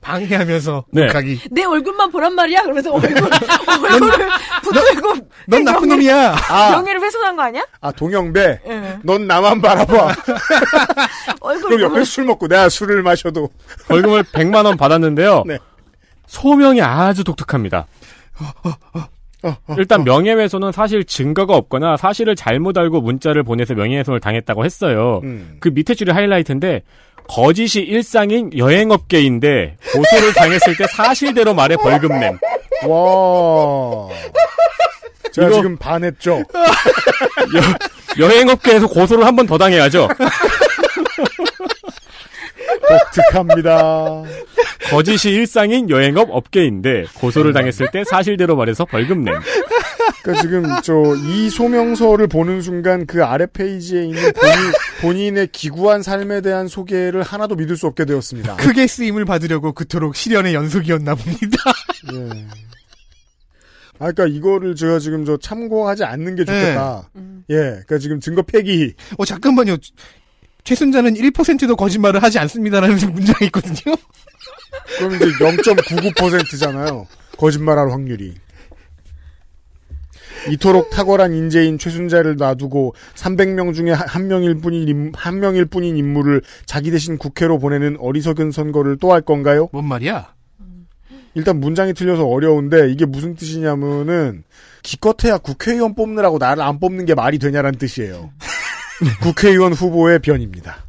B: 방해하면서
E: 네.
B: 가기.
F: 내 얼굴만 보란 말이야? 그러면서 얼굴, 얼굴을 붙들고.
B: 넌 나쁜
F: 명예-
B: 놈이야.
D: 아.
F: 명예를 훼손한 거 아니야?
D: 아, 동영배.
F: 예.
D: 넌 나만 바라봐.
F: 얼굴
D: 그럼 옆에 술 먹고 내가 술을 마셔도.
E: 벌금을 100만 원 받았는데요.
D: 네.
E: 소명이 아주 독특합니다. 일단 명예훼손은 사실 증거가 없거나 사실을 잘못 알고 문자를 보내서 명예훼손을 당했다고 했어요.
D: 음.
E: 그 밑에 줄이 하이라이트인데 거짓이 일상인 여행업계인데 고소를 당했을 때 사실대로 말해 벌금 냄.
D: 와. 제가
E: 이거-
D: 지금 반했죠.
E: 여행업계에서 고소를 한 번 더 당해야죠.
D: 독특합니다.
E: 거짓이 일상인 여행업 업계인데 고소를 당했을 때 사실대로 말해서 벌금 냄.
D: 그러니까 지금 저 이 소명서를 보는 순간 그 아래 페이지에 있는 본인, 본인 의 기구한 삶에 대한 소개를 하나도 믿을 수 없게 되었습니다.
B: 크게 쓰임을 받으려고 그토록 시련의 연속이었나 봅니다.
D: 예. 아, 그러니까 이거를 제가 지금 저 참고하지 않는 게 좋겠다. 예, 그러니까 지금 증거 폐기.
B: 어, 잠깐만요. 최순자는 1%도 거짓말을 하지 않습니다라는 문장이 있거든요.
D: 그럼 이제 0.99%잖아요. 거짓말할 확률이. 이토록 탁월한 인재인 최순자를 놔두고 300명 중에 한- 한 명일 뿐인 임- 한 명일 뿐인 인물을 자기 대신 국회로 보내는 어리석은 선거를 또 할 건가요?
B: 뭔 말이야?
D: 일단 문장이 틀려서 어려운데 이게 무슨 뜻이냐면은 기껏해야 국회의원 뽑느라고 나를 안 뽑는 게 말이 되냐라는 뜻이에요. 국회의원 후보의 변입니다.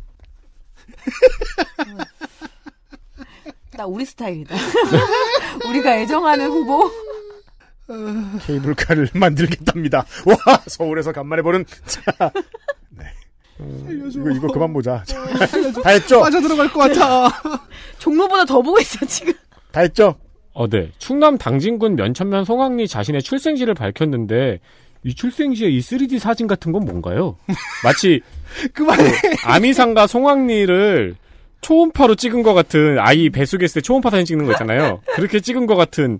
F: 나 우리 스타일이다. 우리가 애정하는 후보.
D: 케이블카를 만들겠답니다. 와 서울에서 간만에 보는 자, 네. 어, 이거 이거 그만 보자. 자, 다 했죠?
B: 빠져 들어갈 것 같아.
F: 종로보다 더 보고 있어 지금.
D: 다 했죠?
E: 어, 네. 충남 당진군 면천면 송악리 자신의 출생지를 밝혔는데 이 출생지의 이 3D 사진 같은 건 뭔가요? 마치
B: 그만해.
E: 그 아미산과 송악리를 초음파로 찍은 것 같은 아이 있을 때 초음파 사진 찍는 거 있잖아요. 그렇게 찍은 것 같은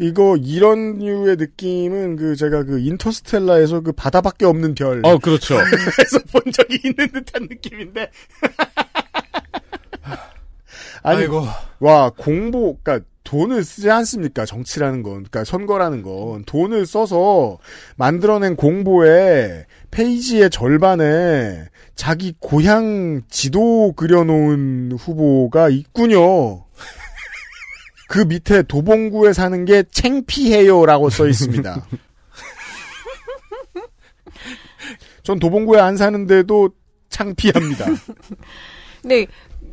D: 이거 이런 류의 느낌은 그 제가 그 인터스텔라에서 그 바다밖에 없는 별.
E: 어, 그렇죠.
D: 에서 본 적이 있는 듯한 느낌인데. 아니,
B: 아이고.
D: 와 공보, 그러니까 돈을 쓰지 않습니까? 정치라는 건, 그러니까 선거라는 건 돈을 써서 만들어낸 공보에 페이지의 절반에 자기 고향 지도 그려놓은 후보가 있군요. 그 밑에 도봉구에 사는 게 챙피해요라고 써 있습니다. 전 도봉구에 안 사는데도 창피합니다.
F: 근데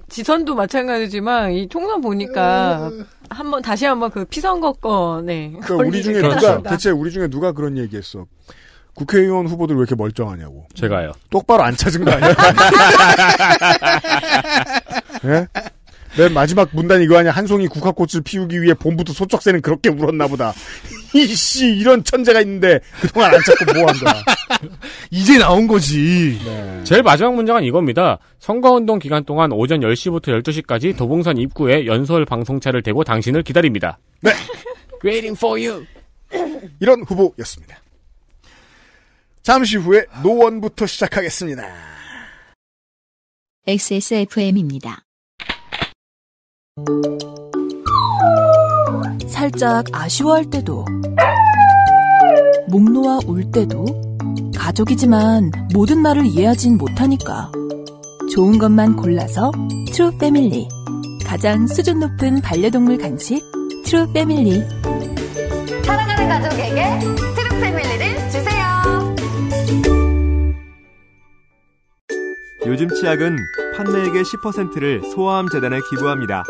F: 지선도 마찬가지지만 이 총선 보니까 한번 다시 한번 그 피선거 건에
D: 그러니까 우리 중에 누가 대체 우리 중에 누가 그런 얘기했어? 국회의원 후보들 왜 이렇게 멀쩡하냐고.
E: 제가요.
D: 똑바로 안 찾은 거 아니야? 예? 맨 마지막 문단 이거 아니야? 한 송이 국화꽃을 피우기 위해 봄부터 소쩍새는 그렇게 울었나 보다. 이씨 이런 천재가 있는데 그동안 안 찾고 뭐한 거야?
B: 이제 나온 거지.
E: 제일 마지막 문장은 이겁니다. 선거운동 기간 동안 오전 10시부터 12시까지 도봉산 입구에 연설 방송차를 대고 당신을 기다립니다.
D: 네.
E: Waiting for you.
D: 이런 후보였습니다. 잠시 후에 노원부터 시작하겠습니다.
A: XSFM입니다.
M: 살짝 아쉬워할 때도, 목 놓아 울 때도, 가족이지만 모든 말을 이해하진 못하니까. 좋은 것만 골라서 True Family. 가장 수준 높은 반려동물 간식 True Family.
O: 사랑하는 가족에게 True Family를 주세요.
G: 요즘 치약은 판매액의 10%를 소아암 재단에 기부합니다.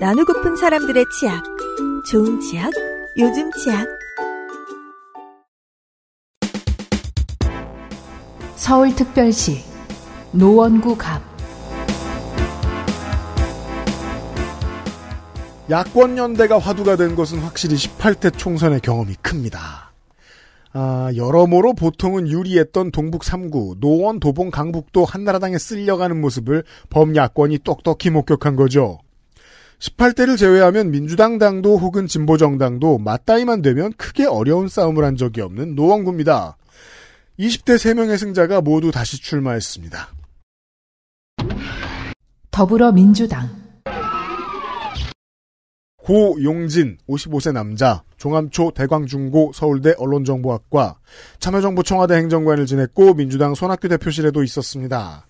H: 나누고픈 사람들의 치약. 좋은 치약, 요즘 치약.
C: 서울특별시 노원구 갑
D: 야권연대가 화두가 된 것은 확실히 18대 총선의 경험이 큽니다. 아, 여러모로 보통은 유리했던 동북 3구, 노원, 도봉, 강북도 한나라당에 쓸려가는 모습을 범야권이 똑똑히 목격한 거죠. 18대를 제외하면 민주당 당도 혹은 진보정당도 맞다이만 되면 크게 어려운 싸움을 한 적이 없는 노원구입니다. 20대 3명의 승자가 모두 다시 출마했습니다.
C: 더불어민주당
D: 고용진 55세 남자 종암초 대광중고 서울대 언론정보학과 참여정부 청와대 행정관을 지냈고 민주당 손학규 대표실에도 있었습니다.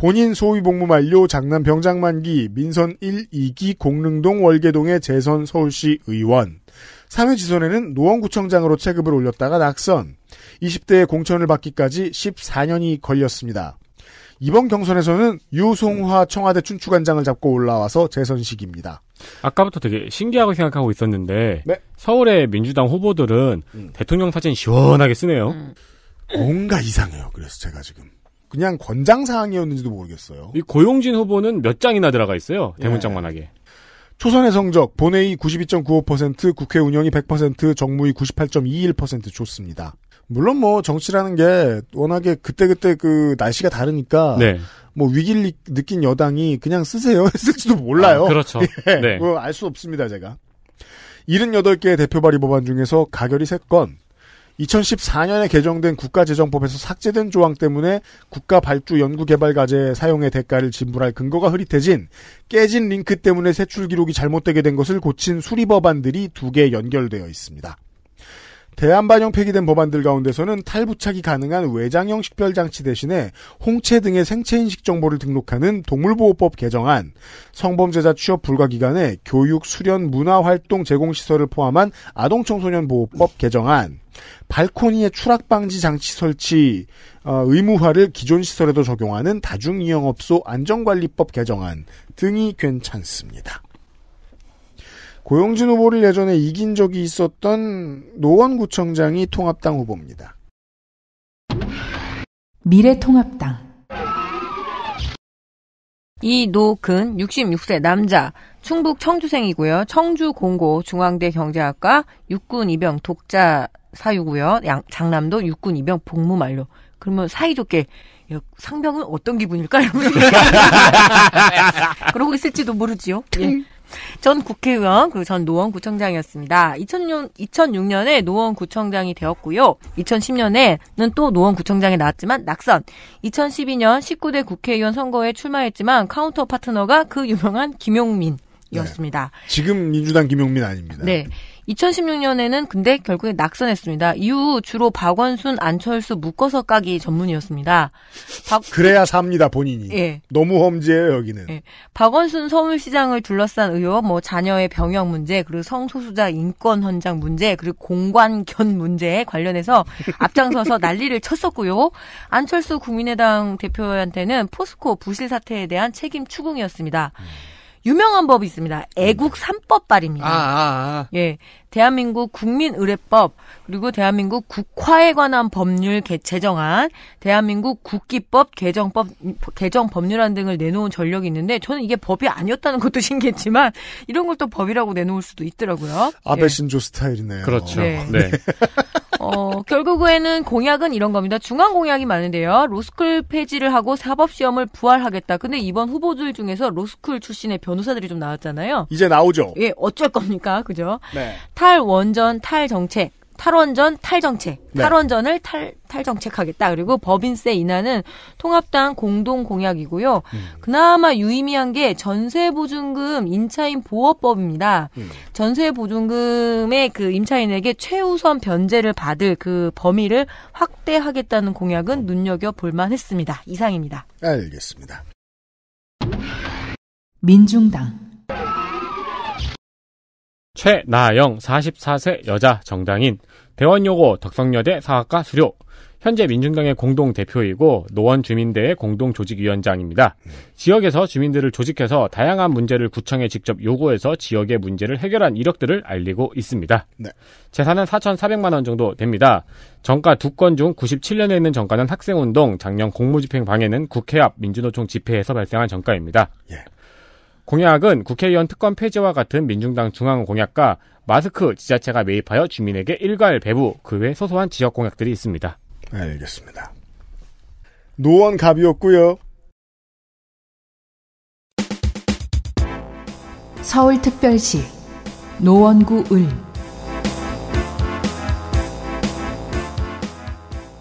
D: 본인 소위 복무 만료 장남 병장 만기 민선 1, 2기 공릉동 월계동의 재선 서울시 의원 3회 지선에는 노원구청장으로 체급을 올렸다가 낙선 20대의 공천을 받기까지 14년이 걸렸습니다. 이번 경선에서는 유송화 청와대 춘추관장을 잡고 올라와서 재선식입니다.
E: 아까부터 되게 신기하고 생각하고 있었는데
D: 네.
E: 서울의 민주당 후보들은 대통령 사진 시원하게 쓰네요.
D: 뭔가 이상해요. 그래서 제가 지금 그냥 권장 사항이었는지도 모르겠어요.
E: 이 고용진 후보는 몇 장이나 들어가 있어요.
D: 예.
E: 대문짝만하게.
D: 초선의 성적 본회의 92.95% 국회 운영이 100% 정무위 98.21% 좋습니다. 물론 뭐 정치라는 게 워낙에 그때그때 그 날씨가 다르니까
E: 네.
D: 뭐 위기를 느- 느낀 여당이 그냥 쓰세요 했을지도 몰라요.
E: 아, 그렇죠.
D: 예,
E: 네.
D: 뭐 알 수 없습니다, 제가. 78개의 대표 발의 법안 중에서 가결이 3건, 2014년에 개정된 국가재정법에서 삭제된 조항 때문에 국가 발주 연구개발과제 사용의 대가를 지불할 근거가 흐릿해진 깨진 링크 때문에 세출 기록이 잘못되게 된 것을 고친 수리 법안들이 두 개 연결되어 있습니다. 대안반영 폐기된 법안들 가운데서는 탈부착이 가능한 외장형 식별장치 대신에 홍채 등의 생체인식 정보를 등록하는 동물보호법 개정안, 성범죄자 취업 불가 기간에 교육, 수련, 문화활동 제공시설을 포함한 아동청소년보호법 개정안, 발코니의 추락방지 장치 설치 어, 의무화를 기존 시설에도 적용하는 다중이용업소 안전관리법 개정안 등이 괜찮습니다. 고용진 후보를 예전에 이긴 적이 있었던 노원구청장이 통합당 후보입니다.
C: 미래통합당
F: 이노근 66세 남자 충북 청주생이고요. 청주 공고 중앙대 경제학과 육군 입영 독자 사유고요. 양, 장남도 육군 입영 복무 만료. 그러면 사이좋게 야, 상병은 어떤 기분일까? 이러면서 그러고 있을지도 모르지요. 예. 전 국회의원 그리고 전 노원구청장이었습니다. 2000년 2006년에 노원구청장이 되었고요. 2010년에는 또 노원구청장에 나왔지만 낙선. 2012년 19대 국회의원 선거에 출마했지만 카운터 파트너가 그 유명한 김용민 이었습니다.
D: 지금 민주당 김용민 아닙니다.
F: 네. 2016년에는 근데 결국에 낙선했습니다. 이후 주로 박원순, 안철수 묶어서 까기 전문이었습니다. 박,
D: 그래야 삽니다 본인이.
F: 예.
D: 너무 험지예요 여기는.
F: 예. 박원순 서울시장을 둘러싼 의혹, 뭐 자녀의 병역 문제, 그리고 성소수자 인권 헌장 문제, 그리고 공관견 문제에 관련해서 앞장서서 난리를 쳤었고요. 안철수 국민의당 대표한테는 포스코 부실 사태에 대한 책임 추궁이었습니다. 유명한 법이 있습니다. 애국 삼법발입니다.
B: 아, 아, 아.
F: 예. 대한민국 국민의례법, 그리고 대한민국 국화에 관한 법률 개, 제정안, 대한민국 국기법 개정법, 개정 법률안 등을 내놓은 전력이 있는데, 저는 이게 법이 아니었다는 것도 신기했지만, 이런 걸 또 법이라고 내놓을 수도 있더라고요.
D: 아베
F: 예.
D: 신조 스타일이네요.
E: 그렇죠.
F: 네.
E: 네.
F: 어, 결국에는 공약은 이런 겁니다. 중앙 공약이 많은데요. 로스쿨 폐지를 하고 사법시험을 부활하겠다. 근데 이번 후보들 중에서 로스쿨 출신의 변호사들이 좀 나왔잖아요.
D: 이제 나오죠.
F: 예, 어쩔 겁니까? 그죠?
D: 네.
F: 탈원전 탈정책. 탈원전 탈정책.
D: 네.
F: 탈원전을 탈, 탈정책하겠다. 그리고 법인세 인하는 통합당 공동 공약이고요.
D: 음.
F: 그나마 유의미한 게 전세보증금 임차인 보호법입니다.
D: 음.
F: 전세보증금의 그 임차인에게 최우선 변제를 받을 그 범위를 확대하겠다는 공약은 눈여겨 볼 만했습니다. 이상입니다.
D: 알겠습니다.
C: 민중당
E: 최나영 44세 여자 정당인 대원여고 덕성여대 사학과 수료 현재 민중당의 공동 대표이고 노원 주민대의 공동 조직위원장입니다. 지역에서 주민들을 조직해서 다양한 문제를 구청에 직접 요구해서 지역의 문제를 해결한 이력들을 알리고 있습니다.
D: 네.
E: 재산은 4,400만 원 정도 됩니다. 정가 두 건 중 97년에 있는 정가는 학생운동, 작년 공무집행 방해는 국회 앞 민주노총 집회에서 발생한 정가입니다.
D: 예.
E: 공약은 국회의원 특권 폐지와 같은 민중당 중앙 공약과 마스크 지자체가 매입하여 주민에게 일괄 배부 그 외 소소한 지역 공약들이 있습니다.
D: 알겠습니다. 노원 갑이었고요.
C: 서울특별시 노원구 을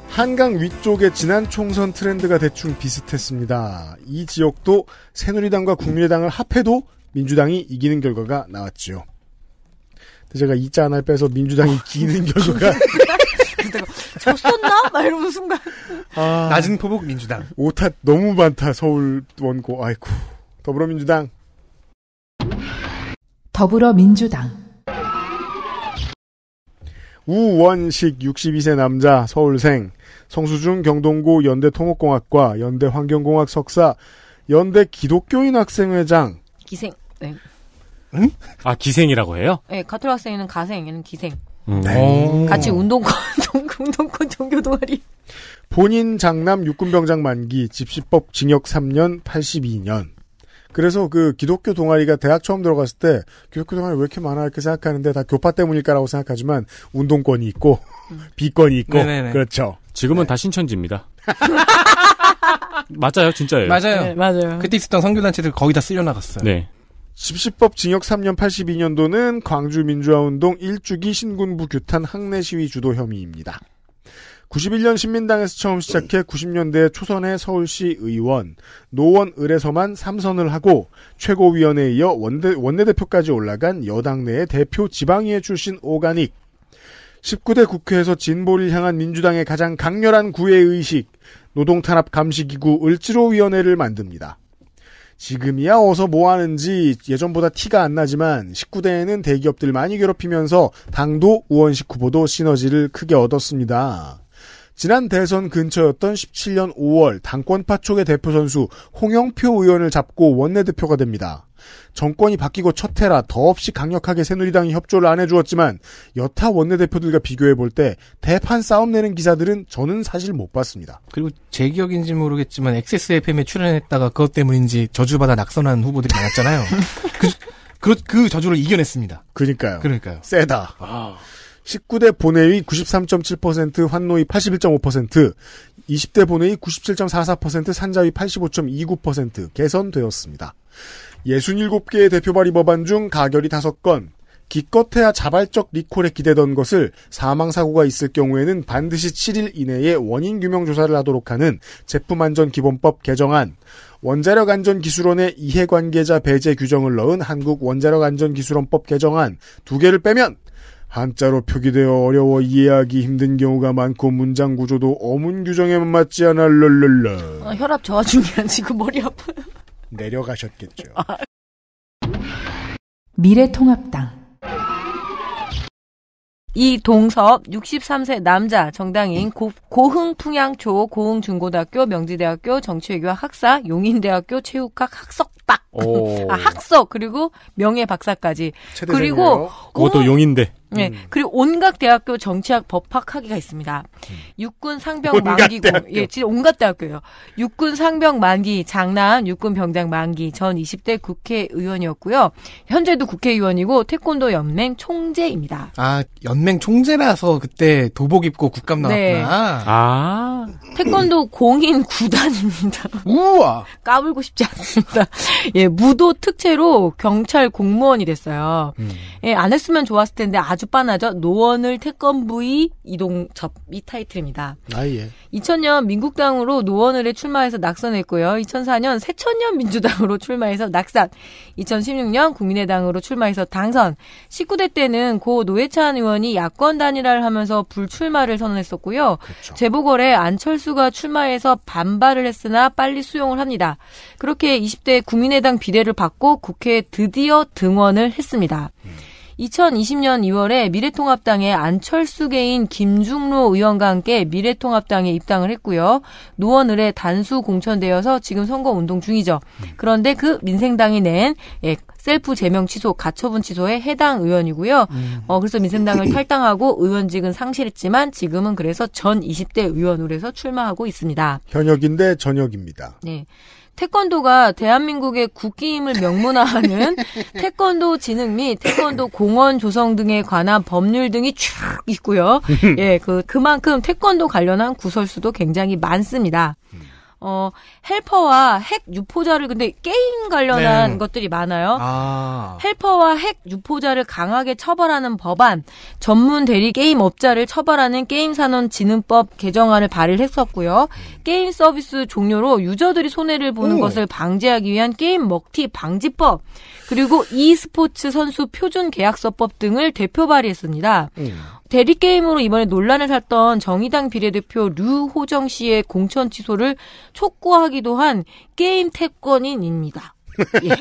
D: 한강 위쪽의 지난 총선 트렌드가 대충 비슷했습니다. 이 지역도 새누리당과 국민의당을 합해도 민주당이 이기는 결과가 나왔지요. 제가 이자 하나를 빼서 민주당이 이기는 결과가
F: 졌었나? 막 이러면 순간.
D: 아,
B: 낮은 포복 민주당.
D: 오타 너무 많다 서울 원고 아이쿠 더불어민주당
C: 더불어민주당
D: 우원식 62세 남자 서울생 성수중 경동고 연대 토목공학과 연대 환경공학 석사 연대 기독교인 학생회장
F: 기생. 네.
E: 아 기생이라고 해요?
F: 네, 가톨 학생에는 가생, 얘는 기생.
E: 음.
D: 네.
F: 같이 운동권, 운동권 종교 동아리.
D: 본인 장남 육군병장 만기 집시법 징역 3년 82년 그래서 그 기독교 동아리가 대학 처음 들어갔을 때 기독교 동아리 왜 이렇게 많아 이렇게 생각하는데 다 교파 때문일까라고 생각하지만 운동권이 있고 비권이 있고
B: 네네네.
D: 그렇죠.
E: 지금은 다 신천지입니다. 맞아요, 진짜예요.
B: 맞아요.
F: 네, 맞아요.
B: 그때 있었던 선교단체들 거의 다 쓸려 나갔어요.
E: 네.
D: 집시법 징역 3년 82년도는 광주 민주화운동 1주기 신군부 규탄 항내 시위 주도 혐의입니다. 91년 신민당에서 처음 시작해 90년대 초선의 서울시 의원, 노원 을에서만 3선을 하고 최고위원회에 이어 원대, 원내대표까지 올라간 여당 내의 대표 지방의회 출신 오가닉. 19대 국회에서 진보를 향한 민주당의 가장 강렬한 구애의식, 노동탄압 감시기구 을지로위원회를 만듭니다. 지금이야 어서 뭐 하는지 예전보다 티가 안 나지만 19대에는 대기업들 많이 괴롭히면서 당도 우원식 후보도 시너지를 크게 얻었습니다. 지난 대선 근처였던 17년 5월 당권파 쪽의 대표 선수 홍영표 의원을 잡고 원내대표가 됩니다. 정권이 바뀌고 첫 해라 더없이 강력하게 새누리당이 협조를 안 해주었지만 여타 원내대표들과 비교해 볼 때 대판 싸움 내는 기사들은 저는 사실 못 봤습니다.
B: 그리고 제 기억인지 모르겠지만 XSFM에 출연했다가 그것 때문인지 저주받아 낙선한 후보들이 많았잖아요. 그, 그, 그 저주를 이겨냈습니다.
D: 그니까요.
B: 그러니까요.
D: 세다. 19대 본회의 93.7%, 환노위 81.5%, 20대 본회의 97.44%, 산자위 85.29% 개선되었습니다. 67개의 대표 발의 법안 중 가결이 5건, 기껏해야 자발적 리콜에 기대던 것을 사망사고가 있을 경우에는 반드시 7일 이내에 원인 규명 조사를 하도록 하는 제품안전기본법 개정안, 원자력안전기술원의 이해관계자 배제 규정을 넣은 한국원자력안전기술원법 개정안 두 개를 빼면 한자로 표기되어 어려워 이해하기 힘든 경우가 많고 문장 구조도 어문 규정에만 맞지 않아 럴럴러
F: 아, 혈압 저하 중이야 지금 머리 아파요.
D: 내려가셨겠죠.
C: 미래통합당
F: 이동섭 63세 남자 정당인 고, 고흥풍양초 고흥중고등학교 명지대학교 정치외교학 학사 용인대학교 체육학 학석 박
E: 오.
F: 아 학석 그리고 명예 박사까지 그리고
E: 그것도
F: 오-
E: 용인데.
F: 네, 그리고 온갖 대학교 정치학 법학 학위가 있습니다. 육군 상병 만기고
E: 대학교.
F: 예, 진짜 온갖 대학교예요. 육군 상병 만기, 장남 육군 병장 만기, 전 20대 국회의원이었고요. 현재도 국회의원이고 태권도 연맹 총재입니다.
B: 아, 연맹 총재라서 그때 도복 입고 국감
F: 네.
B: 나왔구나.
E: 아.
F: 태권도 공인 구단입니다.
B: 우와.
F: 까불고 싶지 않습니다. 예, 무도 특채로 경찰 공무원이 됐어요. 예, 안 했으면 좋았을 텐데 아주 빤하죠. 노원을 태권부의 이동접 이 타이틀입니다.
D: 아 예.
F: 2000년 민국당으로 노원을에 출마해서 낙선했고요. 2004년 새천년 민주당으로 출마해서 낙선. 2016년 국민의당으로 출마해서 당선. 19대 때는 고 노회찬 의원이 야권 단일화를 하면서 불출마를 선언했었고요. 재보궐에 안철수가 출마해서 반발을 했으나 빨리 수용을 합니다. 그렇게 20대 국민 의당 비례를 받고 국회에 드디어 등원을 했습니다. 2020년 2월에 미래통합당의 안철수 개인 김중로 의원과 함께 미래통합당에 입당을 했고요. 노원을에 단수 공천되어서 지금 선거 운동 중이죠. 그런데 그 민생당이 낸 예, 셀프 제명 취소, 가처분 취소에 해당 의원이고요. 어, 그래서 민생당을 탈당하고 의원직은 상실했지만 지금은 그래서 전 20대 의원으로 해서 출마하고 있습니다.
D: 현역인데 전역입니다.
F: 네. 태권도가 대한민국의 국기임을 명문화하는 태권도 진흥 및 태권도 공원 조성 등에 관한 법률 등이 쭉 있고요. 예, 그 그만큼 태권도 관련한 구설수도 굉장히 많습니다. 어, 헬퍼와 핵 유포자를 근데 게임 관련한
B: 네.
F: 것들이 많아요.
B: 아.
F: helper와 핵 유포자를 강하게 처벌하는 법안, 전문 대리 게임 업자를 처벌하는 게임산업진흥법 개정안을 발의를 했었고요. 게임 서비스 종료로 유저들이 손해를 보는
B: 오.
F: 것을 방지하기 위한 게임 먹튀 방지법, 그리고 e스포츠 선수 표준 계약서법 등을 대표 발의했습니다. 대리 게임으로 이번에 논란을 샀던 정의당 비례대표 류호정 씨의 공천 취소를 촉구하기도 한 게임 태권인입니다. 예.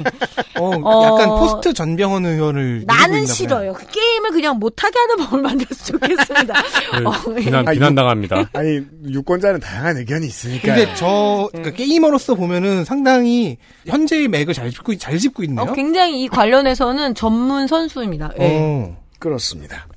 B: 어,
F: 어.
B: 약간 포스트 전병헌 의원을
F: 나는 싫어요. 그 게임을 그냥 못하게 하는 법을 만들었으면 좋겠습니다. 어, 예.
E: 비난, 비난당합니다.
D: 아니 유권자는 다양한 의견이 있으니까.
B: 근데 저 그러니까 게이머로서 보면은 상당히 현재의 맥을 잘 짚고 잘 짚고 있네요.
F: 어, 굉장히 이 관련해서는 전문 선수입니다. 예.
B: 어.
D: 그렇습니다.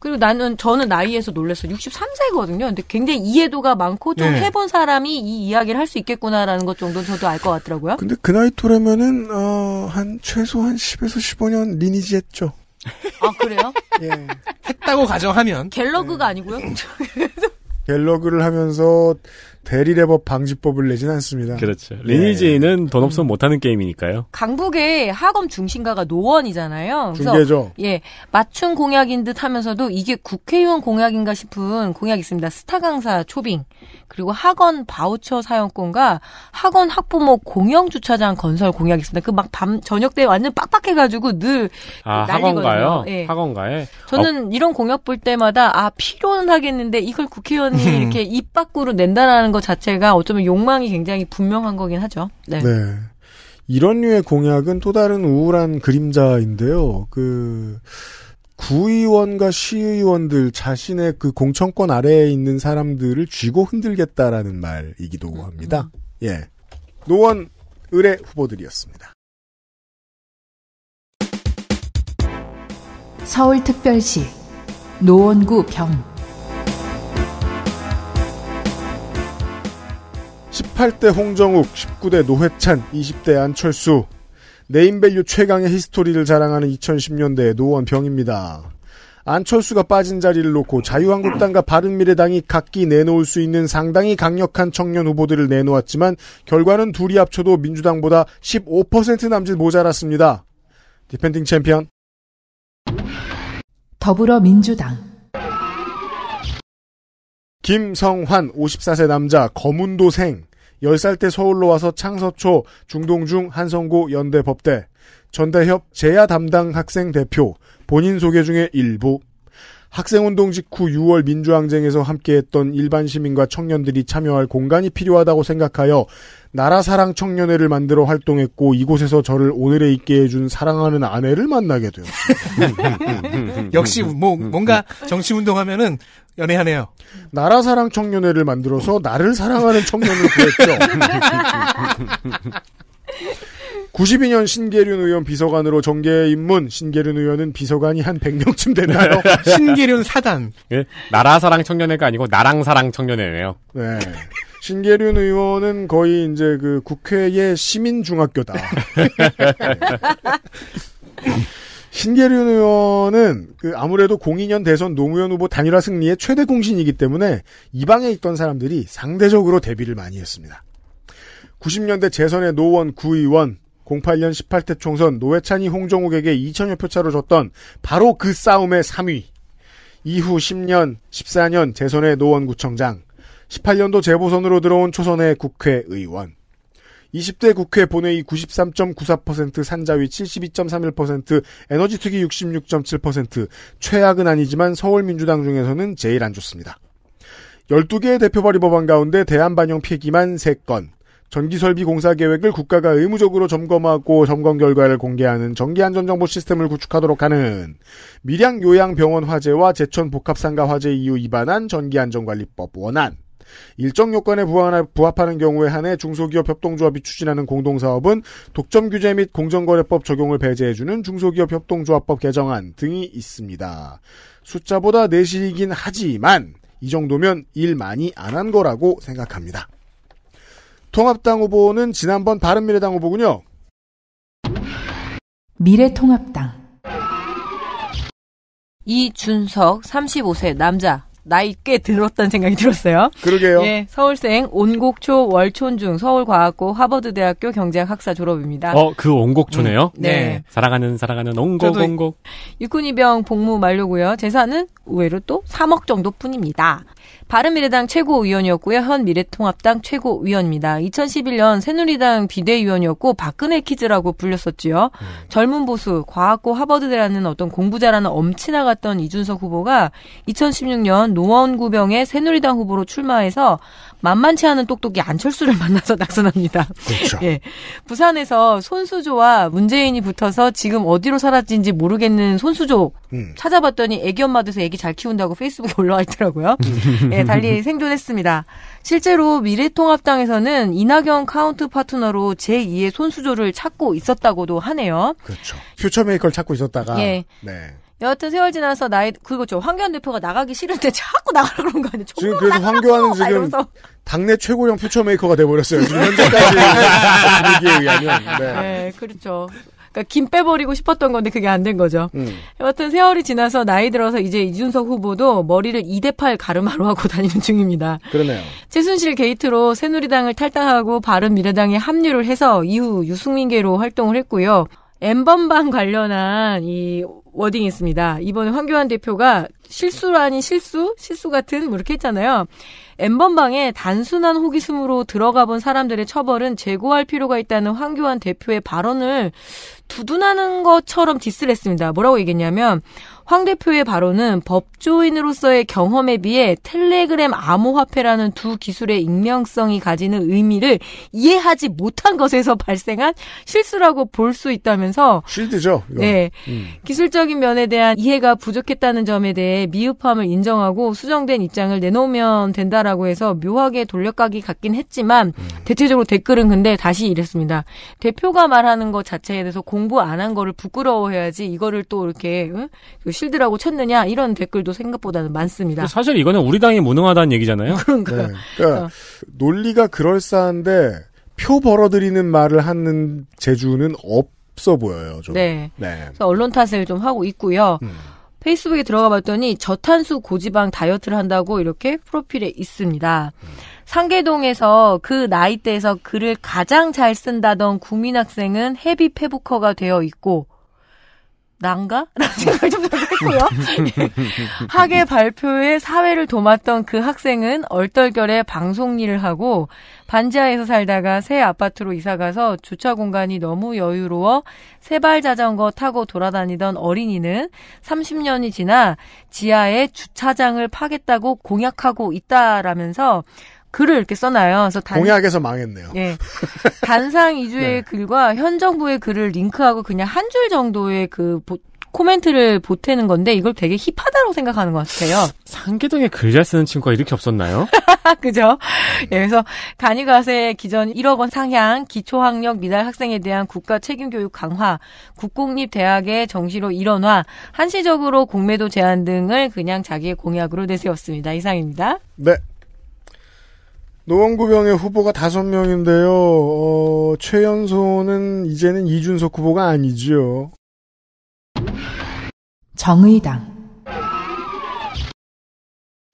F: 그리고 나는 저는 나이에서 놀랐어요. 63세거든요. 근데 굉장히 이해도가 많고 좀
D: 네.
F: 해본 사람이 이 이야기를 할 수 있겠구나라는 것 정도는 저도 알 것 같더라고요.
D: 근데 그 나이 또래면은 어, 한 최소 한 10에서 15년 리니지 했죠.
F: 아 그래요?
D: 예.
B: 했다고 가정하면
F: 갤러그가 아니고요.
D: 갤러그를 하면서 대리렙업 방지법을 내진 않습니다.
E: 그렇죠.
D: 네.
E: 리니지는 돈 없으면 못하는 게임이니까요.
F: 강북의 학업 중심가가 노원이잖아요.
D: 중계죠.
F: 예, 맞춤 공약인 듯 하면서도 이게 국회의원 공약인가 싶은 공약이 있습니다. 스타 강사 초빙, 그리고 학원 바우처 사용권과 학원 학부모 공영 주차장 건설 공약이 있습니다. 그 막 밤 저녁 때 완전 빡빡해가지고 늘
E: 아,
F: 난리거든요.
E: 학원가요?
F: 예.
E: 학원가에?
F: 저는 이런 공약 볼 때마다 아 필요는 하겠는데 이걸 국회의원이 이렇게 입 밖으로 낸다라는 것 자체가 어쩌면 욕망이 굉장히 분명한 거긴 하죠. 네.
D: 네. 이런 류의 공약은 또 다른 우울한 그림자인데요. 그 구의원과 시의원들 자신의 그 공천권 아래에 있는 사람들을 쥐고 흔들겠다라는 말이기도 합니다. 예. 노원 을의 후보들이었습니다.
C: 서울특별시 노원구 병
D: 18대 홍정욱, 19대 노회찬, 20대 안철수. name value 최강의 history를 자랑하는 2010년대 노원 병입니다. 안철수가 빠진 자리를 놓고 자유한국당과 바른미래당이 각기 내놓을 수 있는 상당히 강력한 청년 후보들을 내놓았지만 결과는 둘이 합쳐도 민주당보다 15% 남짓 모자랐습니다. defending champion
C: 더불어민주당
D: 김성환 54세 남자 거문도생. 10살 때 서울로 와서 창서초 중동중 한성고 연대 법대. 전대협 재야 담당 학생 대표. 본인 소개 중에 일부. 학생운동 직후 6월 민주항쟁에서 함께했던 일반 시민과 청년들이 참여할 공간이 필요하다고 생각하여 나라사랑 청년회를 만들어 활동했고 이곳에서 저를 오늘에 있게 해준 사랑하는 아내를 만나게 되었습니다.
B: 역시 뭐 뭔가 정치 운동하면은 연애하네요.
D: 나라 사랑 청년회를 만들어서 나를 사랑하는 청년을 구했죠. 92년 신계륜 의원 비서관으로 정계 입문. 신계륜 의원은 비서관이 한 100명쯤 됐나요?
B: 신계륜 사단.
E: 예, 나라사랑 청년회가 아니고 나랑사랑 청년회네요.
D: 네. 신계륜 의원은 거의 이제 그 국회의 시민 중학교다. 신계륜 의원은 그 아무래도 02년 대선 노무현 후보 단일화 승리의 최대 공신이기 때문에 이 방에 있던 사람들이 상대적으로 대비를 많이 했습니다. 90년대 재선의 노원 구의원, 08년 18대 총선 노회찬이 홍정욱에게 2천여 표 차로 졌던 바로 그 싸움의 3위. 이후 10년, 14년 재선의 노원구청장, 18년도 재보선으로 들어온 초선의 국회의원. 20대 국회 본회의 93.94%, 산자위 72.31%, 에너지 투기 66.7%, 최악은 아니지만 서울민주당 중에서는 제일 안 좋습니다. 12개의 대표 발의 법안 가운데 대한반영 폐기만 3건, 전기설비 공사 계획을 국가가 의무적으로 점검하고 점검 결과를 공개하는 전기안전정보 시스템을 구축하도록 하는 밀양 요양병원 화재와 제천 복합상가 화재 이후 위반한 전기안전관리법 원안, 일정 요건에 부합하는 경우에 한해 중소기업 협동조합이 추진하는 공동사업은 독점 규제 및 공정거래법 적용을 배제해주는 중소기업 협동조합법 개정안 등이 있습니다. 숫자보다 내실이긴 하지만 이 정도면 일 많이 안 한 거라고 생각합니다. 통합당 후보는 지난번 바른미래당 후보군요.
C: 미래통합당
F: 이준석 35세 남자 나이 꽤 들었다는 생각이 들었어요.
D: 그러게요.
F: 예, 서울생 온곡초 월촌중 서울과학고 하버드대학교 경제학 학사 졸업입니다.
E: 어, 그 온곡초네요?
F: 음, 네.
E: 사랑하는, 사랑하는 온곡, 온곡.
F: 육군이병 복무 만료고요. 재산은 의외로 또 3억 정도 뿐입니다. 바른미래당 최고위원이었고요. 현 미래통합당 최고위원입니다. 2011년 새누리당 비대위원이었고 박근혜 키즈라고 불렸었지요. 젊은 보수, 과학고 하버드대라는 어떤 공부 잘하는 엄친아 같던 이준석 후보가 2016년 노원구병의 새누리당 후보로 출마해서 만만치 않은 똑똑이 안철수를 만나서 낙선합니다.
D: 그렇죠.
F: 예. 부산에서 손수조와 문재인이 붙어서 지금 어디로 사라진지 모르겠는 손수조
D: 음.
F: 찾아봤더니 애기 엄마 돼서 애기 잘 키운다고 페이스북에 올라와 있더라고요. 예, 달리 생존했습니다. 실제로 미래통합당에서는 이낙연 카운트 파트너로 제2의 손수조를 찾고 있었다고도 하네요.
D: 그렇죠. future maker를 찾고 있었다가
F: 예.
D: 네.
F: 여하튼 세월 지나서 나이 그리고 저 황교안 대표가 나가기 싫은데 자꾸 나가라 그런 거 아니에요?
D: 지금 그래서 황교안은
F: 막
D: 지금
F: 이러면서.
D: 당내 최고령 퓨처 메이커가 돼버렸어요. 지금 현재까지 분위기에 의하면. 네.
F: 네, 그렇죠. 그러니까 김 빼버리고 싶었던 건데 그게 안 된 거죠.
D: 음.
F: 여하튼 세월이 지나서 나이 들어서 이제 이준석 후보도 머리를 2대8 가르마로 하고 다니는 중입니다.
D: 그러네요.
F: 최순실 게이트로 새누리당을 탈당하고 바른미래당에 합류를 해서 이후 유승민계로 활동을 했고요. n번방 관련한 이 wording이 있습니다. 이번에 황교안 대표가 실수 아닌 실수? 실수 같은 뭐 이렇게 했잖아요. n번방에 단순한 호기심으로 들어가 본 사람들의 처벌은 재고할 필요가 있다는 황교안 대표의 발언을 두둔하는 것처럼 diss를 했습니다. 뭐라고 얘기했냐면 황 대표의 발언은 법조인으로서의 경험에 비해 텔레그램 암호화폐라는 두 기술의 익명성이 가지는 의미를 이해하지 못한 것에서 발생한 실수라고 볼 수 있다면서
D: 쉴드죠. 이거.
F: 네.
D: 음.
F: 기술적인 면에 대한 이해가 부족했다는 점에 대해 미흡함을 인정하고 수정된 입장을 내놓으면 된다라고 해서 묘하게 돌려가기 같긴 했지만
D: 음.
F: 대체적으로 댓글은 근데 다시 이랬습니다. 대표가 말하는 것 자체에 대해서 공부 안 한 거를 부끄러워해야지 이거를 또 이렇게 응? 그 실드라고 쳤느냐 이런 댓글도 생각보다는 많습니다.
E: 사실 이거는 우리 당이 무능하다는 얘기잖아요.
F: 그런가요?
D: 네. 그러니까 논리가 그럴싸한데 표 벌어들이는 말을 하는 재주는 없어 보여요. 좀.
F: 네.
D: 네.
F: 그래서 언론 탓을 좀 하고 있고요.
D: 음.
F: 페이스북에 들어가 봤더니 저탄수 고지방 다이어트를 한다고 이렇게 프로필에 있습니다. 상계동에서 그 나이대에서 글을 가장 잘 쓴다던 국민학생은 헤비 페부커가 되어 있고 난가? 라는 생각을 좀 했고요. 학예 발표에 사회를 도맡던 그 학생은 얼떨결에 방송 일을 하고 반지하에서 살다가 새 아파트로 이사가서 주차 공간이 너무 여유로워 세발 자전거 타고 돌아다니던 어린이는 30년이 지나 지하에 주차장을 파겠다고 공약하고 있다라면서 글을 이렇게 써놔요. 그래서 단,
D: 공약에서 망했네요.
F: 예. 단상 이주의
D: 네.
F: 글과 현 정부의 글을 링크하고 그냥 한 줄 정도의 그 보- 코멘트를 보태는 건데 이걸 되게 힙하다고 생각하는 것 같아요.
E: 상계동에 글 잘 쓰는 친구가 이렇게 없었나요?
F: 그죠? 예, 그래서 간이가세 기존 1억 원 상향, 기초학력 미달 학생에 대한 국가 책임 교육 강화, 국공립 대학의 정시로 일원화, 한시적으로 공매도 제한 등을 그냥 자기의 공약으로 내세웠습니다. 이상입니다.
D: 네. 노원구병의 후보가 다섯 명인데요. 어, 최연소는 이제는 이준석 후보가 아니지요.
C: 정의당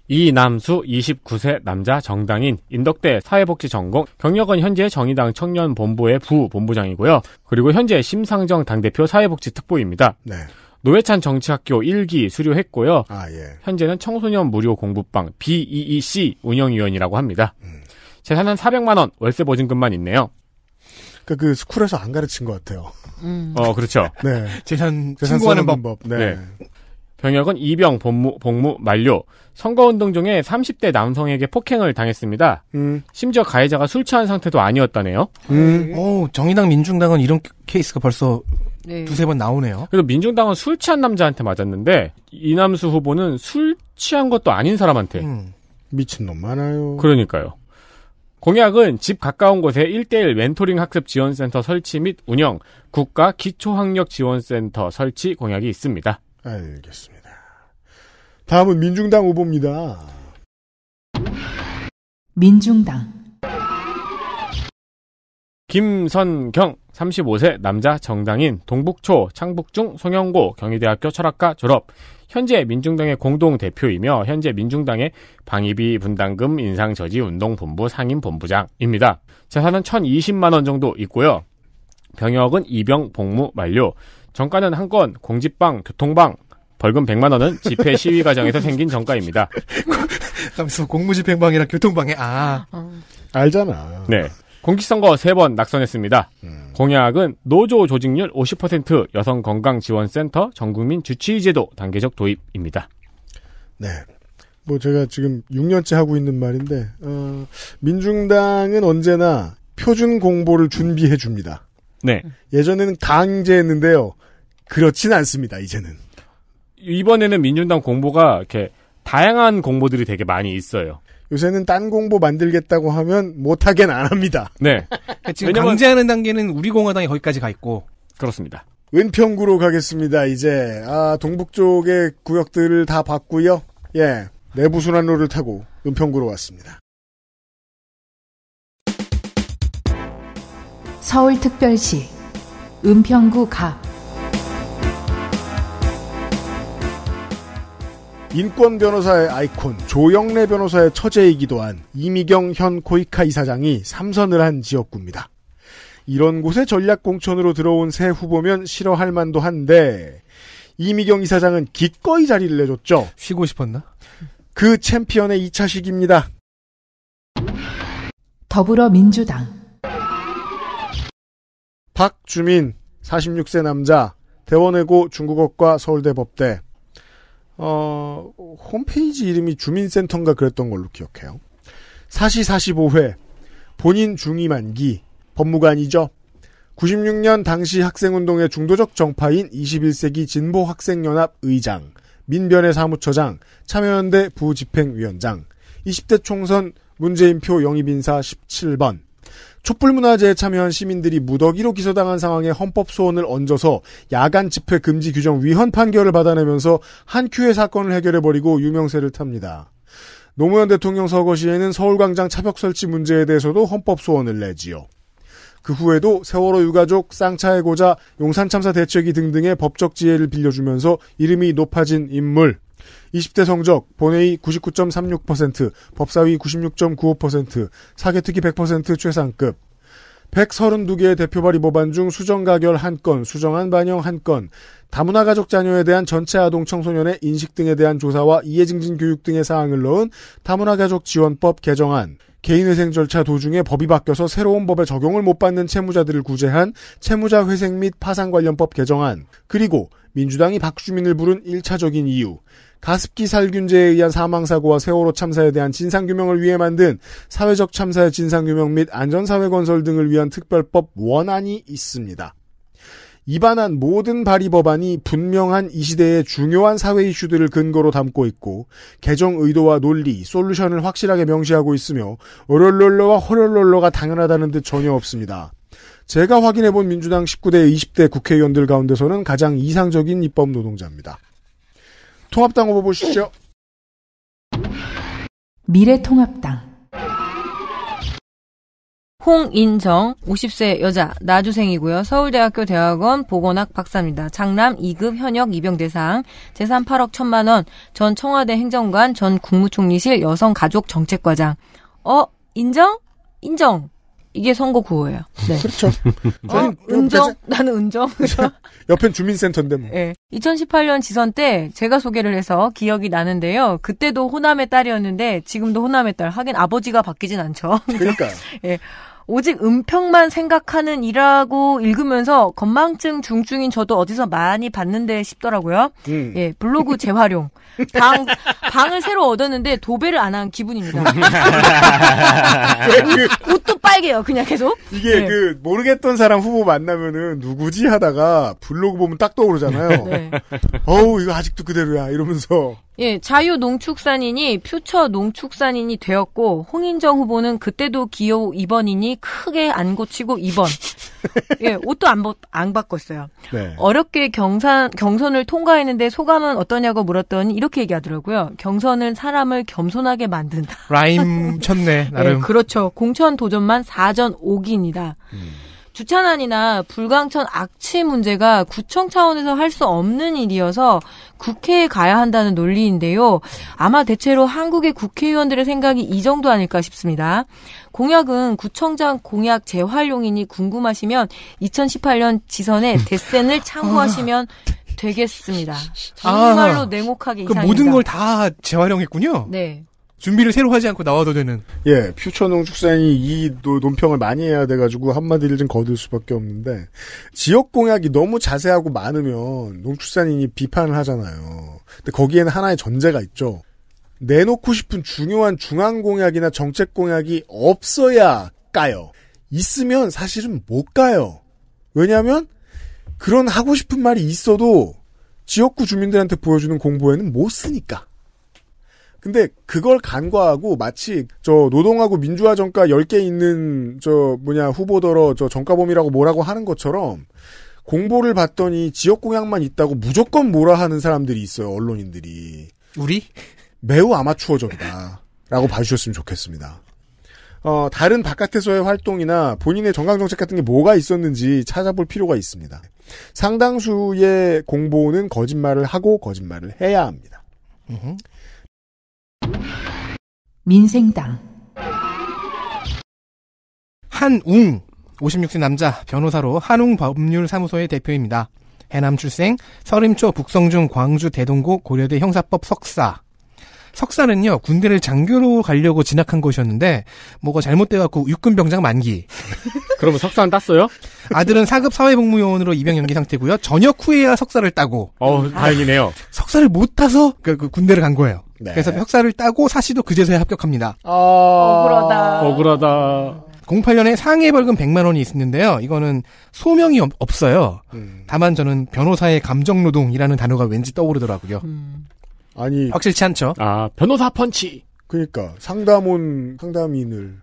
E: 이남수 29세 남자 정당인 인덕대 사회복지 전공 경력은 현재 정의당 청년본부의 부 본부장이고요. 그리고 현재 심상정 당대표 사회복지 특보입니다.
D: 네.
E: 노회찬 정치학교 1기 수료했고요.
D: 아, 예.
E: 현재는 청소년 무료 공부방 BEEC 운영위원이라고 합니다. 재산은 400만 원 월세 보증금만 있네요.
D: 그, 그, 스쿨에서 안 가르친 것 같아요.
E: 어, 그렇죠.
D: 네.
B: 재산
D: 재산
B: 신고하는
D: 쓰는
B: 법.
D: 네.
E: 병역은 이병 복무, 복무 만료. 선거운동 중에 30대 남성에게 폭행을 당했습니다.
D: 음.
E: 심지어 가해자가 술 취한 상태도 아니었다네요.
D: 음.
B: 오, 정의당 민중당은 이런 케이스가 벌써
F: 네.
B: 두세 번 나오네요.
E: 그래도 민중당은 술 취한 남자한테 맞았는데 이남수 후보는 술 취한 것도 아닌 사람한테.
B: 음.
D: 미친놈 많아요.
E: 그러니까요. 공약은 집 가까운 곳에 1대1 멘토링 학습 지원센터 설치 및 운영, 국가 기초학력 지원센터 설치 공약이 있습니다.
D: 알겠습니다. 다음은 민중당 후보입니다.
C: 민중당
E: 김선경 35세 남자 정당인 동북초 창북중 송영고 경희대학교 철학과 졸업 현재 민중당의 공동 대표이며 현재 민중당의 방위비 분담금 인상 저지 운동 본부 상임 본부장입니다. 재산은 1,020만 원 정도 있고요. 병역은 이병 복무 만료. 정가는 한 건 공직방 교통방 벌금 100만 원은 집회 시위 과정에서 생긴 정가입니다.
B: 그래서 공무집행방이랑 교통방에 아
D: 알잖아.
E: 네. 공직선거 3번 낙선했습니다.
D: 음.
E: 공약은 노조 조직률 50% 여성 건강지원센터 전국민 주치의제도 단계적 도입입니다.
D: 네. 뭐 제가 지금 6년째 하고 있는 말인데 어, 민중당은 언제나 표준 공보를 준비해 줍니다.
E: 네.
D: 예전에는 강제했는데요. 그렇진 않습니다. 이제는.
E: 이번에는 민중당 공보가 이렇게 다양한 공보들이 되게 많이 있어요.
D: 요새는 딴 공보 만들겠다고 하면 못하긴 안 합니다.
E: 네.
B: 지금
E: 왜냐면-
B: 강제하는 단계는 우리 공화당이 거기까지 가 있고
E: 그렇습니다.
D: 은평구로 가겠습니다. 이제 아 동북 쪽의 구역들을 다 봤고요. 예. 내부 순환로를 타고 은평구로 왔습니다.
C: 서울특별시 은평구 갑
D: 인권 변호사의 아이콘 조영래 변호사의 처제이기도 한 이미경 현 코이카 이사장이 삼선을 한 지역구입니다. 이런 곳에 전략 공천으로 들어온 새 후보면 싫어할 만도 한데 이미경 이사장은 기꺼이 자리를 내줬죠.
B: 쉬고 싶었나?
D: 그 챔피언의 2차식입니다.
C: 더불어민주당
D: 박주민 46세 남자 대원외고 중국어과 서울대 법대 어, 홈페이지 이름이 주민센터인가 그랬던 걸로 기억해요. 사시 45회 본인 중위 만기 법무관이죠. 96년 당시 학생운동의 중도적 정파인 21세기 진보학생연합 의장, 민변의 사무처장, 참여연대 부집행위원장, 20대 총선 문재인표 영입인사 17번, 촛불문화제에 참여한 시민들이 무더기로 기소당한 상황에 헌법 소원을 얹어서 야간 집회 금지 규정 위헌 판결을 받아내면서 한 큐의 사건을 해결해버리고 유명세를 탑니다. 노무현 대통령 서거 시에는 서울광장 차벽 설치 문제에 대해서도 헌법 소원을 내지요. 그 후에도 세월호 유가족, 쌍차의 고자, 용산 참사 대책위 등등의 법적 지혜를 빌려주면서 이름이 높아진 인물. 20대 성적 본회의 99.36%, 법사위 96.95%, 사개특위 100% 최상급. 132개의 대표 발의 법안 중 수정 가결 1건, 수정안 반영 1건, 다문화 가족 자녀에 대한 전체 아동 청소년의 인식 등에 대한 조사와 이해 증진 교육 등의 사항을 넣은 다문화 가족 지원법 개정안, 개인회생 절차 도중에 법이 바뀌어서 새로운 법에 적용을 못 받는 채무자들을 구제한 채무자 회생 및 파산 관련법 개정안, 그리고 민주당이 박주민을 부른 1차적인 이유, 가습기 살균제에 의한 사망사고와 세월호 참사에 대한 진상규명을 위해 만든 사회적 참사의 진상규명 및 안전사회 건설 등을 위한 특별법 원안이 있습니다. 입안한 모든 발의 법안이 분명한 이 시대의 중요한 사회 이슈들을 근거로 담고 있고 개정 의도와 논리, 솔루션을 확실하게 명시하고 있으며 어럴롤러와 허럴롤러가 당연하다는 듯 전혀 없습니다. 제가 확인해본 민주당 19대 20대 국회의원들 가운데서는 가장 이상적인 입법 노동자입니다. 통합당 후보 보시죠.
C: 미래통합당
F: 홍인정 50세 여자 나주생이고요. 서울대학교 대학원 보건학 박사입니다. 장남 2급 현역 입영대상 재산 8억 1천만 원. 전 청와대 행정관 전 국무총리실 여성가족정책과장. 어 인정? 인정. 이게 선거 구호예요. 네.
D: 그렇죠.
F: 어, 은정? 나는 은정.
D: 옆엔 주민센터인데 뭐.
F: 예. 2018년 지선 때 제가 소개를 해서 기억이 나는데요. 그때도 호남의 딸이었는데 지금도 호남의 딸. 하긴 아버지가 바뀌진 않죠.
D: 그러니까.
F: 예. 오직 은평만 생각하는 이라고 읽으면서 건망증 중증인 저도 어디서 많이 봤는데 싶더라고요.
D: 음.
F: 예, 블로그 재활용. 방, 방을 새로 얻었는데 도배를 안 한 기분입니다. 옷, 옷도 빨개요, 그냥 계속.
D: 이게
F: 네.
D: 그 모르겠던 사람 후보 만나면은 누구지 하다가 블로그 보면 딱 떠오르잖아요.
F: 네.
D: 어우 이거 아직도 그대로야 이러면서
F: 예, 자유농축산인이 퓨처 농축산인이 되었고 홍인정 후보는 그때도 기호 2번이니 크게 안 고치고 2번. 예, 옷도 안, 벗- 안 바꿨어요.
D: 네.
F: 어렵게 경산, 경선을 통과했는데 소감은 어떠냐고 물었더니 이렇게 얘기하더라고요. 경선은 사람을 겸손하게 만든다.
B: 라임 쳤네 나름.
F: 예, 그렇죠. 공천 도전만 4전 5기입니다. 주차난이나 불광천 악취 문제가 구청 차원에서 할 수 없는 일이어서 국회에 가야 한다는 논리인데요. 아마 대체로 한국의 국회의원들의 생각이 이 정도 아닐까 싶습니다. 공약은 구청장 공약 재활용이니 궁금하시면 2018년 지선에 데센을 참고하시면 되겠습니다. 정말로
B: 아,
F: 냉혹하게
B: 그
F: 이상입니다.
B: 모든 걸 다 재활용했군요.
F: 네.
B: 준비를 새로 하지 않고 나와도 되는.
D: 예, 퓨처 농축산이 이 노- 논평을 많이 해야 돼가지고 한마디를 좀 거둘 수밖에 없는데 지역 공약이 너무 자세하고 많으면 농축산인이 비판을 하잖아요. 근데 거기에는 하나의 전제가 있죠. 내놓고 싶은 중요한 중앙 공약이나 정책 공약이 없어야 까요. 있으면 사실은 못 가요. 왜냐하면 그런 하고 싶은 말이 있어도 지역구 주민들한테 보여주는 공보에는 못 쓰니까. 근데 그걸 간과하고 마치 저 노동하고 민주화 정가 10개 있는 저 뭐냐 후보더러 저 정가범이라고 뭐라고 하는 것처럼 공보를 봤더니 지역 공약만 있다고 무조건 뭐라 하는 사람들이 있어요. 언론인들이.
B: 우리?
D: 매우 아마추어적이다. 라고 봐주셨으면 좋겠습니다. 어, 다른 바깥에서의 활동이나 본인의 정강정책 같은 게 뭐가 있었는지 찾아볼 필요가 있습니다. 상당수의 공보는 거짓말을 하고 거짓말을 해야 합니다.
C: 민생당
B: 한웅 56세 남자 변호사로 한웅 법률사무소의 대표입니다. 해남 출생, 서림초 북성중 광주 대동고 고려대 형사법 석사. 석사는요 군대를 장교로 가려고 진학한 것이었는데 뭐가 잘못돼갖고 육군병장 만기.
E: 그러면 석사는 땄어요?
B: 아들은 4급 사회복무요원으로 입영 연기 상태고요. 전역 후에야 석사를 따고.
E: 어, 다행이네요.
B: 석사를 못 타서 그, 그 군대를 간 거예요.
D: 네.
B: 그래서 석사를 따고 사시도 그제서야 합격합니다.
F: 억울하다.
E: 억울하다.
B: 08년에 상해 벌금 100만 원이 있었는데요. 이거는 소명이 없, 없어요. 다만 저는 변호사의 감정 노동이라는 단어가 왠지 떠오르더라고요.
D: 아니
B: 확실치 않죠.
E: 아, 변호사 펀치.
D: 그러니까 상담원 상담인을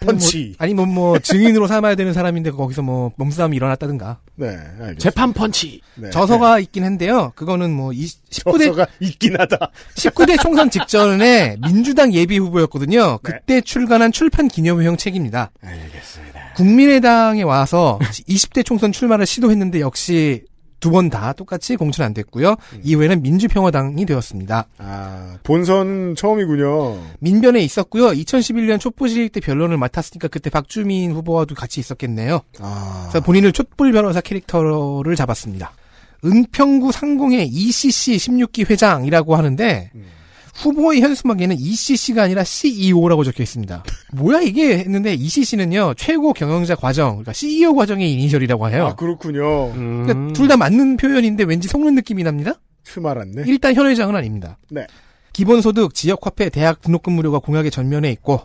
D: 펀치.
B: 아니 뭐, 뭐 증인으로 삼아야 되는 사람인데 거기서 뭐 몸싸움이 일어났다든가.
D: 네, 알겠습니다.
E: 재판 펀치.
D: 네.
B: 저서가 있긴 한데요. 그거는 뭐 19대
D: 저서가 있긴 하다.
B: 19대 총선 직전에 민주당 예비 후보였거든요. 그때 출간한 출판 기념회형 책입니다.
D: 알겠습니다.
B: 국민의당에 와서 20대 총선 출마를 시도했는데 역시 두 번 다 똑같이 공천 안 됐고요. 이후에는 민주평화당이 되었습니다.
D: 아, 본선 처음이군요.
B: 민변에 있었고요. 2011년 촛불시위 때 변론을 맡았으니까 그때 박주민 후보와도 같이 있었겠네요.
D: 아.
B: 그래서 본인을 촛불 변호사 캐릭터를 잡았습니다. 은평구 상공의 ECC 16기 회장이라고 하는데 후보의 현수막에는 ECC가 아니라 CEO라고 적혀 있습니다. 뭐야 이게 했는데 ECC는요 최고 경영자 과정, 그러니까 CEO 과정의 이니셜이라고 해요.
D: 아, 그렇군요.
B: 그러니까 둘다 맞는 표현인데 왠지 속는 느낌이 납니다.
D: 틈 알았네.
B: 일단 현 회장은 아닙니다.
D: 네.
B: 기본소득, 지역화폐, 대학 등록금 무료가 공약의 전면에 있고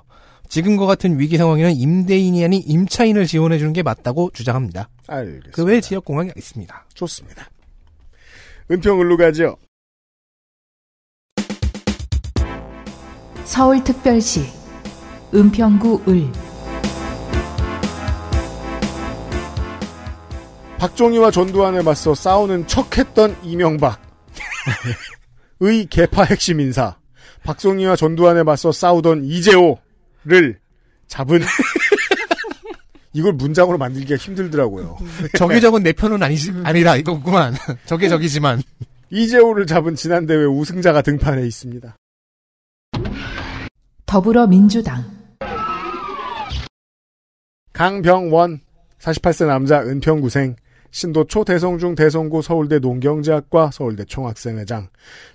B: 지금과 같은 위기 상황에는 임대인이 아닌 임차인을 지원해 주는 게 맞다고 주장합니다.
D: 알겠습니다.
B: 그 외에 지역 공약이 있습니다.
D: 좋습니다. 은평을로 가죠.
C: 서울특별시 은평구 을
D: 박종희와 전두환에 맞서 싸우는 척했던 이명박. 의 개파 핵심 인사. 박종희와 전두환에 맞서 싸우던 이재호를 잡은 이걸 문장으로 만들기가 힘들더라고요.
B: 저건 내 편은 아니지, 아니라 이거구만. 저게 저기지만.
D: 이재호를 잡은 지난 대회 우승자가 등판해 있습니다.
C: 더불어민주당.
D: 강병원 48세 남자 은평구생 신도초 대성중 대성고 서울대 농경제학과 서울대 총학생회장.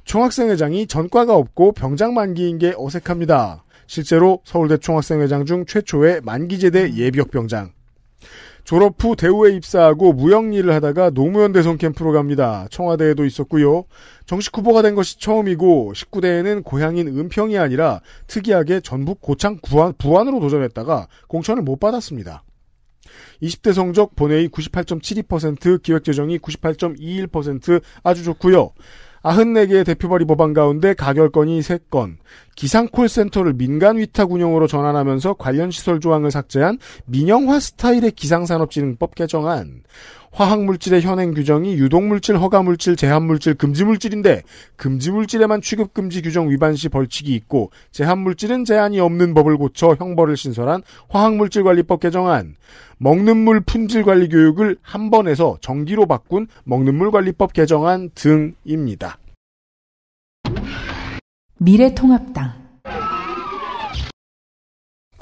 D: 총학생회장이 전과가 없고 병장 만기인 게 어색합니다. 실제로 서울대 총학생회장 중 최초의 만기제대 예비역병장 졸업 후 대우에 입사하고 무역 일을 하다가 노무현 대선 캠프로 갑니다. 청와대에도 있었고요. 정식 후보가 된 것이 처음이고 19대에는 고향인 은평이 아니라 특이하게 전북 고창 부안, 부안으로 도전했다가 공천을 못 받았습니다. 20대 성적 본회의 98.72%, 기획재정이 98.21% 아주 좋고요. 94개의 대표 발의 법안 가운데 가결건이 3건, 기상 콜센터를 민간 위탁 운영으로 전환하면서 관련 시설 조항을 삭제한 민영화 스타일의 기상산업진흥법 개정안, 화학물질의 현행 규정이 유독물질, 허가물질, 제한물질, 금지물질인데 금지물질에만 취급금지 규정 위반 시 벌칙이 있고 제한물질은 제한이 없는 법을 고쳐 형벌을 신설한 화학물질관리법 개정안, 먹는 물 품질 관리 교육을 한 번에서 정기로 바꾼 먹는 물 관리법 개정안 등입니다.
C: 미래통합당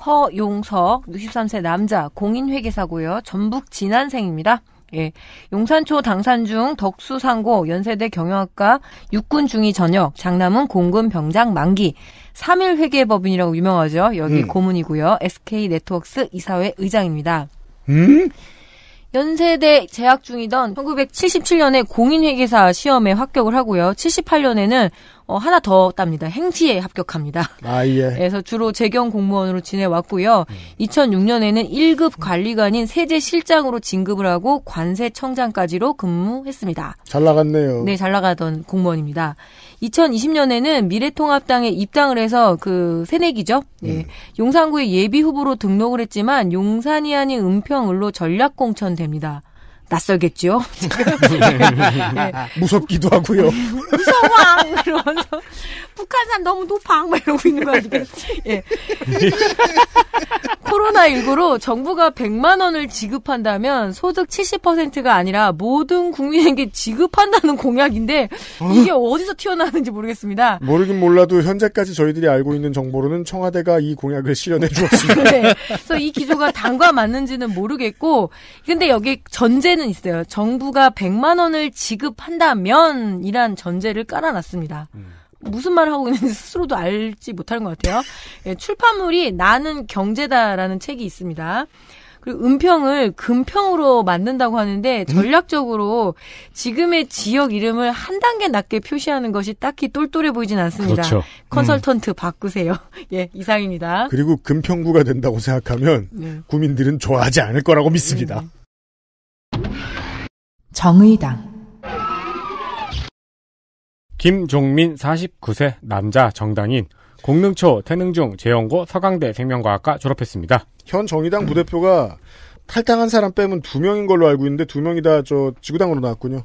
F: 허용석 63세 남자 공인회계사고요. 전북 진안생입니다. 예. 용산초 당산 중 덕수상고 연세대 경영학과 육군 중위 전역 장남은 공군 병장 만기 3일 회계법인이라고 유명하죠. 여기
D: 음.
F: 고문이고요. SK 네트워크스 이사회 의장입니다.
D: 음?
F: 연세대 재학 중이던 1977년에 공인회계사 시험에 합격을 하고요. 78년에는 어, 하나 더 땁니다. 행시에 합격합니다.
D: 아, 예.
F: 그래서 주로 재경 공무원으로 지내왔고요. 2006년에는 1급 관리관인 세제실장으로 진급을 하고 관세청장까지로 근무했습니다.
D: 잘 나갔네요.
F: 네, 잘 나가던 공무원입니다. 2020년에는 미래통합당에 입당을 해서 그 새내기죠. 예. 용산구의 예비 후보로 등록을 했지만 용산이 아닌 은평을로 전략 공천됩니다. 낯설겠죠? 네.
D: 무섭기도 하고요.
F: 무서워! 이러면서 북한산 너무 높아! 막 이러고 있는 거야, 지금. 예. 코로나19로 정부가 100만 원을 지급한다면 소득 70%가 아니라 모든 국민에게 지급한다는 공약인데 이게 어디서 튀어나왔는지 모르겠습니다.
D: 모르긴 몰라도 현재까지 저희들이 알고 있는 정보로는 청와대가 이 공약을 실현해 주었습니다.
F: 네. 그래서 이 기조가 당과 맞는지는 모르겠고, 근데 여기 전제 는 있어요. 정부가 100만 원을 지급한다면 이란 전제를 깔아놨습니다. 무슨 말을 하고 있는지 스스로도 알지 못하는 것 같아요. 예, 출판물이 나는 경제다라는 책이 있습니다. 그리고 은평을 금평으로 만든다고 하는데 전략적으로 지금의 지역 이름을 한 단계 낮게 표시하는 것이 딱히 똘똘해 보이진 않습니다.
D: 그렇죠.
F: 컨설턴트 바꾸세요. 예, 이상입니다.
D: 그리고 금평구가 된다고 생각하면
F: 네.
D: 구민들은 좋아하지 않을 거라고 믿습니다.
C: 정의당
E: 김종민 49세 남자 정당인 공릉초 태능중 재연고 서강대 생명과학과 졸업했습니다.
D: 현 정의당 부대표가 탈당한 사람 빼면 두 명인 걸로 알고 있는데 두 명이 다 저 지구당으로 나왔군요.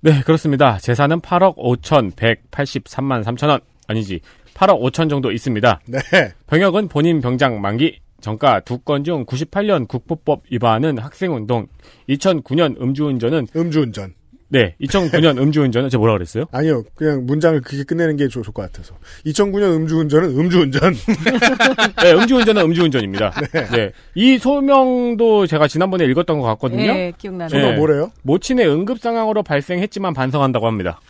E: 네, 그렇습니다. 재산은 8억 5,183만 3천 원. 아니지. 8억 5천 정도 있습니다.
D: 네.
E: 병역은 본인 병장 만기 정가 두 건 중 98년 국보법 위반은 학생운동, 2009년 음주운전은
D: 음주운전.
E: 네, 2009년 음주운전은 제가 뭐라 그랬어요?
D: 아니요, 그냥 문장을 그게 끝내는 게 좋을 것 같아서. 2009년 음주운전은 음주운전.
E: 네, 음주운전은 음주운전입니다. 네. 이 소명도 제가 지난번에 읽었던 것 같거든요.
F: 네, 기억나네요.
D: 소명 뭐래요?
E: 모친의 응급 상황으로 발생했지만 반성한다고 합니다.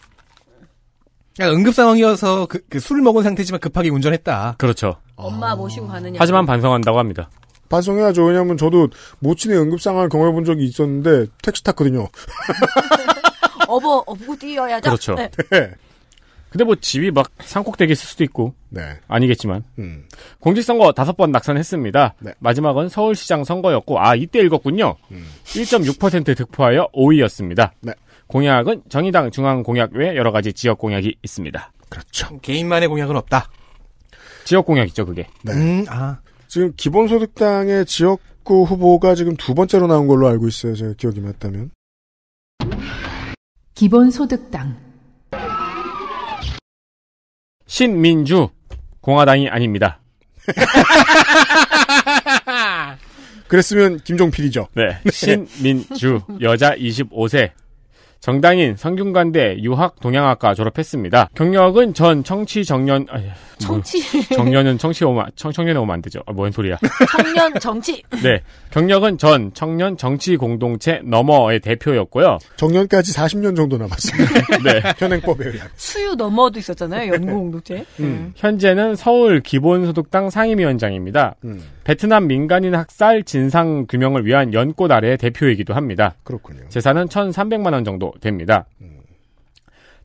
B: 그러니까 응급 상황이어서 그, 그 술을 먹은 상태지만 급하게 운전했다.
E: 그렇죠.
F: 엄마 모시고 가느냐.
E: 하지만 반성한다고 합니다.
D: 반성해야죠. 왜냐면 저도 모친의 응급 상황을 경험해본 적이 있었는데 택시 탔거든요.
F: 업어 업고 뛰어야죠.
E: 그렇죠.
F: 네.
E: 근데 뭐 집이 막 산꼭대기 있을 수도 있고
D: 네.
E: 아니겠지만
D: 음.
E: 공직선거 다섯 번 낙선했습니다. 마지막은 서울시장 선거였고 아 이때 읽었군요. 1.6% 득표하여 5위였습니다. 공약은 정의당 중앙 공약 외 여러 가지 지역 공약이 있습니다.
D: 그렇죠.
B: 개인만의 공약은 없다.
E: 지역 공약이죠 그게.
D: 네.
B: 음, 아.
D: 지금 기본소득당의 지역구 후보가 지금 두 번째로 나온 걸로 알고 있어요. 제가 기억이 맞다면.
C: 기본소득당
E: 신민주 공화당이 아닙니다.
D: 그랬으면 김종필이죠.
E: 네. 신민주 여자 25세 정당인 성균관대 유학 동양학과 졸업했습니다. 경력은 전 청취 정년 아니, 뭐,
F: 청취.
E: 정년은 청취 오면 청, 청년에 오면 안 되죠. 아, 뭔 소리야?
F: 청년 정치.
E: 네. 경력은 전 청년 정치 공동체 너머의 대표였고요.
D: 정년까지 40년 정도 남았습니다.
E: 네.
D: 현행법에 의한.
F: 수유 넘어도 있었잖아요. 연구 공동체.
E: 음. 현재는 서울 기본소득당 상임위원장입니다. 베트남 민간인 학살 진상 규명을 위한 연꽃 아래의 대표이기도 합니다.
D: 그렇군요.
E: 재산은 1,300만 원 정도 됩니다.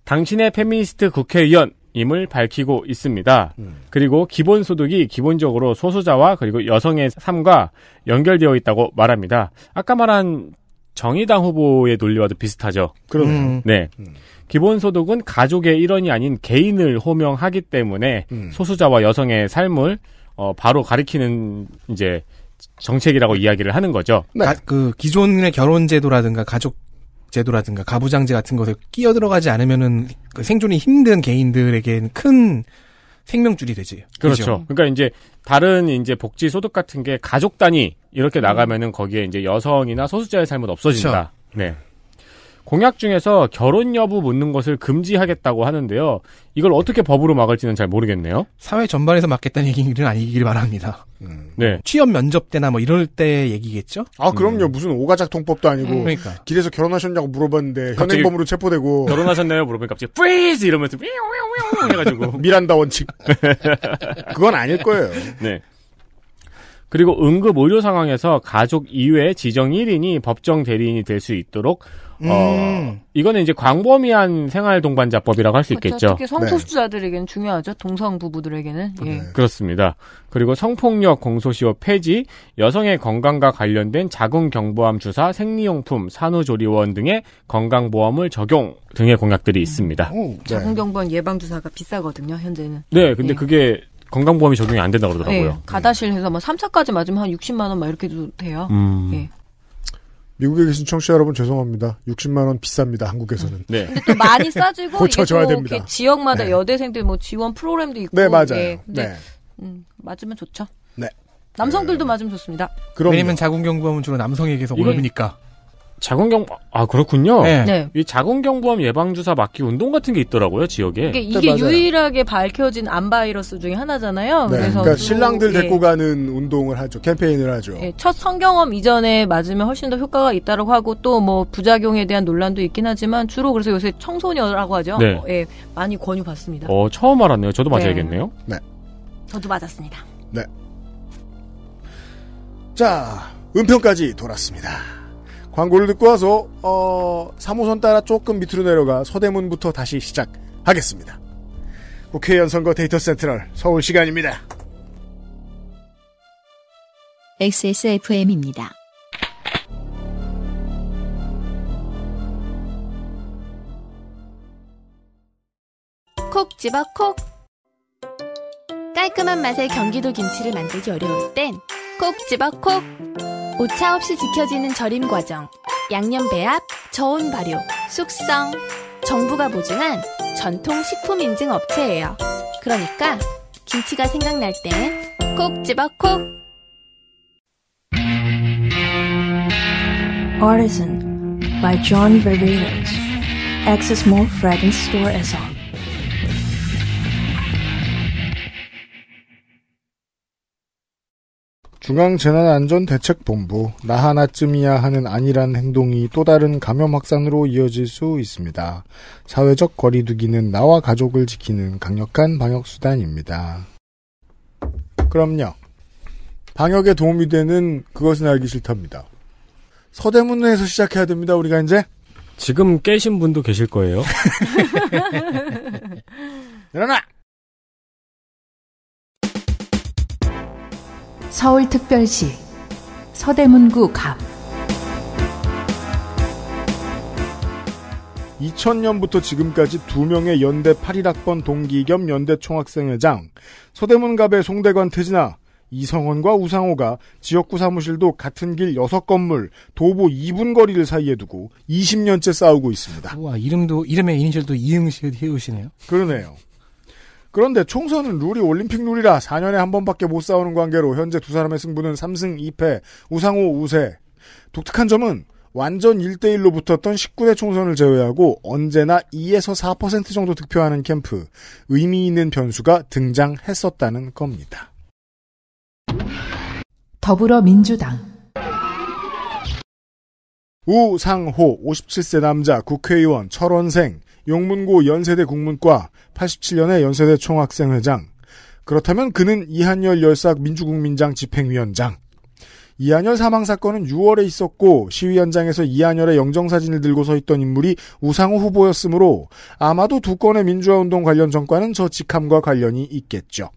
E: 당신의 페미니스트 국회의원 임을 밝히고 있습니다. 그리고 기본소득이 기본적으로 소수자와 그리고 여성의 삶과 연결되어 있다고 말합니다. 아까 말한 정의당 후보의 논리와도 비슷하죠.
D: 그러네요.
B: 음.
E: 네. 기본소득은 가족의 일원이 아닌 개인을 호명하기 때문에 소수자와 여성의 삶을 어, 바로 가리키는 이제 정책이라고 이야기를 하는 거죠.
B: 가- 그 기존의 결혼 제도라든가 가족 제도라든가 가부장제 같은 것에 끼어 들어가지 않으면은 그 생존이 힘든 개인들에게는 큰 생명줄이 되지.
E: 그렇죠. 그러니까 이제 다른 이제 복지 소득 같은 게 가족 단위 이렇게 나가면은 거기에 이제 여성이나 소수자의 삶은 없어진다. 네. 공약 중에서 결혼 여부 묻는 것을 금지하겠다고 하는데요. 이걸 어떻게 법으로 막을지는 잘 모르겠네요.
B: 사회 전반에서 맡겠다는 얘기는 아니길 바랍니다.
E: 네.
B: 취업 면접 때나 뭐 이럴 때 얘기겠죠?
D: 아, 그럼요. 무슨 오가작 통법도 아니고.
B: 음, 그러니까.
D: 길에서 결혼하셨냐고 물어봤는데 현행범으로 체포되고.
E: 결혼하셨나요? 물어보니까 갑자기 freeze 이러면서 삐용삐용삐용 해가지고
D: 미란다 원칙. 그건 아닐 거예요.
E: 네. 그리고 응급 의료 상황에서 가족 이외 지정 1인이 법정 대리인이 될 수 있도록 어
B: 음.
E: 이거는 이제 광범위한 생활 동반자법이라고 할 수 있겠죠.
F: 특히 성소수자들에게는 중요하죠. 동성 부부들에게는. 예.
E: 그렇습니다. 그리고 성폭력 공소시효 폐지, 여성의 건강과 관련된 자궁 경부암 주사, 생리용품, 산후조리원 등의 건강보험을 적용 등의 공약들이 있습니다.
F: 자궁 경부암 예방 주사가 비싸거든요. 현재는.
E: 네, 근데
F: 예.
E: 그게 건강보험이 적용이 안 된다고 그러더라고요.
F: 예, 가다실해서 뭐 3차까지 맞으면 한 60만 원 막 이렇게도 돼요.
E: 음.
F: 예.
D: 미국에 계신 청취자 여러분 죄송합니다. 60만 원 비쌉니다. 한국에서는.
E: 네.
F: 근데 또 많이 싸지고
D: 고쳐줘야 됩니다.
F: 지역마다
D: 네.
F: 여대생들 뭐 지원 프로그램도 있고.
D: 네, 맞아요.
F: 예, 근데
D: 네.
F: 음, 맞으면 좋죠.
D: 네.
F: 남성들도 맞으면 좋습니다.
B: 왜냐면 자궁경부암은 주로 남성에게서
E: 이게-
B: 오염이니까.
E: 자궁경 아 그렇군요.
B: 네.
F: 네.
E: 이 자궁경부암 예방 주사 맞기 운동 같은 게 있더라고요 지역에.
F: 이게, 이게 유일하게 밝혀진 암 바이러스 중에 하나잖아요.
D: 네.
F: 그래서
D: 그러니까
F: 또,
D: 신랑들
F: 예,
D: 데리고 가는 운동을 하죠. 캠페인을 하죠.
F: 예, 첫 성경험 이전에 맞으면 훨씬 더 효과가 있다라고 하고 또 뭐 부작용에 대한 논란도 있긴 하지만 주로 그래서 요새 청소년이라고 하죠.
E: 네.
F: 어, 예, 많이 권유받습니다.
E: 어 처음 알았네요. 저도
F: 네.
E: 맞아야겠네요.
D: 네.
F: 저도 맞았습니다.
D: 네. 자, 은평까지 돌았습니다. 광고를 듣고 와서 어, 3호선 따라 조금 밑으로 내려가 서대문부터 다시 시작하겠습니다. 국회의원 선거 데이터 센트럴 서울 시간입니다.
A: XSFM입니다.
P: 콕 집어 콕 깔끔한 맛의 경기도 김치를 만들기 어려울 땐 콕 집어 콕 오차 없이 지켜지는 절임 과정, 양념 배합, 저온 발효, 숙성, 정부가 보증한 전통 식품 인증 업체예요. 그러니까 김치가 생각날 때꼭 집어 콕.
Q: Artisan by John Ververes. Access Mall Fragrance Store as.
D: 중앙재난안전대책본부 나 하나쯤이야 하는 아니란 행동이 또 다른 감염 확산으로 이어질 수 있습니다. 사회적 거리두기는 나와 가족을 지키는 강력한 방역 수단입니다. 그럼요. 방역에 도움이 되는 그것은 알기 싫답니다. 서대문에서 시작해야 됩니다. 우리가 이제
E: 지금 깨신 분도 계실 거예요.
D: 일어나!
C: 서울특별시 서대문구 갑
D: 2000년부터 지금까지 두 명의 연대 81학번 동기 겸 연대 총학생회장, 서대문갑의 송대관 태진아, 이성원과 우상호가 지역구 사무실도 같은 길 6건물, 도보 2분 거리를 사이에 두고 20년째 싸우고 있습니다.
B: 우와, 이름도, 이름의 이니셜도 이응시읒 해우시네요.
D: 그러네요. 그런데 총선은 룰이 올림픽 룰이라 4년에 한 번밖에 못 싸우는 관계로 현재 두 사람의 승부는 3승 2패, 우상호 우세. 독특한 점은 완전 1대1로 붙었던 19대 총선을 제외하고 언제나 2에서 4% 정도 득표하는 캠프, 의미 있는 변수가 등장했었다는 겁니다.
C: 더불어민주당
D: 우상호 57세 남자 국회의원 철원생 용문고 연세대 국문과 87년에 연세대 총학생회장 그렇다면 그는 이한열 열삭 민주국민장 집행위원장 이한열 사망 사건은 6월에 있었고 시위 현장에서 이한열의 영정사진을 들고 서 있던 인물이 우상호 후보였으므로 아마도 두 건의 민주화운동 관련 정과는 저 직함과 관련이 있겠죠.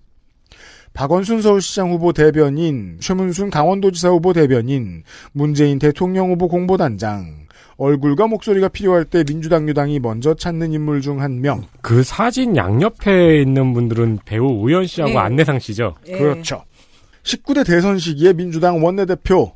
D: 박원순 서울시장 후보 대변인, 최문순 강원도지사 후보 대변인, 문재인 대통령 후보 공보단장, 얼굴과 목소리가 필요할 때 민주당 유당이 먼저 찾는 인물 중 한 명.
E: 그 사진 양옆에 있는 분들은 배우 우연 씨하고
D: 네.
E: 안내상 씨죠.
D: 그렇죠. 19대 대선 시기에 민주당 원내대표,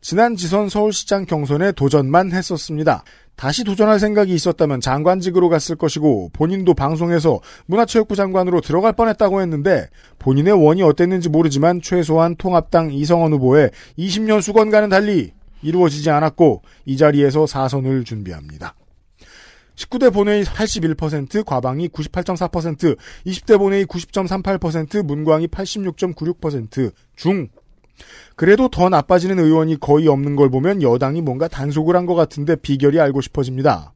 D: 지난 지선 서울시장 경선에 도전만 했었습니다. 다시 도전할 생각이 있었다면 장관직으로 갔을 것이고 본인도 방송에서 문화체육부 장관으로 들어갈 뻔했다고 했는데 본인의 원이 어땠는지 모르지만 최소한 통합당 이성원 후보의 20년 수건과는 달리 이루어지지 않았고 이 자리에서 사선을 준비합니다. 19대 본회의 81%, 과방이 98.4%, 20대 본회의 90.38%, 문광이 86.96%중 그래도 더 나빠지는 의원이 거의 없는 걸 보면 여당이 뭔가 단속을 한 것 같은데 비결이 알고 싶어집니다.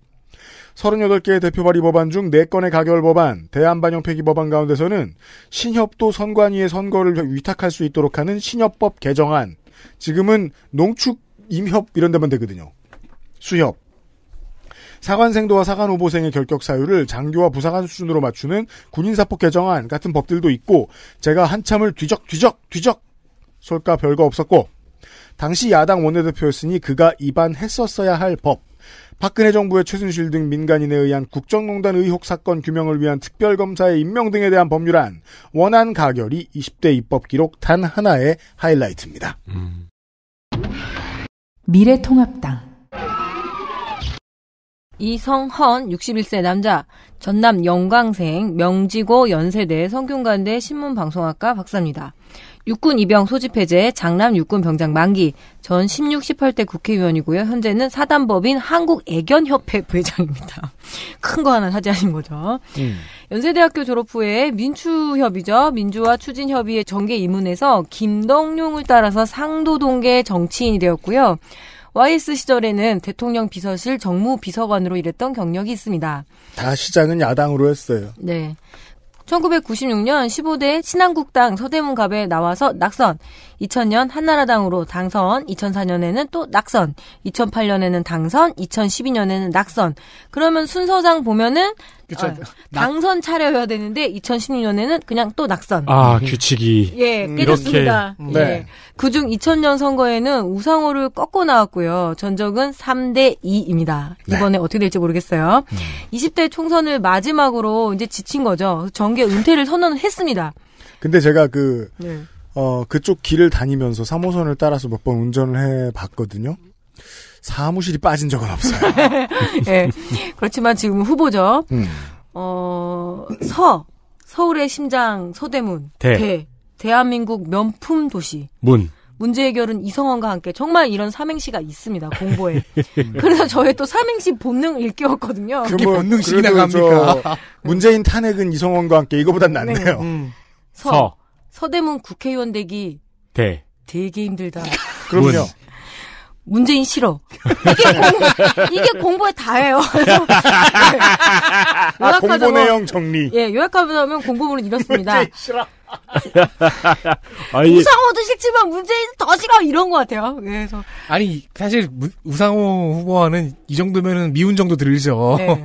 D: 38개의 대표 발의 법안 중 4건의 가결 법안, 대한반영 폐기 법안 가운데서는 신협도 선관위의 선거를 위탁할 수 있도록 하는 신협법 개정안, 지금은 농축 임협 이런 데만 되거든요. 수협. 사관생도와 사관 후보생의 결격 사유를 장교와 부사관 수준으로 맞추는 군인사법 개정안 같은 법들도 있고 제가 한참을 뒤적뒤적 뒤적 솔까 별거 없었고 당시 야당 원내대표였으니 그가 입안했었어야 할 법. 박근혜 정부의 최순실 등 민간인에 의한 국정농단 의혹 사건 규명을 위한 특별검사의 임명 등에 대한 법률안 원안 가결이 20대 입법 기록 단 하나의 하이라이트입니다.
C: 미래통합당
F: 이성헌 61세 남자 전남 영광생 명지고 연세대 성균관대 신문방송학과 박사입니다. 육군 입영 소집 해제 장남 육군 병장 만기 전 16, 18대 국회의원이고요. 현재는 사단법인 한국애견협회 부회장입니다. 큰 거 하나 차지하신 거죠. 연세대학교 졸업 후에 민추협이죠. 민주화 추진협의회 정계 입문해서 김덕룡을 따라서 상도동계 정치인이 되었고요. YS 시절에는 대통령 비서실 정무비서관으로 일했던 경력이 있습니다.
D: 다 시작은 야당으로 했어요.
F: 네. 1996년 15대 신한국당 서대문갑에 나와서 낙선, 2000년 한나라당으로 당선, 2004년에는 또 낙선, 2008년에는 당선, 2012년에는 낙선. 그러면 순서상 보면은
B: 그쵸.
F: 아, 당선 차려야 되는데 2016년에는 그냥 또 낙선.
E: 아 규칙이
F: 예,
E: 음,
F: 깨졌습니다.
E: 이렇게
F: 예. 그중 2000년 선거에는 우상호를 꺾고 나왔고요. 전적은 3대 2입니다. 이번에 어떻게 될지 모르겠어요. 20대 총선을 마지막으로 이제 지친 거죠. 정계 은퇴를 선언을 했습니다.
D: 근데 제가 그,
F: 네.
D: 어, 그쪽 길을 다니면서 3호선을 따라서 몇 번 운전을 해 봤거든요. 사무실이 빠진 적은 없어요.
F: 예. 그렇지만 지금 후보죠.
D: 음.
F: 어, 서, 서울의 심장 서대문.
E: 대.
F: 대. 대한민국 명품 도시.
E: 문.
F: 문제 해결은 이성원과 함께 정말 이런 삼행시가 있습니다. 공보에. 그래서 저의 또 삼행시 본능 일깨웠거든요.
D: 그 뭐, 그래도 저 문재인 탄핵은 이성원과 함께 이거보단 낫네요.
F: 서. 서 대문 국회의원 되기
E: 대.
F: 되게 힘들다.
D: 그럼요.
F: 문재인 싫어. 이게 공부, 이게 공부에 다예요.
D: 아, 공보 내용 정리.
F: 예, 요약하면 공부문은 이렇습니다.
D: 싫어.
E: 아, 이
F: 우상호도 싫지만 문재인 더 싫어 이런 것 같아요. 그래서
B: 아니 사실 무- 우상호 후보와는 이 정도면은 미운 정도 들죠.
F: 네.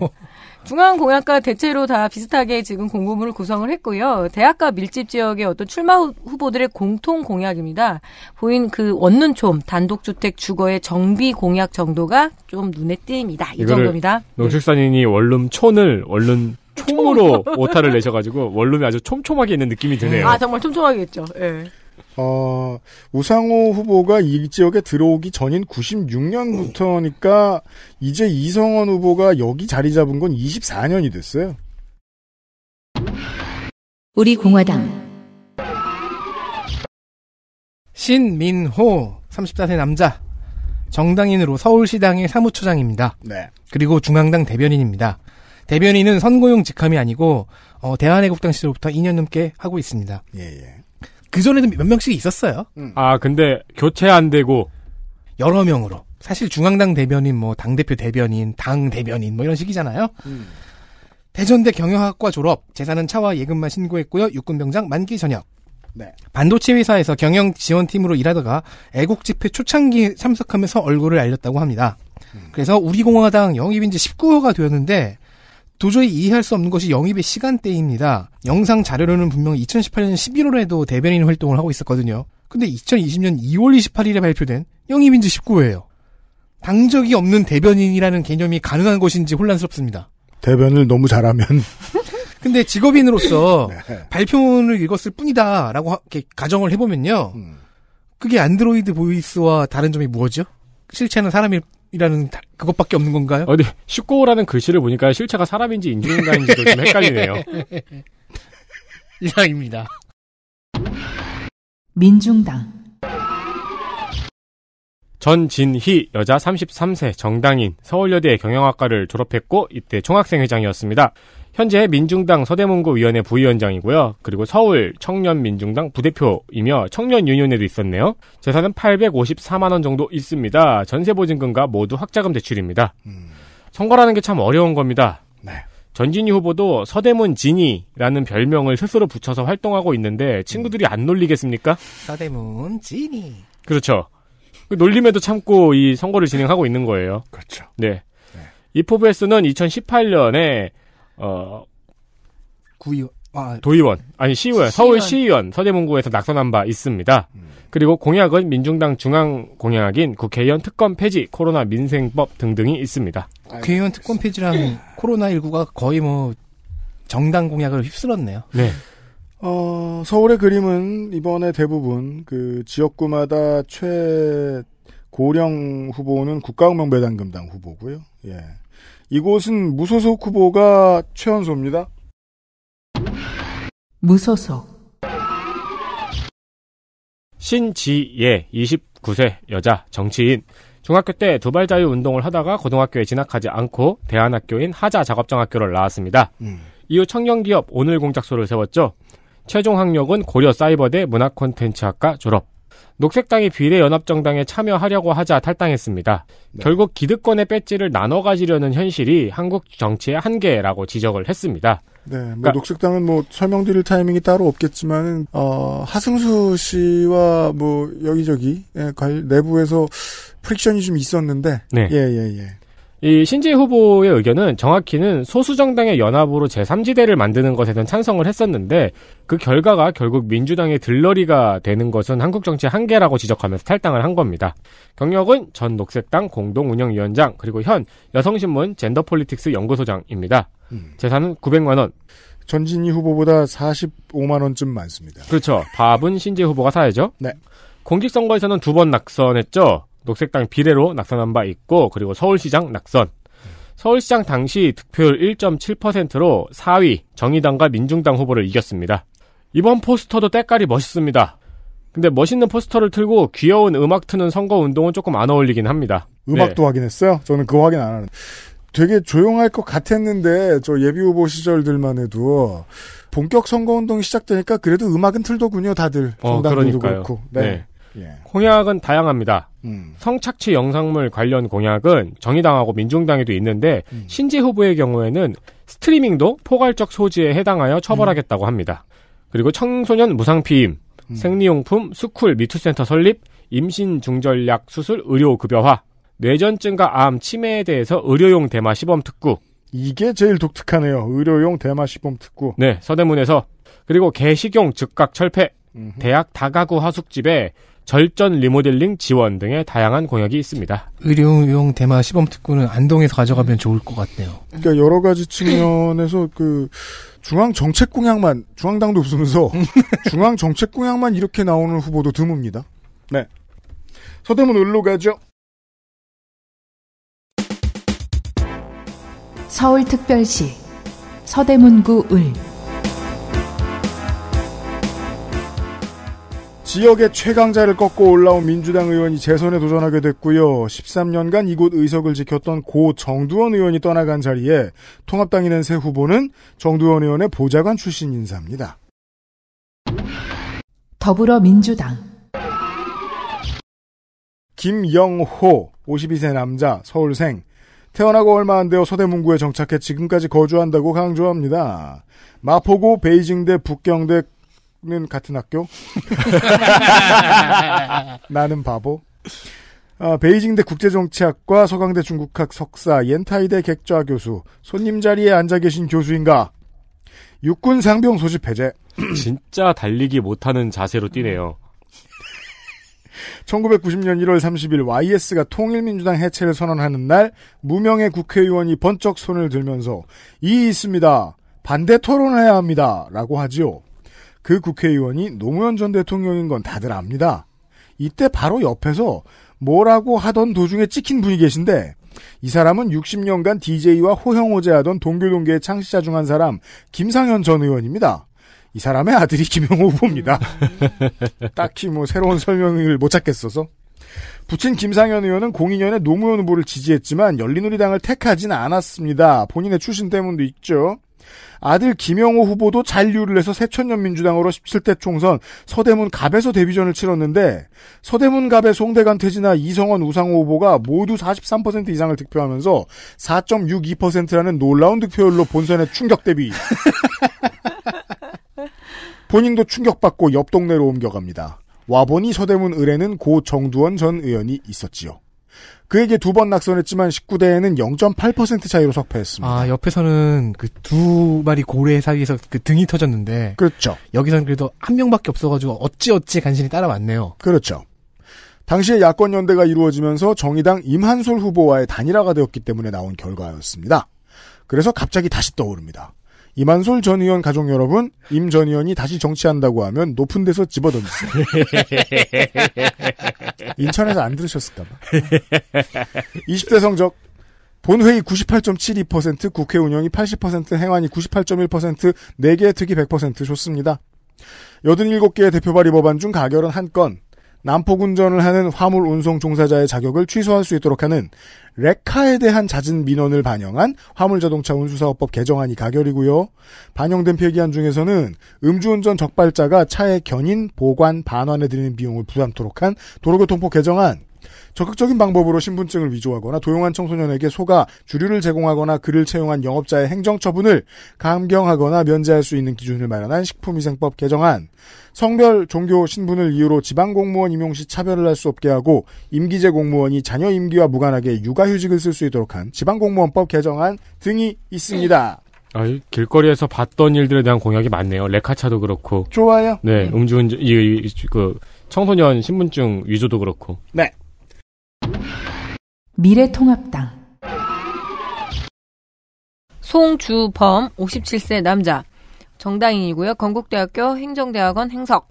F: 중앙공약과 대체로 다 비슷하게 지금 공보문을 구성을 했고요. 대학가 밀집 지역의 어떤 출마 후- 후보들의 공통 공약입니다. 보인 그 원룸촌 단독주택 주거의 정비 공약 정도가 좀 눈에 띕니다. 이 정도입니다.
E: 농축산인이 원룸 촌을 원룸 촌으로 오타를 내셔가지고 원룸이 아주 촘촘하게 있는 느낌이 드네요.
F: 아 정말 촘촘하겠죠. 예.
D: 어, 우상호 후보가 이 지역에 들어오기 전인 96년부터니까 이제 이성원 후보가 여기 자리 잡은 건 24년이 됐어요.
A: 우리 공화당
B: 신민호 34세 남자 정당인으로 서울시당의 사무처장입니다.
D: 네.
B: 그리고 중앙당 대변인입니다. 대변인은 선거용 직함이 아니고 어, 대한애국당 시절부터 2년 넘게 하고 있습니다.
D: 예, 예.
B: 그 전에도 몇 명씩 있었어요.
E: 아 근데 교체 안 되고
B: 여러 명으로. 사실 중앙당 대변인, 뭐 당대표 대변인, 당 대변인 뭐 이런 식이잖아요. 대전대 경영학과 졸업, 재산은 차와 예금만 신고했고요. 육군병장 만기 전역.
D: 네.
B: 반도체 회사에서 경영 지원팀으로 일하다가 애국 집회 초창기에 참석하면서 얼굴을 알렸다고 합니다. 그래서 우리공화당 영입인 지 19호가 되었는데 도저히 이해할 수 없는 것이 영입의 시간대입니다. 영상 자료로는 분명히 2018년 11월에도 대변인 활동을 하고 있었거든요. 근데 2020년 2월 28일에 발표된 영입인지 19호예요. 당적이 없는 대변인이라는 개념이 가능한 것인지 혼란스럽습니다.
D: 대변을 너무 잘하면
B: 근데 직업인으로서
D: 네.
B: 발표문을 읽었을 뿐이다라고 하- 이렇게 가정을 해보면요.
D: 음.
B: 그게 안드로이드 보이스와 다른 점이 뭐죠? 실체는 사람 이라는 다- 그것밖에 없는 건가요?
E: 어디 19호라는 글씨를 보니까 실체가 사람인지 인중인간인지도 좀 헷갈리네요.
B: 이상입니다.
C: 민중당
E: 전진희 여자 33세 정당인 서울여대 경영학과를 졸업했고 이때 총학생회장이었습니다. 현재 민중당 서대문구 위원회 부위원장이고요. 그리고 서울 청년민중당 부대표이며 청년유니온에도 있었네요. 재산은 854만 원 정도 있습니다. 전세보증금과 모두 학자금 대출입니다. 선거라는 게 참 어려운 겁니다. 전진희 후보도 서대문 진이라는 별명을 스스로 붙여서 활동하고 있는데 친구들이 안 놀리겠습니까?
B: 서대문 진이.
E: 그렇죠. 그 놀림에도 참고 이 선거를 진행하고 있는 거예요.
D: 그렇죠.
E: 네. 이 포브에스는 2018년에 어
B: 구의원 아,
E: 도의원 아니 시의원 서울 시의원 서대문구에서 낙선한 바 있습니다. 그리고 공약은 민중당 중앙 공약인 국회의원 특검 폐지, 코로나 민생법 등등이 있습니다.
B: 국회의원 특권 폐지랑 코로나 19가 거의 뭐 정당 공약을 휩쓸었네요.
E: 네.
D: 어, 서울의 그림은 이번에 대부분 그 지역구마다 최 고령 후보는 국가운명배당금당 후보고요. 예. 이곳은 무소속 후보가 최연소입니다.
C: 무소속
E: 신지예 29세 여자 정치인 중학교 때 두발 자유 운동을 하다가 고등학교에 진학하지 않고 대안학교인 하자 작업장학교를 나왔습니다. 이후 청년기업 오늘 공작소를 세웠죠. 최종 학력은 고려 사이버대 문화콘텐츠학과 졸업. 녹색당이 비례연합정당에 참여하려고 하자 탈당했습니다. 결국 기득권의 배지를 나눠 가지려는 현실이 한국 정치의 한계라고 지적을 했습니다.
D: 네, 뭐
E: 그러니까-
D: 녹색당은 뭐 설명드릴 타이밍이 따로 없겠지만은 어, 하승수 씨와 뭐 여기저기 예, 관- 내부에서 friction이 좀 있었는데
E: 네.
D: 예, 예, 예.
E: 이 신지예 후보의 의견은 정확히는 소수정당의 연합으로 제3지대를 만드는 것에는 찬성을 했었는데 그 결과가 결국 민주당의 들러리가 되는 것은 한국 정치의 한계라고 지적하면서 탈당을 한 겁니다. 경력은 전 녹색당 공동운영위원장 그리고 현 여성신문 젠더폴리틱스 연구소장입니다. 재산은 900만 원.
D: 전진희 후보보다 45만 원쯤 많습니다.
E: 그렇죠. 밥은 신재 후보가 사야죠.
D: 네.
E: 공직선거에서는 두 번 낙선했죠. 녹색당 비례로 낙선한 바 있고 그리고 서울시장 낙선. 서울시장 당시 득표율 1.7%로 4위 정의당과 민중당 후보를 이겼습니다. 이번 포스터도 때깔이 멋있습니다. 근데 멋있는 포스터를 틀고 귀여운 음악 트는 선거 운동은 조금 안 어울리긴 합니다.
D: 음악도
E: 네.
D: 확인했어요? 저는 그거 확인 안 하는. 되게 조용할 것 같았는데 저 예비 후보 시절들만 해도 본격 선거 운동이 시작되니까 그래도 음악은 틀더군요, 다들.
E: 어,
D: 정당들도
E: 그러니까요.
D: 그렇고.
E: 네.
D: 네. 예.
E: 공약은 다양합니다.
D: 음.
E: 성착취 영상물 관련 공약은 정의당하고 민중당에도 있는데
D: 음.
E: 신재 후보의 경우에는 스트리밍도 포괄적 소지에 해당하여 처벌하겠다고 합니다. 그리고 청소년 무상피임,
D: 음.
E: 생리용품 스쿨 미투센터 설립, 임신 중절약 수술 의료 급여화, 뇌전증과 암 치매에 대해서 의료용 대마 시범 특구.
D: 이게 제일 독특하네요. 의료용 대마 시범 특구.
E: 네, 서대문에서 그리고 개식용 즉각 철폐, 대학 다가구 하숙집에 절전 리모델링 지원 등의 다양한 공약이 있습니다.
B: 의료용 대마 시범 특구는 안동에서 가져가면 좋을 것 같네요.
D: 그러니까 여러 가지 측면에서 그 중앙 정책 공약만 중앙당도 없으면서 중앙 정책 공약만 이렇게 나오는 후보도 드뭅니다. 네. 서대문 을로 가죠.
C: 서울특별시 서대문구 을
D: 지역의 최강자를 꺾고 올라온 민주당 의원이 재선에 도전하게 됐고요. 13년간 이곳 의석을 지켰던 고 정두원 의원이 떠나간 자리에 통합당이 낸 새 후보는 정두원 의원의 보좌관 출신 인사입니다.
C: 더불어민주당
D: 김영호 52세 남자 서울생 태어나고 얼마 안 되어 서대문구에 정착해 지금까지 거주한다고 강조합니다. 마포구 베이징대 북경대 는 같은 학교? 나는 바보. 아, 베이징대 국제정치학과 서강대 중국학 석사 옌타이대 객좌 교수 손님 자리에 앉아 계신 교수인가? 육군 상병 소집 해제.
E: 진짜 달리기 못하는 자세로 뛰네요.
D: 1990년 1월 30일 YS가 통일민주당 해체를 선언하는 날 무명의 국회의원이 번쩍 손을 들면서 이 있습니다. 반대 토론해야 합니다. 라고 하지요. 그 국회의원이 노무현 전 대통령인 건 다들 압니다. 이때 바로 옆에서 뭐라고 하던 도중에 찍힌 분이 계신데 이 사람은 60년간 DJ와 호형호제하던 동교동계의 창시자 중 한 사람 김상현 전 의원입니다. 이 사람의 아들이 김영호 후보입니다. 딱히 뭐 새로운 설명을 못 찾겠어서. 부친 김상현 의원은 02년에 노무현 후보를 지지했지만 열린우리당을 택하진 않았습니다. 본인의 출신 때문도 있죠. 아들 김영호 후보도 잔류를 해서 새천년 민주당으로 17대 총선 서대문 갑에서 데뷔전을 치렀는데 서대문 갑의 송대관 퇴진아 이성원 우상호 후보가 모두 43% 이상을 득표하면서 4.62%라는 놀라운 득표율로 본선에 충격 대비. 본인도 충격받고 옆 동네로 옮겨갑니다. 와보니 서대문 을에는 고 정두원 전 의원이 있었지요. 그에게 두 번 낙선했지만 19대에는 0.8% 차이로 석패했습니다.
B: 아, 옆에서는 그 두 마리 고래 사이에서 그 등이 터졌는데.
D: 그렇죠.
B: 여기서는 그래도 한 명밖에 없어가지고 어찌어찌 간신히 따라왔네요.
D: 그렇죠. 당시에 야권 연대가 이루어지면서 정의당 임한솔 후보와의 단일화가 되었기 때문에 나온 결과였습니다. 그래서 갑자기 다시 떠오릅니다. 임한솔 전 의원 가족 여러분, 임 전 의원이 다시 정치한다고 하면 높은 데서 집어던지세요. 인천에서 안 들으셨을까봐. 20대 성적. 본회의 98.72%, 국회 운영이 80%, 행안위 98.1%, 4개 특위 100% 좋습니다. 87개의 대표 발의 법안 중 가결은 한 건, 남폭 운전을 하는 화물 운송 종사자의 자격을 취소할 수 있도록 하는 레카에 대한 잦은 민원을 반영한 화물자동차 운수사업법 개정안이 가결이고요. 반영된 폐기안 중에서는 음주운전 적발자가 차의 견인, 보관, 반환에 드리는 비용을 부담토록 한 도로교통법 개정안, 적극적인 방법으로 신분증을 위조하거나 도용한 청소년에게 소가 주류를 제공하거나 그를 채용한 영업자의 행정처분을 감경하거나 면제할 수 있는 기준을 마련한 식품위생법 개정안, 성별, 종교, 신분을 이유로 지방 공무원 임용 시 차별을 할 수 없게 하고 임기제 공무원이 자녀 임기와 무관하게 육아휴직을 쓸 수 있도록 한 지방공무원법 개정안 등이 있습니다.
E: 아, 이 길거리에서 봤던 일들에 대한 공약이 많네요. 레카차도 그렇고.
D: 좋아요.
E: 네, 음주운전, 이, 이, 이, 그, 청소년 신분증 위조도 그렇고.
D: 네.
C: 미래통합당
F: 송주범 57세 남자 정당인이고요. 건국대학교 행정대학원 행석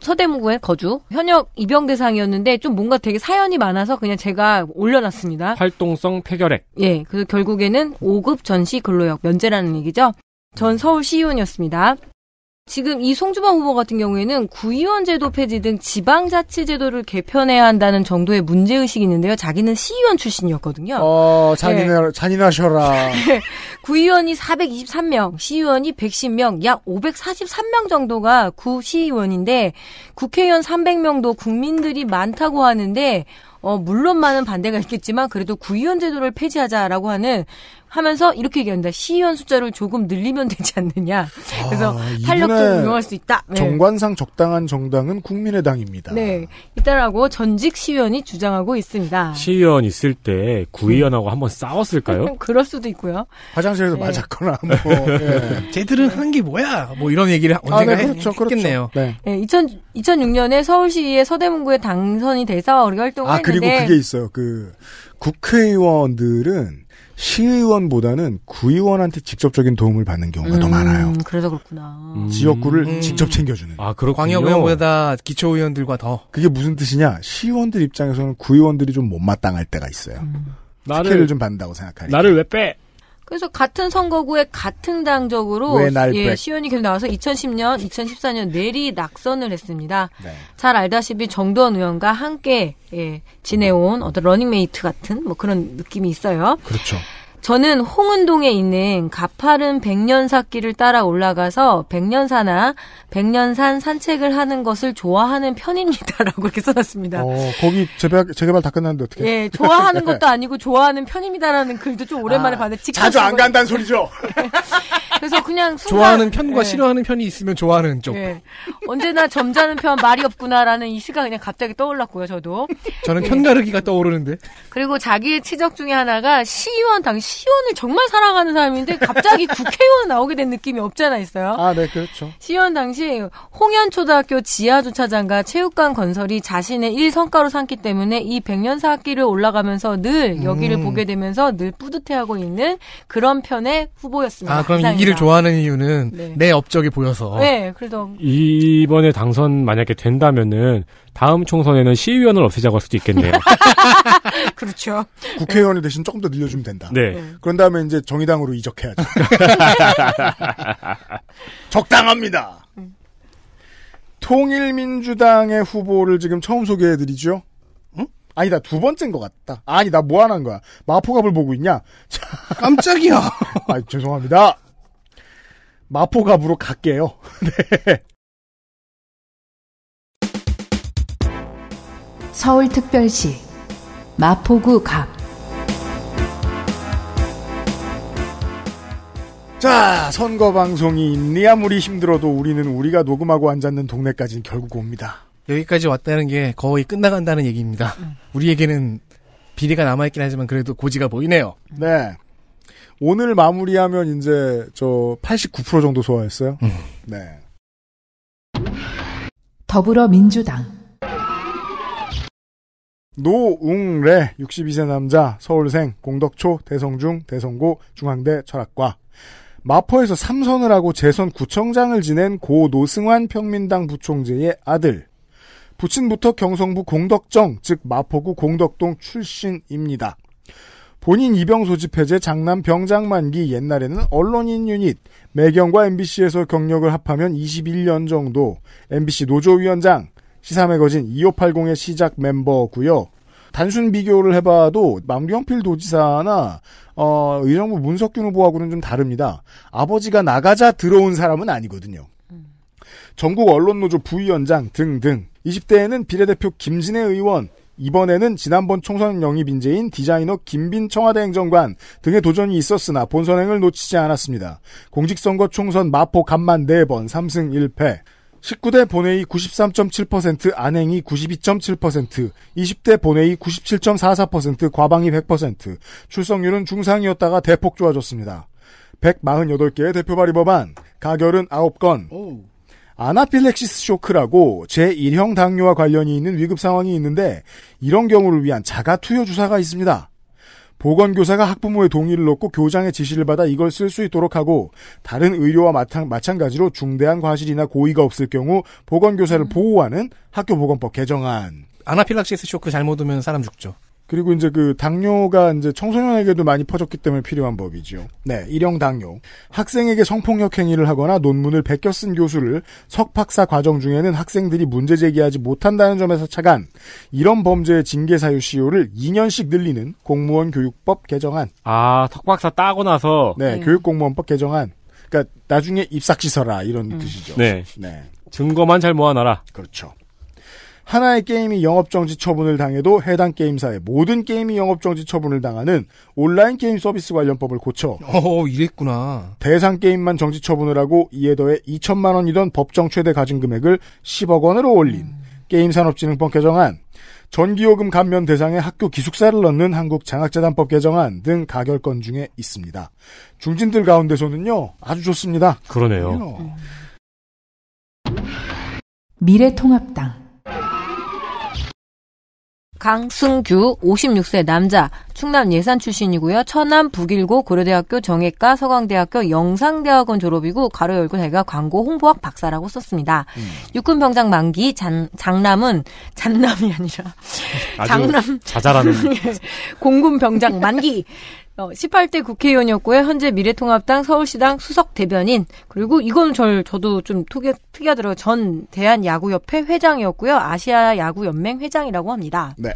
F: 서대문구에 거주 현역 입영 대상이었는데 좀 뭔가 되게 사연이 많아서 그냥 제가 올려놨습니다.
E: 활동성 폐결핵.
F: 예, 그 결국에는 5급 전시 근로역 면제라는 얘기죠. 전 서울 시의원이었습니다. 지금 이 송주범 후보 같은 경우에는 구의원 제도 폐지 등 지방자치 제도를 개편해야 한다는 정도의 문제의식이 있는데요. 자기는 시의원 출신이었거든요.
D: 어, 잔인하, 잔인하셔라.
F: 구의원이 423명, 시의원이 110명, 약 543명 정도가 구 시의원인데 국회의원 300명도 국민들이 많다고 하는데 어, 물론 많은 반대가 있겠지만 그래도 구의원 제도를 폐지하자라고 하는 하면서 이렇게 얘기합니다. 시의원 숫자를 조금 늘리면 되지 않느냐. 그래서 탄력도
D: 아, 이분의
F: 운용할 수 있다. 네.
D: 정관상 적당한 정당은 국민의당입니다.
F: 네, 있다라고 전직 시의원이 주장하고 있습니다.
E: 시의원 있을 때 구의원하고 한번 싸웠을까요?
F: 그럴 수도 있고요.
D: 화장실에서
F: 네.
D: 맞았거나 뭐. 예.
B: 쟤들은 하는 게 뭐야? 뭐 이런 얘기를 언젠가
D: 아, 네,
B: 했-
D: 그렇죠, 그렇죠.
B: 했겠네요.
D: 네.
F: 네, 2000, 2006년에 서울시의 서대문구에 당선이 돼서 우리 활동을
D: 아, 그리고
F: 했는데
D: 그게 있어요. 그, 국회의원들은 시의원보다는 구의원한테 직접적인 도움을 받는 경우가 더 많아요.
F: 음, 그래서 그렇구나.
D: 지역구를
B: 음.
D: 직접 챙겨주는.
E: 아, 그렇군요.
B: 광역의원보다 기초의원들과 더.
D: 그게 무슨 뜻이냐? 시의원들 입장에서는 구의원들이 좀 못마땅할 때가 있어요.
F: 음.
E: 나를-
D: 특혜를 좀 받는다고 생각하니까.
E: 나를 왜 빼?
F: 그래서 같은 선거구에 같은 당적으로 예,
D: 빼?
F: 시의원이 계속 나와서 2010년, 2014년 내리 낙선을 했습니다.
D: 네.
F: 잘 알다시피 정두언 의원과 함께 예, 지내온 어떤 러닝메이트 같은 뭐 그런 느낌이 있어요.
D: 그렇죠.
F: 저는 홍은동에 있는 가파른 백련사길을 따라 올라가서 백련사나 백년산 산책을 하는 것을 좋아하는 편입니다라고 이렇게 써놨습니다.
D: 어, 거기 재개발, 재개발 다 끝났는데 어떻게?
F: 예, 좋아하는 것도 아니고 좋아하는 편입니다라는 글도 좀 오랜만에
D: 아,
F: 봤는데 직접
D: 자주
F: 안쓴
D: 간다는 소리죠.
F: 그래서 그냥 순간
B: 좋아하는 편과
F: 예.
B: 싫어하는 편이 있으면 좋아하는 쪽.
F: 예. 언제나 점잖은 편 말이 없구나라는 이시가 그냥 갑자기 떠올랐고요, 저도.
B: 저는
F: 예.
B: 편가르기가 떠오르는데.
F: 그리고 자기의 치적 중에 하나가 시의원 당시 의원을 정말 사랑하는 사람인데 갑자기 국회의원 나오게 된 느낌이 없잖아 있어요.
D: 아, 네, 그렇죠.
F: 시의원 당시 홍현초등학교 지하주차장과 체육관 건설이 자신의 일 성과로 삼기 때문에 이 백년사 학기를 올라가면서 늘 여기를
B: 음.
F: 보게 되면서 늘 뿌듯해하고 있는 그런 편의 후보였습니다.
B: 아, 그럼 이. 길을 좋아하는 이유는
F: 네.
B: 내 업적이 보여서.
F: 네, 그래서
E: 이번에 당선 만약에 된다면은 다음 총선에는 시의원을 없애자고 할 수도 있겠네요.
F: 그렇죠.
D: 국회의원을 대신 조금 더 늘려주면 된다.
E: 네.
D: 그런 다음에 이제 정의당으로 이적해야죠. 적당합니다. 통일민주당의 후보를 지금 처음 소개해드리죠? 응? 아니다, 두 번째인 것 같다. 아니, 나 뭐 하는 거야? 마포갑을 보고 있냐? 자,
B: 깜짝이야.
D: 아, 죄송합니다. 마포갑으로 갈게요. 네.
C: 서울특별시 마포구 갑
D: 자, 선거 방송이 있니 아무리 힘들어도 우리는 우리가 녹음하고 앉았는 동네까지는 결국 옵니다.
B: 여기까지 왔다는 게 거의 끝나간다는 얘기입니다. 우리에게는 비리가 남아있긴 하지만 그래도 고지가 보이네요.
D: 네. 오늘 마무리하면 이제 저 89% 정도 소화했어요. 네.
C: 더불어민주당
D: 노웅래 62세 남자 서울생 공덕초 대성중 대성고 중앙대 철학과. 마포에서 삼선을 하고 재선 구청장을 지낸 고 노승환 평민당 부총재의 아들. 부친부터 경성부 공덕정 즉 마포구 공덕동 출신입니다. 본인 입영 소집 해제 장남 병장 만기 옛날에는 언론인 유닛. 매경과 MBC에서 경력을 합하면 21년 정도. MBC 노조위원장 시사 매거진 2580의 시작 멤버고요. 단순 비교를 해봐도 만경필 도지사나 어, 의정부 문석균 후보하고는 좀 다릅니다. 아버지가 나가자 들어온 사람은 아니거든요. 전국 언론노조 부위원장 등등 20대에는 비례대표 김진애 의원 이번에는 지난번 총선 영입 인재인 디자이너 김빈 청와대 행정관 등의 도전이 있었으나 본선행을 놓치지 않았습니다. 공직선거 총선 마포 간만 4번 3승 1패 19대 본회의 93.7%, 안행이 92.7%, 20대 본회의 97.44%, 과방위 100%, 출석률은 중상이었다가 대폭 좋아졌습니다. 148개의 대표 발의 법안, 가결은 9건, 아나필렉시스 쇼크라고 제1형 당뇨와 관련이 있는 위급 상황이 있는데 이런 경우를 위한 자가 투여 주사가 있습니다. 보건교사가 학부모의 동의를 얻고 교장의 지시를 받아 이걸 쓸 수 있도록 하고 다른 의료와 마탕- 마찬 가지로 중대한 과실이나 고의가 없을 경우 보건교사를 보호하는 학교보건법 개정안.
B: 아나필락시스 쇼크 잘못 오면 사람 죽죠.
D: 그리고 이제 그 당뇨가 이제 청소년에게도 많이 퍼졌기 때문에 필요한 법이죠. 네, 일형 당뇨. 학생에게 성폭력 행위를 하거나 논문을 베껴 쓴 교수를 석박사 과정 중에는 학생들이 문제 제기하지 못한다는 점에서 차간 이런 범죄의 징계 사유 시효를 2년씩 늘리는 공무원 교육법 개정안.
E: 아, 석박사 따고 나서
D: 네, 교육공무원법 개정안. 그러니까 나중에 입삭시서라 이런 뜻이죠.
E: 네.
D: 네.
E: 증거만 잘 모아놔라.
D: 그렇죠. 하나의 게임이 영업정지 처분을 당해도 해당 게임사의 모든 게임이 영업정지 처분을 당하는 온라인 게임 서비스 관련법을 고쳐
B: 어, 이랬구나.
D: 대상 게임만 정지 처분을 하고 이에 더해 2천만 원이던 법정 최대 가진 금액을 10억 원으로 올린 게임산업진흥법 개정안, 전기요금 감면 대상에 학교 기숙사를 넣는 한국장학재단법 개정안 등 가결건 중에 있습니다. 중진들 가운데서는요 아주 좋습니다.
E: 그러네요.
C: 미래통합당
F: 강승규 56세 남자 충남 예산 출신이고요. 천안 북일고 고려대학교 정외과 서강대학교 영상대학원 졸업이고 가로 열고 자기가 광고 홍보학 박사라고 썼습니다. 육군 병장 만기 장, 장남은 장남이 아니라 장남
E: 자잘하는
F: 예. 공군 병장 만기 어, 18대 국회의원이었고요. 현재 미래통합당 서울시당 수석 대변인 그리고 이건 절 저도 좀 특이, 특이하더라고요. 전 대한야구협회 회장이었고요. 아시아 야구연맹 회장이라고 합니다.
D: 네.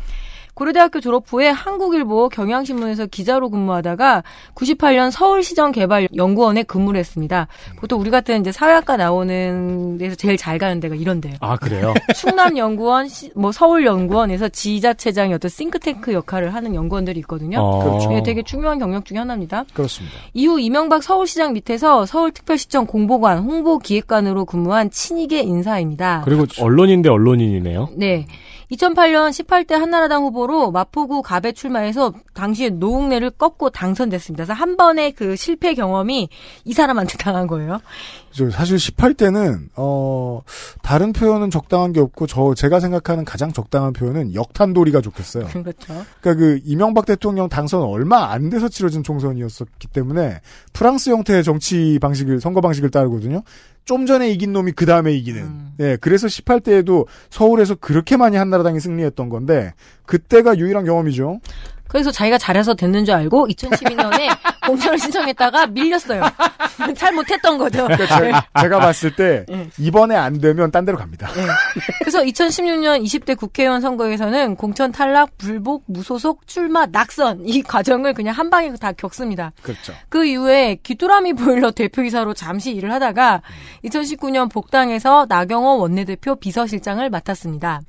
F: 고려대학교 졸업 후에 한국일보 경향신문에서 기자로 근무하다가 98년 서울시정 개발 연구원에 근무를 했습니다. 보통 우리 같은 이제 사회학과 나오는 데서 제일 잘 가는 데가 이런 데요.
E: 아, 그래요?
F: 충남연구원, 시- 뭐 서울연구원에서 지자체장이 어떤 싱크탱크 역할을 하는 연구원들이 있거든요.
D: 어. 그렇죠.
F: 네, 되게 중요한 경력 중에 하나입니다.
D: 그렇습니다.
F: 이후 이명박 서울시장 밑에서 서울특별시청 공보관, 홍보기획관으로 근무한 친이계 인사입니다.
E: 그리고 언론인데 언론인이네요.
F: 네. 2008년 18대 한나라당 후보로 마포구 갑에 출마해서 당시에 노웅래를 꺾고 당선됐습니다. 그래서 한 번의 그 실패 경험이 이 사람한테 당한 거예요.
D: 저 사실 18대는 어 다른 표현은 적당한 게 없고 저 제가 생각하는 가장 적당한 표현은 역탄돌이가 좋겠어요.
F: 그렇죠.
D: 그러니까 그 이명박 대통령 당선 얼마 안 돼서 치러진 총선이었었기 때문에 프랑스 형태의 정치 방식을 선거 방식을 따르거든요. 좀 전에 이긴 놈이 그 다음에 이기는. 예, 그래서 18대에도 서울에서 그렇게 많이 한나라당이 승리했던 건데 그때가 유일한 경험이죠.
F: 그래서 자기가 잘해서 됐는 줄 알고 2012년에 공천을 신청했다가 밀렸어요. 잘 못했던 거죠.
D: 그러니까 제, 제가 봤을 때
F: 네.
D: 이번에 안 되면 딴 데로 갑니다.
F: 그래서 2016년 20대 국회의원 선거에서는 공천 탈락, 불복, 무소속, 출마, 낙선 이 과정을 그냥 한 방에 다 겪습니다.
D: 그렇죠.
F: 그 이후에 귀뚜라미 보일러 대표이사로 잠시 일을 하다가 2019년 복당에서 나경원 원내대표 비서실장을 맡았습니다.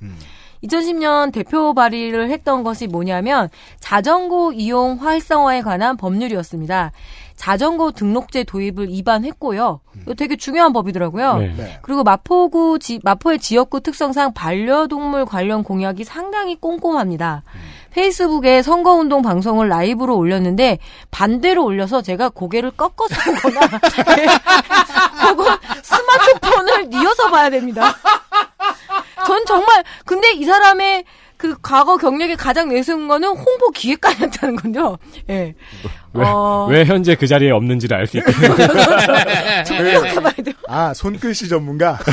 F: 2010년 대표 발의를 했던 것이 뭐냐면 자전거 이용 활성화에 관한 법률이었습니다. 자전거 등록제 도입을 입안했고요. 이거 되게 중요한 법이더라고요.
E: 네.
D: 네.
F: 그리고 마포구 지, 마포의 지역구 특성상 반려동물 관련 공약이 상당히 꼼꼼합니다. 페이스북에 선거운동 방송을 라이브로 올렸는데 반대로 올려서 제가 고개를 꺾어서 보거나 혹은 스마트폰을 뉘어서 봐야 됩니다. 전 정말 근데 이 사람의 그 과거 경력에 가장 내세운 거는 홍보 기획관이었다는 건요. 예.
E: 왜,
F: 어.
E: 왜 현재 그 자리에 없는지를 알 수 있게.
F: 생각해봐야 돼요.
D: 아, 손글씨 전문가?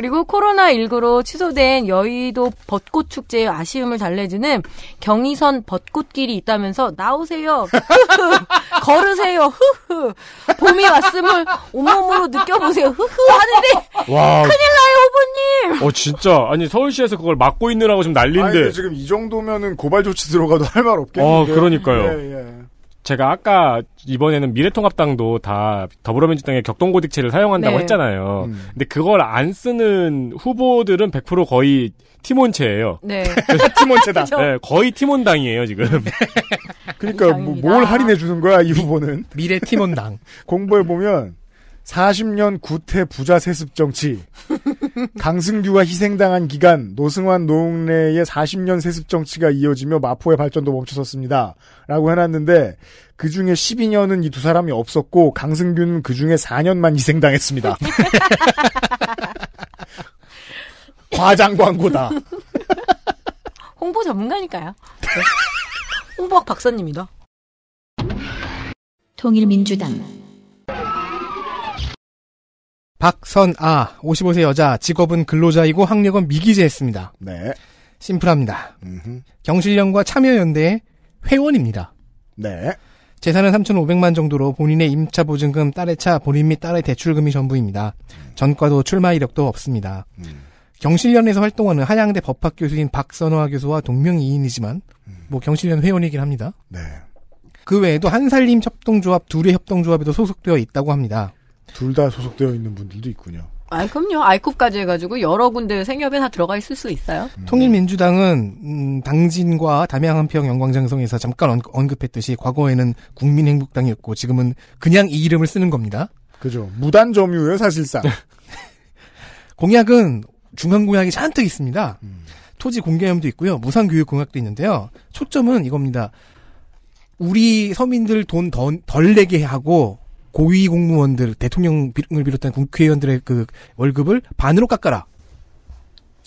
F: 그리고 코로나19로 취소된 여의도 벚꽃 축제의 아쉬움을 달래주는 경의선 벚꽃길이 있다면서 나오세요. 흐흐. 걸으세요. 흐흐. 봄이 왔음을 온몸으로 느껴보세요. 흐흐 하는데
E: 와.
F: 큰일 나요, 후보님.
E: 어, 진짜. 아니, 서울시에서 그걸 막고 있느라고 지금
D: 아니,
E: 난리인데.
D: 근데 지금 이 정도면은 고발 조치 들어가도 할말
E: 어,
D: 없겠는데.
E: 그러니까요.
D: 예, 예.
E: 제가 아까 이번에는 미래통합당도 다 더불어민주당의 격동고딕체를 사용한다고
F: 네.
E: 했잖아요.
D: 음.
E: 근데 그걸 안 쓰는 후보들은 100% 거의 팀원체예요.
F: 네.
D: 팀원체다.
E: 네, 거의 팀원당이에요, 지금.
D: 그러니까 뭐, 뭘 할인해 주는 거야 이 후보는
B: 미래 팀원당
D: 공부해 보면 40년 구태 부자 세습 정치 강승규가 희생당한 기간 노승환 노웅래의 40년 세습 정치가 이어지며 마포의 발전도 멈춰섰습니다.라고 해놨는데 그 중에 12년은 이 두 사람이 없었고 강승규는 그 중에 4년만 희생당했습니다. 과장 광고다.
F: 홍보 전문가니까요. 네. 홍보학 박사님이다.
A: 통일민주당
B: 박선아 55세 여자 직업은 근로자이고 학력은 미기재했습니다.
D: 네.
B: 심플합니다.
D: 음흠.
B: 경실련과 참여연대의 회원입니다.
D: 네.
B: 재산은 3,500만 정도로 본인의 임차 보증금, 딸의 차, 본인 및 딸의 대출금이 전부입니다. 전과도 출마 이력도 없습니다. 경실련에서 활동하는 한양대 법학 교수인 박선화 교수와 동명이인이지만 뭐 경실련 회원이긴 합니다.
D: 네.
B: 그 외에도 한살림 협동조합 둘의 협동조합에도 소속되어 있다고 합니다.
D: 둘 다 소속되어 있는 분들도 있군요.
F: 아, 그럼요. 아이콥까지 해가지고 여러 군데 생협에 다 들어가 있을 수 있어요.
B: 통일민주당은 음, 당진과 담양 한평 영광장성에서 잠깐 언- 언급했듯이 과거에는 국민행복당이었고 지금은 그냥 이 이름을 쓰는 겁니다.
D: 그죠. 무단 점유예요, 사실상.
B: 공약은 중앙 공약이 잔뜩 있습니다. 토지 공개념도 있고요. 무상 교육 공약도 있는데요. 초점은 이겁니다. 우리 서민들 돈 덜 내게 하고 고위 공무원들 대통령을 비롯한 국회의원들의 그 월급을 반으로 깎아라.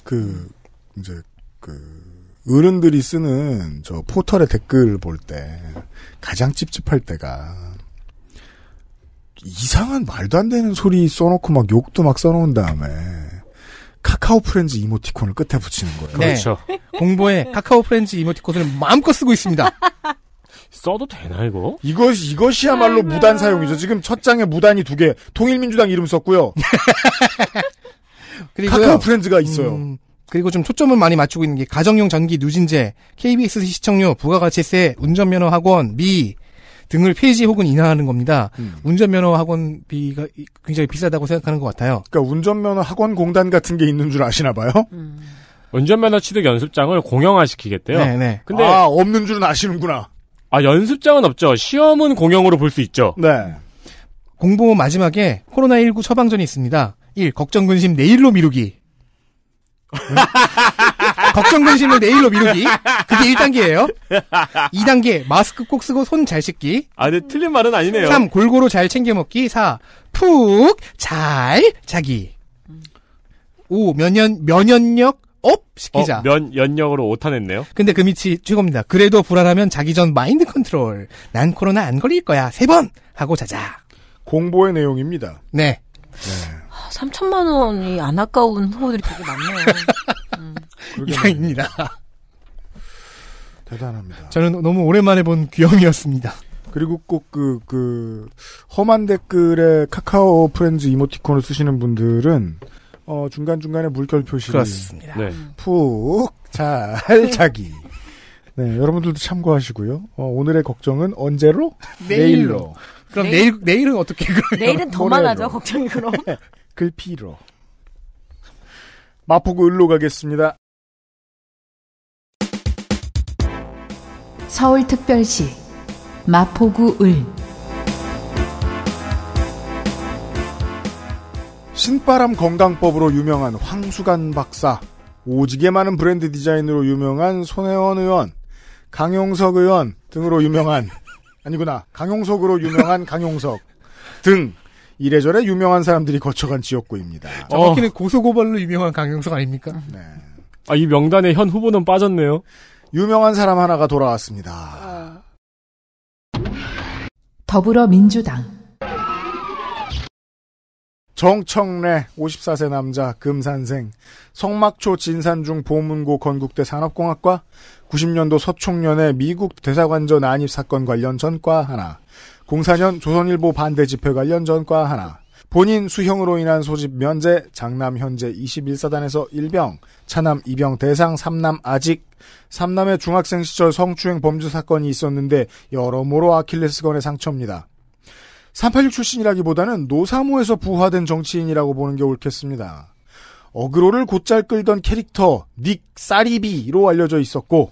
D: 그, 이제, 그, 어른들이 쓰는 저 포털의 댓글 볼 때 가장 찝찝할 때가 이상한 말도 안 되는 소리 써놓고 막 욕도 막 써놓은 다음에 카카오 프렌즈 이모티콘을 끝에 붙이는 거예요.
B: 네. 공보에 카카오 프렌즈 이모티콘을 마음껏 쓰고 있습니다.
E: 써도 되나 이거?
D: 이것 이것이야말로 무단 사용이죠. 지금 첫 장에 무단이 두 개, 통일민주당 이름 썼고요.
B: 그리고요.
D: 카카오 프렌즈가 있어요.
B: 음, 그리고 좀 초점을 많이 맞추고 있는 게 가정용 전기 누진제, KBS 시청료, 부가가치세, 운전면허 학원, 미 등을 폐지 혹은 인하하는 겁니다.
D: 음.
B: 운전면허 학원비가 이- 굉장히 비싸다고 생각하는 것 같아요.
D: 그러니까 운전면허 학원 공단 같은 게 있는 줄 아시나 봐요.
E: 운전면허 취득 연습장을 공영화시키겠대요.
B: 네, 네.
E: 근데
D: 아 없는 줄은 아시는구나.
E: 아, 연습장은 없죠. 시험은 공영으로 볼 수 있죠.
D: 네.
B: 공보 마지막에 코로나19 처방전이 있습니다. 1. 걱정 근심 내일로 미루기. 응? 걱정 근심을 내일로 미루기. 그게 1단계예요. 2단계 마스크 꼭 쓰고 손 잘 씻기.
E: 아, 근데 틀린 말은 아니네요.
B: 3. 골고루 잘 챙겨 먹기. 4. 푹 잘 자기. 5. 면연 면역력 up 시키자.
E: 어, 면연역으로 오타냈네요.
B: 근데 그 밑이 최고입니다. 그래도 불안하면 자기 전 마인드 컨트롤. 난 코로나 안 걸릴 거야. 세 번 하고 자자.
D: 공보의 내용입니다.
B: 네.
F: 3천만 원이 안 아까운 후보들이 되게 많네요.
B: 이상입니다.
D: 대단합니다.
B: 저는 너무 오랜만에 본 귀염이었습니다.
D: 그리고 꼭 그, 그, 험한 댓글에 카카오 프렌즈 이모티콘을 쓰시는 분들은, 어, 중간중간에 물결 표시.
B: 그렇습니다.
E: 네.
D: 푹, 잘, 자기. 네, 여러분들도 참고하시고요. 어, 오늘의 걱정은 언제로?
B: 내일로. 그럼
F: 내일-
B: 내일, 내일은 어떻게 그래요?
F: 내일은 더
D: 모레로.
F: 많아져, 걱정이 그럼.
D: 글피로. 마포구 을로 가겠습니다.
C: 서울특별시 마포구 을
D: 신바람 건강법으로 유명한 황수간 박사, 오지게 많은 브랜드 디자인으로 유명한 손혜원 의원, 강용석 의원 등으로 유명한 아니구나 강용석으로 유명한 강용석 등 이래저래 유명한 사람들이 거쳐간 지역구입니다.
B: 정확히는 고소고발로 유명한 강용석 아닙니까?
E: 아, 이 명단에 현 후보는 빠졌네요.
D: 유명한 사람 하나가 돌아왔습니다.
C: 더불어민주당
D: 정청래 54세 남자 금산생. 성막초 진산중 보문고 건국대 산업공학과. 90년도 서총련의 미국 대사관저 난입 사건 관련 전과 하나. 04년 조선일보 반대 집회 관련 전과 하나. 본인 수형으로 인한 소집 면제 장남 현재 21사단에서 1병 차남 2병 대상 3남 아직. 3남의 중학생 시절 성추행 범죄 사건이 있었는데 여러모로 아킬레스건의 상처입니다. 386 출신이라기보다는 노사모에서 부화된 정치인이라고 보는 게 옳겠습니다. 어그로를 곧잘 끌던 캐릭터 nick 싸리비로 알려져 있었고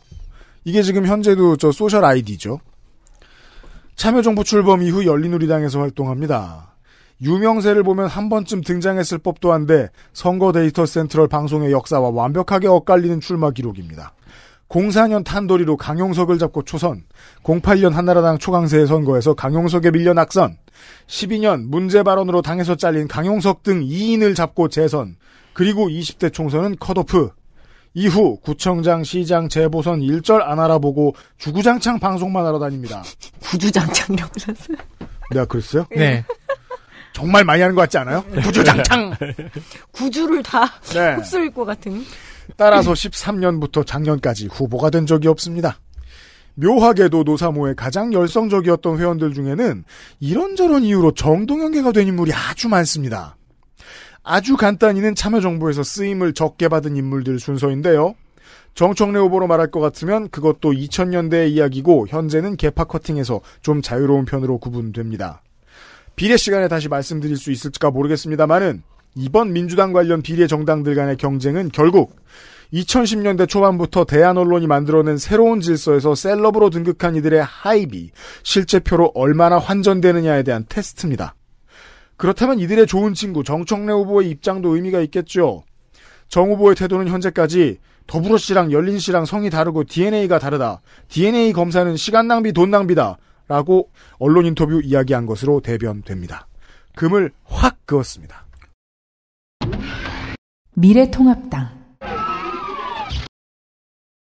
D: 이게 지금 현재도 저 social 아이디죠. 참여정부 출범 이후 열린우리당에서 활동합니다. 유명세를 보면 한 번쯤 등장했을 법도 한데 선거 데이터 센트럴 방송의 역사와 완벽하게 엇갈리는 출마 기록입니다. 04년 탄돌이로 강용석을 잡고 초선, 08년 한나라당 초강세의 선거에서 강용석에 밀려 낙선, 12년 문제 발언으로 당에서 잘린 강용석 등 2인을 잡고 재선, 그리고 20대 총선은 컷오프. 이후 구청장, 시장, 재보선 일절 안 알아보고 주구장창 방송만 하러 다닙니다.
F: 구주장창이라고 하셨어요.
D: 내가 그랬어요?
B: 네.
D: 정말 많이 하는 것 같지 않아요? 구주장창!
F: 구주를 다
D: 네.
F: 흡수일 것 같은.
D: 따라서 13년부터 작년까지 후보가 된 적이 없습니다. 묘하게도 노사모의 가장 열성적이었던 회원들 중에는 이런저런 이유로 정동연계가 된 인물이 아주 많습니다. 아주 간단히는 참여정부에서 쓰임을 적게 받은 인물들 순서인데요. 정청래 후보로 말할 것 같으면 그것도 2000년대의 이야기고 현재는 개파 커팅에서 좀 자유로운 편으로 구분됩니다. 비례 시간에 다시 말씀드릴 수 있을까 모르겠습니다만은 이번 민주당 관련 비례 정당들 간의 경쟁은 결국 2010년대 초반부터 대한 언론이 만들어낸 새로운 질서에서 셀럽으로 등극한 이들의 하이비, 실제표로 얼마나 환전되느냐에 대한 테스트입니다. 그렇다면 이들의 좋은 친구 정청래 후보의 입장도 의미가 있겠죠. 정 후보의 태도는 현재까지 더불어 씨랑 열린 씨랑 성이 다르고 DNA가 다르다. DNA 검사는 시간 낭비, 돈 낭비다. 라고 언론 인터뷰 이야기한 것으로 대변됩니다. 금을 확 그었습니다.
C: 미래통합당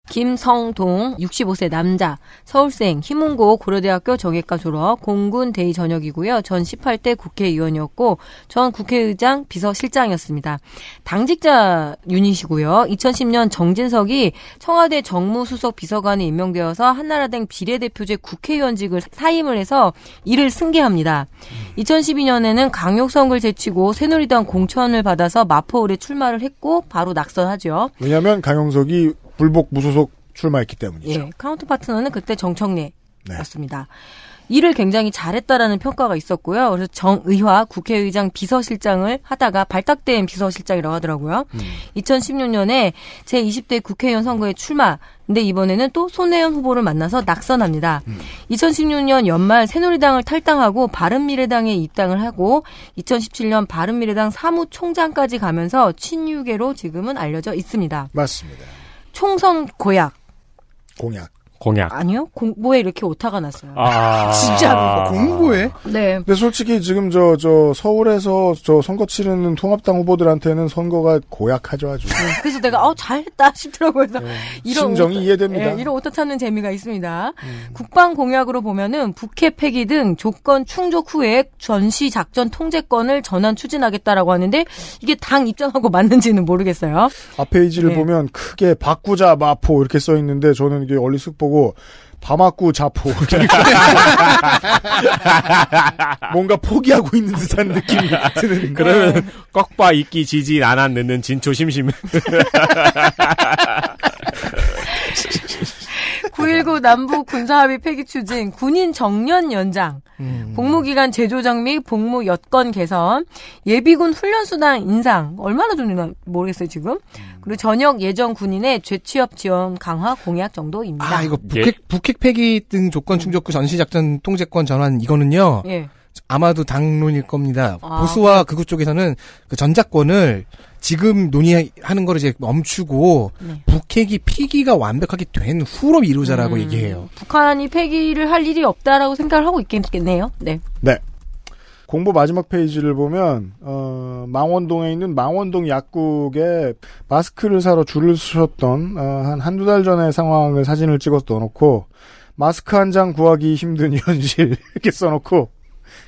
F: 김성동 65세 남자 서울생 희문고 고려대학교 정예과 졸업 공군 대위 전역이고요. 전 18대 국회의원이었고 전 국회의장 비서실장이었습니다. 당직자 유닛이고요. 2010년 정진석이 청와대 정무수석 비서관에 임명되어서 한나라당 비례대표제 국회의원직을 사임을 해서 이를 승계합니다. 2012년에는 강용석을 제치고 새누리당 공천을 받아서 마포을에 출마를 했고 바로 낙선하죠.
D: 왜냐하면 강용석이 불복 무소속 출마했기 때문이죠.
F: 예, counter partner는 그때 정청래였습니다. 일을 굉장히 잘했다라는 평가가 있었고요. 그래서 정의화 국회의장 비서실장을 하다가 발탁된 비서실장이라고 하더라고요.
D: 음.
F: 2016년에 제20대 국회의원 선거에 출마. 근데 이번에는 또 손혜원 후보를 만나서 낙선합니다. 2016년 연말 새누리당을 탈당하고 바른미래당에 입당을 하고 2017년 바른미래당 사무총장까지 가면서 친유계로 지금은 알려져 있습니다.
D: 맞습니다.
F: 총선 고약.
D: 공약.
E: 공약.
F: 아니요. 공보에 이렇게 오타가 났어요.
E: 아.
D: 진짜로 공부해?
F: 네.
D: 근데 솔직히 지금 저, 저, 서울에서 저 선거 치르는 통합당 후보들한테는 선거가 고약하죠, 아주.
F: 그래서 내가 어 잘했다 싶더라고요. 그래서 이런
D: 네. 심정이
F: 오타-
D: 이해됩니다. 음.
F: 예, 이런 오타 찾는 재미가 있습니다. 국방 공약으로 보면은 북해 폐기 등 조건 충족 후에 전시 작전 통제권을 전환 추진하겠다라고 하는데 이게 당 입장하고 맞는지는 모르겠어요.
D: 앞 페이지를
F: 네.
D: 보면 크게 바꾸자 마포 이렇게 써 있는데 저는 이게 얼리쓱 보고 바마꾸 자포 뭔가 포기하고 있는 듯한 느낌이 드는
E: 그러면 꺽바 있기 지지 나난 늦는 진초 심심.
F: 9.19 남북 군사합의 폐기 추진, 군인 정년 연장,
D: 음.
F: 복무기간 재조정 및 복무 여건 개선, 예비군 훈련수당 인상, 얼마나 주나 모르겠어요, 지금. 그리고 전역 예정 군인의 재취업 지원 강화 공약 정도입니다.
B: 아, 이거 북핵, 북핵 폐기 등 조건 충족구 전시작전 통제권 전환 이거는요.
F: 예.
B: 아마도 당론일 겁니다.
F: 아,
B: 보수와 극우 쪽에서는 그 전작권을 지금 논의하는 거를 이제 멈추고
F: 네.
B: 북핵이 피기가 완벽하게 된 후로 이루자라고
F: 음.
B: 얘기해요.
F: 북한이 폐기를 할 일이 없다라고 생각을 하고 있겠네요. 네.
D: 네. 공보 마지막 페이지를 보면 어, 망원동에 있는 망원동 약국에 마스크를 사러 줄을 서셨던 어, 한 한두 달 전의 상황을 사진을 찍어서 넣어놓고 마스크 한 장 구하기 힘든 현실 이렇게 써놓고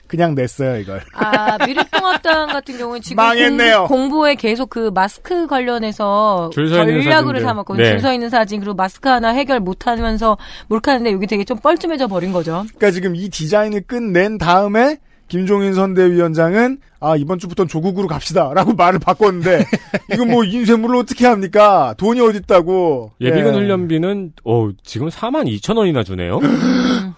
D: 그냥 냈어요 이걸.
F: 아, 미래통합당 같은 경우는 지금
D: 망했네요.
F: 공, 보 에 계속 그 마스크 관련해서
E: 줄서
F: 전략으로. 삼았거든요.
E: 네.
F: 줄서 있는 사진 그리고 마스크 하나 해결 못하면서 몰카는데 여기 되게 좀 뻘쭘해져 버린 거죠.
D: 그러니까 지금 이 디자인을 끝낸 다음에 김종인 선대위원장은 아 이번 주부터 조국으로 갑시다라고 말을 바꿨는데 이거 뭐 인쇄물을 어떻게 합니까? 돈이 어디 있다고?
E: 예비군
D: 예.
E: 훈련비는 어 지금 4만 2천 원이나 주네요.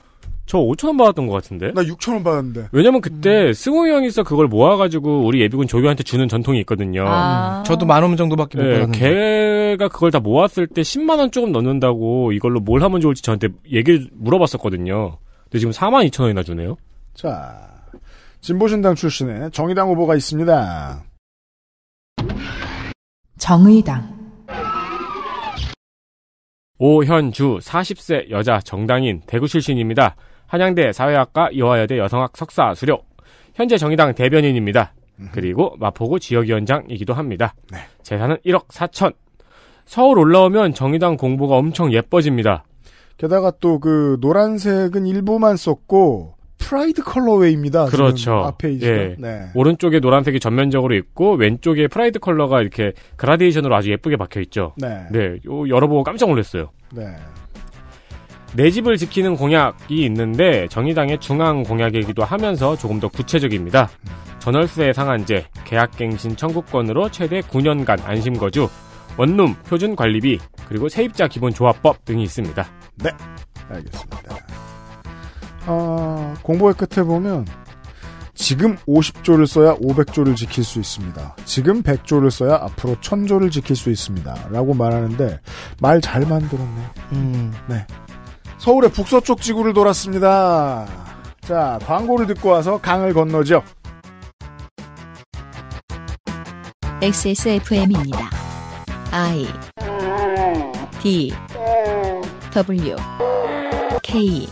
E: 저 5천 원 받았던 것 같은데.
D: 나 6천 원 받았는데.
E: 왜냐면 그때 승호 형이서 그걸 모아가지고 우리 예비군 조교한테 주는 전통이 있거든요.
F: 아.
B: 저도 만 원 정도밖에 못
E: 네,
B: 받았는데.
E: 걔가 그걸 다 모았을 때 10만 원 조금 넣는다고 이걸로 뭘 하면 좋을지 저한테 얘기 물어봤었거든요. 근데 지금 4만 2천 원이나 주네요.
D: 자, 진보신당 출신의 정의당 후보가 있습니다.
C: 정의당
E: 오현주 40세 여자 정당인 대구 출신입니다. 한양대 사회학과 이화여대 여성학 석사 수료. 현재 정의당 대변인입니다. 그리고 마포구 지역위원장이기도 합니다. 재산은 1억 4천. 서울 올라오면 정의당 공보가 엄청 예뻐집니다.
D: 게다가 또 그 노란색은 일부만 썼고 pride colorway입니다.
E: 그렇죠.
D: 앞에 있어.
E: 예.
D: 네.
E: 오른쪽에 노란색이 전면적으로 있고 왼쪽에 pride color가 이렇게 그라데이션으로 아주 예쁘게 박혀 있죠.
D: 네.
E: 네, 요 열어보고 깜짝 놀랐어요.
D: 네.
E: 내 집을 지키는 공약이 있는데 정의당의 중앙 공약이기도 하면서 조금 더 구체적입니다. 전월세 상한제, 계약갱신 청구권으로 최대 9년간 안심거주, 원룸 표준 관리비, 그리고 세입자 기본 조합법 등이 있습니다.
D: 네. 알겠습니다. 어, 공부의 끝에 보면 지금 50조를 써야 500조를 지킬 수 있습니다. 지금 100조를 써야 앞으로 1000조를 지킬 수 있습니다. 라고 말하는데 말 잘 만들었네.
B: 음.
D: 네. 서울의 북서쪽 지구를 돌았습니다. 자, 광고를 듣고 와서 강을 건너죠.
A: XSFM입니다. I D W K